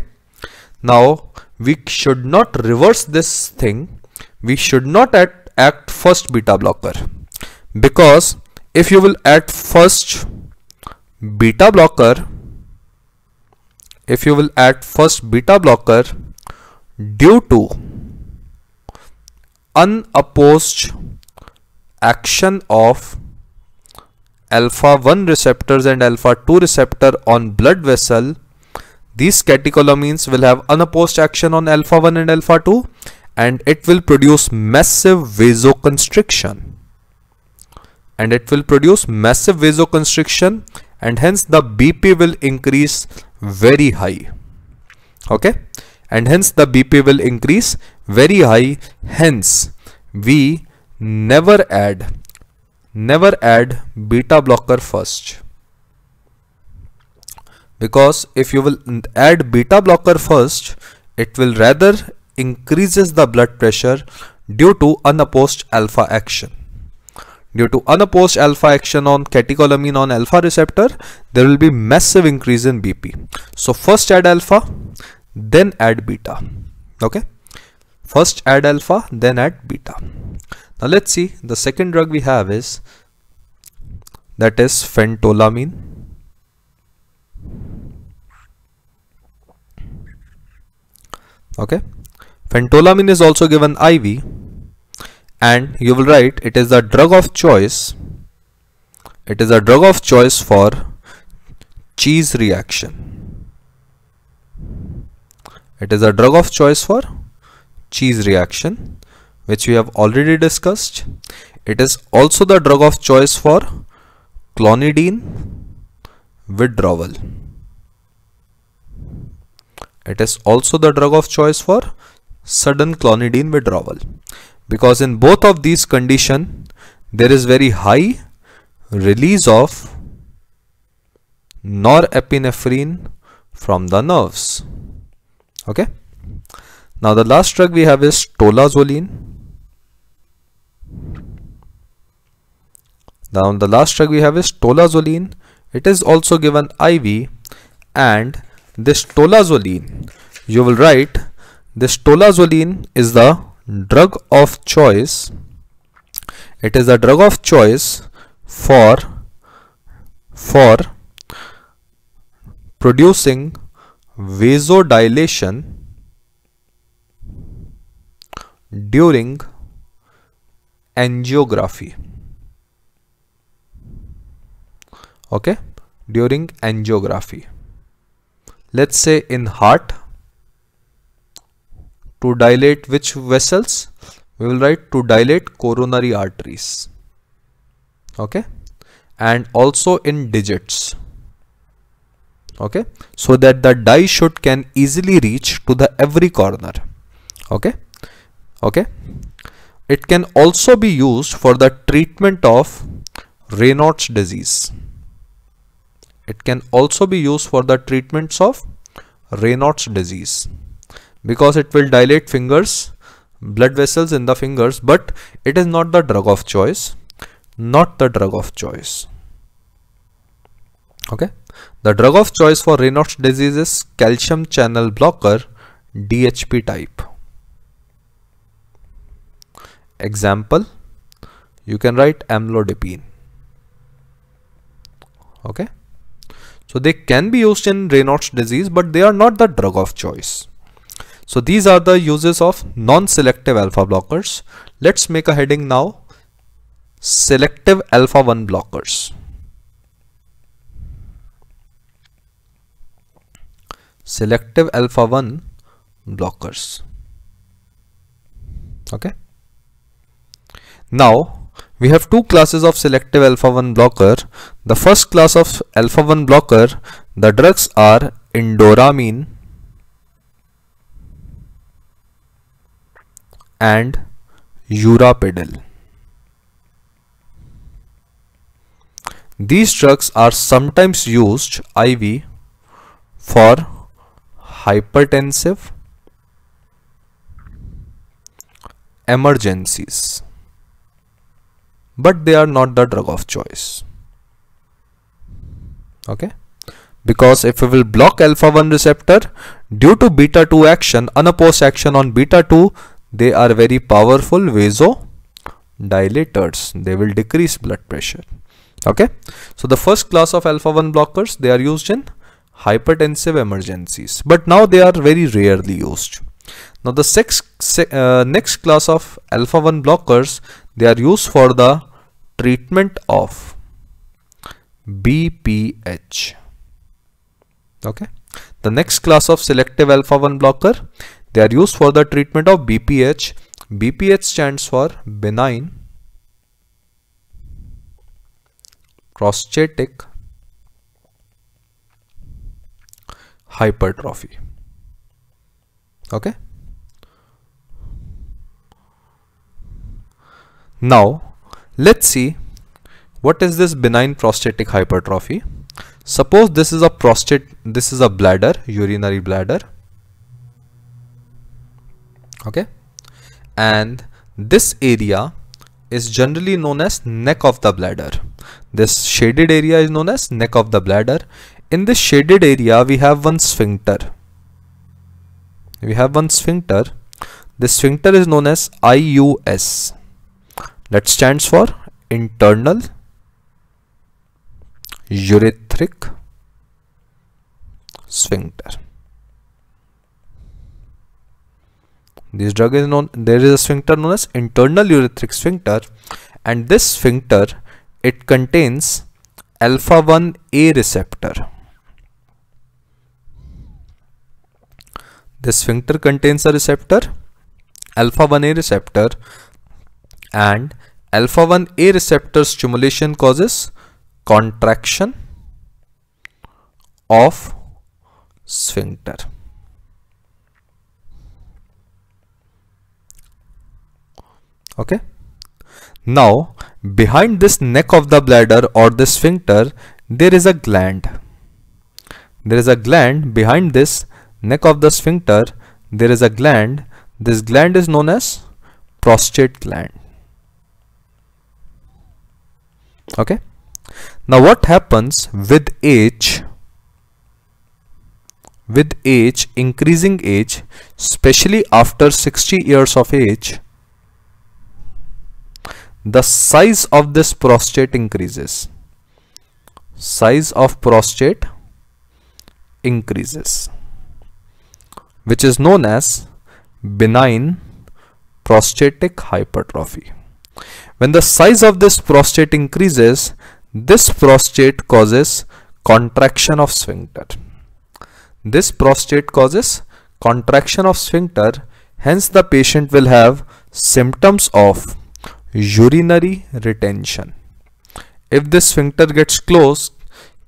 Now we should not reverse this thing. We should not add, act first beta blocker. Because if you will add first beta blocker if you will add first beta blocker due to unopposed action of alpha 1 receptors and alpha 2 receptor on blood vessel these catecholamines will have unopposed action on alpha 1 and alpha 2 and it will produce massive vasoconstriction. And it will produce massive vasoconstriction and hence the BP will increase very high. Okay? And hence the BP will increase very high. Hence we never add never add beta blocker first. Because if you will add beta blocker first it will rather increases the blood pressure due to unopposed alpha action due to unopposed alpha action on catecholamine on alpha receptor there will be massive increase in bp so first add alpha then add beta. Okay? First add alpha then add beta. Now let's see. The second drug we have is that is phentolamine. Okay, phentolamine is also given IV and you will write it is the drug of choice. It is a drug of choice for cheese reaction. It is a drug of choice for cheese reaction which we have already discussed. It is also the drug of choice for clonidine withdrawal. It is also the drug of choice for sudden clonidine withdrawal because in both of these condition there is very high release of norepinephrine from the nerves. Okay? Now the last drug we have is tolazoline Now the last drug we have is tolazoline It is also given IV and this tolazoline you will write this tolazoline is the drug of choice. It is the drug of choice for for producing vasodilation during angiography. okay during angiography let's say in heart to dilate which vessels? We will write to dilate coronary arteries. Okay? And also in digits. Okay? So that the dye should can easily reach to the every corner. Okay? Okay? It can also be used for the treatment of Raynaud's disease. It can also be used for the treatments of Raynaud's disease because it will dilate fingers, blood vessels in the fingers, but it is not the drug of choice, not the drug of choice. Okay, the drug of choice for Raynaud's disease is calcium channel blocker DHP type. Example, you can write amlodipine. Okay. So they can be used in Raynaud's disease, but they are not the drug of choice. So these are the uses of non-selective alpha blockers. Let's make a heading now. Selective alpha 1 blockers. Selective alpha 1 blockers. Okay. Now we have two classes of selective alpha 1 blocker. The first class of alpha 1 blocker, the drugs are indoramin and urapidil. These drugs are sometimes used IV for hypertensive emergencies. But they are not the drug of choice. Okay? Because if we will block alpha 1 receptor due to beta 2 action unopposed action on beta 2 they are very powerful vasodilators. They will decrease blood pressure. Okay? So the first class of alpha 1 blockers they are used in hypertensive emergencies. But now they are very rarely used. Now the uh, next class of alpha 1 blockers they are used for the treatment of BPH okay? The next class of selective alpha 1 blocker they are used for the treatment of BPH. BPH stands for benign prostatic hypertrophy. Okay. Now let's see what is this benign prostatic hypertrophy. Suppose this is a prostate, this is a bladder, urinary bladder okay? And this area is generally known as neck of the bladder. This shaded area is known as neck of the bladder. In this shaded area we have one sphincter. We have one sphincter. This sphincter is known as IUS that stands for internal urethric sphincter This drug is known, there is a sphincter known as internal urethric sphincter and this sphincter, it contains alpha 1A receptor. This sphincter contains a receptor, alpha 1A receptor and alpha 1A receptor stimulation causes contraction of sphincter. Okay? Now behind this neck of the bladder or the sphincter there is a gland. There is a gland behind this neck of the sphincter. There is a gland. This gland is known as prostate gland. Okay? Now what happens with age with age increasing age especially after 60 years of age the size of this prostate increases. Size of prostate increases which is known as benign prostatic hypertrophy. When the size of this prostate increases this prostate causes contraction of sphincter. This prostate causes contraction of sphincter hence the patient will have symptoms of urinary retention. If this sphincter gets closed,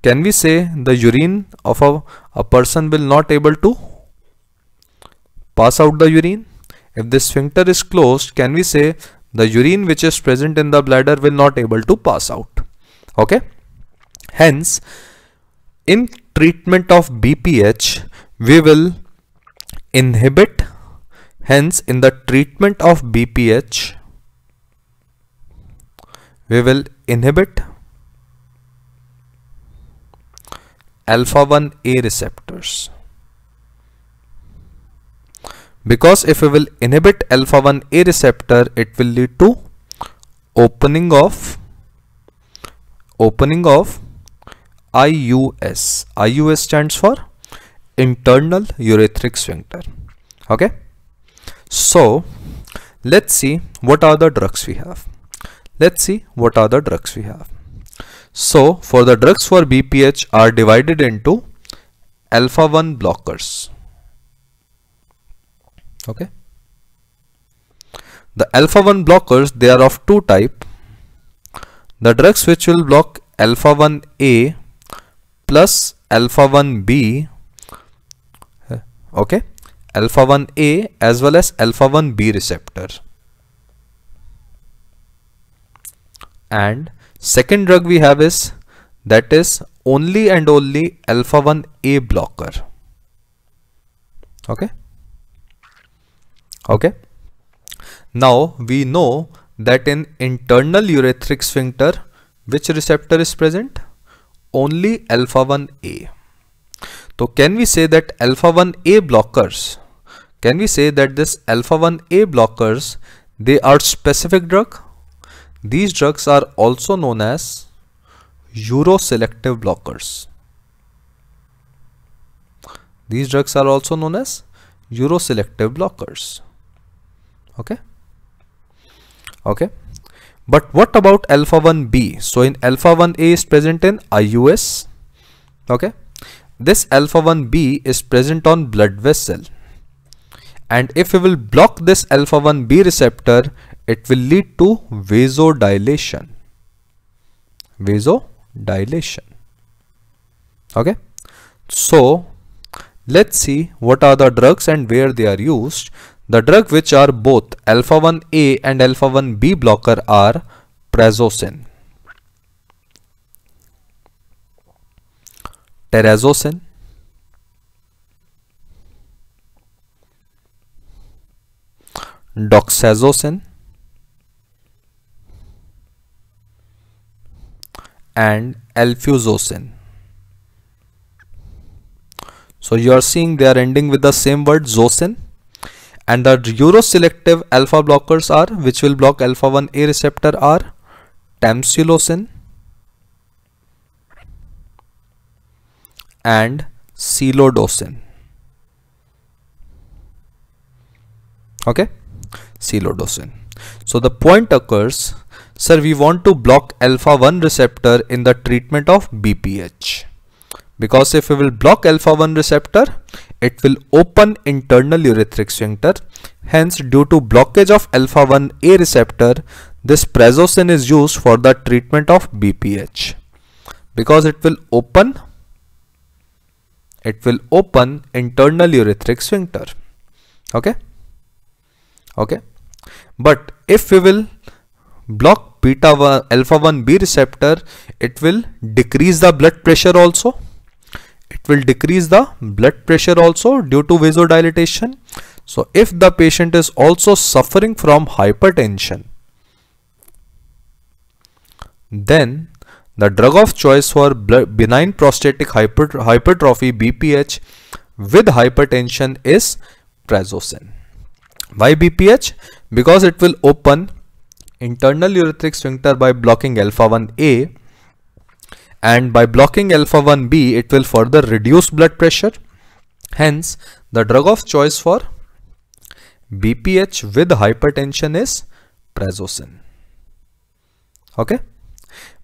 can we say the urine of a, a person will not able to pass out the urine? If this sphincter is closed, can we say the urine which is present in the bladder will not able to pass out? Okay. Hence, in treatment of BPH, we will inhibit hence in the treatment of BPH we will inhibit alpha 1a receptors. Because if we will inhibit alpha 1a receptor it will lead to opening of opening of IUS IUS stands for internal urethric sphincter. Okay? So let's see what are the drugs we have let's see what are the drugs we have. So for the drugs for BPH are divided into alpha 1 blockers. Okay? The alpha 1 blockers they are of two type. The drugs which will block alpha 1a plus alpha 1b okay? Alpha 1a as well as alpha 1b receptor and second drug we have is that is only and only alpha 1a blocker. Okay? Okay? Now we know that in internal urethric sphincter which receptor is present? Only alpha 1a so can we say that alpha 1a blockers can we say that this alpha 1a blockers they are specific drug these drugs are also known as uroselective blockers. These drugs are also known as uroselective blockers. Okay? Okay? But what about alpha 1b so in alpha 1a is present in ius okay? This alpha 1b is present on blood vessel. And if we will block this alpha 1b receptor it will lead to vasodilation. Vasodilation. Okay? So let's see what are the drugs and where they are used. The drug which are both alpha 1A and alpha 1B blocker are prazosin, terazosin, doxazosin and alfuzosin. So you are seeing they are ending with the same word zosin. And the uroselective alpha blockers are which will block alpha 1a receptor are tamsulosin and silodosin. Okay? Silodosin. So the point occurs sir we want to block alpha 1 receptor in the treatment of bph because if we will block alpha 1 receptor it will open internal urethric sphincter. Hence due to blockage of alpha 1 a receptor this prazosin is used for the treatment of bph because it will open it will open internal urethric sphincter. Okay? Okay? But if we will block beta 1 alpha 1 b receptor it will decrease the blood pressure also it will decrease the blood pressure also due to vasodilatation so if the patient is also suffering from hypertension then the drug of choice for benign prostatic hyper hypertrophy BPH with hypertension is prazosin. Why BPH? Because it will open internal urethric sphincter by blocking alpha 1A and by blocking alpha 1b it will further reduce blood pressure. Hence the drug of choice for bph with hypertension is prazosin. Okay?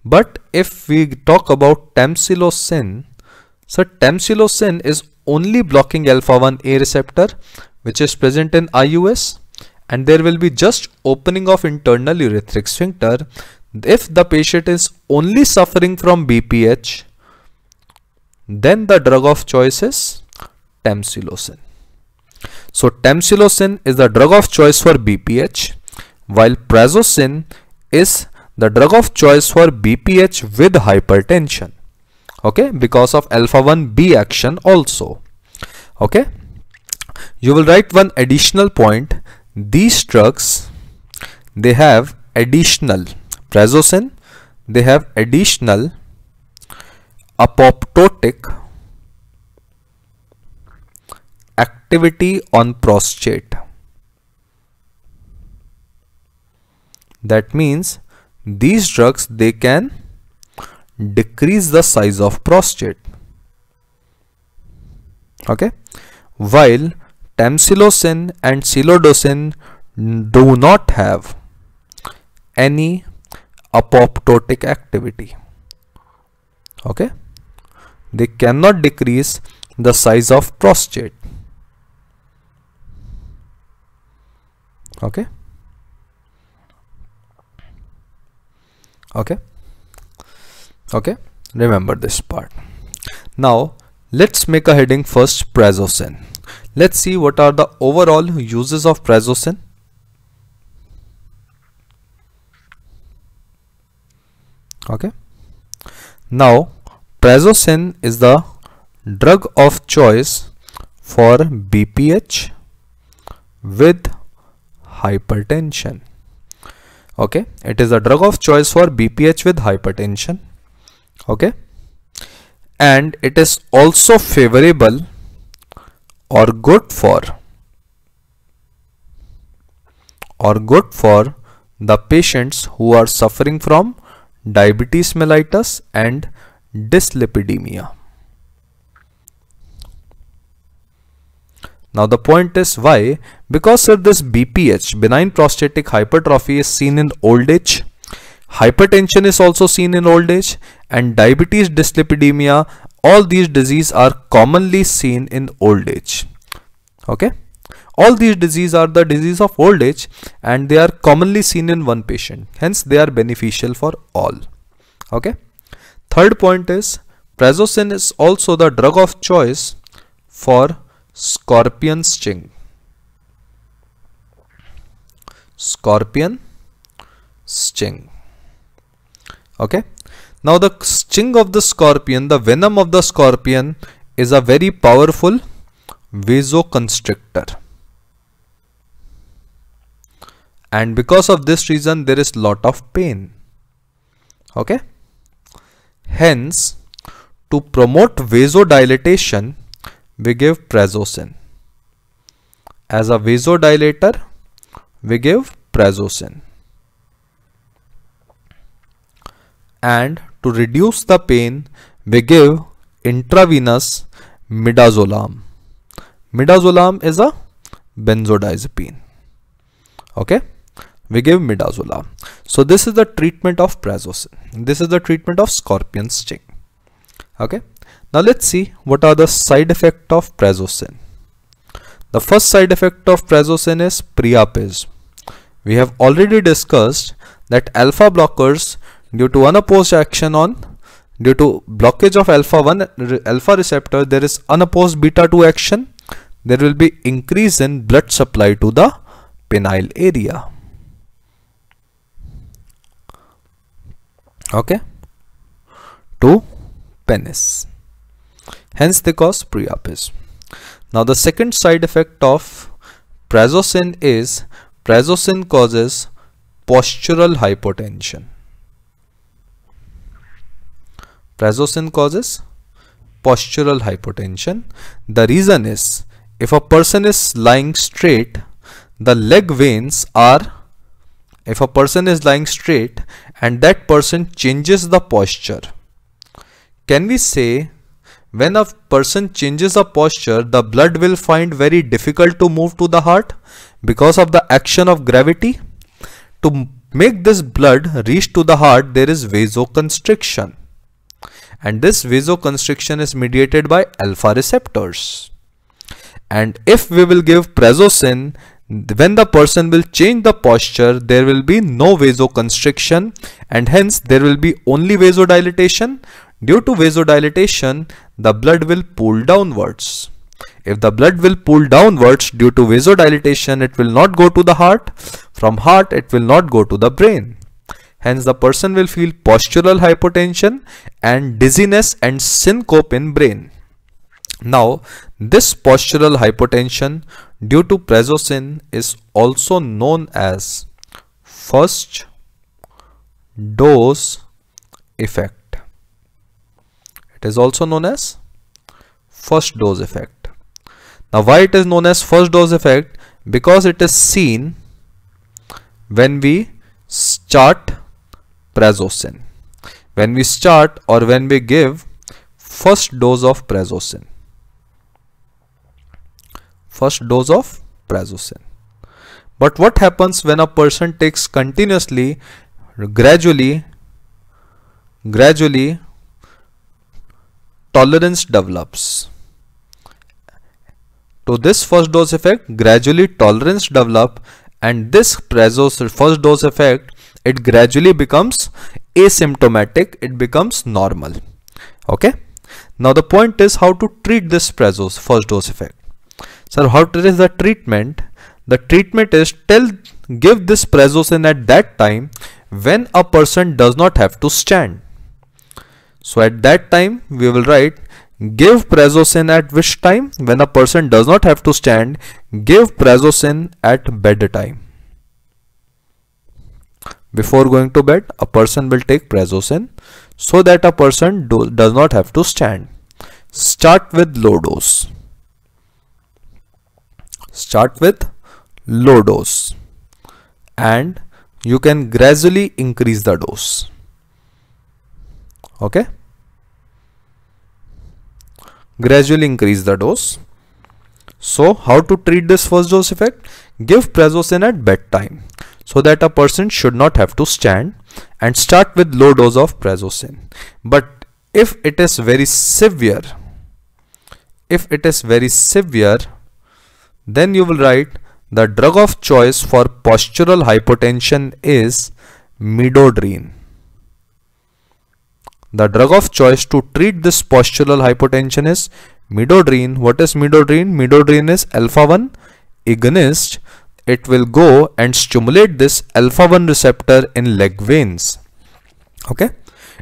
But if we talk about tamsulosin so tamsulosin is only blocking alpha 1a receptor which is present in ius and there will be just opening of internal urethric sphincter if the patient is only suffering from BPH, then the drug of choice is tamsulosin. So tamsulosin is the drug of choice for BPH, while prazosin is the drug of choice for BPH with hypertension. Okay, because of alpha 1 B action also. Okay, you will write one additional point. These drugs they have additional prazosin they have additional apoptotic activity on prostate. That means these drugs they can decrease the size of prostate. Okay? While tamsulosin and silodosin do not have any apoptotic activity. Okay? They cannot decrease the size of prostate. Okay? Okay? Okay? Remember this part. Now let's make a heading first prazosin let's see what are the overall uses of prazosin okay. Now prazosin is the drug of choice for BPH with hypertension. Okay. It is a drug of choice for BPH with hypertension. Okay. And it is also favorable or good for or good for the patients who are suffering from diabetes mellitus and dyslipidemia. Now the point is why? Because of this BPH, benign prostatic hypertrophy is seen in old age, hypertension is also seen in old age. And diabetes dyslipidemia, all these diseases are commonly seen in old age. Okay. All these diseases are the disease of old age and they are commonly seen in one patient. Hence they are beneficial for all. Okay. Third point is prazosin is also the drug of choice for scorpion sting scorpion sting okay now the sting of the scorpion the venom of the scorpion is a very powerful vasoconstrictor and because of this reason there is lot of pain okay hence to promote vasodilatation we give prazosin. As a vasodilator, we give prazosin. And to reduce the pain, we give intravenous midazolam. Midazolam is a benzodiazepine. Okay, we give midazolam. So this is the treatment of prazosin. This is the treatment of scorpion sting. Okay, now let's see what are the side effect of prazosin. The first side effect of prazosin is priapism. We have already discussed that alpha blockers due to unopposed action on due to blockage of alpha 1 alpha receptor there is unopposed beta 2 action there will be increase in blood supply to the penile area okay to penis Hence they cause priapism. Now the second side effect of prazosin is prazosin causes postural hypotension. Prazosin causes postural hypotension. The reason is if a person is lying straight, the leg veins are if a person is lying straight and that person changes the posture, can we say when a person changes a posture, the blood will find very difficult to move to the heart because of the action of gravity. To make this blood reach to the heart, there is vasoconstriction. And this vasoconstriction is mediated by alpha receptors. And if we will give prazosin, when the person will change the posture, there will be no vasoconstriction and hence there will be only vasodilatation Due to vasodilatation, the blood will pool downwards. If the blood will pool downwards due to vasodilatation, it will not go to the heart. From heart, it will not go to the brain. Hence, the person will feel postural hypotension and dizziness and syncope in brain. Now, this postural hypotension due to prazosin is also known as first dose effect. It is also known as first dose effect. Now why it is known as first dose effect? Because it is seen when we start prazosin. When we start or when we give first dose of prazosin. first dose of prazosin. But what happens when a person takes continuously, gradually, gradually tolerance develops. To this first dose effect, gradually tolerance develop and this first dose effect, it gradually becomes asymptomatic, it becomes normal. Okay. Now the point is how to treat this prazos first dose effect. So how to is the treatment? The treatment is tell give this prazosin at that time when a person does not have to stand. So at that time we will write give prazosin at which time when a person does not have to stand give prazosin at bedtime. Before going to bed a person will take prazosin so that a person do, does not have to stand. Start with low dose. Start with low dose and you can gradually increase the dose. Okay. Gradually increase the dose. So how to treat this first dose effect? Give prazosin at bedtime so that a person should not have to stand and start with low dose of prazosin. But if it is very severe, if it is very severe, then you will write the drug of choice for postural hypotension is midodrine. The drug of choice to treat this postural hypotension is midodrine. What is midodrine? Midodrine is alpha 1 agonist it will go and stimulate this alpha 1 receptor in leg veins. Okay?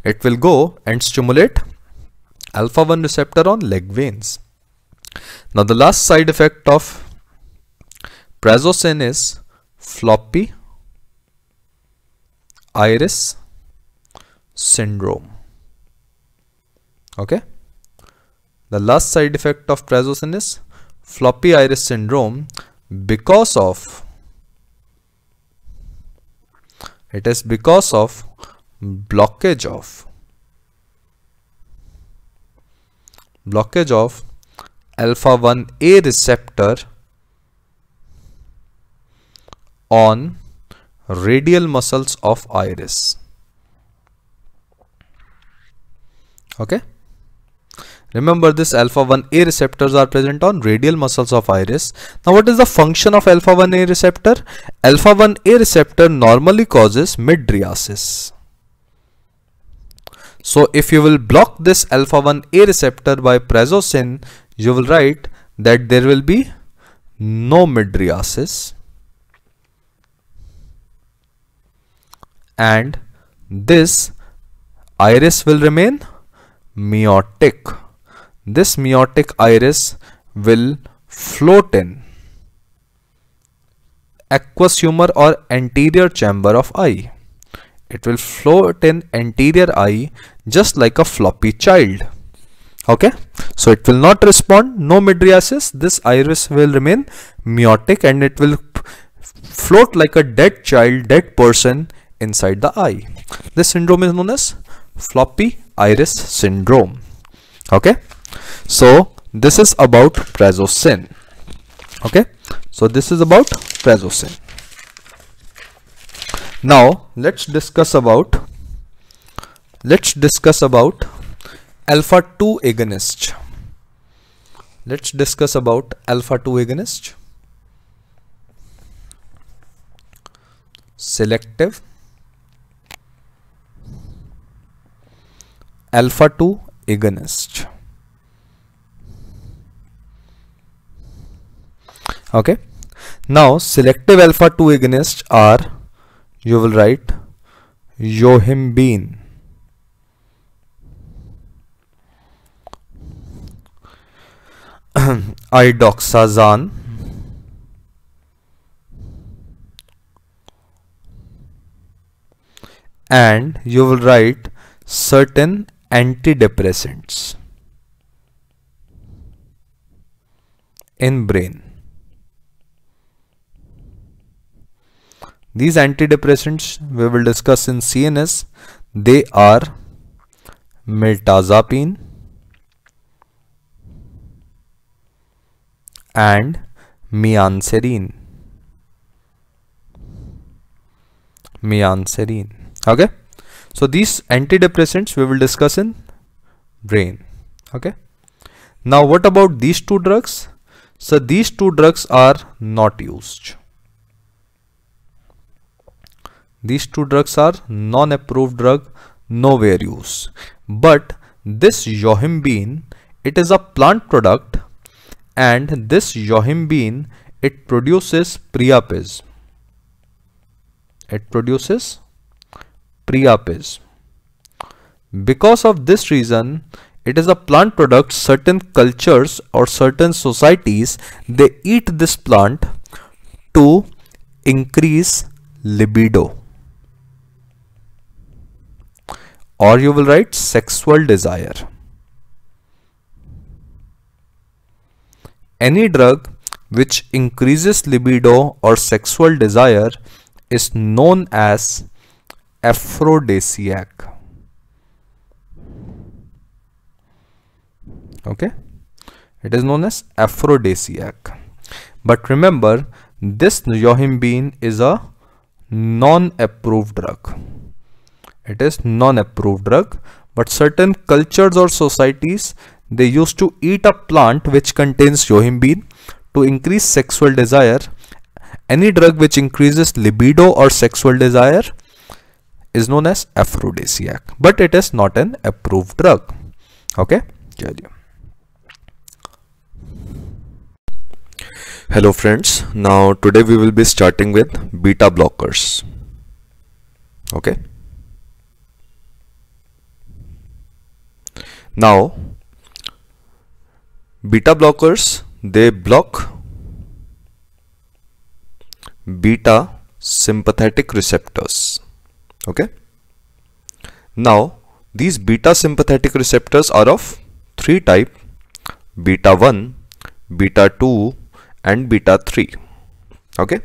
It will go and stimulate alpha 1 receptor on leg veins. Now the last side effect of prazosin is floppy iris syndrome. Okay? The last side effect of prazosin is floppy iris syndrome because of it is because of blockage of blockage of alpha 1a receptor on radial muscles of iris. Okay Remember this alpha 1a receptors are present on radial muscles of iris. Now what is the function of alpha 1a receptor? Alpha 1a receptor normally causes mydriasis. So if you will block this alpha 1a receptor by prazosin, you will write that there will be no mydriasis and this iris will remain miotic this miotic iris will float in aqueous humor or anterior chamber of eye. It will float in anterior eye just like a floppy child. Okay, so it will not respond, no mydriasis. This iris will remain miotic and it will float like a dead child, dead person inside the eye. This syndrome is known as floppy iris syndrome. Okay. So this is about prazosin. Okay. So this is about prazosin. Now let's discuss about let's discuss about alpha 2 agonist. Let's discuss about alpha 2 agonist. Selective alpha 2 agonist. Okay. Now selective alpha 2 agonists are you will write yohimbine idazoxan. And you will write certain antidepressants in brain These antidepressants we will discuss in CNS. They are mirtazapine and mianserin mianserin okay? So these antidepressants we will discuss in brain. Okay? Now what about these two drugs? So these two drugs are not used these two drugs are non-approved drug nowhere use. But this yohimbine it is a plant product and this yohimbine it produces priapis it produces priapis because of this reason it is a plant product certain cultures or certain societies they eat this plant to increase libido or you will write sexual desire Any drug which increases libido or sexual desire is known as aphrodisiac. Okay, it is known as aphrodisiac. But remember, this yohimbine is a non-approved drug. It is non-approved drug, but certain cultures or societies they used to eat a plant which contains yohimbine to increase sexual desire. Any drug which increases libido or sexual desire is known as aphrodisiac, but it is not an approved drug. Okay, Hello friends, now today we will be starting with beta blockers. Okay. Now beta blockers they block beta sympathetic receptors okay? Now these beta sympathetic receptors are of three type beta 1 beta 2 and beta 3 okay?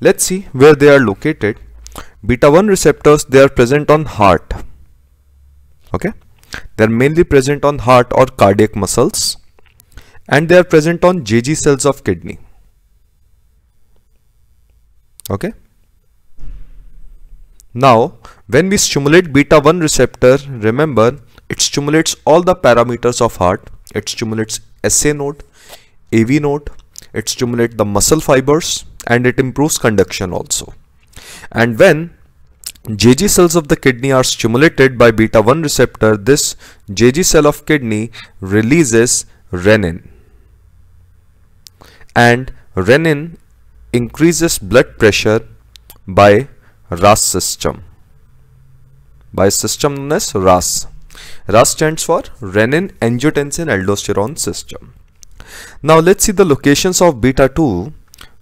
Let's see where they are located. Beta 1 receptors they are present on heart okay they are mainly present on heart or cardiac muscles and they are present on JG cells of kidney. Okay. Now, when we stimulate beta 1 receptor, remember it stimulates all the parameters of heart. It stimulates SA node, AV node, it stimulates the muscle fibers and it improves conduction also. And when JG cells of the kidney are stimulated by beta 1 receptor, this JG cell of kidney releases renin and renin increases blood pressure by RAS system by system known as RAS. RAS stands for renin angiotensin aldosterone system. Now let's see the locations of beta 2.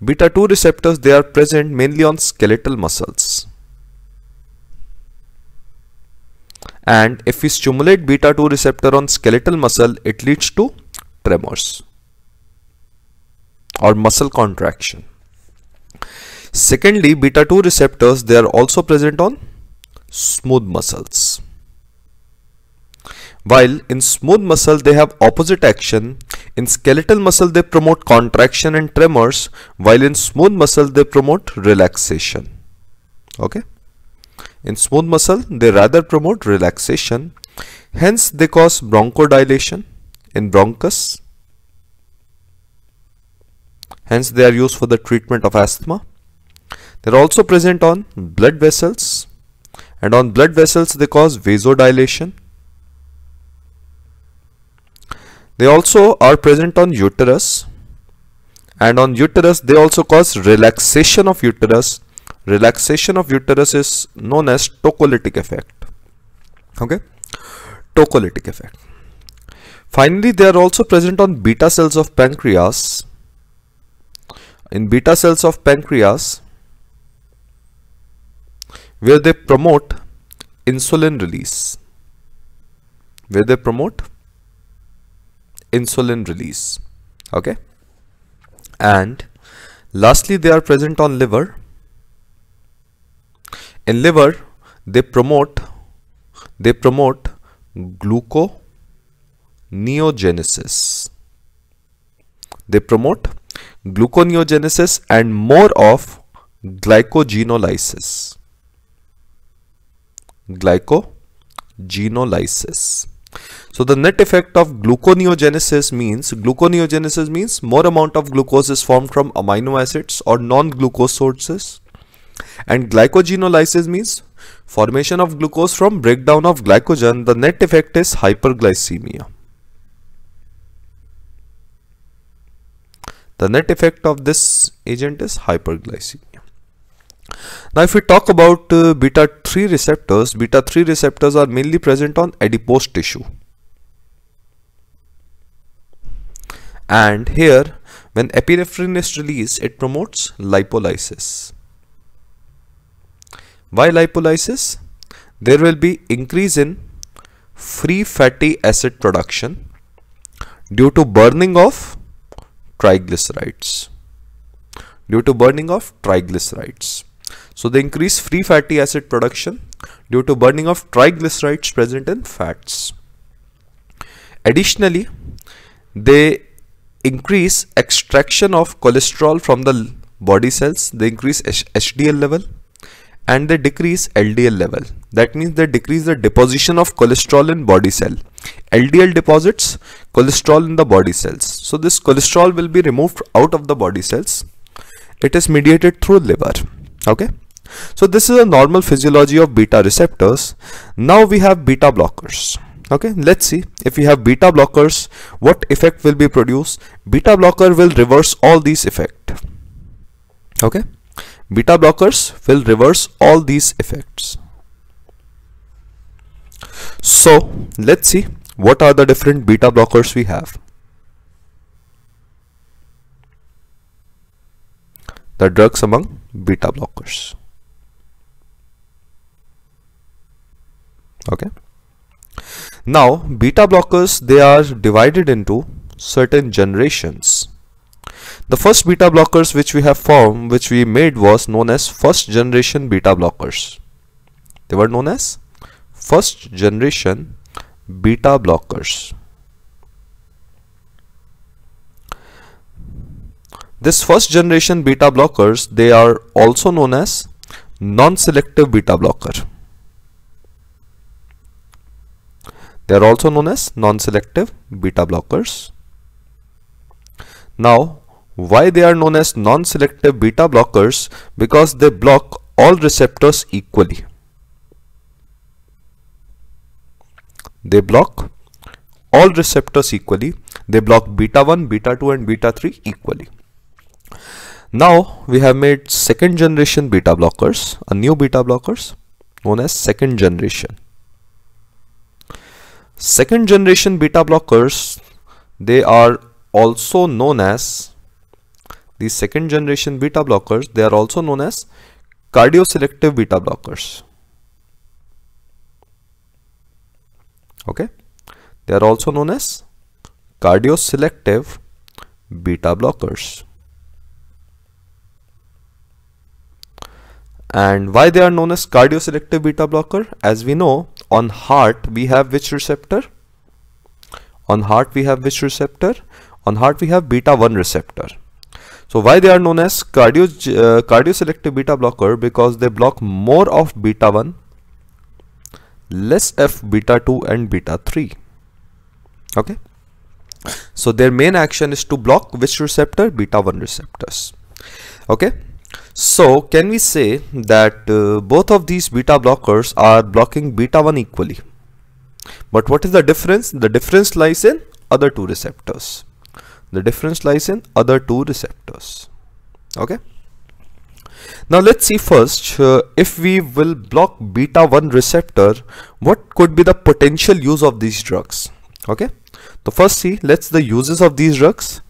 Beta 2 receptors they are present mainly on skeletal muscles. And if we stimulate beta 2 receptor on skeletal muscle it leads to tremors or muscle contraction. Secondly, beta 2 receptors they are also present on smooth muscles. While in smooth muscle they have opposite action, in skeletal muscle they promote contraction and tremors, while in smooth muscle they promote relaxation. Okay? In smooth muscle they rather promote relaxation, hence they cause bronchodilation in bronchus. Hence they are used for the treatment of asthma. They're also present on blood vessels. And on blood vessels they cause vasodilation. They also are present on uterus. And on uterus they also cause relaxation of uterus relaxation of uterus is known as tocolytic effect. Okay? Tocolytic effect. Finally they are also present on beta cells of pancreas. In beta cells of pancreas where they promote insulin release. Where they promote insulin release. Okay? And lastly they are present on liver in liver they promote they promote gluconeogenesis they promote gluconeogenesis and more of glycogenolysis. Glycogenolysis. So the net effect of gluconeogenesis means gluconeogenesis means more amount of glucose is formed from amino acids or non-glucose sources and glycogenolysis means formation of glucose from breakdown of glycogen. The net effect is hyperglycemia. The net effect of this agent is hyperglycemia. Now if we talk about uh, beta 3 receptors beta 3 receptors are mainly present on adipose tissue. And here when epinephrine is released it promotes lipolysis why lipolysis? There will be increase in free fatty acid production due to burning of triglycerides. Due to burning of triglycerides. So they increase free fatty acid production due to burning of triglycerides present in fats. Additionally, they increase extraction of cholesterol from the body cells. They increase HDL level and they decrease LDL level. That means they decrease the deposition of cholesterol in body cell. LDL deposits cholesterol in the body cells. So this cholesterol will be removed out of the body cells. It is mediated through liver. Okay. So this is a normal physiology of beta receptors. Now we have beta blockers. Okay, let's see if we have beta blockers, what effect will be produced? Beta blocker will reverse all these effect. Okay. Beta blockers will reverse all these effects. So let's see what are the different beta blockers we have. The drugs among beta blockers. Okay. Now beta blockers they are divided into certain generations the first beta blockers which we have formed, which we made was known as first generation beta blockers. They were known as first generation beta blockers. This first generation beta blockers, they are also known as non-selective beta blocker. They are also known as non-selective beta blockers. Now, why they are known as non-selective beta blockers? Because they block all receptors equally. They block all receptors equally. They block beta 1, beta 2 and beta 3 equally. Now we have made second generation beta blockers, a new beta blockers known as second generation. Second generation beta blockers, they are also known as these second generation beta blockers, they are also known as cardioselective beta blockers. Okay. They are also known as cardioselective beta blockers. And why they are known as cardioselective beta blocker? As we know, on heart we have which receptor? On heart we have which receptor? On heart we have beta 1 receptor. So why they are known as cardio uh, cardioselective beta blocker? Because they block more of beta 1 less f beta 2 and beta 3 okay? So their main action is to block which receptor? Beta 1 receptors. Okay? So can we say that uh, both of these beta blockers are blocking beta 1 equally? But what is the difference? The difference lies in other two receptors the difference lies in other two receptors. Okay. Now let's see first uh, if we will block beta 1 receptor what could be the potential use of these drugs? Okay? So first see let's the uses of these drugs.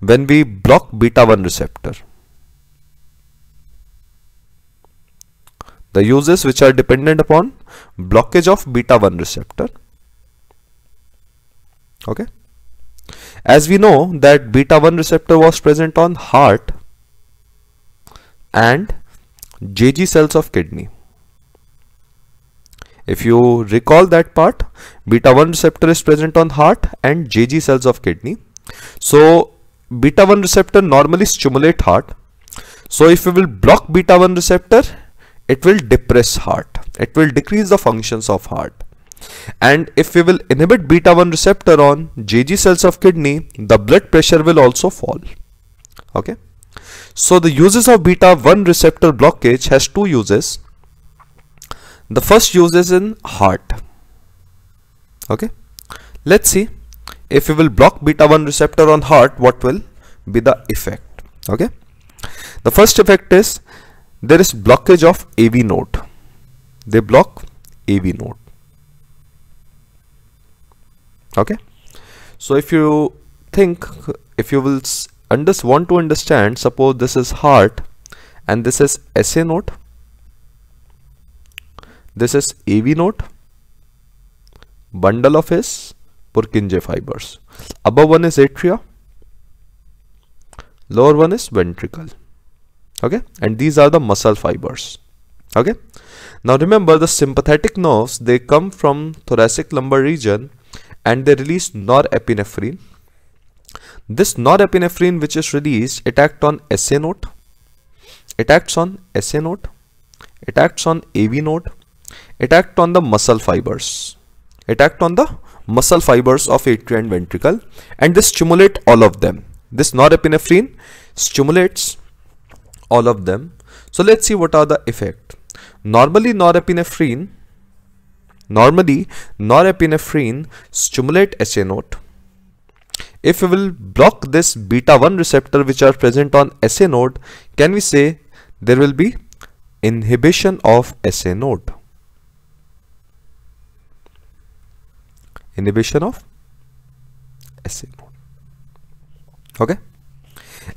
When we block beta 1 receptor the uses which are dependent upon blockage of beta 1 receptor. Okay as we know that beta 1 receptor was present on heart and JG cells of kidney. If you recall that part, beta 1 receptor is present on heart and JG cells of kidney. So beta 1 receptor normally stimulate heart so if we will block beta 1 receptor it will depress heart it will decrease the functions of heart and if we will inhibit beta 1 receptor on jg cells of kidney the blood pressure will also fall. Okay? So the uses of beta 1 receptor blockage has two uses. The first use is in heart. Okay? Let's see. If we will block beta 1 receptor on heart what will be the effect? Okay? The first effect is there is blockage of AV node. They block AV node okay? So if you think if you will under want to understand suppose this is heart and this is SA node this is AV node bundle of his Purkinje fibers. Above one is atria lower one is ventricle. Okay? And these are the muscle fibers. Okay? Now remember the sympathetic nerves they come from thoracic lumbar region and they release norepinephrine. This norepinephrine which is released, it acts on SA node, it acts on SA node, it acts on AV node, it acts on the muscle fibers, it acts on the muscle fibers of atria and ventricle and this stimulate all of them. This norepinephrine stimulates all of them. So let's see what are the effect. Normally norepinephrine Normally, norepinephrine stimulate SA node. If we will block this beta 1 receptor which are present on SA node, can we say there will be inhibition of SA node? Inhibition of SA node. Okay.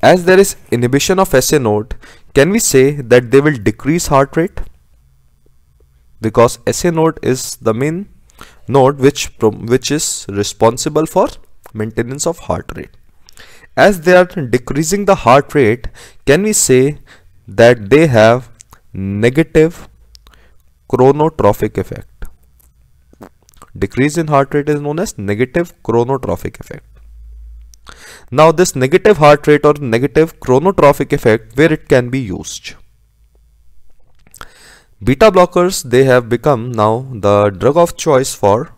As there is inhibition of SA node, can we say that they will decrease heart rate? Because SA node is the main node which which is responsible for maintenance of heart rate. As they are decreasing the heart rate can we say that they have negative chronotrophic effect? Decrease in heart rate is known as negative chronotrophic effect. Now this negative heart rate or negative chronotrophic effect where it can be used Beta blockers, they have become now the drug of choice for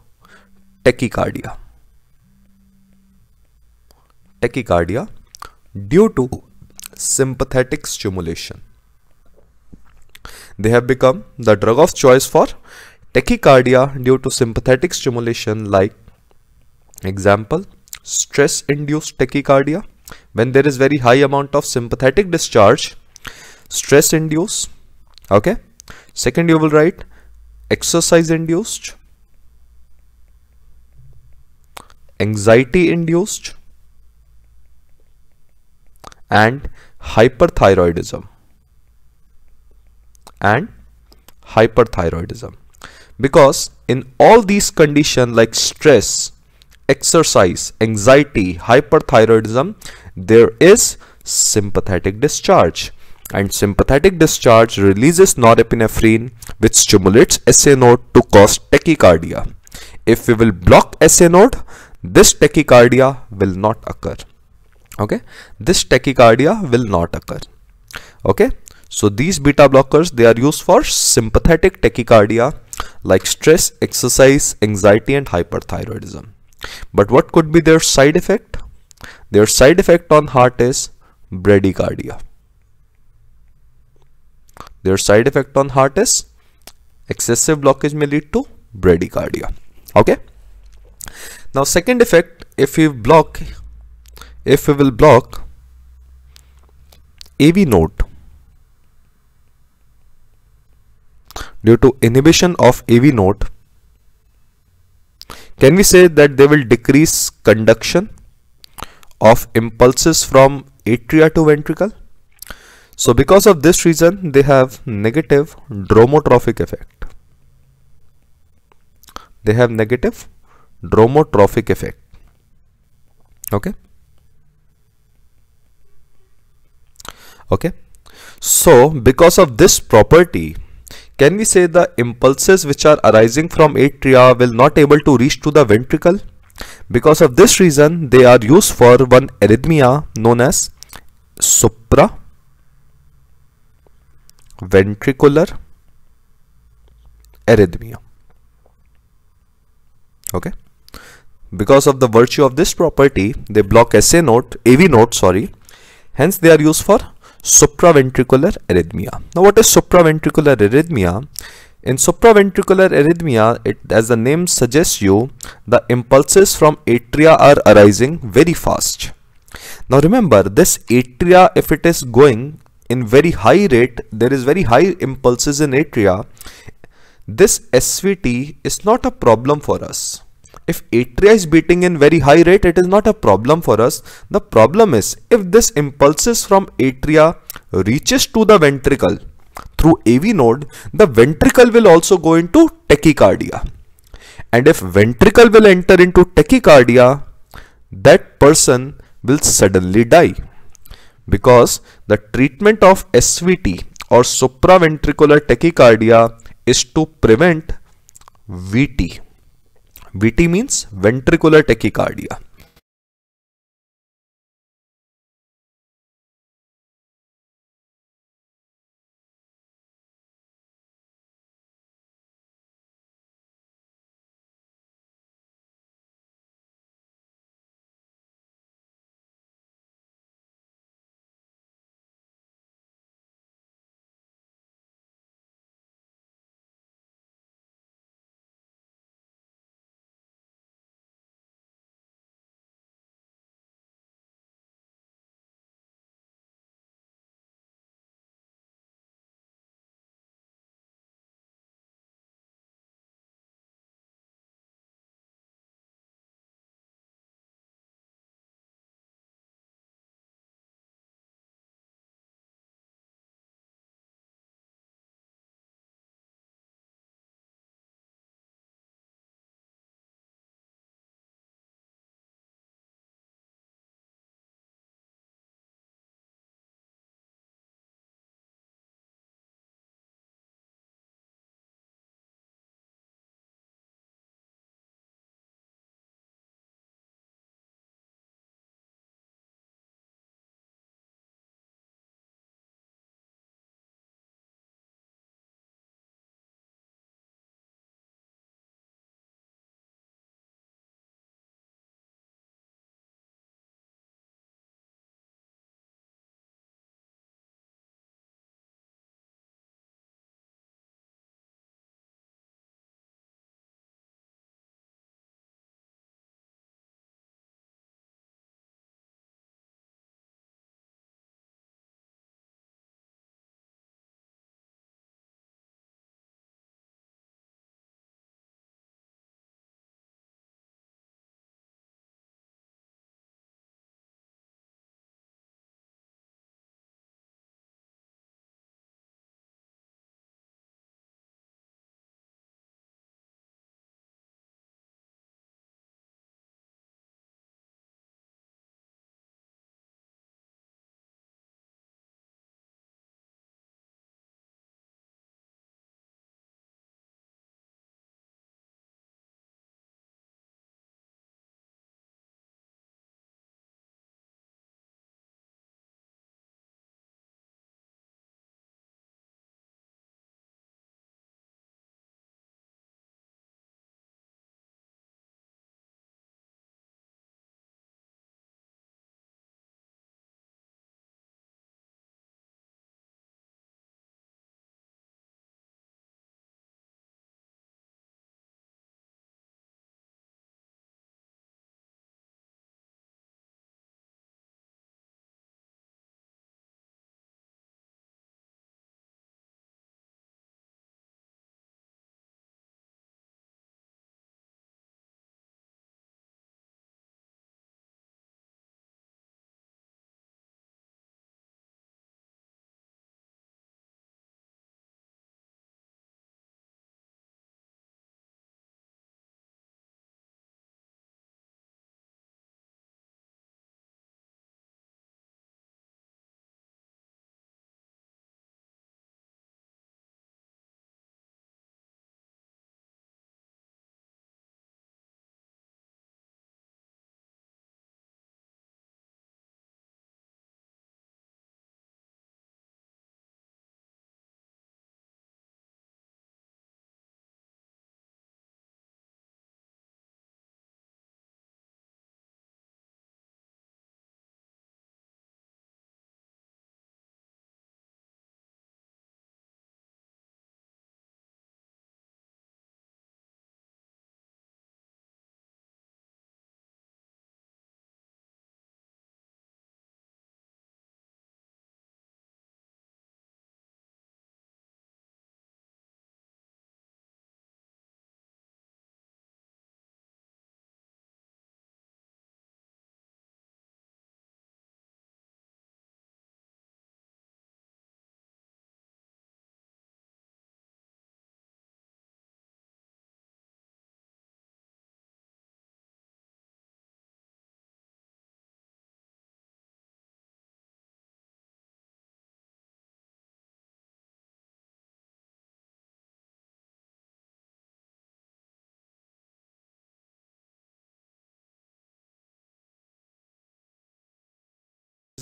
tachycardia. Tachycardia due to sympathetic stimulation. They have become the drug of choice for tachycardia due to sympathetic stimulation like example stress induced tachycardia when there is very high amount of sympathetic discharge stress induced okay Second, you will write exercise induced, anxiety induced, and hyperthyroidism. And hyperthyroidism. Because in all these conditions like stress exercise anxiety hyperthyroidism there is sympathetic discharge and sympathetic discharge releases norepinephrine which stimulates SA node to cause tachycardia. If we will block SA node, this tachycardia will not occur. Okay, this tachycardia will not occur. Okay, so these beta blockers they are used for sympathetic tachycardia like stress, exercise, anxiety and hyperthyroidism. But what could be their side effect? Their side effect on heart is bradycardia. Their side effect on heart is excessive blockage may lead to bradycardia. Okay. Now second effect, if we block, if we will block AV node due to inhibition of AV node, can we say that they will decrease conduction of impulses from atria to ventricle? So because of this reason, they have negative dromotrophic effect. They have negative dromotrophic effect. Okay. Okay. So because of this property, can we say the impulses which are arising from atria will not able to reach to the ventricle Because of this reason, they are used for one arrhythmia known as supra ventricular arrhythmia. Okay. Because of the virtue of this property, they block SA node, AV node, sorry. Hence, they are used for supraventricular arrhythmia. Now, what is supraventricular arrhythmia? In supraventricular arrhythmia, it, as the name suggests you, the impulses from atria are arising very fast. Now remember, this atria, if it is going in very high rate, there is very high impulses in atria, this SVT is not a problem for us. If atria is beating in very high rate, it is not a problem for us. The problem is if this impulses from atria reaches to the ventricle, through AV node, the ventricle will also go into tachycardia. And if ventricle will enter into tachycardia, that person will suddenly die. Because the treatment of SVT or supraventricular tachycardia is to prevent VT. VT means ventricular tachycardia.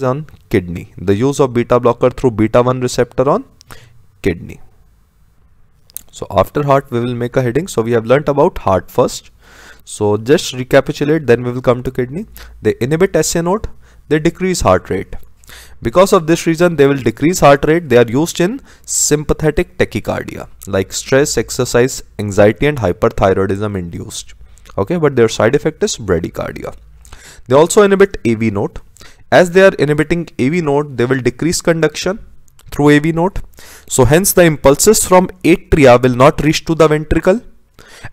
On kidney. The use of beta blocker through beta 1 receptor on kidney. So after heart we will make a heading. So we have learnt about heart first. So just recapitulate then we will come to kidney. They inhibit SA node, they decrease heart rate. Because of this reason they will decrease heart rate. They are used in sympathetic tachycardia like stress, exercise, anxiety and hyperthyroidism induced. Okay but their side effect is bradycardia. They also inhibit AV node. As they are inhibiting AV node they will decrease conduction through AV node. So hence the impulses from atria will not reach to the ventricle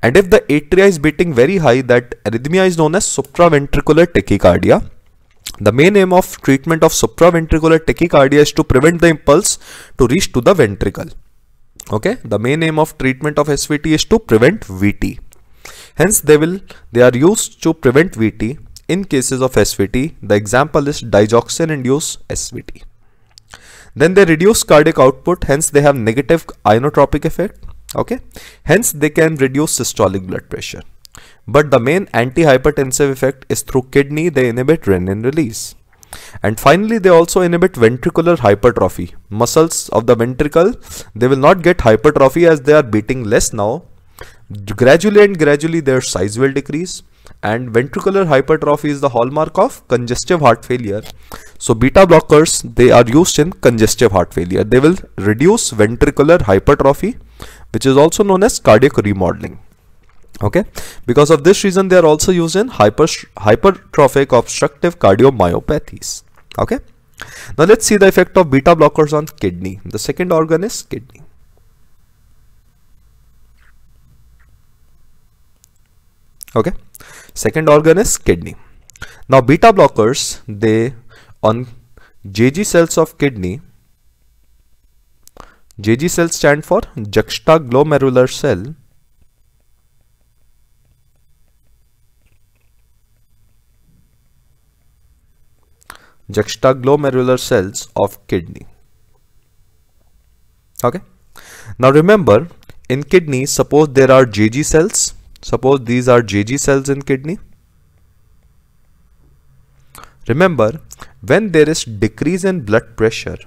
and if the atria is beating very high that arrhythmia is known as supraventricular tachycardia the main aim of treatment of supraventricular tachycardia is to prevent the impulse to reach to the ventricle. Okay, the main aim of treatment of SVT is to prevent VT. Hence, they will they are used to prevent VT in cases of SVT. The example is digoxin-induced SVT. Then they reduce cardiac output. Hence, they have negative inotropic effect. Okay, hence they can reduce systolic blood pressure. But the main antihypertensive effect is through kidney, they inhibit renin release. And finally, they also inhibit ventricular hypertrophy. Muscles of the ventricle, they will not get hypertrophy as they are beating less now. Gradually and gradually their size will decrease and ventricular hypertrophy is the hallmark of congestive heart failure. So beta blockers, they are used in congestive heart failure. They will reduce ventricular hypertrophy, which is also known as cardiac remodeling. Okay? Because of this reason they are also used in hyper hypertrophic obstructive cardiomyopathies. Okay? Now let's see the effect of beta blockers on kidney. The second organ is kidney. Okay second organ is kidney now beta blockers they on JG cells of kidney JG cells stand for juxtaglomerular cell juxtaglomerular cells of kidney. Okay. Now remember in kidney suppose there are JG cells. Suppose these are JG cells in kidney. Remember when there is decrease in blood pressure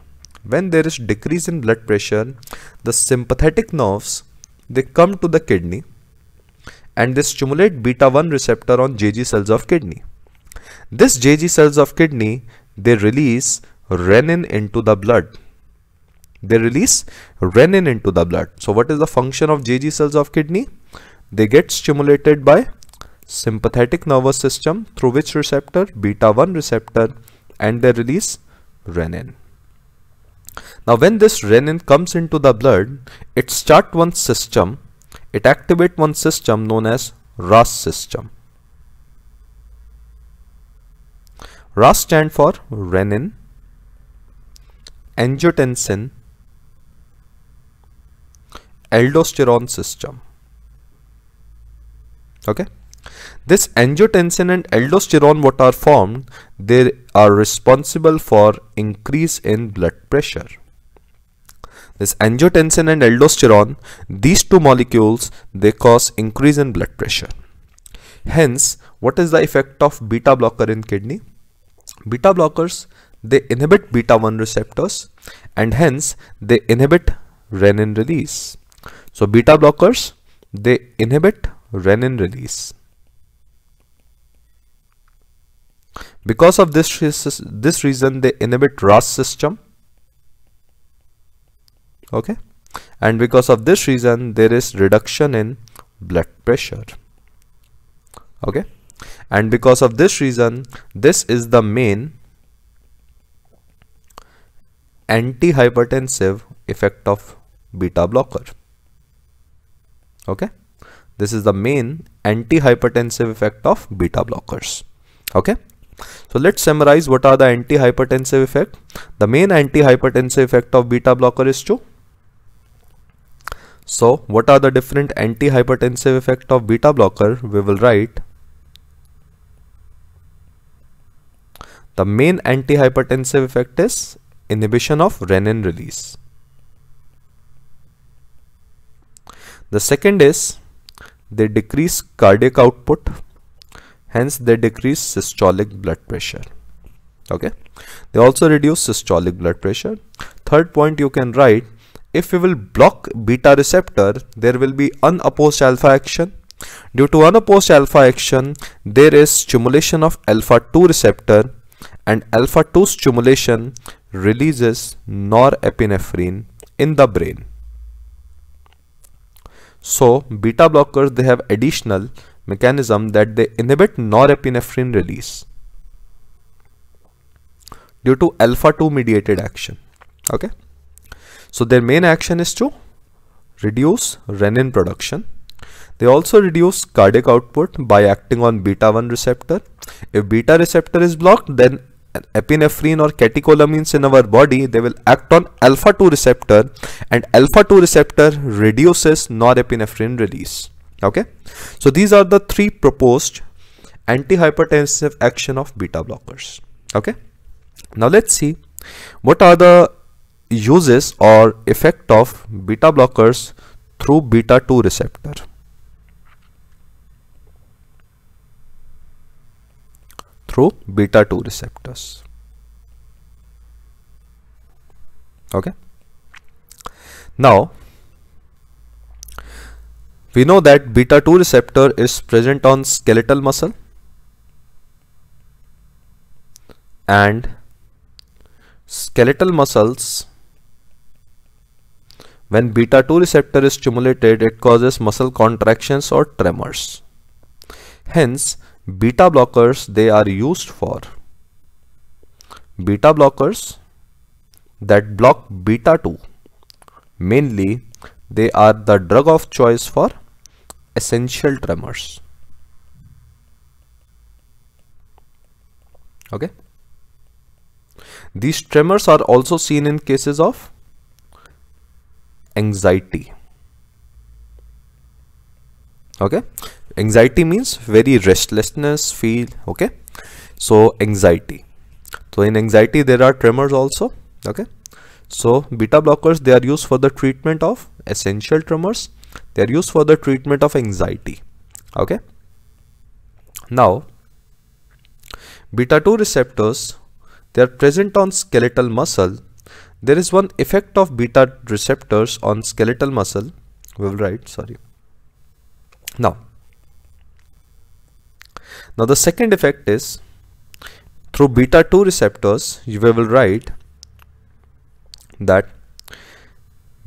when there is decrease in blood pressure the sympathetic nerves they come to the kidney and they stimulate beta 1 receptor on JG cells of kidney. This JG cells of kidney they release renin into the blood. They release renin into the blood. So what is the function of JG cells of kidney? They get stimulated by sympathetic nervous system through which receptor? Beta 1 receptor and they release renin. Now when this renin comes into the blood, it start one system, it activate one system known as RAS system. RAS stand for renin, angiotensin, aldosterone system. Okay. This angiotensin and aldosterone what are formed, they are responsible for increase in blood pressure. This angiotensin and aldosterone, these two molecules, they cause increase in blood pressure. Hence, what is the effect of beta blocker in kidney? Beta blockers, they inhibit beta 1 receptors and hence they inhibit renin release. So beta blockers, they inhibit renin release. Because of this, this reason they inhibit RAS system. Okay. And because of this reason there is reduction in blood pressure. Okay and because of this reason this is the main antihypertensive effect of beta blocker okay this is the main antihypertensive effect of beta blockers. Okay? So let's summarize what are the antihypertensive effect. The main antihypertensive effect of beta blocker is to so what are the different antihypertensive effect of beta blocker? We will write. The main antihypertensive effect is inhibition of renin release. The second is they decrease cardiac output, hence they decrease systolic blood pressure. okay? They also reduce systolic blood pressure. Third point you can write if we will block beta receptor there will be unopposed alpha action. Due to unopposed alpha action there is stimulation of alpha 2 receptor and alpha 2 stimulation releases norepinephrine in the brain so beta blockers they have additional mechanism that they inhibit norepinephrine release due to alpha 2 mediated action. Okay? So their main action is to reduce renin production. They also reduce cardiac output by acting on beta 1 receptor. If beta receptor is blocked then epinephrine or catecholamines in our body they will act on alpha 2 receptor and alpha 2 receptor reduces norepinephrine release. Okay? So these are the three proposed antihypertensive action of beta blockers. Okay? Now let's see what are the uses or effect of beta blockers through beta 2 receptor. Through beta 2 receptors. Okay. Now, we know that beta 2 receptor is present on skeletal muscle and skeletal muscles when beta 2 receptor is stimulated it causes muscle contractions or tremors hence beta blockers they are used for. Beta blockers that block beta 2 mainly they are the drug of choice for essential tremors. Okay? These tremors are also seen in cases of anxiety. Okay, anxiety means very restlessness, feel. Okay, so anxiety. So in anxiety there are tremors also. Okay, so beta blockers they are used for the treatment of essential tremors. They are used for the treatment of anxiety. Okay. Now, beta 2 receptors they are present on skeletal muscle. There is one effect of beta receptors on skeletal muscle. We will write, sorry. Now, now the second effect is through beta 2 receptors, you will write that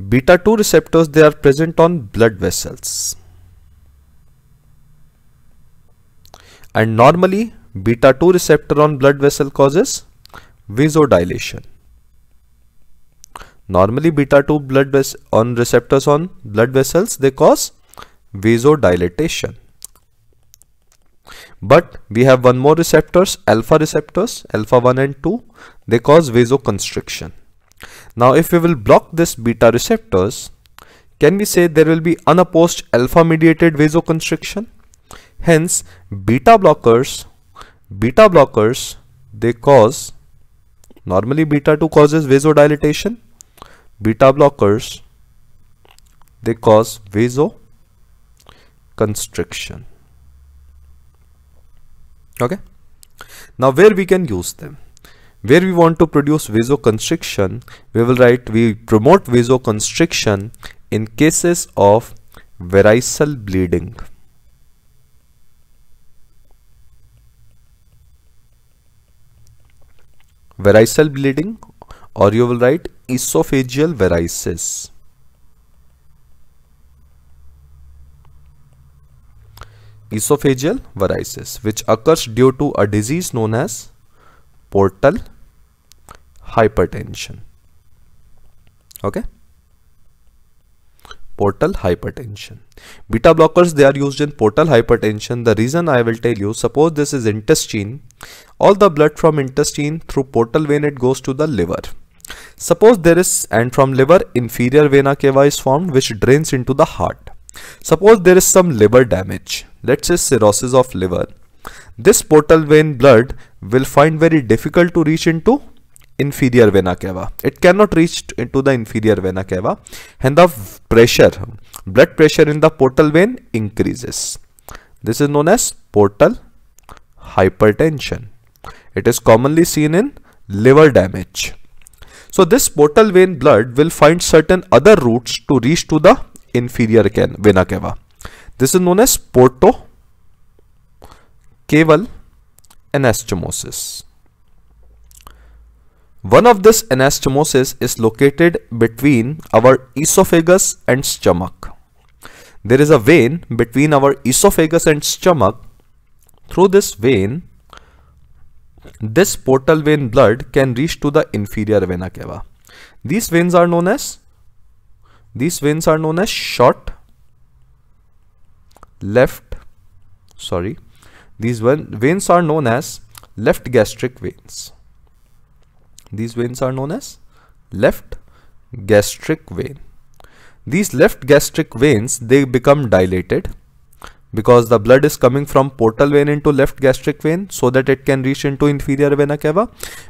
beta 2 receptors they are present on blood vessels and normally beta 2 receptor on blood vessel causes vasodilation. Normally beta 2 blood on receptors on blood vessels they cause vasodilatation. But we have one more receptors alpha receptors alpha 1 and 2 they cause vasoconstriction. Now if we will block this beta receptors can we say there will be unopposed alpha mediated vasoconstriction? Hence beta blockers beta blockers they cause Normally beta 2 causes vasodilatation. Beta blockers they cause vasoconstriction. Okay. Now where we can use them? Where we want to produce vasoconstriction, we will write we promote vasoconstriction in cases of variceal bleeding. variceal bleeding or you will write esophageal varices. Esophageal varices which occurs due to a disease known as portal hypertension. Okay portal hypertension. Beta blockers, they are used in portal hypertension. The reason I will tell you, suppose this is intestine, all the blood from intestine through portal vein, it goes to the liver. Suppose there is, and from liver, inferior vena cava is formed, which drains into the heart. Suppose there is some liver damage, let's say cirrhosis of liver. This portal vein blood will find very difficult to reach into inferior vena cava. It cannot reach into the inferior vena cava and the pressure, blood pressure in the portal vein increases. This is known as portal hypertension. It is commonly seen in liver damage. So this portal vein blood will find certain other routes to reach to the inferior vena cava. This is known as porto caval anastomosis. One of this anastomosis is located between our esophagus and stomach. There is a vein between our esophagus and stomach. Through this vein, this portal vein blood can reach to the inferior vena cava. These veins are known as these veins are known as short left sorry these veins are known as left gastric veins. These veins are known as left gastric vein. These left gastric veins they become dilated because the blood is coming from portal vein into left gastric vein so that it can reach into inferior vena cava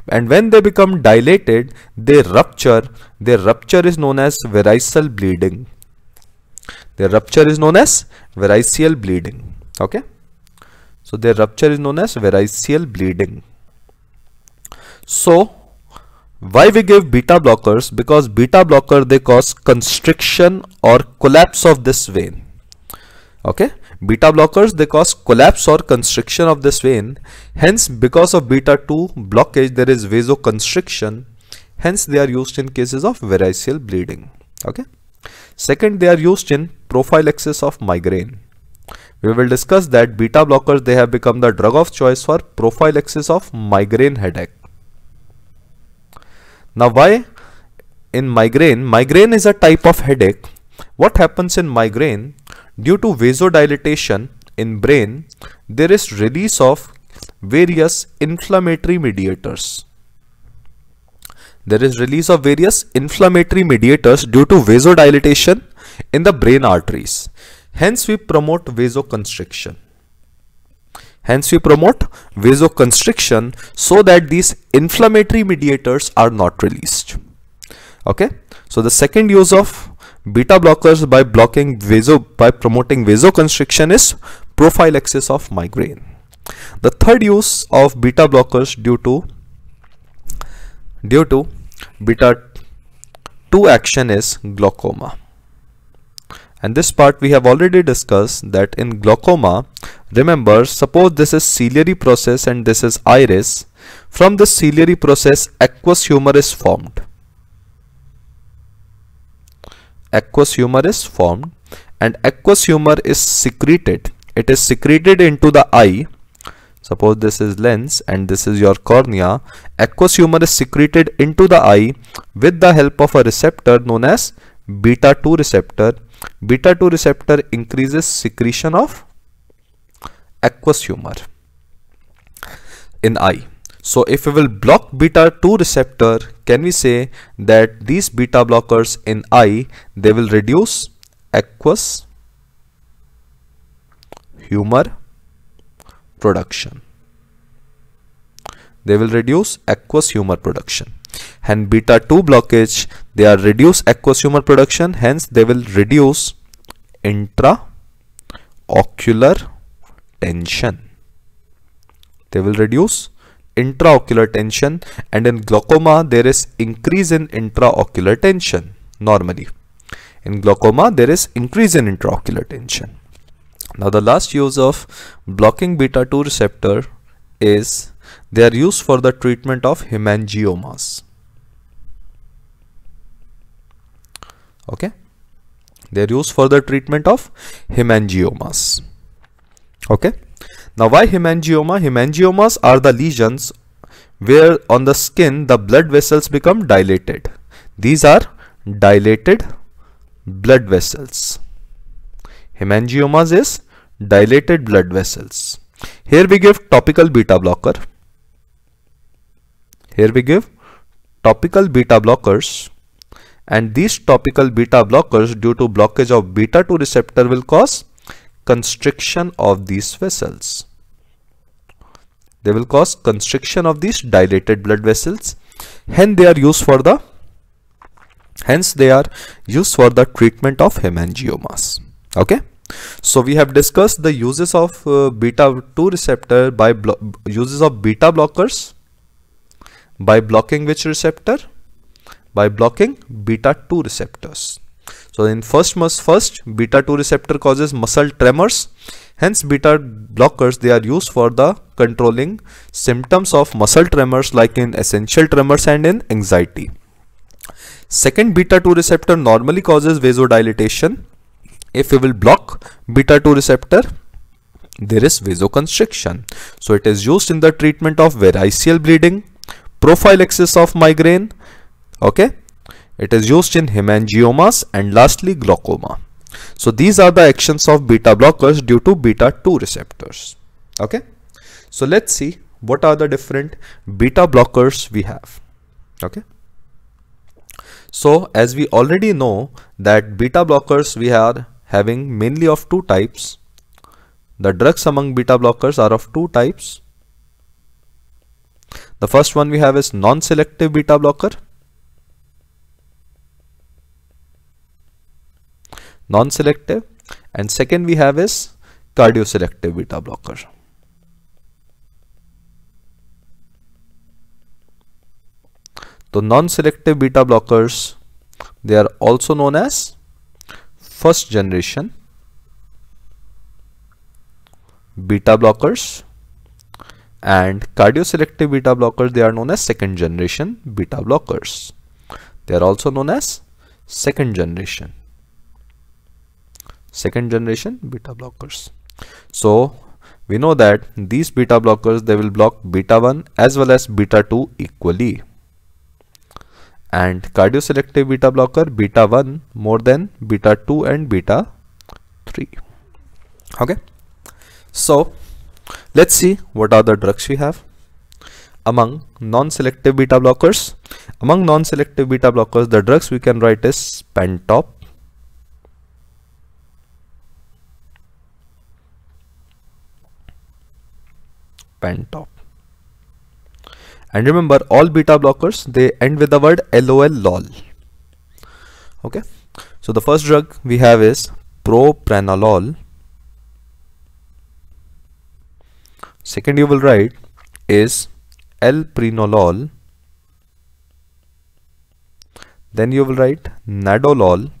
and when they become dilated they rupture their rupture is known as variceal bleeding their rupture is known as variceal bleeding okay so their rupture is known as variceal bleeding. So why we give beta blockers? Because beta blocker they cause constriction or collapse of this vein. Okay, beta blockers they cause collapse or constriction of this vein. Hence, because of beta 2 blockage, there is vasoconstriction. Hence, they are used in cases of variceal bleeding. Okay. Second, they are used in prophylaxis of migraine. We will discuss that beta blockers they have become the drug of choice for prophylaxis of migraine headache. Now why in migraine? Migraine is a type of headache. What happens in migraine? Due to vasodilatation in brain, there is release of various inflammatory mediators. There is release of various inflammatory mediators due to vasodilatation in the brain arteries. Hence we promote vasoconstriction. Hence we promote vasoconstriction so that these inflammatory mediators are not released. Okay. So the second use of beta blockers by blocking vaso by promoting vasoconstriction is prophylaxis of migraine. The third use of beta blockers due to due to beta 2 action is glaucoma. And this part we have already discussed that in glaucoma remember suppose this is ciliary process and this is iris. From the ciliary process aqueous humor is formed aqueous humor is formed and aqueous humor is secreted. It is secreted into the eye. Suppose this is lens and this is your cornea. Aqueous humor is secreted into the eye with the help of a receptor known as beta 2 receptor. Beta 2 receptor increases secretion of aqueous humor in eye so if we will block beta 2 receptor can we say that these beta blockers in eye they will reduce aqueous humor production. They will reduce aqueous humor production. And beta 2 blockage they are reduce aqueous humor production hence they will reduce intraocular tension. They will reduce intraocular tension and in glaucoma there is increase in intraocular tension normally. In glaucoma there is increase in intraocular tension. Now the last use of blocking beta 2 receptor is they are used for the treatment of hemangiomas. Okay? They are used for the treatment of hemangiomas. Okay now why hemangioma hemangiomas are the lesions where on the skin the blood vessels become dilated. These are dilated blood vessels. Hemangiomas is dilated blood vessels. Here we give topical beta blocker. Here we give topical beta blockers. And these topical beta blockers due to blockage of beta 2 receptor will cause constriction of these vessels they will cause constriction of these dilated blood vessels. Hence they are used for the hence they are used for the treatment of hemangiomas. Okay? So we have discussed the uses of uh, beta 2 receptor by uses of beta blockers by blocking which receptor? By blocking beta 2 receptors. So in first must first beta 2 receptor causes muscle tremors. Hence beta blockers they are used for the controlling symptoms of muscle tremors like in essential tremors and in anxiety. Second beta 2 receptor normally causes vasodilatation. If we will block beta 2 receptor there is vasoconstriction. So it is used in the treatment of variceal bleeding prophylaxis of migraine okay? It is used in hemangiomas and lastly glaucoma. So these are the actions of beta blockers due to beta 2 receptors okay so let's see what are the different beta blockers we have okay so as we already know that beta blockers we are having mainly of two types. The drugs among beta blockers are of two types. The first one we have is non-selective beta blocker. Non-selective and second we have is cardioselective beta blocker. The non-selective beta blockers they are also known as first generation beta blockers and cardioselective beta blockers they are known as second generation beta blockers. They are also known as second generation second generation beta blockers. So we know that these beta blockers they will block beta 1 as well as beta 2 equally and cardioselective beta blocker beta 1 more than beta 2 and beta 3 okay? So let's see what are the drugs we have. Among non-selective beta blockers among non-selective beta blockers the drugs we can write is pentop. Pentop and remember all beta blockers they end with the word lol lol okay? So the first drug we have is propranolol. Second you will write is alprenolol then you will write nadolol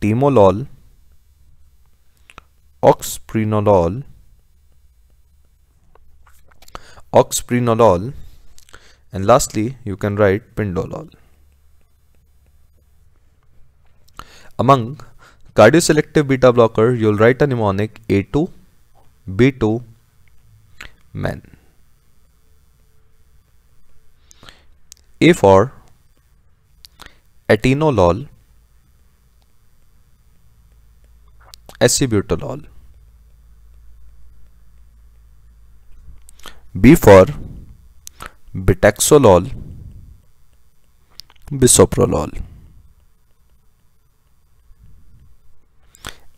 timolol oxprenolol oxprenolol and lastly you can write pindolol. Among cardioselective beta blocker you'll write a mnemonic A2, B2, men. A for atenolol, acebutolol. B for betaxolol, bisoprolol.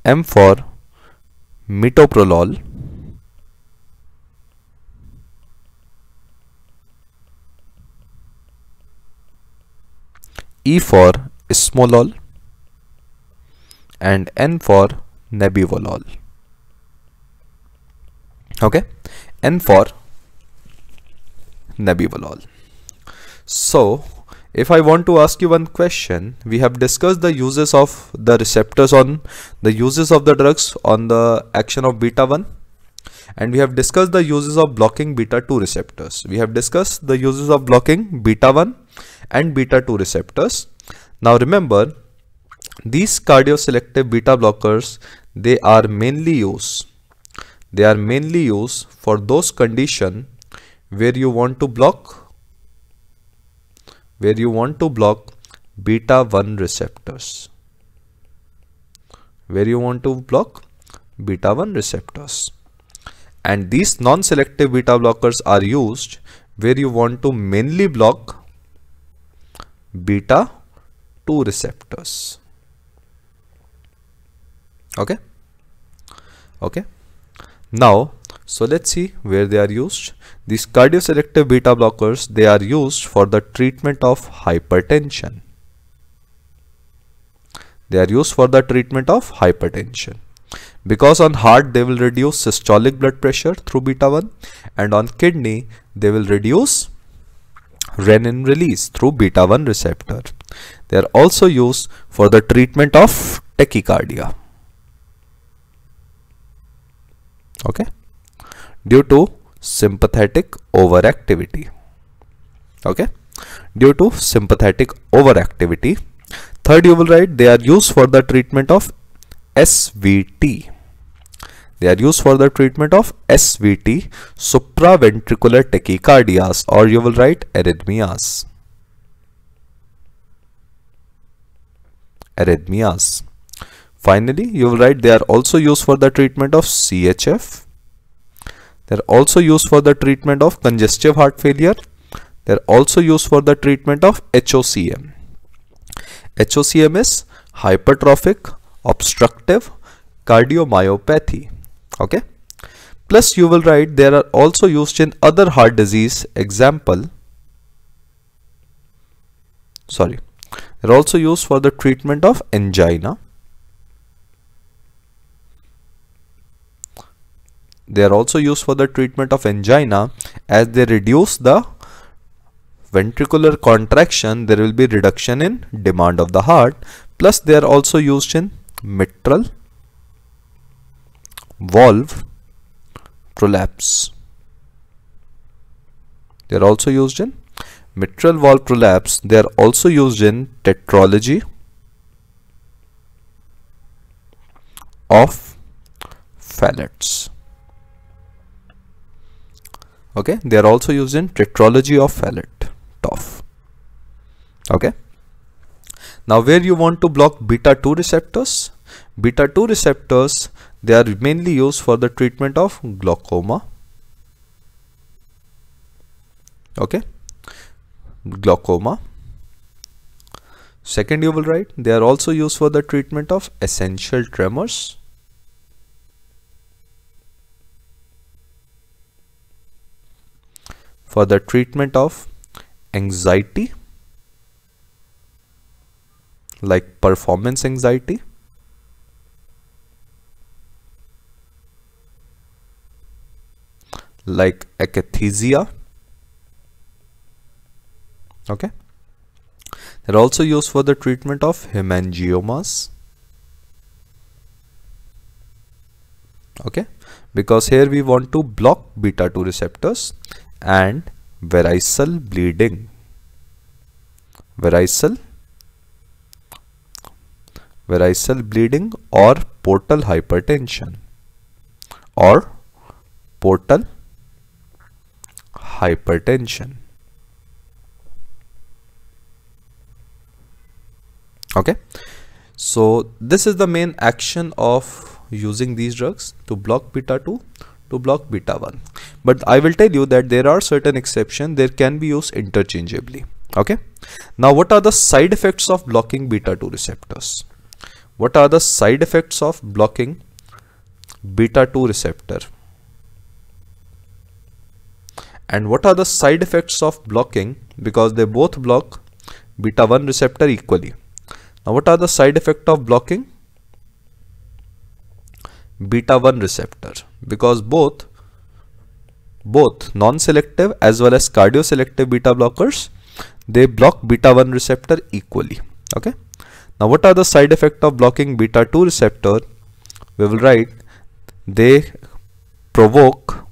M for metoprolol. E for esmolol and N for nebivolol. Okay, N for nebivolol. So if I want to ask you one question, we have discussed the uses of the receptors on the uses of the drugs on the action of beta 1 and we have discussed the uses of blocking beta 2 receptors. We have discussed the uses of blocking beta 1 and beta 2 receptors. Now remember these cardioselective beta blockers they are mainly used they are mainly used for those condition where you want to block where you want to block beta 1 receptors. Where you want to block beta 1 receptors. And these non-selective beta blockers are used where you want to mainly block beta 2 receptors. Okay? Okay? Now so let's see where they are used. These cardioselective beta blockers, they are used for the treatment of hypertension. they are used for the treatment of hypertension because on heart they will reduce systolic blood pressure through beta 1 and on kidney they will reduce renin release through beta 1 receptor they are also used for the treatment of tachycardia okay due to sympathetic overactivity. Okay? Due to sympathetic overactivity third you will write they are used for the treatment of SVT they are used for the treatment of SVT supraventricular tachycardias or you will write arrhythmias. Arrhythmias. Finally you will write they are also used for the treatment of CHF they are also used for the treatment of congestive heart failure they are also used for the treatment of HOCM. HOCM is hypertrophic obstructive cardiomyopathy. Okay. Plus you will write they are also used in other heart disease example. Sorry. They are also used for the treatment of angina. They are also used for the treatment of angina. As they reduce the ventricular contraction there will be reduction in demand of the heart. Plus they are also used in mitral valve prolapse. They are also used in mitral valve prolapse. They are also used in tetralogy of Fallot's okay? They are also used in tetralogy of Fallot okay? Now where you want to block beta 2 receptors? Beta 2 receptors they are mainly used for the treatment of glaucoma. Okay? Glaucoma. Second you will write they are also used for the treatment of essential tremors for the treatment of anxiety like performance anxiety like akathisia. Okay? They're also used for the treatment of hemangiomas. Okay? Because here we want to block beta 2 receptors and variceal bleeding. Variceal variceal bleeding or portal hypertension? Or portal hypertension. Okay? So this is the main action of using these drugs to block beta 2 to block beta 1 but i will tell you that there are certain exceptions there can be used interchangeably. Okay? Now what are the side effects of blocking beta 2 receptors? What are the side effects of blocking beta 2 receptor? And what are the side effects of blocking? Because they both block beta 1 receptor equally. Now what are the side effect of blocking? Beta 1 receptor because both both non-selective as well as cardioselective beta blockers they block beta 1 receptor equally okay now what are the side effect of blocking beta 2 receptor? We will write they provoke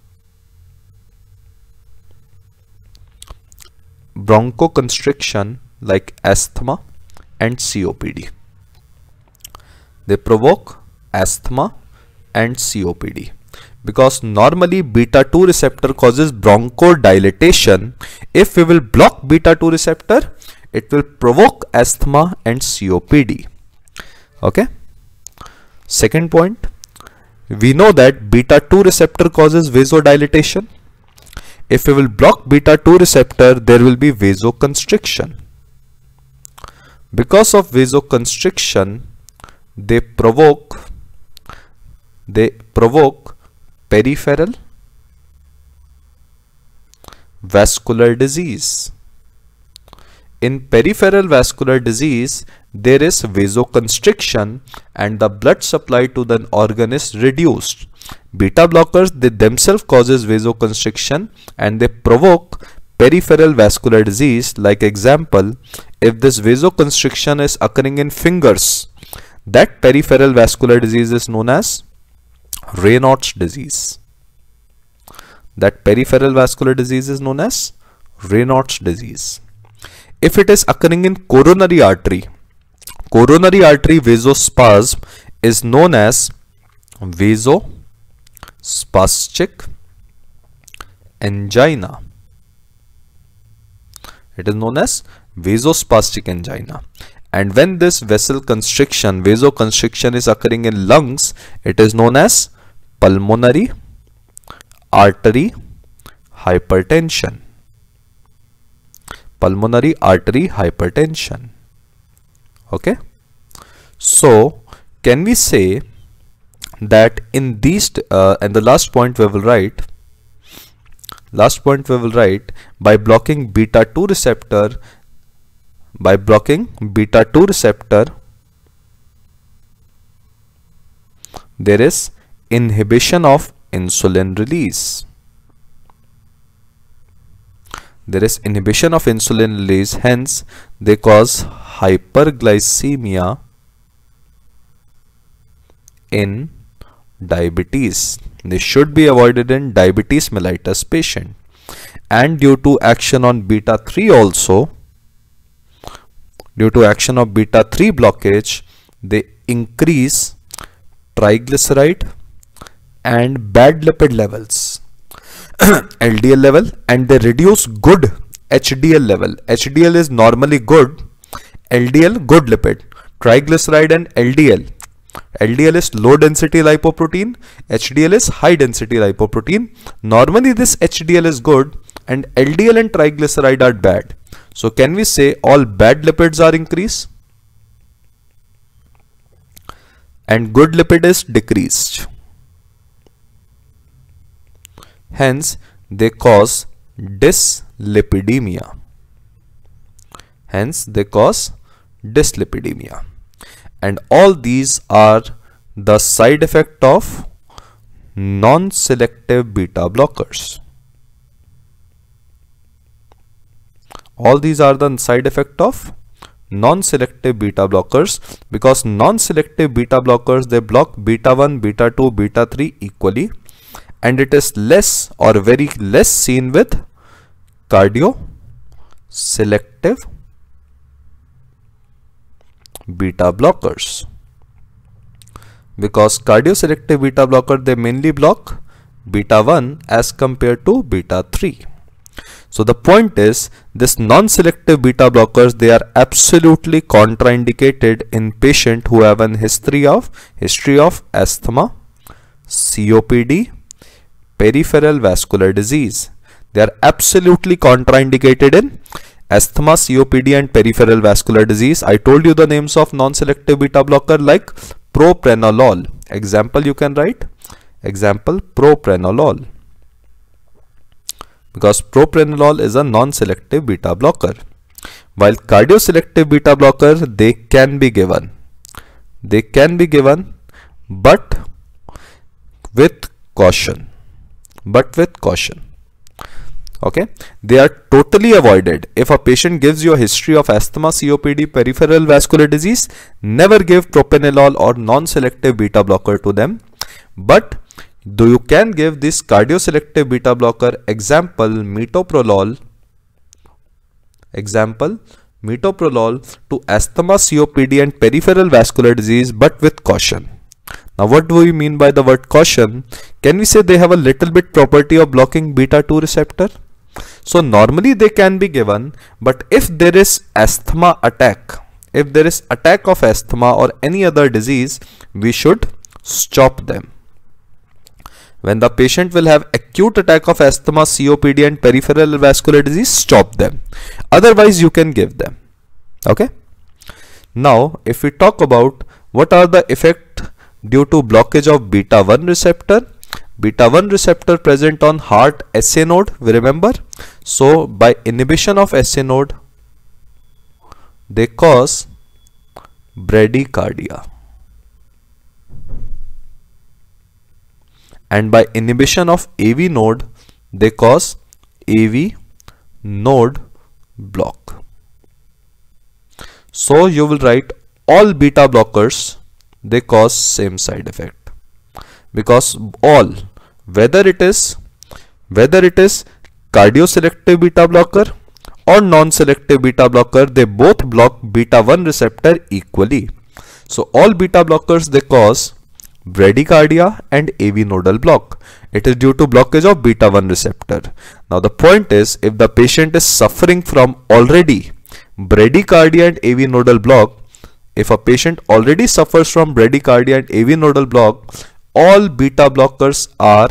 bronchoconstriction like asthma and COPD. They provoke asthma and COPD because normally beta 2 receptor causes bronchodilation if we will block beta 2 receptor it will provoke asthma and COPD okay? Second point. We know that beta 2 receptor causes vasodilatation. If we will block beta 2 receptor there will be vasoconstriction. Because of vasoconstriction they provoke they provoke peripheral vascular disease in peripheral vascular disease there is vasoconstriction and the blood supply to the organ is reduced. Beta blockers they themselves causes vasoconstriction and they provoke peripheral vascular disease like example if this vasoconstriction is occurring in fingers that peripheral vascular disease is known as Raynaud's disease. That peripheral vascular disease is known as Raynaud's disease. If it is occurring in coronary artery, coronary artery vasospasm is known as vasospastic angina. It is known as vasospastic angina and when this vessel constriction vasoconstriction is occurring in lungs it is known as pulmonary artery hypertension. Pulmonary artery hypertension. Okay? So can we say that in these uh, and the last point we will write last point we will write by blocking beta 2 receptor by blocking beta 2 receptor there is inhibition of insulin release. There is inhibition of insulin release hence they cause hyperglycemia in diabetes. They should be avoided in diabetes mellitus patient. And due to action on beta 3 also due to action of beta 3 blockage they increase triglyceride and bad lipid levels. LDL level and they reduce good HDL level. HDL is normally good LDL good lipid. Triglyceride and LDL LDL is low density lipoprotein HDL is high density lipoprotein. Normally this HDL is good and LDL and triglyceride are bad so can we say all bad lipids are increased and good lipid is decreased. Hence they cause dyslipidemia. Hence they cause dyslipidemia. And all these are the side effect of non-selective beta blockers. All these are the side effect of non-selective beta blockers because non-selective beta blockers they block beta 1 beta 2 beta 3 equally and it is less or very less seen with cardio selective beta blockers. Because cardio selective beta blocker they mainly block beta 1 as compared to beta 3 so the point is this non-selective beta blockers they are absolutely contraindicated in patient who have an history of history of asthma, COPD, peripheral vascular disease. They are absolutely contraindicated in asthma, COPD and peripheral vascular disease. I told you the names of non-selective beta blocker like propranolol. Example you can write. Example propranolol because propranolol is a non-selective beta blocker. While cardioselective beta blocker they can be given. They can be given but with caution. But with caution. Okay, they are totally avoided. If a patient gives you a history of asthma, COPD, peripheral vascular disease, never give propranolol or non-selective beta blocker to them. But Though you can give this cardioselective beta blocker example metoprolol example metoprolol to asthma, COPD and peripheral vascular disease but with caution. Now what do we mean by the word caution? Can we say they have a little bit property of blocking beta 2 receptor? So normally they can be given but if there is asthma attack, if there is attack of asthma or any other disease, we should stop them when the patient will have acute attack of asthma, COPD and peripheral vascular disease, stop them. Otherwise, you can give them. Okay. Now, if we talk about what are the effect due to blockage of beta 1 receptor, beta 1 receptor present on heart SA node, we remember. So, by inhibition of SA node, they cause bradycardia. And by inhibition of AV node, they cause AV node block. So you will write all beta blockers, they cause same side effect because all whether it is whether it is cardioselective beta blocker or non-selective beta blocker they both block beta 1 receptor equally so all beta blockers they cause bradycardia and AV nodal block it is due to blockage of beta 1 receptor now the point is if the patient is suffering from already bradycardia and AV nodal block if a patient already suffers from bradycardia and AV nodal block all beta blockers are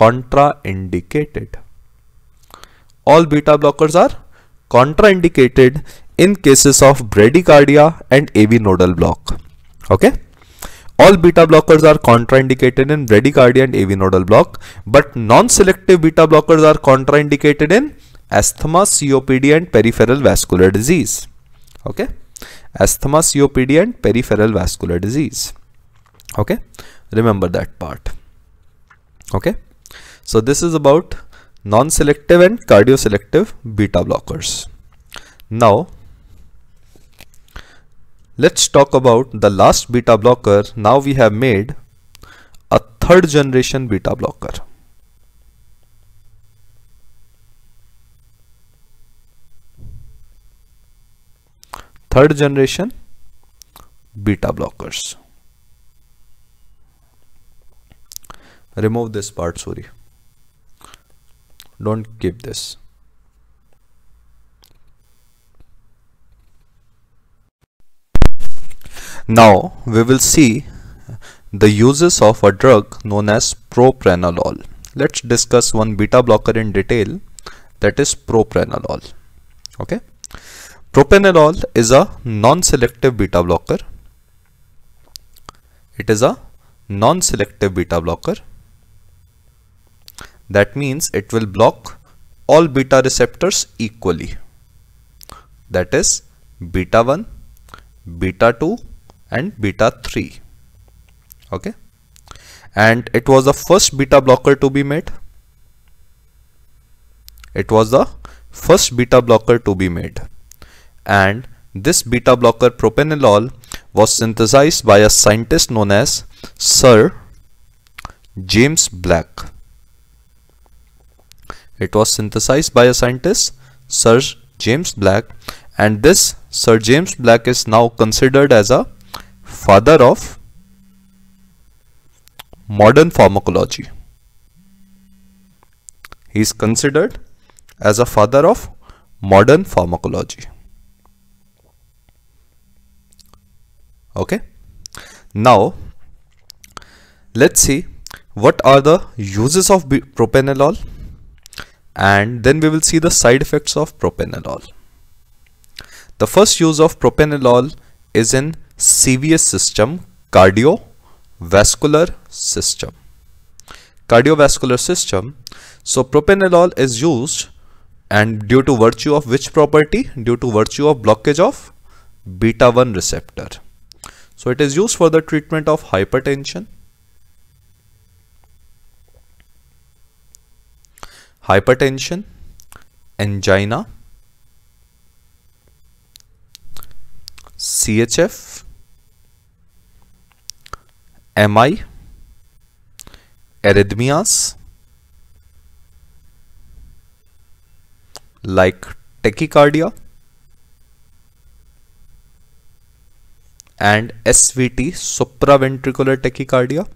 contraindicated. All beta blockers are contraindicated in cases of bradycardia and AV nodal block. Okay. All beta blockers are contraindicated in bradycardia and AV nodal block, but non-selective beta blockers are contraindicated in asthma, COPD and peripheral vascular disease. Okay. Asthma, COPD and peripheral vascular disease. Okay remember that part okay so this is about non-selective and cardioselective beta blockers now let's talk about the last beta blocker. Now we have made a third generation beta blocker. Third generation beta blockers. Remove this part sorry. Don't keep this now we will see the uses of a drug known as propranolol. Let's discuss one beta blocker in detail that is propranolol. Okay? Propranolol is a non-selective beta blocker. It is a non-selective beta blocker. That means it will block all beta receptors equally. That is beta 1, beta 2 and beta 3. Okay. And it was the first beta blocker to be made. It was the first beta blocker to be made. And this beta blocker propranolol was synthesized by a scientist known as Sir James Black. It was synthesized by a scientist, Sir James Black, and this Sir James Black is now considered as a father of modern pharmacology. He is considered as a father of modern pharmacology. Okay. Now, let's see what are the uses of propranolol and then we will see the side effects of propranolol. The first use of propranolol is in CVS system, cardiovascular system. Cardiovascular system. So propanolol is used and due to virtue of which property? Due to virtue of blockage of beta 1 receptor. So it is used for the treatment of hypertension, hypertension, angina, CHF, MI, arrhythmias like tachycardia and SVT supraventricular tachycardia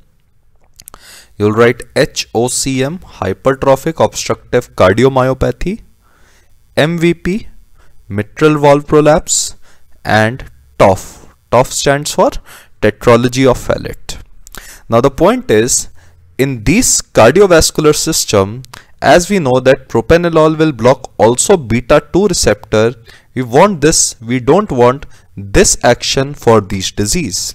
You'll write HOCM, hypertrophic obstructive cardiomyopathy, MVP, mitral valve prolapse, and TOF. TOF stands for tetralogy of Fallot. Now the point is, in this cardiovascular system, as we know that propanolol will block also beta 2 receptor, we want this, we don't want this action for this disease.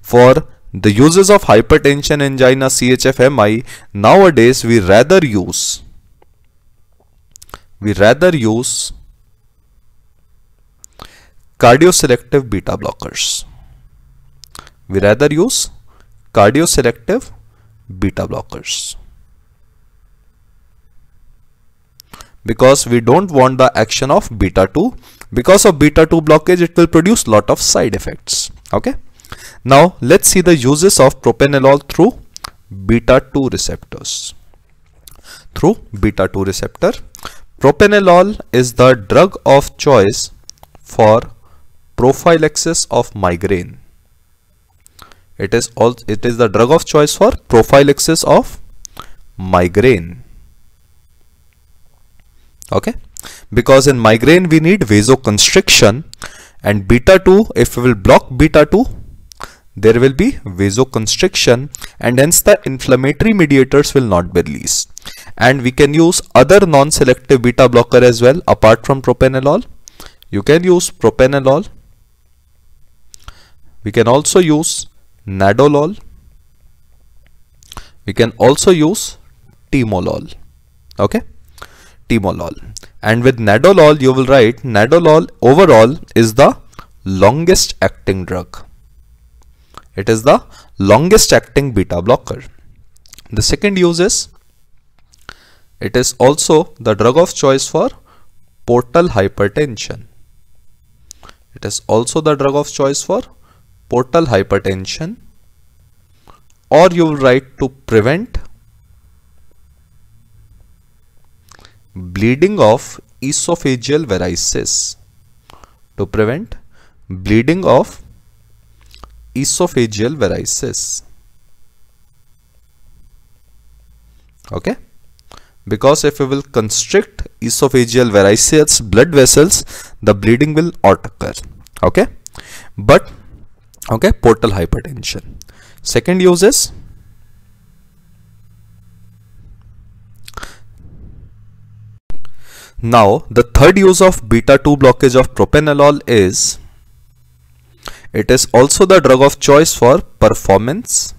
For the uses of hypertension, angina, CHF-MI, nowadays we rather use, we rather use cardioselective beta blockers. We rather use cardioselective beta blockers. Because we don't want the action of beta 2. Because of beta 2 blockage, it will produce lot of side effects. Okay. Now let's see the uses of propanolol through beta 2 receptors. Through beta 2 receptor, propanolol is the drug of choice for prophylaxis of migraine. It is all it is the drug of choice for prophylaxis of migraine. Okay, because in migraine we need vasoconstriction and beta 2 if we will block beta 2 there will be vasoconstriction and hence the inflammatory mediators will not be released. And we can use other non-selective beta blocker as well apart from propanolol. You can use propanolol. We can also use nadolol. We can also use timolol. Okay? Timolol. And with nadolol you will write nadolol overall is the longest acting drug. It is the longest acting beta blocker. The second use is it is also the drug of choice for portal hypertension. It is also the drug of choice for portal hypertension or you will write to prevent bleeding of esophageal varices. To prevent bleeding of esophageal varices. Okay? Because if we will constrict esophageal varices blood vessels the bleeding will not occur. Okay? But okay portal hypertension. Second use is? Now the third use of beta 2 blockage of propanolol is it is also the drug of choice for performance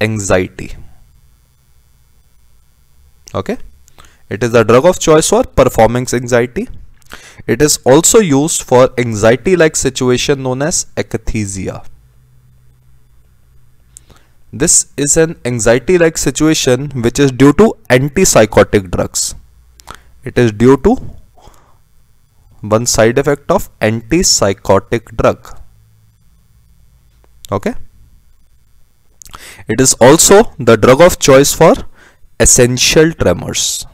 anxiety. Okay? It is the drug of choice for performance anxiety it is also used for anxiety-like situation known as akathisia. This is an anxiety-like situation which is due to antipsychotic drugs. It is due to one side effect of antipsychotic drug. Okay. It is also the drug of choice for essential tremors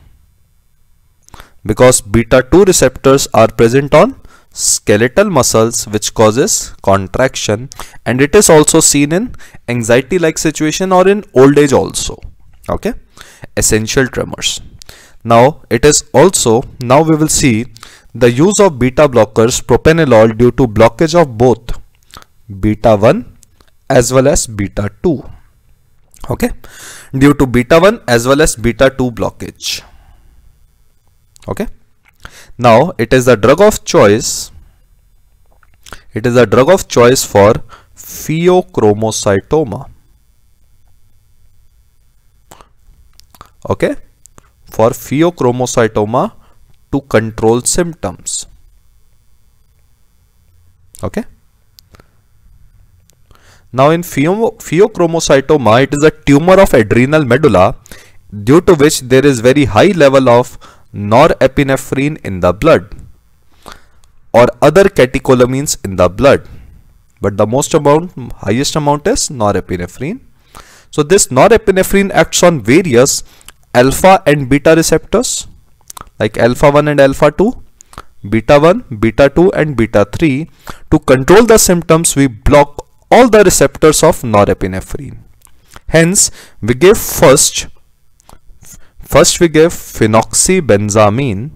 because beta 2 receptors are present on skeletal muscles which causes contraction. And it is also seen in anxiety like situation or in old age also. Okay? Essential tremors. Now it is also now we will see the use of beta blockers propranolol due to blockage of both beta 1 as well as beta 2 okay? Due to beta 1 as well as beta 2 blockage okay? Now it is the drug of choice it is a drug of choice for pheochromocytoma. Okay? For pheochromocytoma to control symptoms. Okay? Now in pheochromocytoma it is a tumor of adrenal medulla due to which there is very high level of norepinephrine in the blood or other catecholamines in the blood. But the most amount highest amount is norepinephrine. So this norepinephrine acts on various alpha and beta receptors like alpha 1 and alpha 2 beta 1 beta 2 and beta 3 to control the symptoms we block all the receptors of norepinephrine. Hence we give first First we give phenoxybenzamine.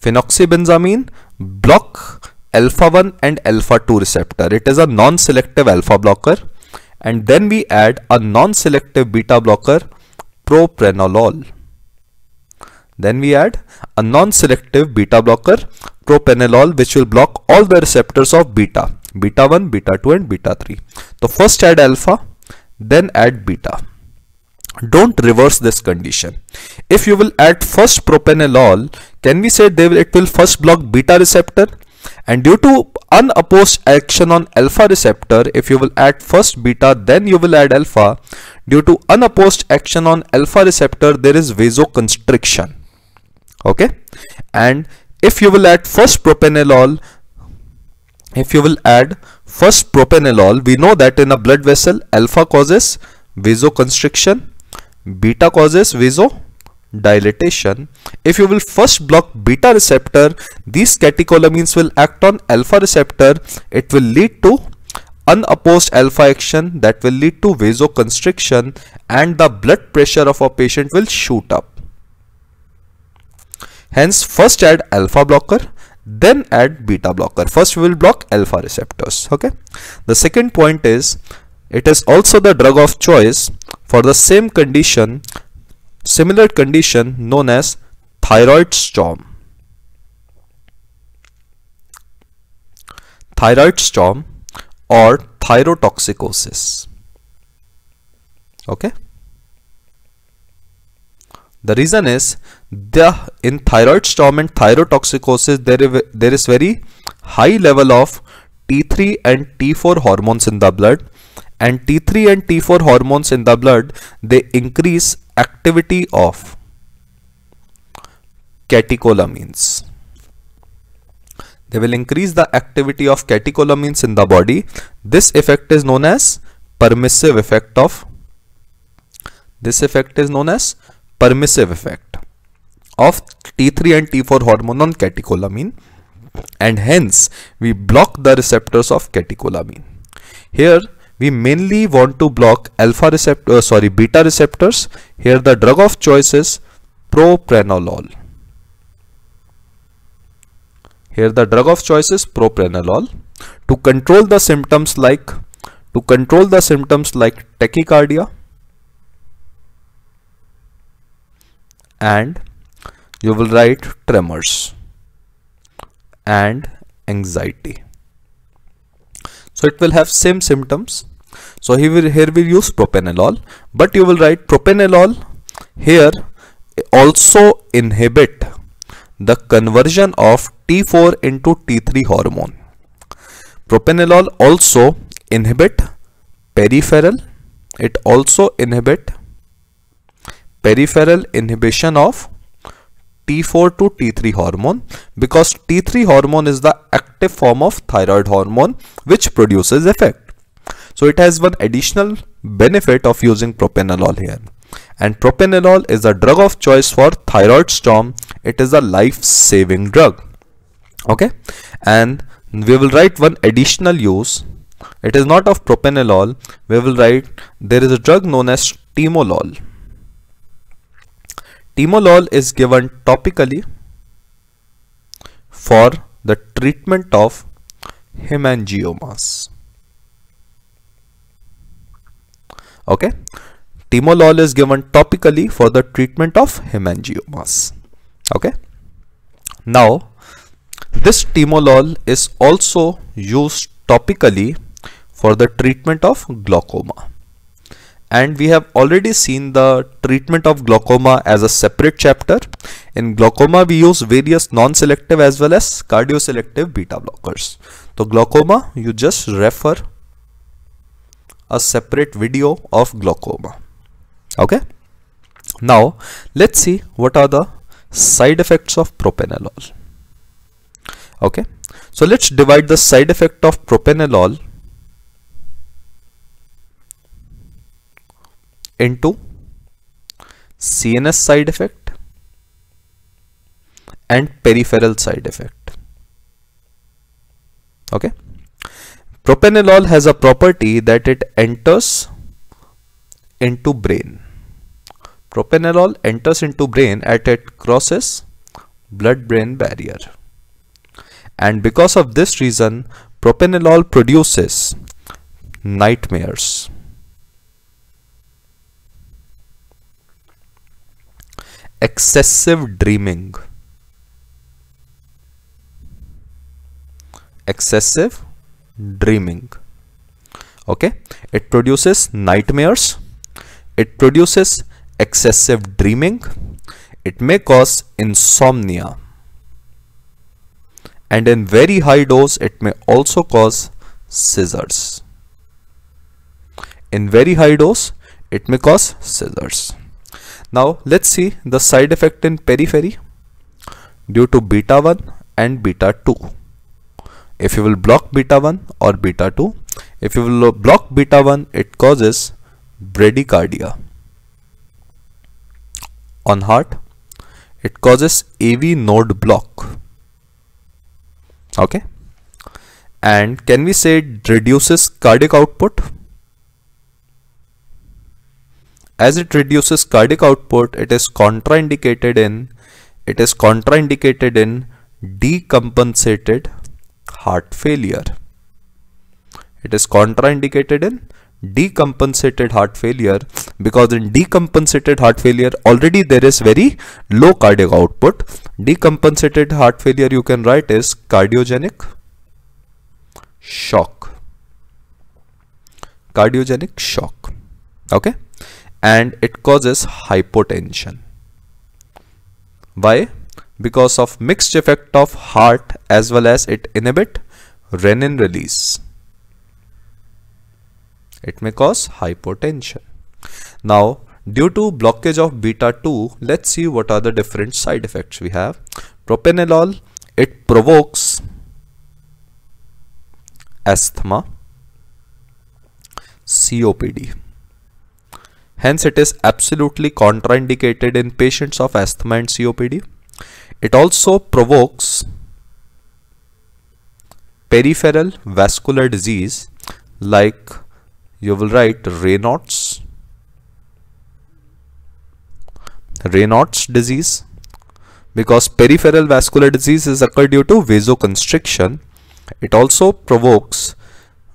Phenoxybenzamine block alpha 1 and alpha 2 receptor. It is a non-selective alpha blocker and then we add a non-selective beta blocker propranolol. Then we add a non-selective beta blocker propranolol which will block all the receptors of beta beta 1 beta 2 and beta 3 so first add alpha then add beta don't reverse this condition. If you will add first propranolol can we say they will, it will first block beta receptor? And due to unopposed action on alpha receptor if you will add first beta then you will add alpha. Due to unopposed action on alpha receptor there is vasoconstriction. Okay? And if you will add first propranolol if you will add first propranolol we know that in a blood vessel alpha causes vasoconstriction beta causes vasodilatation. If you will first block beta receptor these catecholamines will act on alpha receptor. It will lead to unopposed alpha action that will lead to vasoconstriction and the blood pressure of a patient will shoot up. Hence first add alpha blocker then add beta blocker. First we will block alpha receptors okay? The second point is it is also the drug of choice for the same condition, similar condition known as thyroid storm. Thyroid storm or thyrotoxicosis. Okay. The reason is the in thyroid storm and thyrotoxicosis there there is very high level of T3 and T4 hormones in the blood and T3 and T4 hormones in the blood they increase activity of catecholamines. They will increase the activity of catecholamines in the body. This effect is known as permissive effect of this effect is known as permissive effect of T3 and T4 hormone on catecholamine and hence we block the receptors of catecholamine. Here we mainly want to block alpha receptor uh, sorry beta receptors. Here the drug of choice is propranolol. Here the drug of choice is propranolol. To control the symptoms like to control the symptoms like tachycardia and you will write tremors and anxiety so it will have same symptoms. So here we, here we use propranolol but you will write propranolol here also inhibit the conversion of T4 into T3 hormone. Propranolol also inhibit peripheral. It also inhibit peripheral inhibition of T4 to T3 hormone because T3 hormone is the active form of thyroid hormone which produces effect. So it has one additional benefit of using propranolol here. And propranolol is a drug of choice for thyroid storm. It is a life-saving drug. Okay. And we will write one additional use. It is not of propranolol. We will write there is a drug known as timolol. Timolol is given topically for the treatment of hemangiomas. okay? Timolol is given topically for the treatment of hemangiomas. Okay? Now this timolol is also used topically for the treatment of glaucoma and we have already seen the treatment of glaucoma as a separate chapter. In glaucoma we use various non-selective as well as cardioselective beta blockers. So glaucoma you just refer a separate video of glaucoma. Okay? Now let's see what are the side effects of propranolol okay? So let's divide the side effect of propranolol into CNS side effect and peripheral side effect okay Propranolol has a property that it enters into brain. Propanolol enters into brain at it crosses blood-brain barrier. And because of this reason, propanolol produces nightmares. Excessive dreaming. Excessive dreaming okay it produces nightmares it produces excessive dreaming, it may cause insomnia, and in very high dose it may also cause seizures. In very high dose it may cause seizures. Now let's see the side effect in periphery due to beta 1 and beta 2. If you will block beta 1 or beta 2, if you will block beta 1 it causes bradycardia. On heart it causes AV node block. Okay. And can we say it reduces cardiac output? As it reduces cardiac output, it is contraindicated in it is contraindicated in decompensated heart failure. It is contraindicated in decompensated heart failure because in decompensated heart failure already there is very low cardiac output. Decompensated heart failure you can write is cardiogenic shock. Cardiogenic shock. Okay. And it causes hypotension. Why? Because of mixed effect of heart as well as it inhibit renin release. It may cause hypotension. Now, due to blockage of beta 2, let's see what are the different side effects we have. Propranolol, it provokes asthma, COPD. Hence, it is absolutely contraindicated in patients of asthma and COPD. It also provokes peripheral vascular disease like you will write Raynaud's Raynaud's disease because peripheral vascular disease is occurred due to vasoconstriction. It also provokes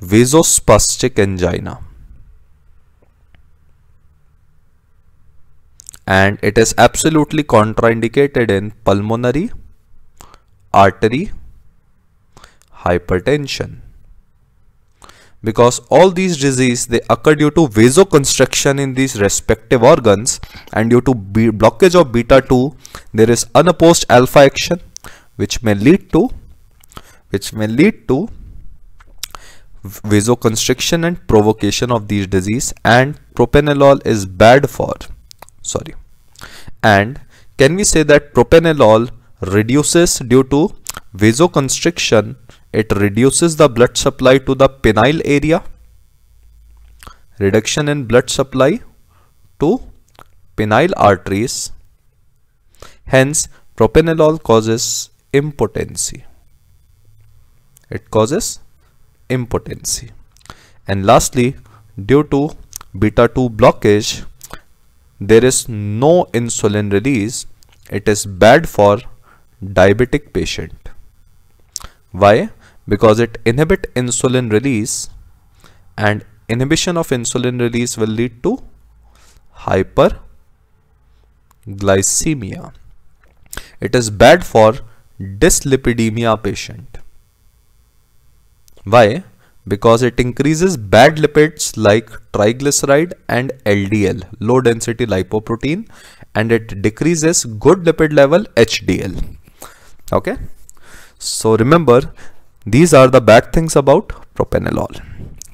vasospastic angina. And it is absolutely contraindicated in pulmonary artery hypertension. Because all these diseases they occur due to vasoconstriction in these respective organs. And due to blockage of beta 2 there is unopposed alpha action which may lead to which may lead to vasoconstriction and provocation of these disease. And propanolol is bad for sorry. And can we say that propranolol reduces due to vasoconstriction it reduces the blood supply to the penile area? Reduction in blood supply to penile arteries. Hence propranolol causes impotency. It causes impotency. And lastly due to beta 2 blockage there is no insulin release, it is bad for diabetic patient. Why? Because it inhibit insulin release and inhibition of insulin release will lead to hyperglycemia. It is bad for dyslipidemia patient. Why? Because it increases bad lipids like triglyceride and LDL, low density lipoprotein, and it decreases good lipid level HDL. Okay. So remember, these are the bad things about propranolol.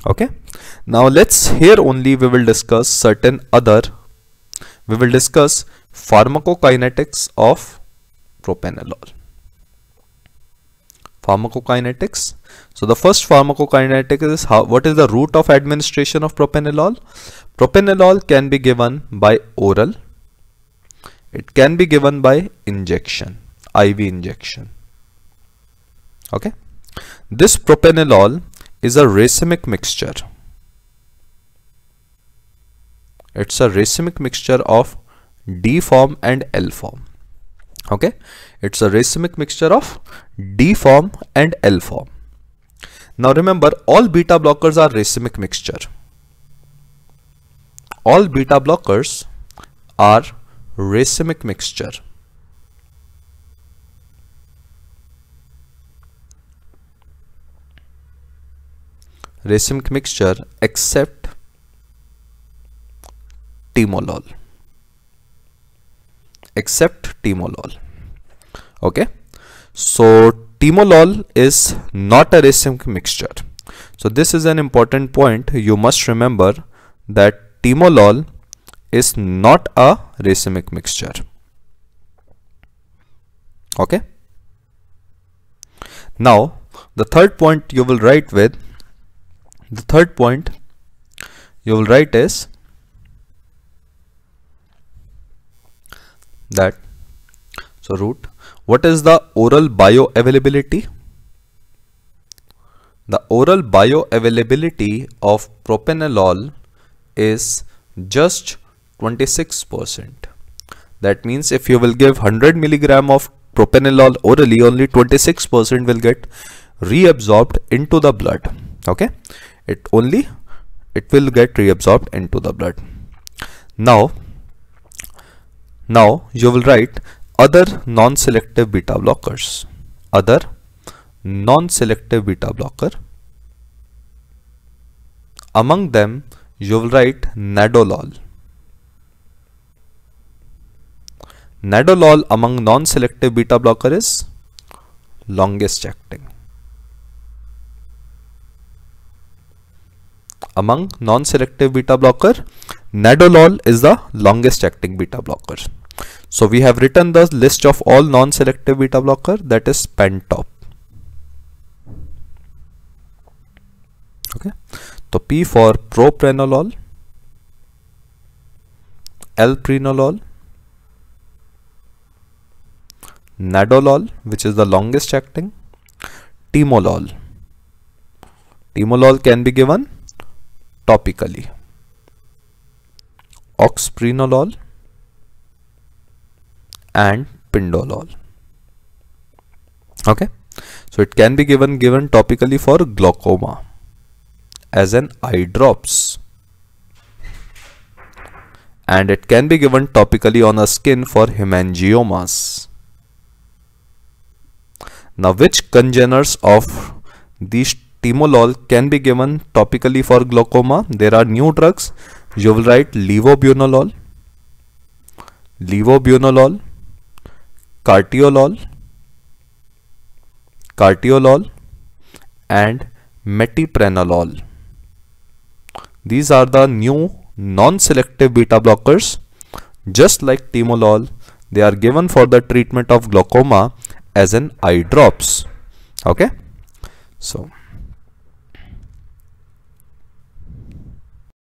Okay. Now let's here only we will discuss certain other, we will discuss pharmacokinetics of propranolol pharmacokinetics. So the first pharmacokinetic is how what is the route of administration of propranolol? Propranolol can be given by oral. It can be given by injection, IV injection. Okay. This propranolol is a racemic mixture. It's a racemic mixture of D form and L form. Okay. It's a racemic mixture of D form and L form. Now remember all beta blockers are racemic mixture. All beta blockers are racemic mixture. Racemic mixture except timolol except timolol okay? So timolol is not a racemic mixture. So this is an important point. You must remember that timolol is not a racemic mixture. Okay? Now the third point you will write with the third point you will write is that so root what is the oral bioavailability? The oral bioavailability of propranolol is just 26% that means if you will give 100 milligram of propranolol orally only 26% will get reabsorbed into the blood. Okay? It only it will get reabsorbed into the blood. Now now you will write other non-selective beta blockers. Other non-selective beta blocker. Among them you will write nadolol. Nadolol among non-selective beta blocker is longest acting. Among non-selective beta blocker nadolol is the longest acting beta blocker so we have written the list of all non-selective beta blocker that is pentop. Okay. So p for propranolol alprenolol nadolol which is the longest acting timolol. Timolol can be given topically. Oxprenolol and pindolol. Okay? So it can be given given topically for glaucoma as an eye drops. And it can be given topically on a skin for hemangiomas. Now which congeners of these timolol can be given topically for glaucoma? There are new drugs. You will write levobunolol levobunolol carteolol carteolol and metipranolol these are the new non-selective beta blockers. Just like timolol they are given for the treatment of glaucoma as an eye drops. Okay? So